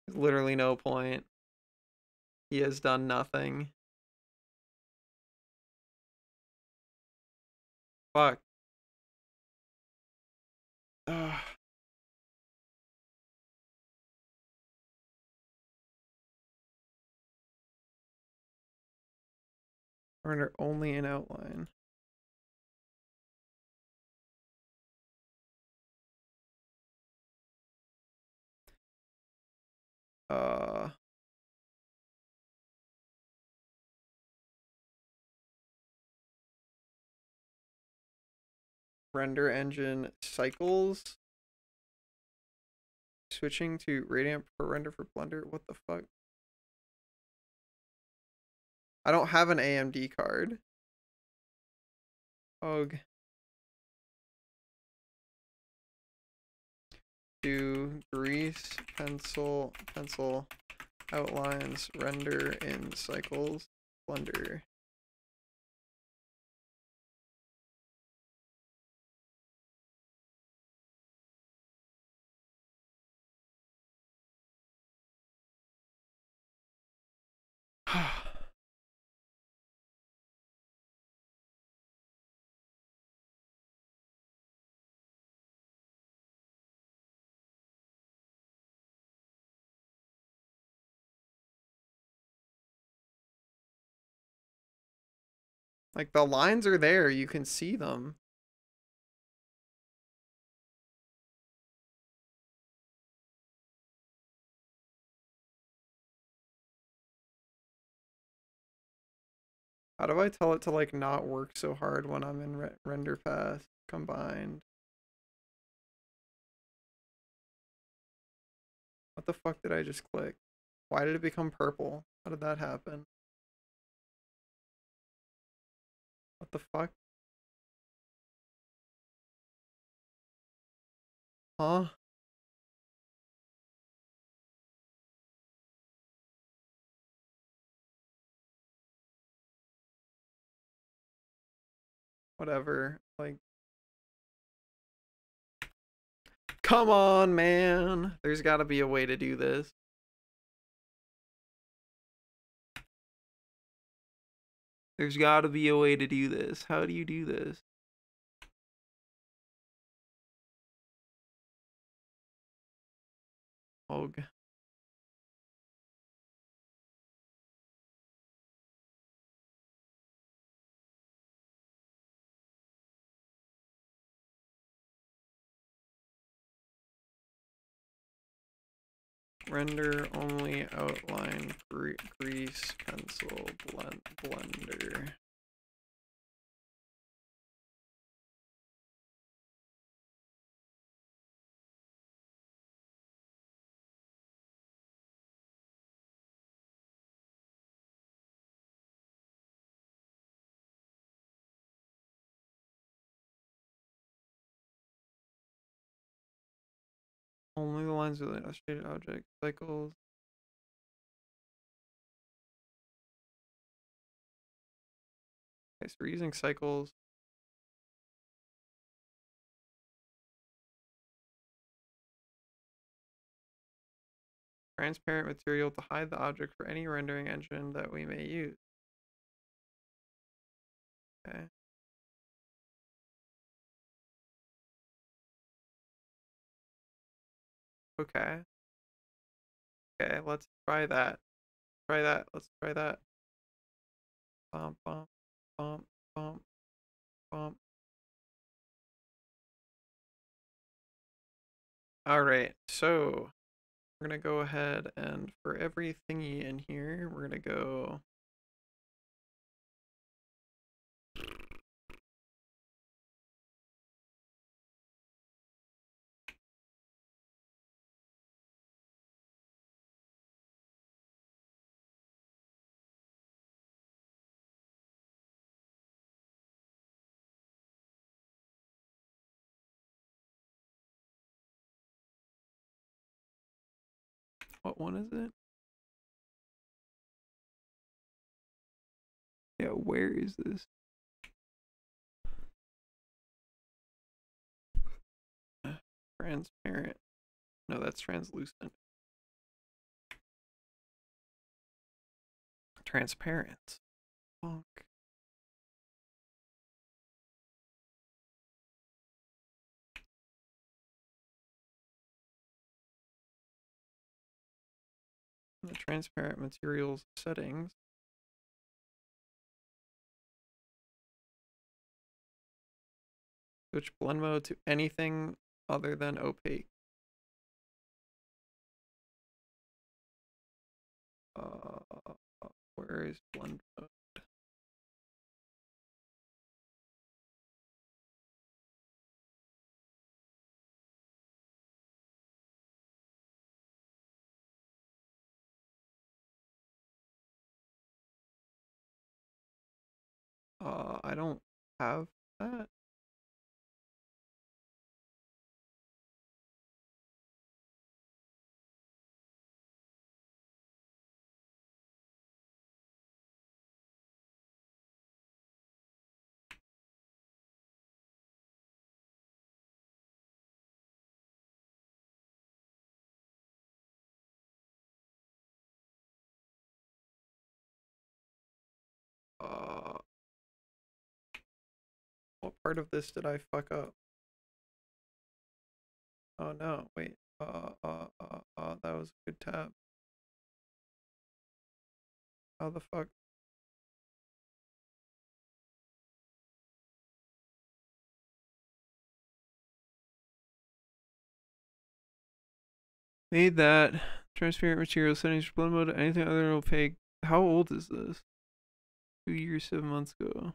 A: There's literally no point. He has done nothing. Fuck. Ugh. Render only an outline. Uh render engine cycles switching to radiant per render for blender what the fuck I don't have an AMD card. Ugh. Do grease, pencil, pencil, outlines, render in cycles, Blender. Like the lines are there, you can see them. How do I tell it to like not work so hard when I'm in re render path combined? What the fuck did I just click? Why did it become purple? How did that happen? What the fuck? Huh? Whatever, like... Come on, man! There's gotta be a way to do this. There's got to be a way to do this. How do you do this? Oh, Og. Render only outline grease pencil blend blender lines with an shaded object, cycles. Okay, so we're using cycles. Transparent material to hide the object for any rendering engine that we may use. Okay. Okay. Okay, let's try that. Try that. Let's try that. Bump, bump, bump, bump, bump. All right, so we're gonna go ahead and for every thingy in here, we're gonna go What one is it? Yeah, where is this? Transparent. No, that's translucent. Transparent. Bonk. The transparent materials settings. Switch blend mode to anything other than opaque. Uh, where is blend mode? I don't have part of this did I fuck up? Oh no, wait. Uh, uh, uh, uh, that was a good tab. How the fuck? Need that. Transparent material settings, for blend mode, anything other than opaque. How old is this? Two years, seven months ago.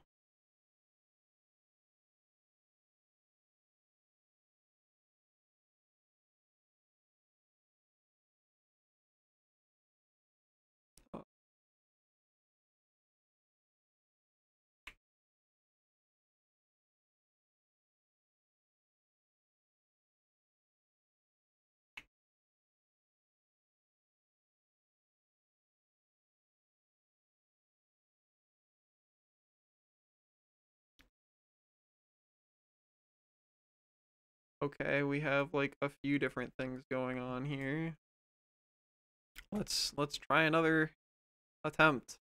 A: Okay, we have like a few different things going on here. Let's let's try another attempt.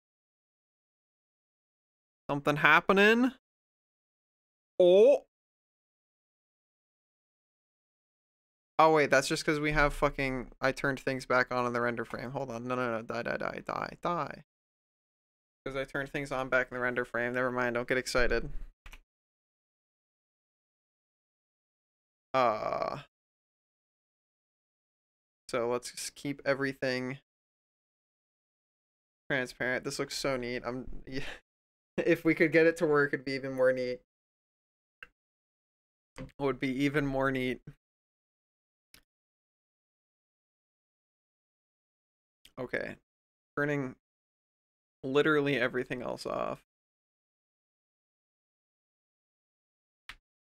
A: Something happening? Oh. Oh wait, that's just because we have fucking I turned things back on in the render frame. Hold on. No no no die die die die die. Because I turned things on back in the render frame. Never mind, don't get excited. Uh, so let's just keep everything transparent. This looks so neat. I'm yeah. if we could get it to work, it'd be even more neat. It would be even more neat. Okay. Turning literally everything else off.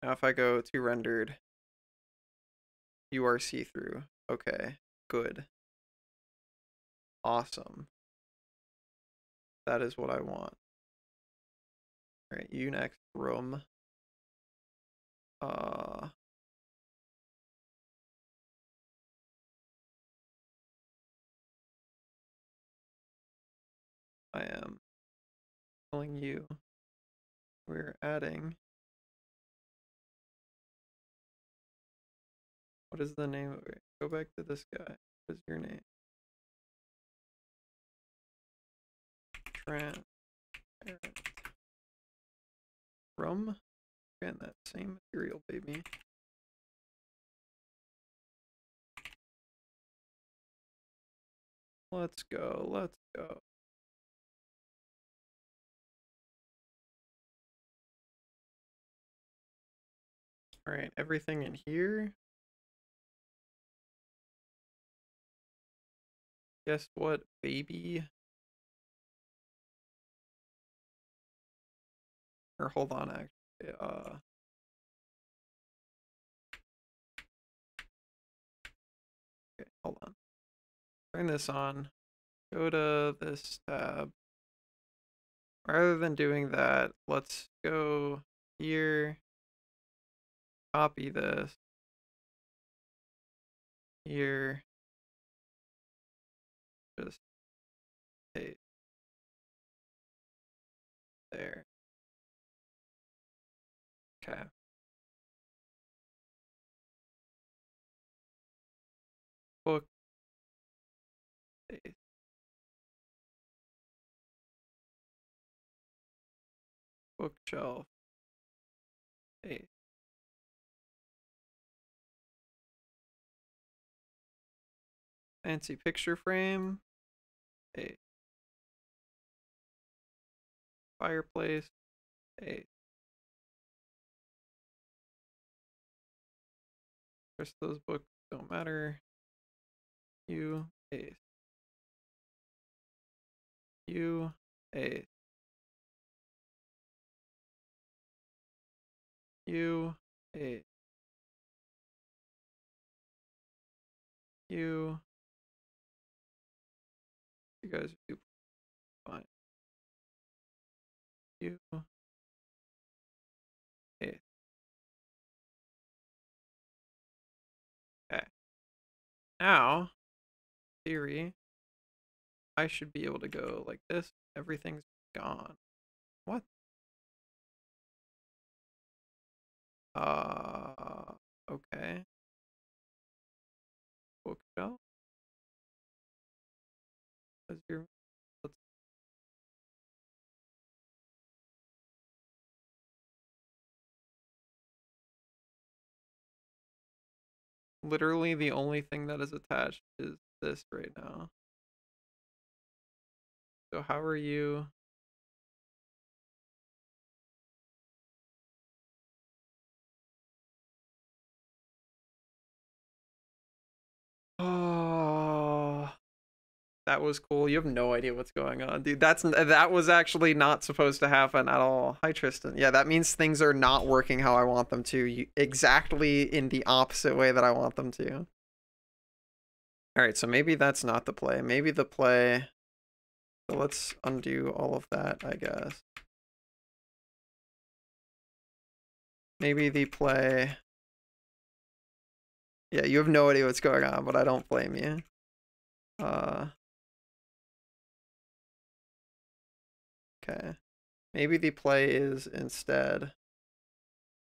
A: Now if I go to rendered you are see-through. Okay, good. Awesome. That is what I want. Alright, you next room. Uh I am telling you we're adding what is the name of it? Go back to this guy. What is your name? Transparent from again that same material baby. Let's go, let's go. All right, everything in here. Guess what, baby? Or hold on, actually. Uh, okay, hold on. Turn this on. Go to this tab. Rather than doing that, let's go here copy this here there okay book bookshelf paste Fancy picture frame. A fireplace. A rest those books don't matter. You a you a you a you you guys do You. Okay. Okay. Now, theory, I should be able to go like this. Everything's gone. What? Uh, okay. Bookshelf your literally the only thing that is attached is this right now. So how are you Oh that was cool. You have no idea what's going on, dude. That's that was actually not supposed to happen at all. Hi, Tristan. Yeah, that means things are not working how I want them to. You, exactly in the opposite way that I want them to. All right, so maybe that's not the play. Maybe the play. So let's undo all of that, I guess. Maybe the play. Yeah, you have no idea what's going on, but I don't blame you. Uh. Okay. Maybe the play is instead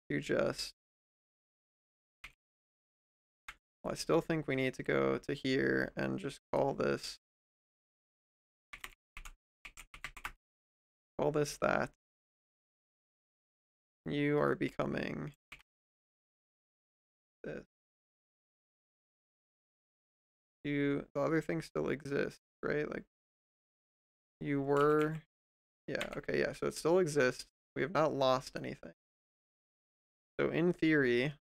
A: to just... Well, I still think we need to go to here and just call this... Call this that. You are becoming this. You, the other thing still exists, right? Like, you were yeah, okay, yeah, so it still exists. We have not lost anything. So in theory,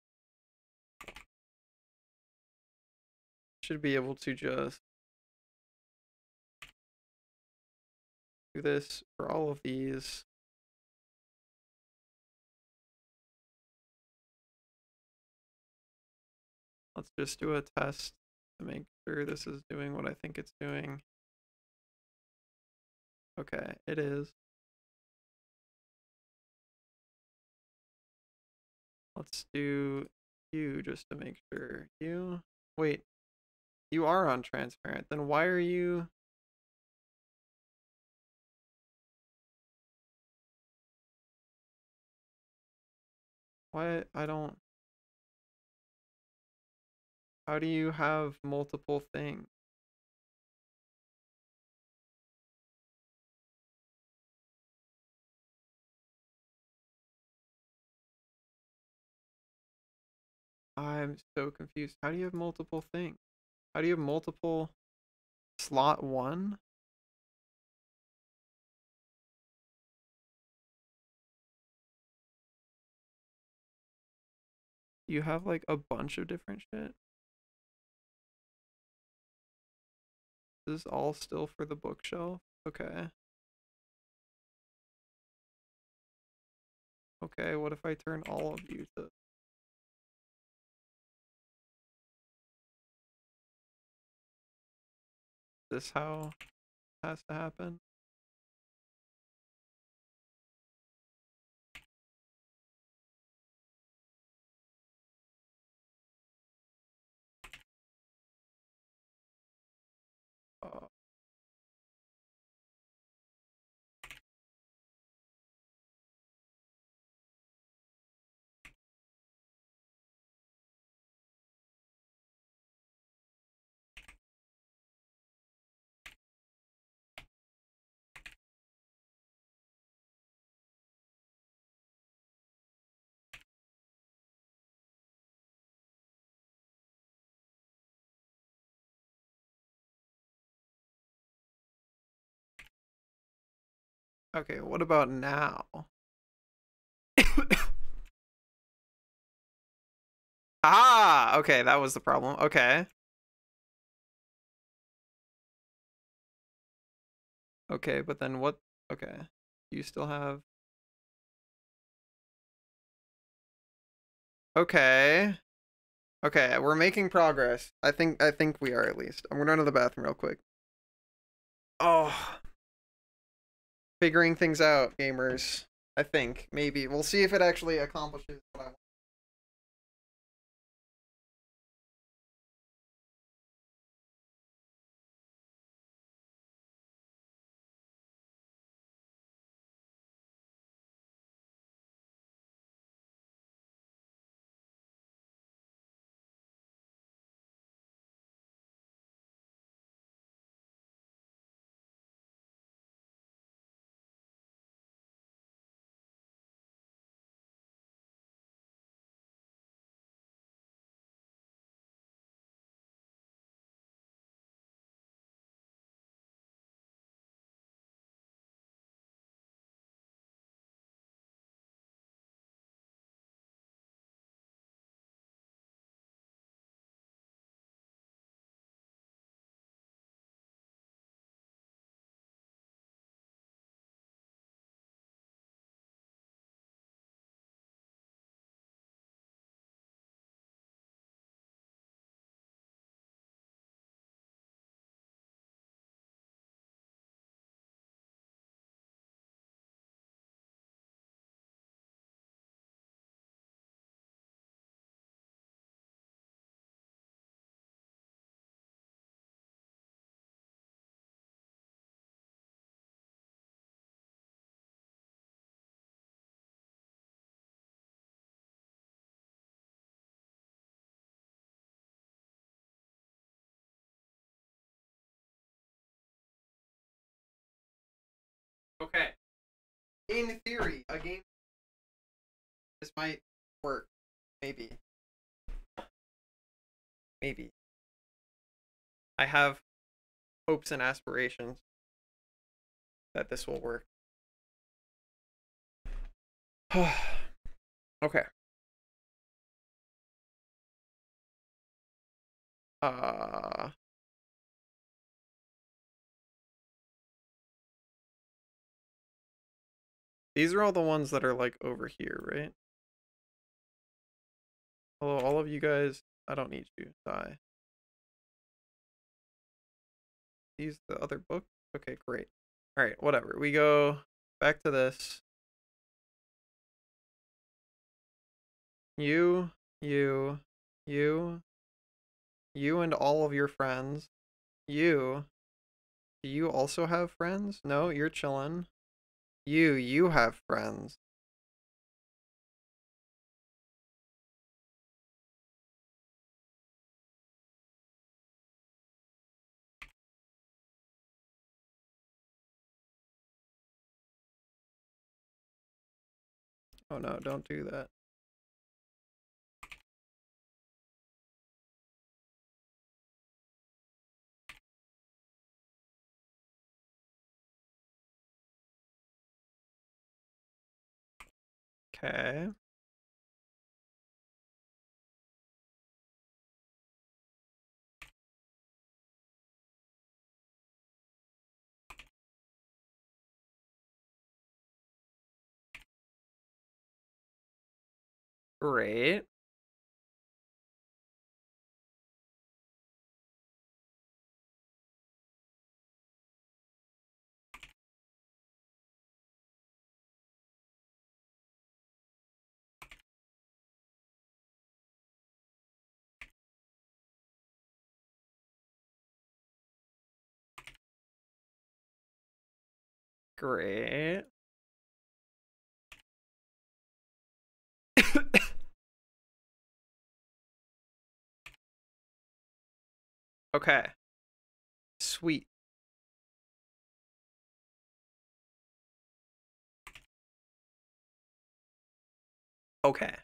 A: should be able to just do this for all of these. Let's just do a test to make sure this is doing what I think it's doing. Okay, it is. Let's do you just to make sure. You, wait, you are on transparent. Then why are you? Why, I don't. How do you have multiple things? I'm so confused. How do you have multiple things? How do you have multiple slot one? You have like a bunch of different shit. Is this is all still for the bookshelf? Okay. Okay, what if I turn all of you to this how it has to happen? Okay, what about now? ah, okay, that was the problem. Okay. Okay, but then what? Okay. You still have... Okay. Okay, we're making progress. I think I think we are at least. I'm run to the bathroom real quick. Oh figuring things out, gamers. I think maybe we'll see if it actually accomplishes what I want. Okay. In theory, a game this might work. Maybe. Maybe. I have hopes and aspirations that this will work. okay. Uh These are all the ones that are like over here, right? Hello, all of you guys. I don't need you. Die. use the other book? Okay, great. All right, whatever. We go back to this. You, you, you, you and all of your friends. You. Do you also have friends? No, you're chilling. You, you have friends. Oh no, don't do that. Okay. Great. Great. okay. Sweet. Okay.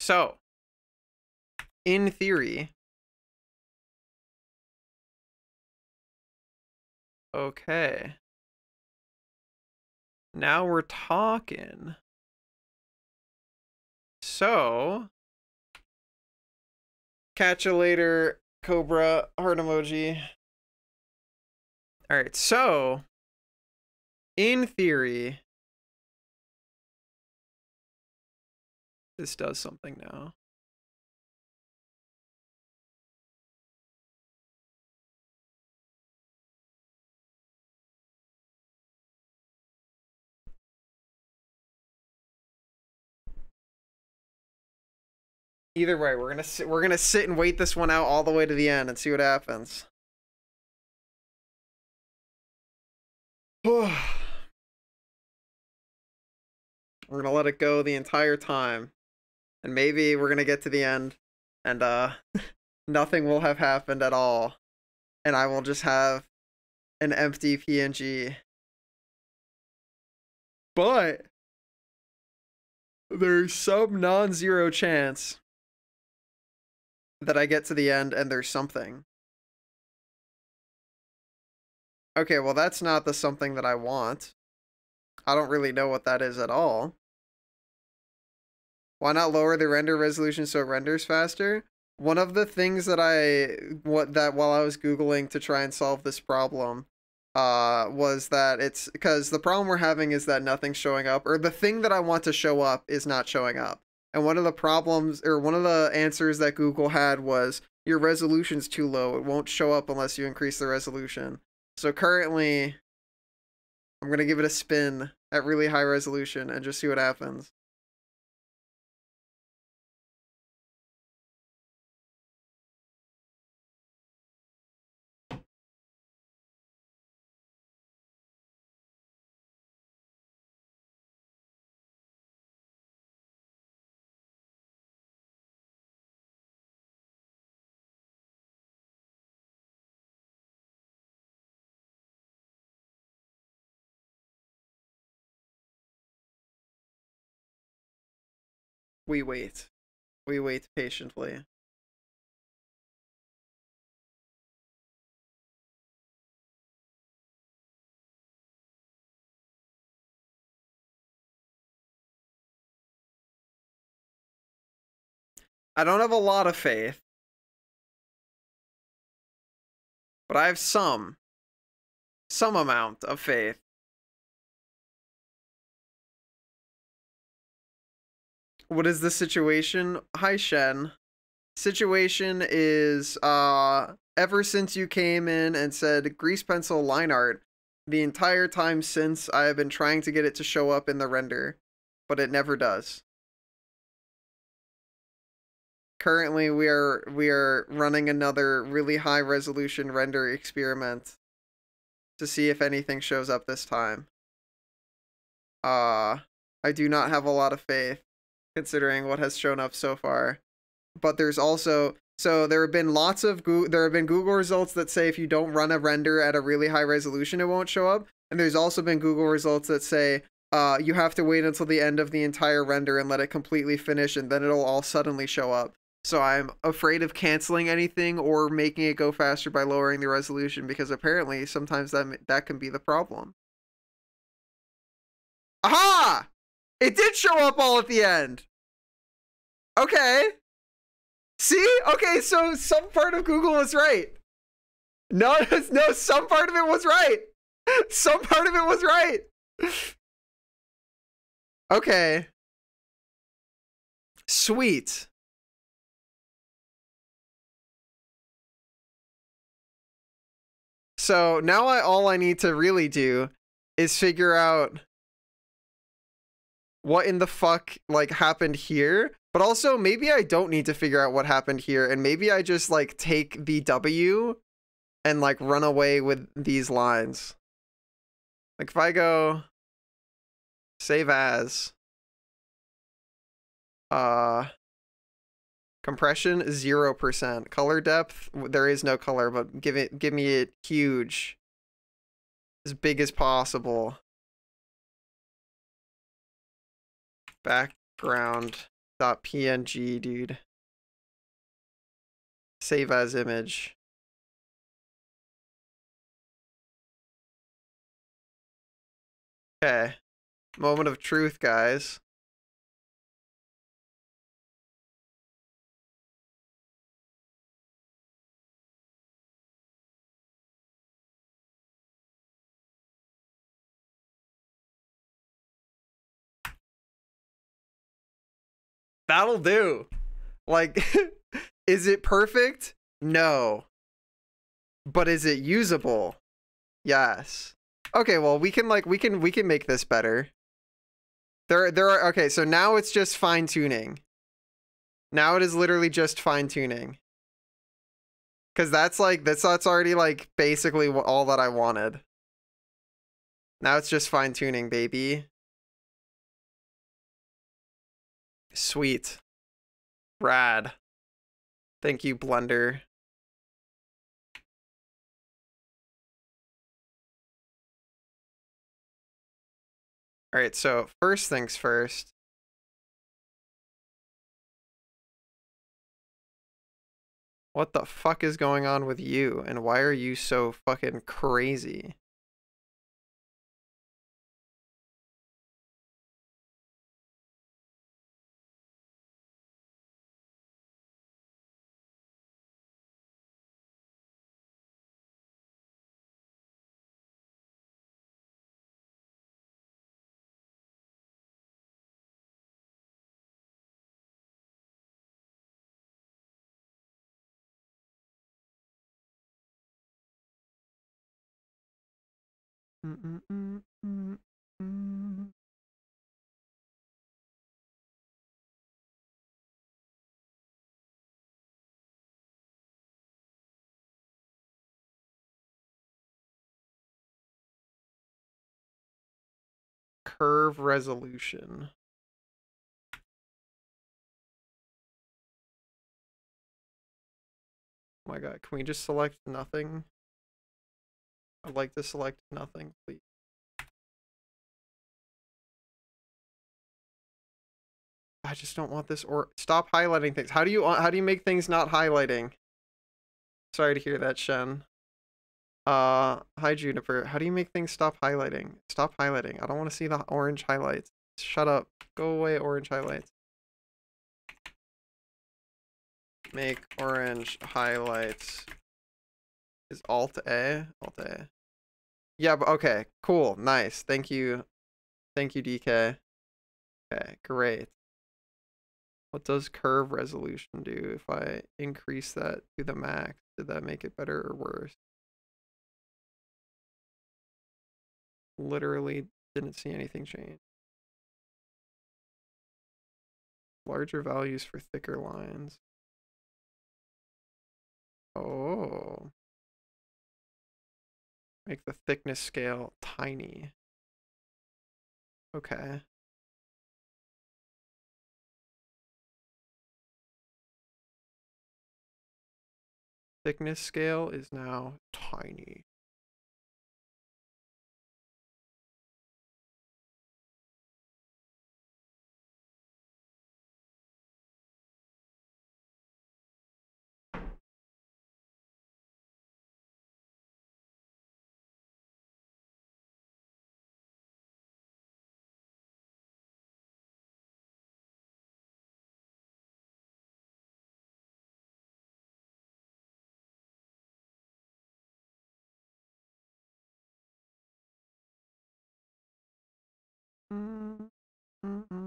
A: So, in theory, okay. Now we're talking. So, catch you later, Cobra, heart emoji. Alright, so, in theory, this does something now. Either way, we're gonna sit, we're gonna sit and wait this one out all the way to the end and see what happens. we're gonna let it go the entire time, and maybe we're gonna get to the end, and uh, nothing will have happened at all, and I will just have an empty PNG. But there's some non-zero chance that I get to the end and there's something. Okay, well that's not the something that I want. I don't really know what that is at all. Why not lower the render resolution so it renders faster? One of the things that I what that while I was googling to try and solve this problem uh was that it's because the problem we're having is that nothing's showing up or the thing that I want to show up is not showing up. And one of the problems, or one of the answers that Google had was your resolution's too low. It won't show up unless you increase the resolution. So currently, I'm going to give it a spin at really high resolution and just see what happens. We wait. We wait patiently. I don't have a lot of faith. But I have some. Some amount of faith. What is the situation? Hi, Shen. Situation is, uh, ever since you came in and said grease pencil line art, the entire time since I have been trying to get it to show up in the render, but it never does. Currently, we are we are running another really high resolution render experiment to see if anything shows up this time. Uh, I do not have a lot of faith considering what has shown up so far. But there's also so there have been lots of Google, there have been Google results that say if you don't run a render at a really high resolution, it won't show up. And there's also been Google results that say uh, you have to wait until the end of the entire render and let it completely finish, and then it'll all suddenly show up. So I'm afraid of canceling anything or making it go faster by lowering the resolution because apparently sometimes that that can be the problem. Aha! It did show up all at the end. Okay. See? Okay, so some part of Google is right. No, no, some part of it was right. Some part of it was right. Okay. Sweet. So now I all I need to really do is figure out what in the fuck like happened here but also maybe i don't need to figure out what happened here and maybe i just like take the w and like run away with these lines. Like if i go save as uh compression 0% color depth there is no color but give it give me it huge as big as possible background dot png dude. Save as image. Okay. Moment of truth guys that'll do. Like, is it perfect? No. But is it usable? Yes. Okay, well, we can like we can we can make this better. There there are okay, so now it's just fine tuning. Now it is literally just fine tuning. Cuz that's like that's that's already like basically all that I wanted. Now it's just fine tuning, baby. Sweet. Rad. Thank you, Blender. Alright, so first things first. What the fuck is going on with you, and why are you so fucking crazy? Curve resolution. Oh my god, can we just select nothing? I'd like to select nothing, please. I just don't want this or stop highlighting things. How do you how do you make things not highlighting? Sorry to hear that, Shen. Uh, hi Juniper. How do you make things stop highlighting? Stop highlighting. I don't want to see the orange highlights. Shut up. Go away, orange highlights. Make orange highlights is Alt A? Alt A. Yeah, but okay, cool, nice. Thank you. Thank you, DK. Okay, great. What does curve resolution do? If I increase that to the max, did that make it better or worse? Literally didn't see anything change. Larger values for thicker lines. Oh. Make the thickness scale tiny. Okay. Thickness scale is now tiny. Mm-hmm.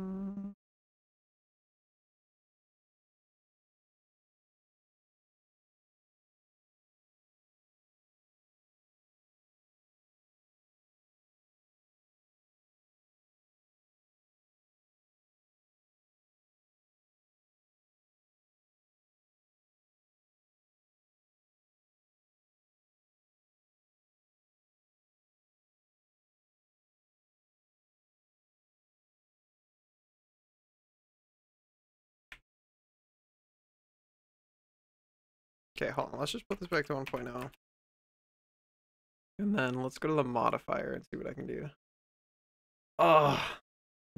A: Okay, hold on. Let's just put this back to 1.0. And then let's go to the modifier and see what I can do. Oh,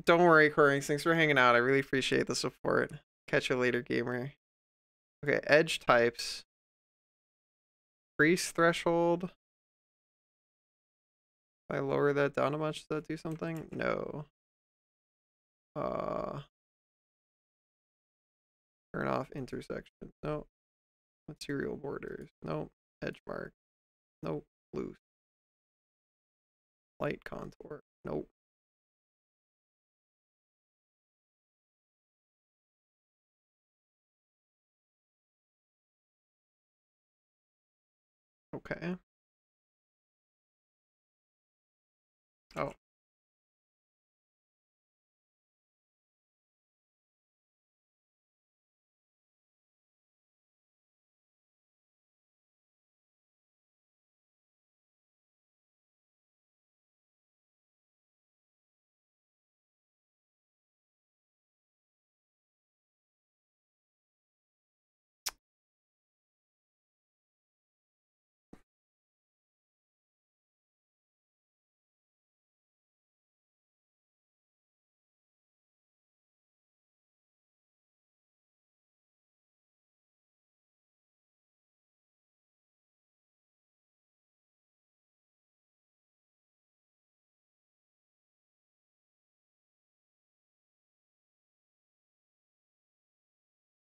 A: don't worry, Corings. Thanks for hanging out. I really appreciate the support. Catch you later, gamer. Okay, edge types. Crease threshold. If I lower that down a bunch, does that do something? No. Uh, turn off intersection. No. Material borders. Nope. Edge mark. Nope. Loose. Light contour. Nope. Okay.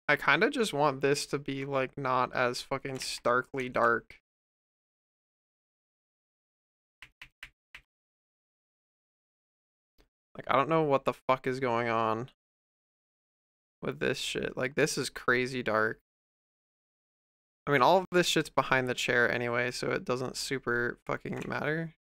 A: I kind of just want this to be like not as fucking starkly dark. Like I don't know what the fuck is going on with this shit. Like this is crazy dark. I mean all of this shit's behind the chair anyway, so it doesn't super fucking matter.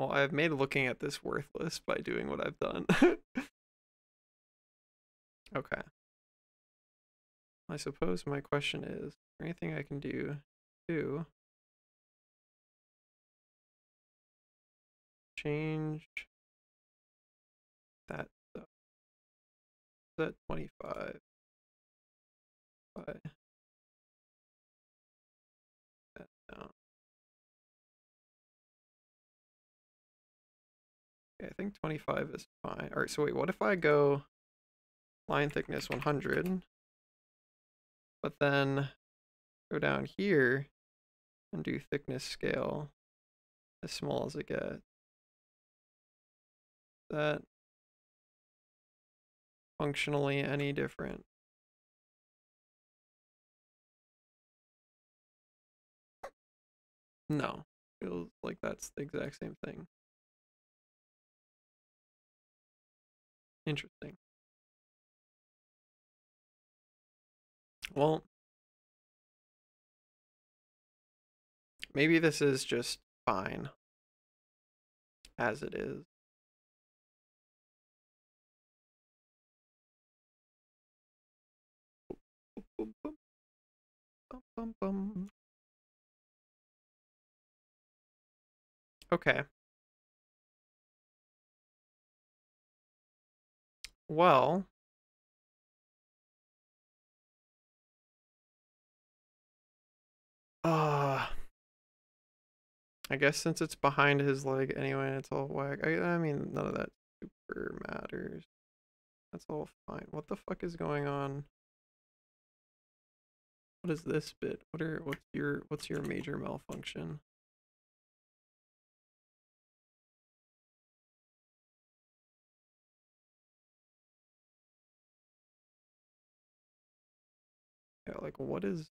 A: Well, I've made looking at this worthless by doing what I've done. okay. I suppose my question is, is there anything I can do to change that stuff? Set 25 by Okay, I think 25 is fine. All right, so wait, what if I go line thickness 100, but then go down here and do thickness scale as small as it gets? That functionally any different? No, feels like that's the exact same thing. Interesting. Well, maybe this is just fine as it is. Okay. Well, uh, I guess since it's behind his leg anyway, it's all whack. I, I mean, none of that super matters. That's all fine. What the fuck is going on? What is this bit? What are what's your what's your major malfunction? Like what is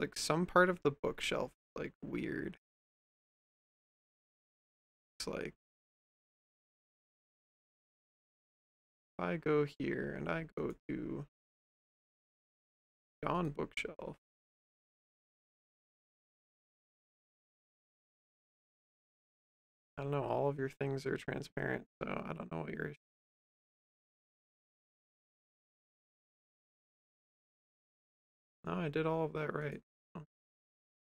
A: like some part of the bookshelf like weird. It's like if I go here and I go to John bookshelf. I don't know, all of your things are transparent, so I don't know what yours No, I did all of that right.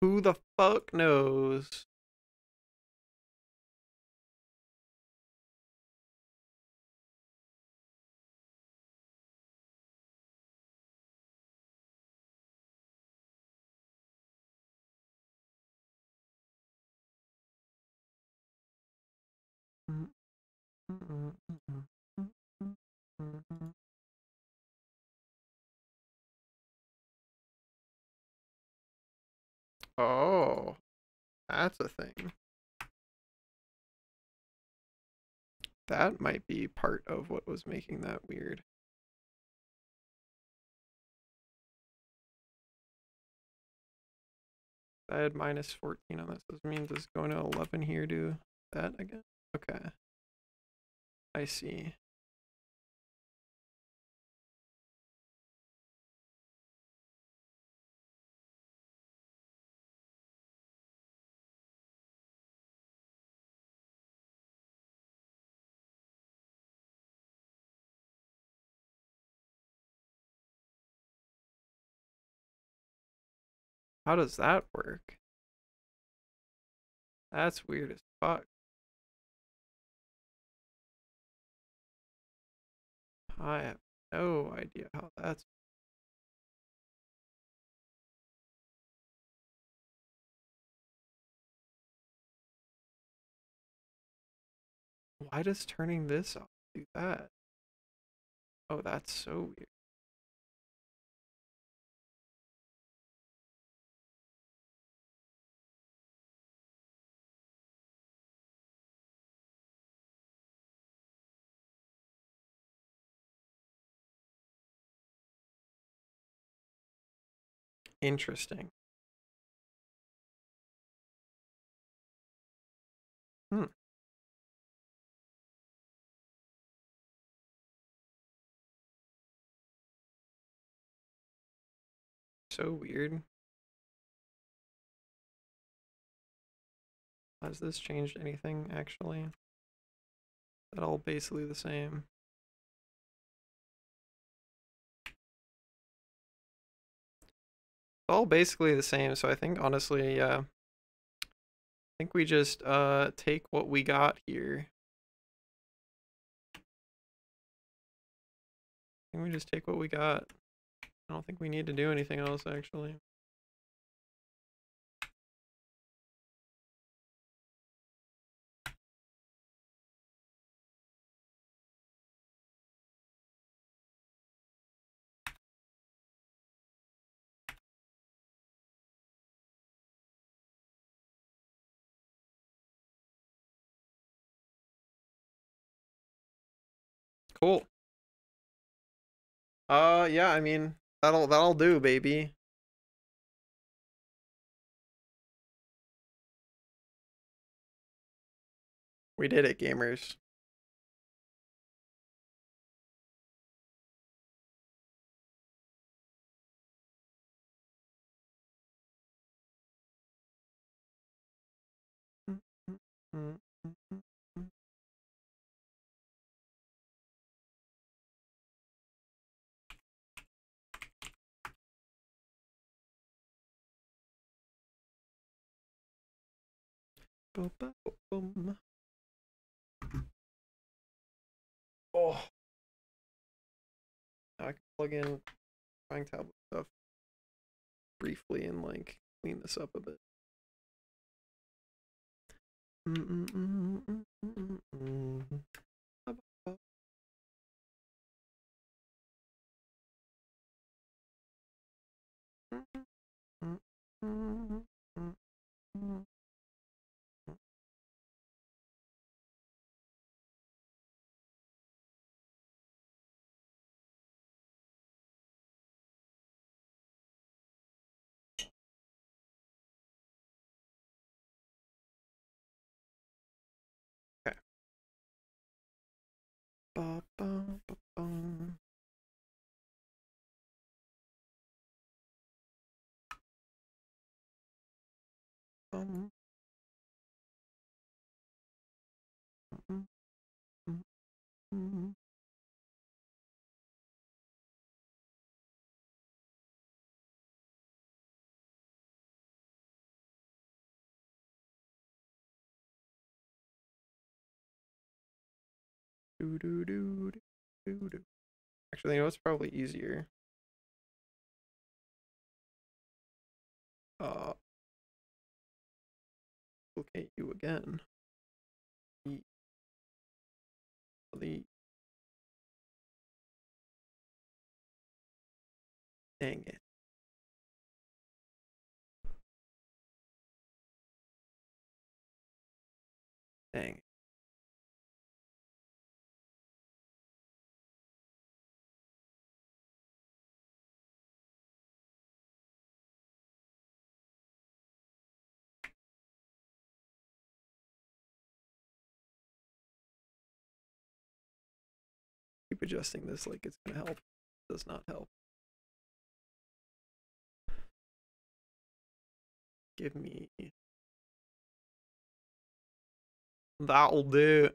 A: Who the fuck knows? Oh, that's a thing. That might be part of what was making that weird. I had minus 14 on this. This means it's going to 11 here do that again? Okay. I see. How does that work? That's weird as fuck. I have no idea how that's Why does turning this off do that? Oh, that's so weird. Interesting. Hmm. So weird. Has this changed anything, actually? That all basically the same. All basically the same, so I think honestly, yeah. I think we just uh take what we got here. Think we just take what we got. I don't think we need to do anything else actually. Cool. Uh, yeah, I mean, that'll, that'll do, baby. We did it, gamers. Boom, Oh. Now I can plug in drawing tablet stuff briefly and like clean this up a bit. Mm -mm -mm Okay. Mm. Do do do do do. Actually, you know what's probably easier? Uh, locate you again. The dang it. Dang. Adjusting this like it's gonna help. Does not help. Give me That'll do.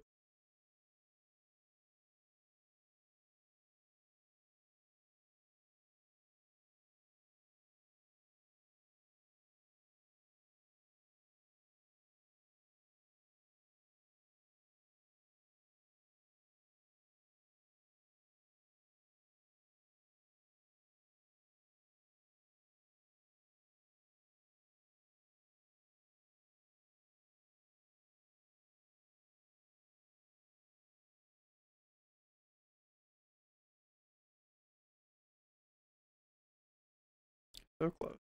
A: So close.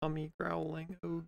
A: tummy growling oog.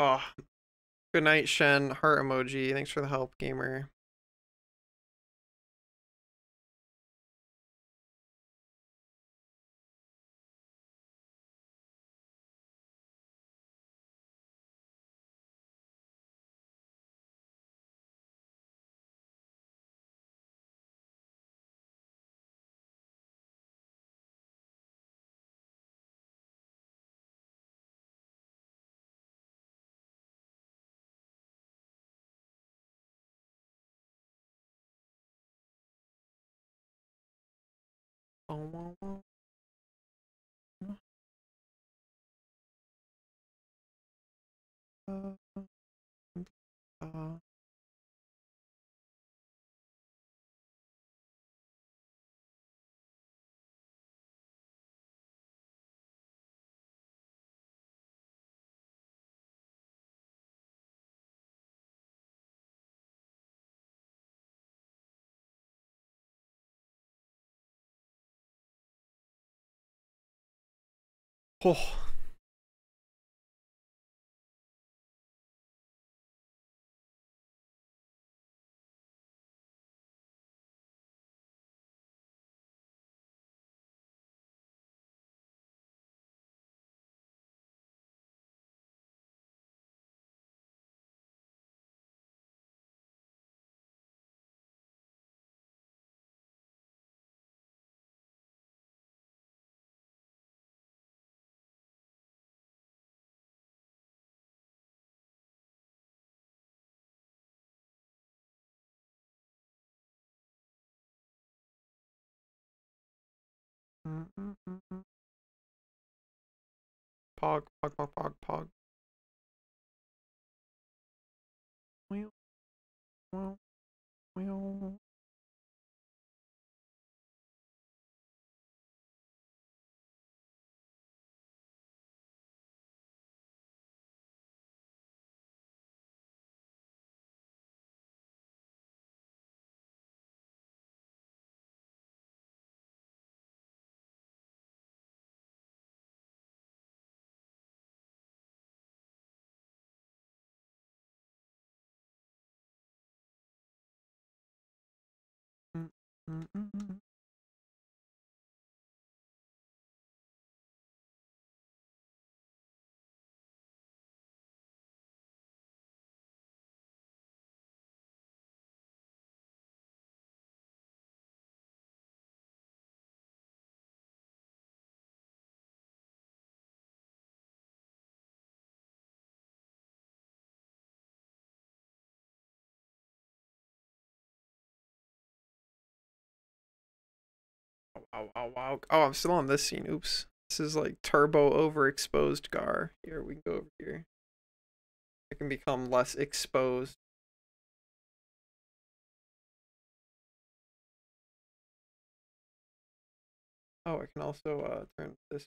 A: Oh, good night, Shen. Heart emoji. Thanks for the help, gamer. Uh, uh, Oh. Pog, pog, pog, pog, pog. Well, well, well. Mm, Wow, wow, wow. Oh, I'm still on this scene. Oops. This is like turbo overexposed Gar. Here, we can go over here. I can become less exposed. Oh, I can also uh, turn this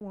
A: ba,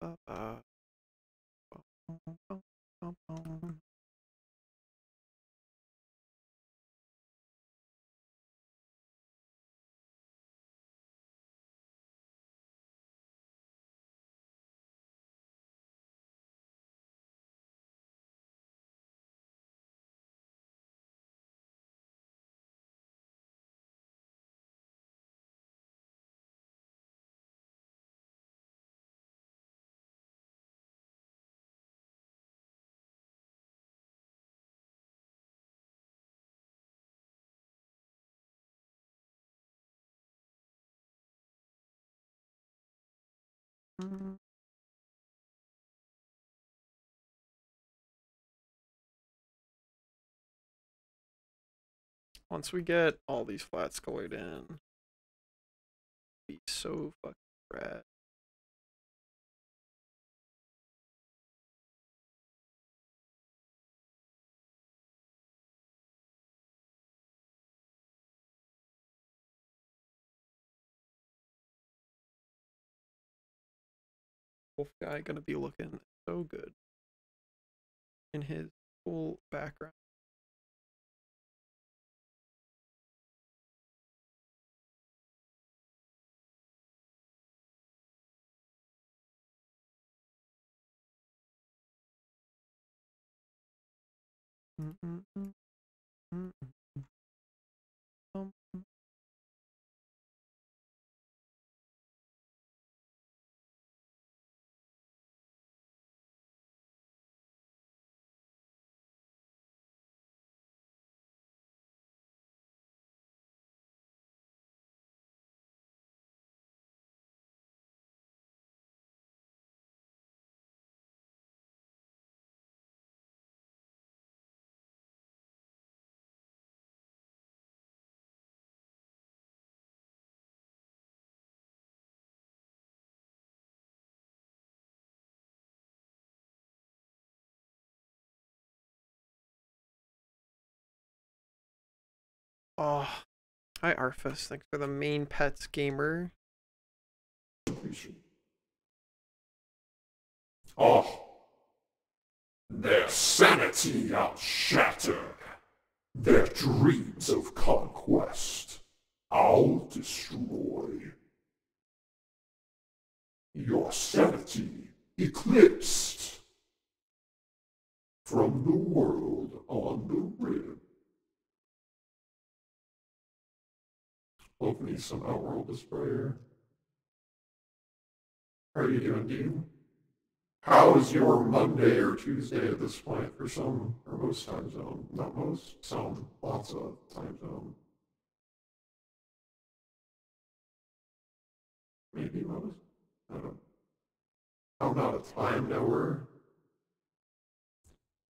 A: ba. Once we get all these flats colored in, be so fucking rad. Wolf guy gonna be looking so good in his cool background. Mm, mm, mm. Oh, hi Arfus. Thanks for the main pets gamer.
C: Oh, their sanity outshattered, their dreams of conquest I'll destroy. Your sanity eclipsed from the world on the rim. Me some Outworld Destroyer. How are you doing, Dean? How's your Monday or Tuesday at this point for some or most time zone? Not most, some, lots of time zone. Maybe most. I don't. I'm not a time knower.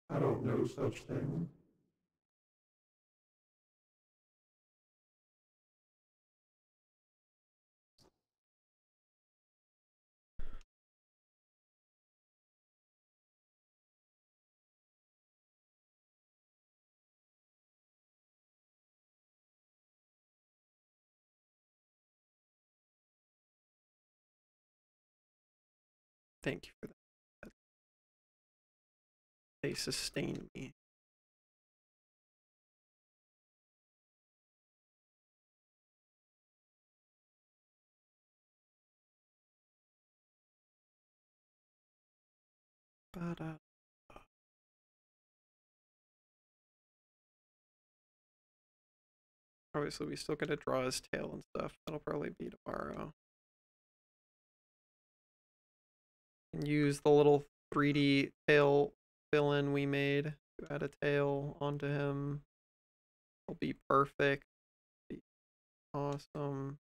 C: I don't know such thing.
A: Thank you for that. They sustain me. Obviously, we still gotta draw his tail and stuff. That'll probably be tomorrow. Use the little 3D tail fill in we made to add a tail onto him. It'll be perfect. Awesome.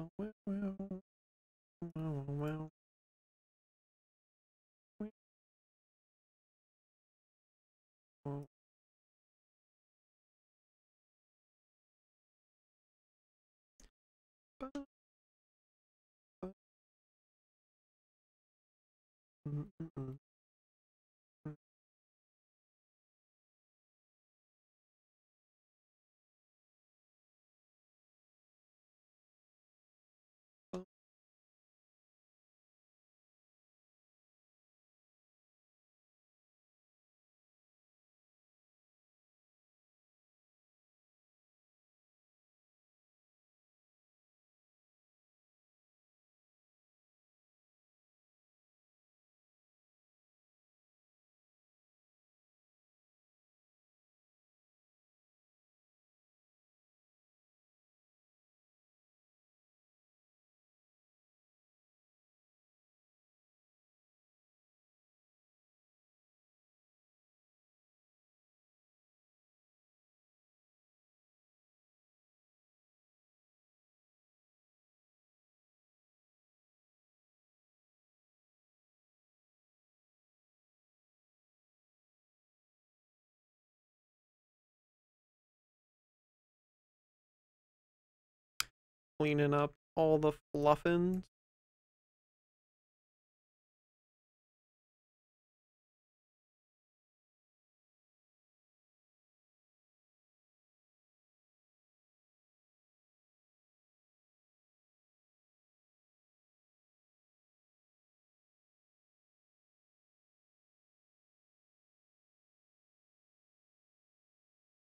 A: Oh, cleaning up all the fluffins.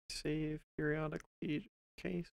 A: Save periodically case.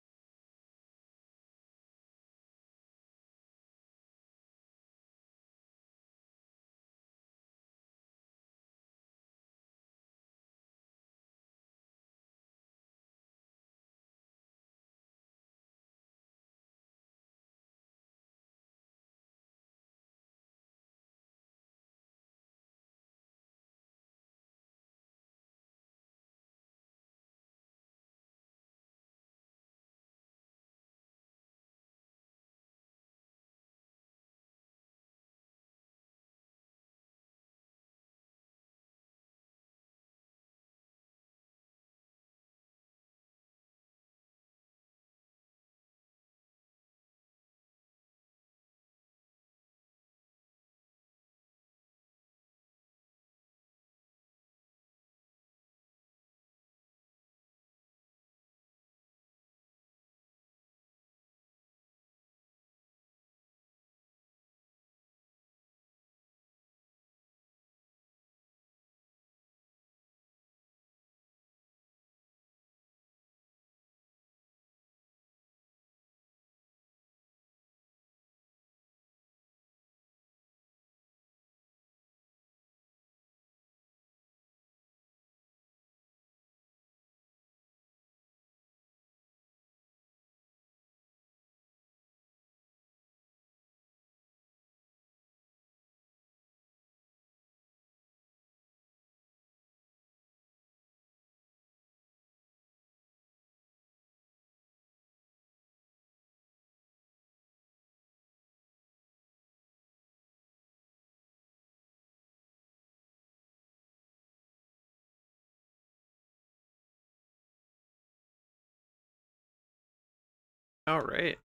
A: All right.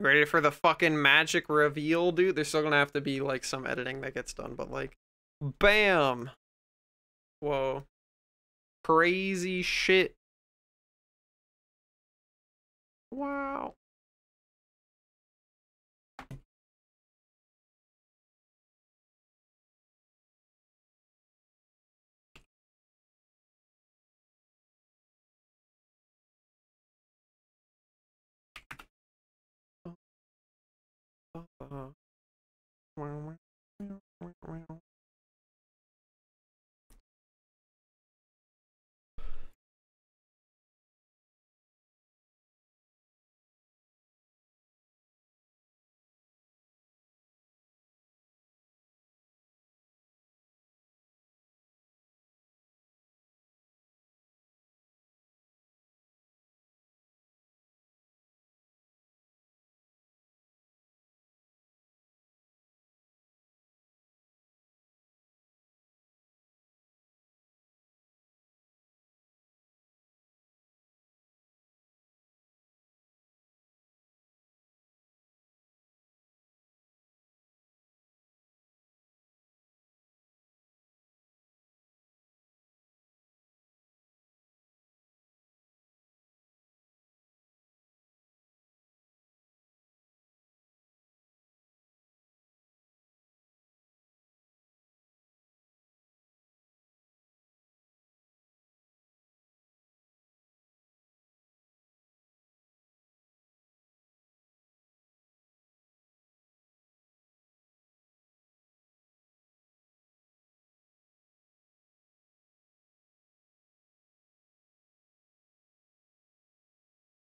A: Ready for the fucking magic reveal, dude? There's still gonna have to be like some editing that gets done, but like, bam! Whoa. Crazy shit. Wow. Uh,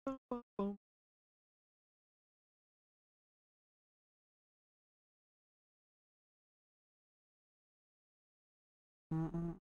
A: Uh-huh. Mm-mm.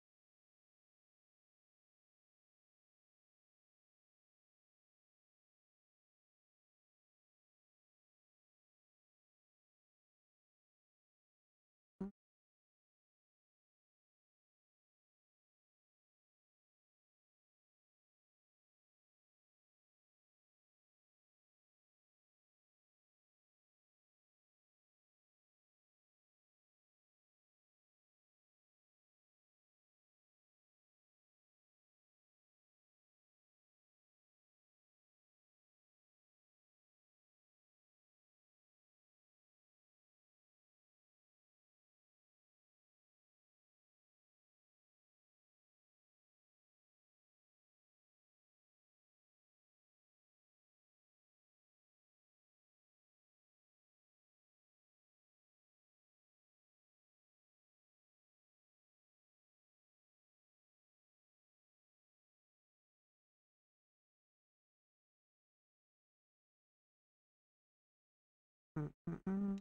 A: Bum,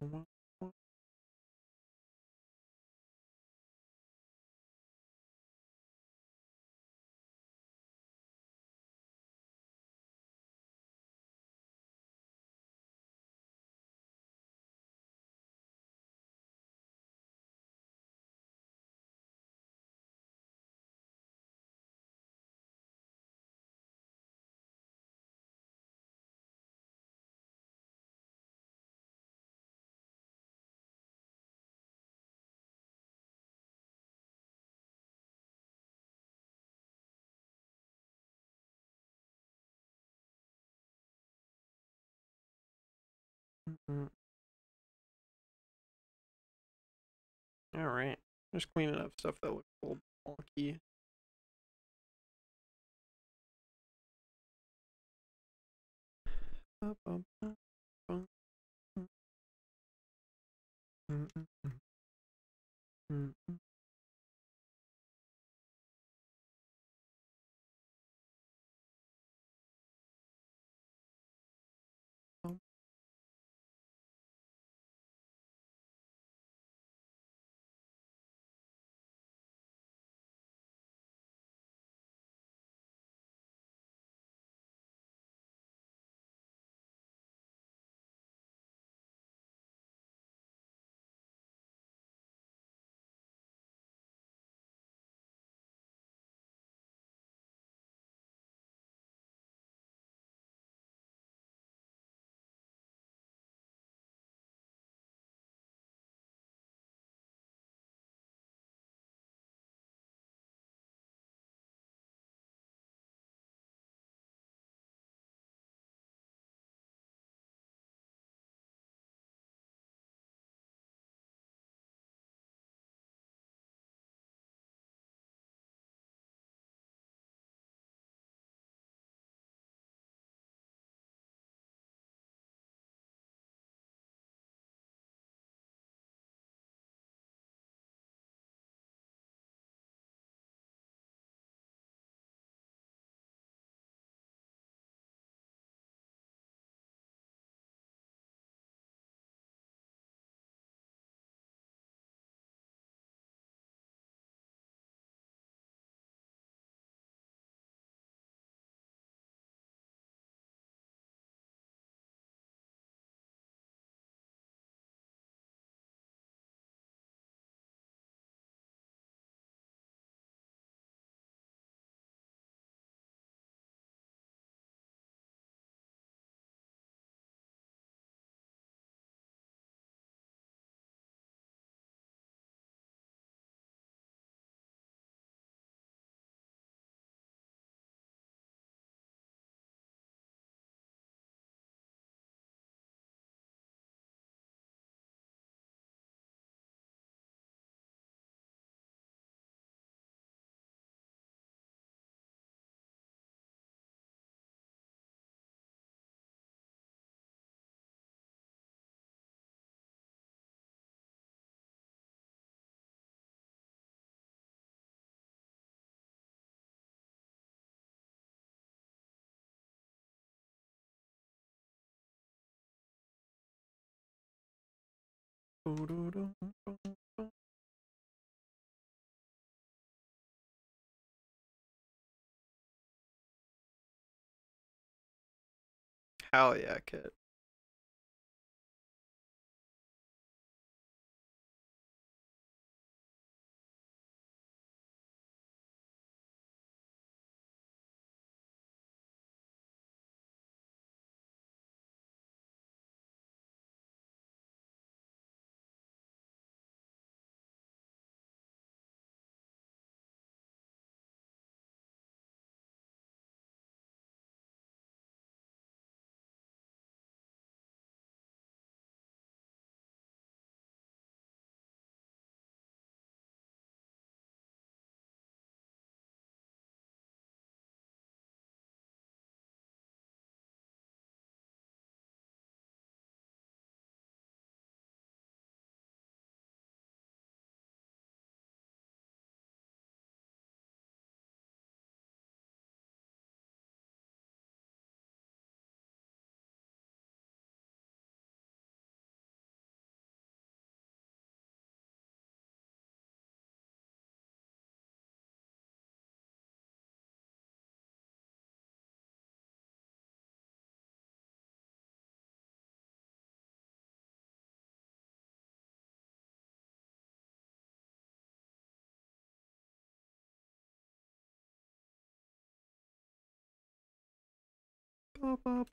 A: bum. Mm-mm. All right, just cleaning up stuff that looks a little wonky. Ba-bum, mm, mm, mm. Hell yeah, kid. Ba, ba,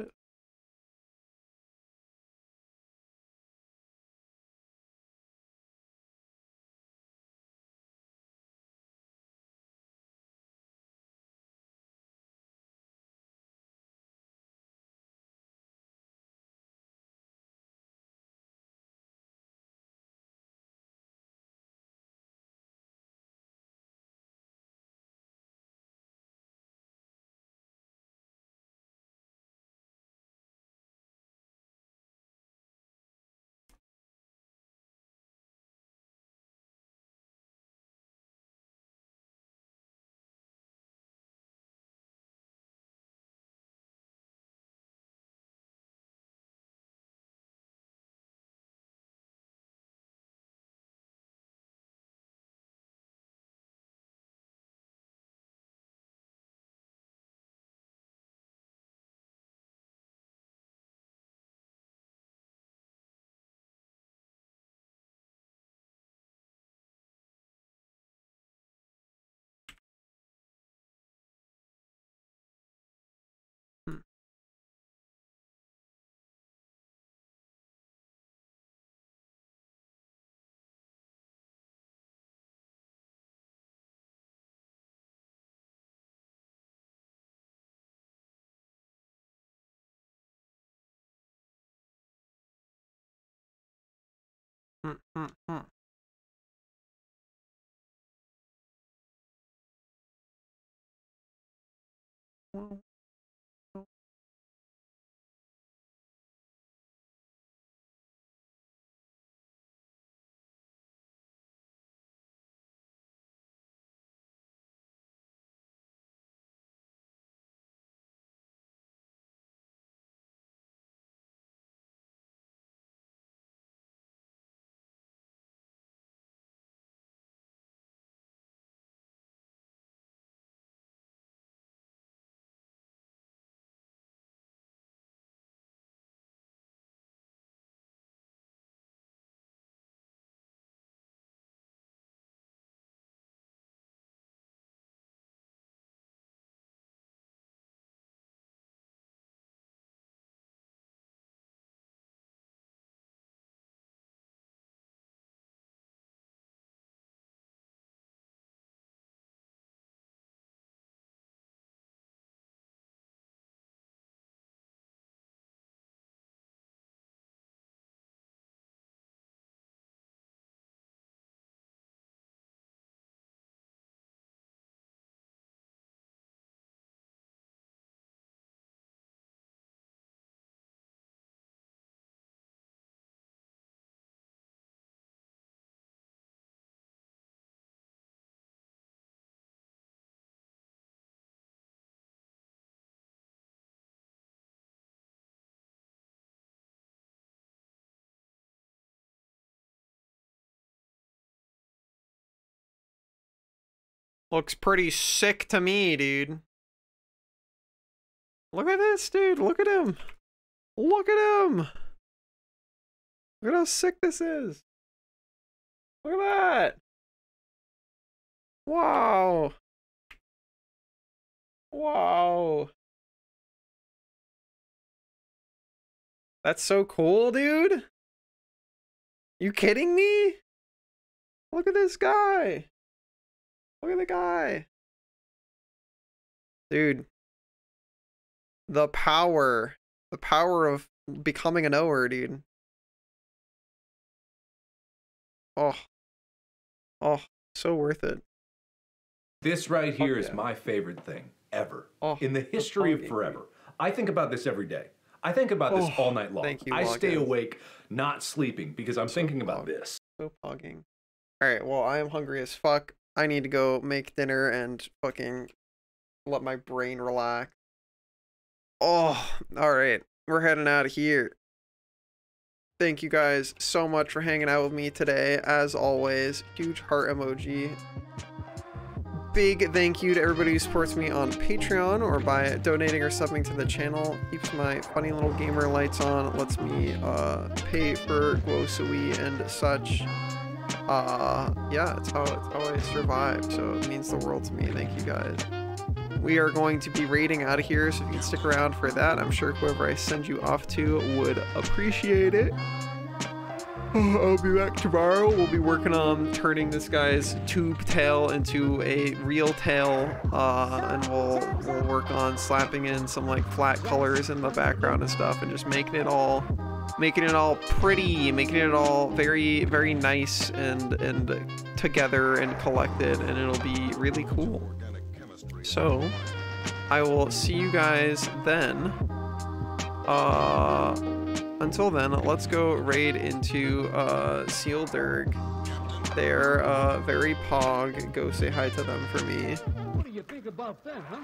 A: it. Hmm, hmm, hmm. Well, Looks pretty sick to me, dude. Look at this, dude. Look at him. Look at him. Look at how sick this is. Look at that. Wow. Wow. That's so cool, dude. You kidding me? Look at this guy. Look at the guy. Dude. The power. The power of becoming an knower, dude. Oh. Oh, so worth it.
B: This right here is my favorite thing ever
A: oh,
B: in the history of forever. I think about this every day. I think about this
A: oh,
B: all night long.
A: Thank you,
B: I stay awake, not sleeping, because I'm so thinking pog. about this.
A: So pogging. Alright, well, I am hungry as fuck. I need to go make dinner and fucking let my brain relax. Oh, alright. We're heading out of here. Thank you guys so much for hanging out with me today. As always, huge heart emoji big thank you to everybody who supports me on Patreon or by donating or subbing to the channel. Keeps my funny little gamer lights on, lets me uh, pay for Guosui and such. Uh, yeah, it's how, it's how I survive, so it means the world to me. Thank you guys. We are going to be raiding out of here, so if you can stick around for that, I'm sure whoever I send you off to would appreciate it. I'll be back tomorrow. We'll be working on turning this guy's tube tail into a real tail, uh, and we'll we'll work on slapping in some like flat colors in the background and stuff, and just making it all, making it all pretty, making it all very very nice and and together and collected, and it'll be really cool. So, I will see you guys then. Uh until then, let's go raid into uh, Sealderg. They're uh, very pog. Go say hi to them for me.
L: What do you think about them, huh?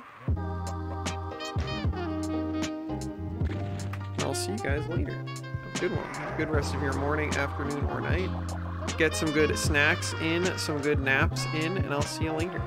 A: I'll see you guys later. Good one. Have a good rest of your morning, afternoon, or night. Get some good snacks in, some good naps in, and I'll see you later.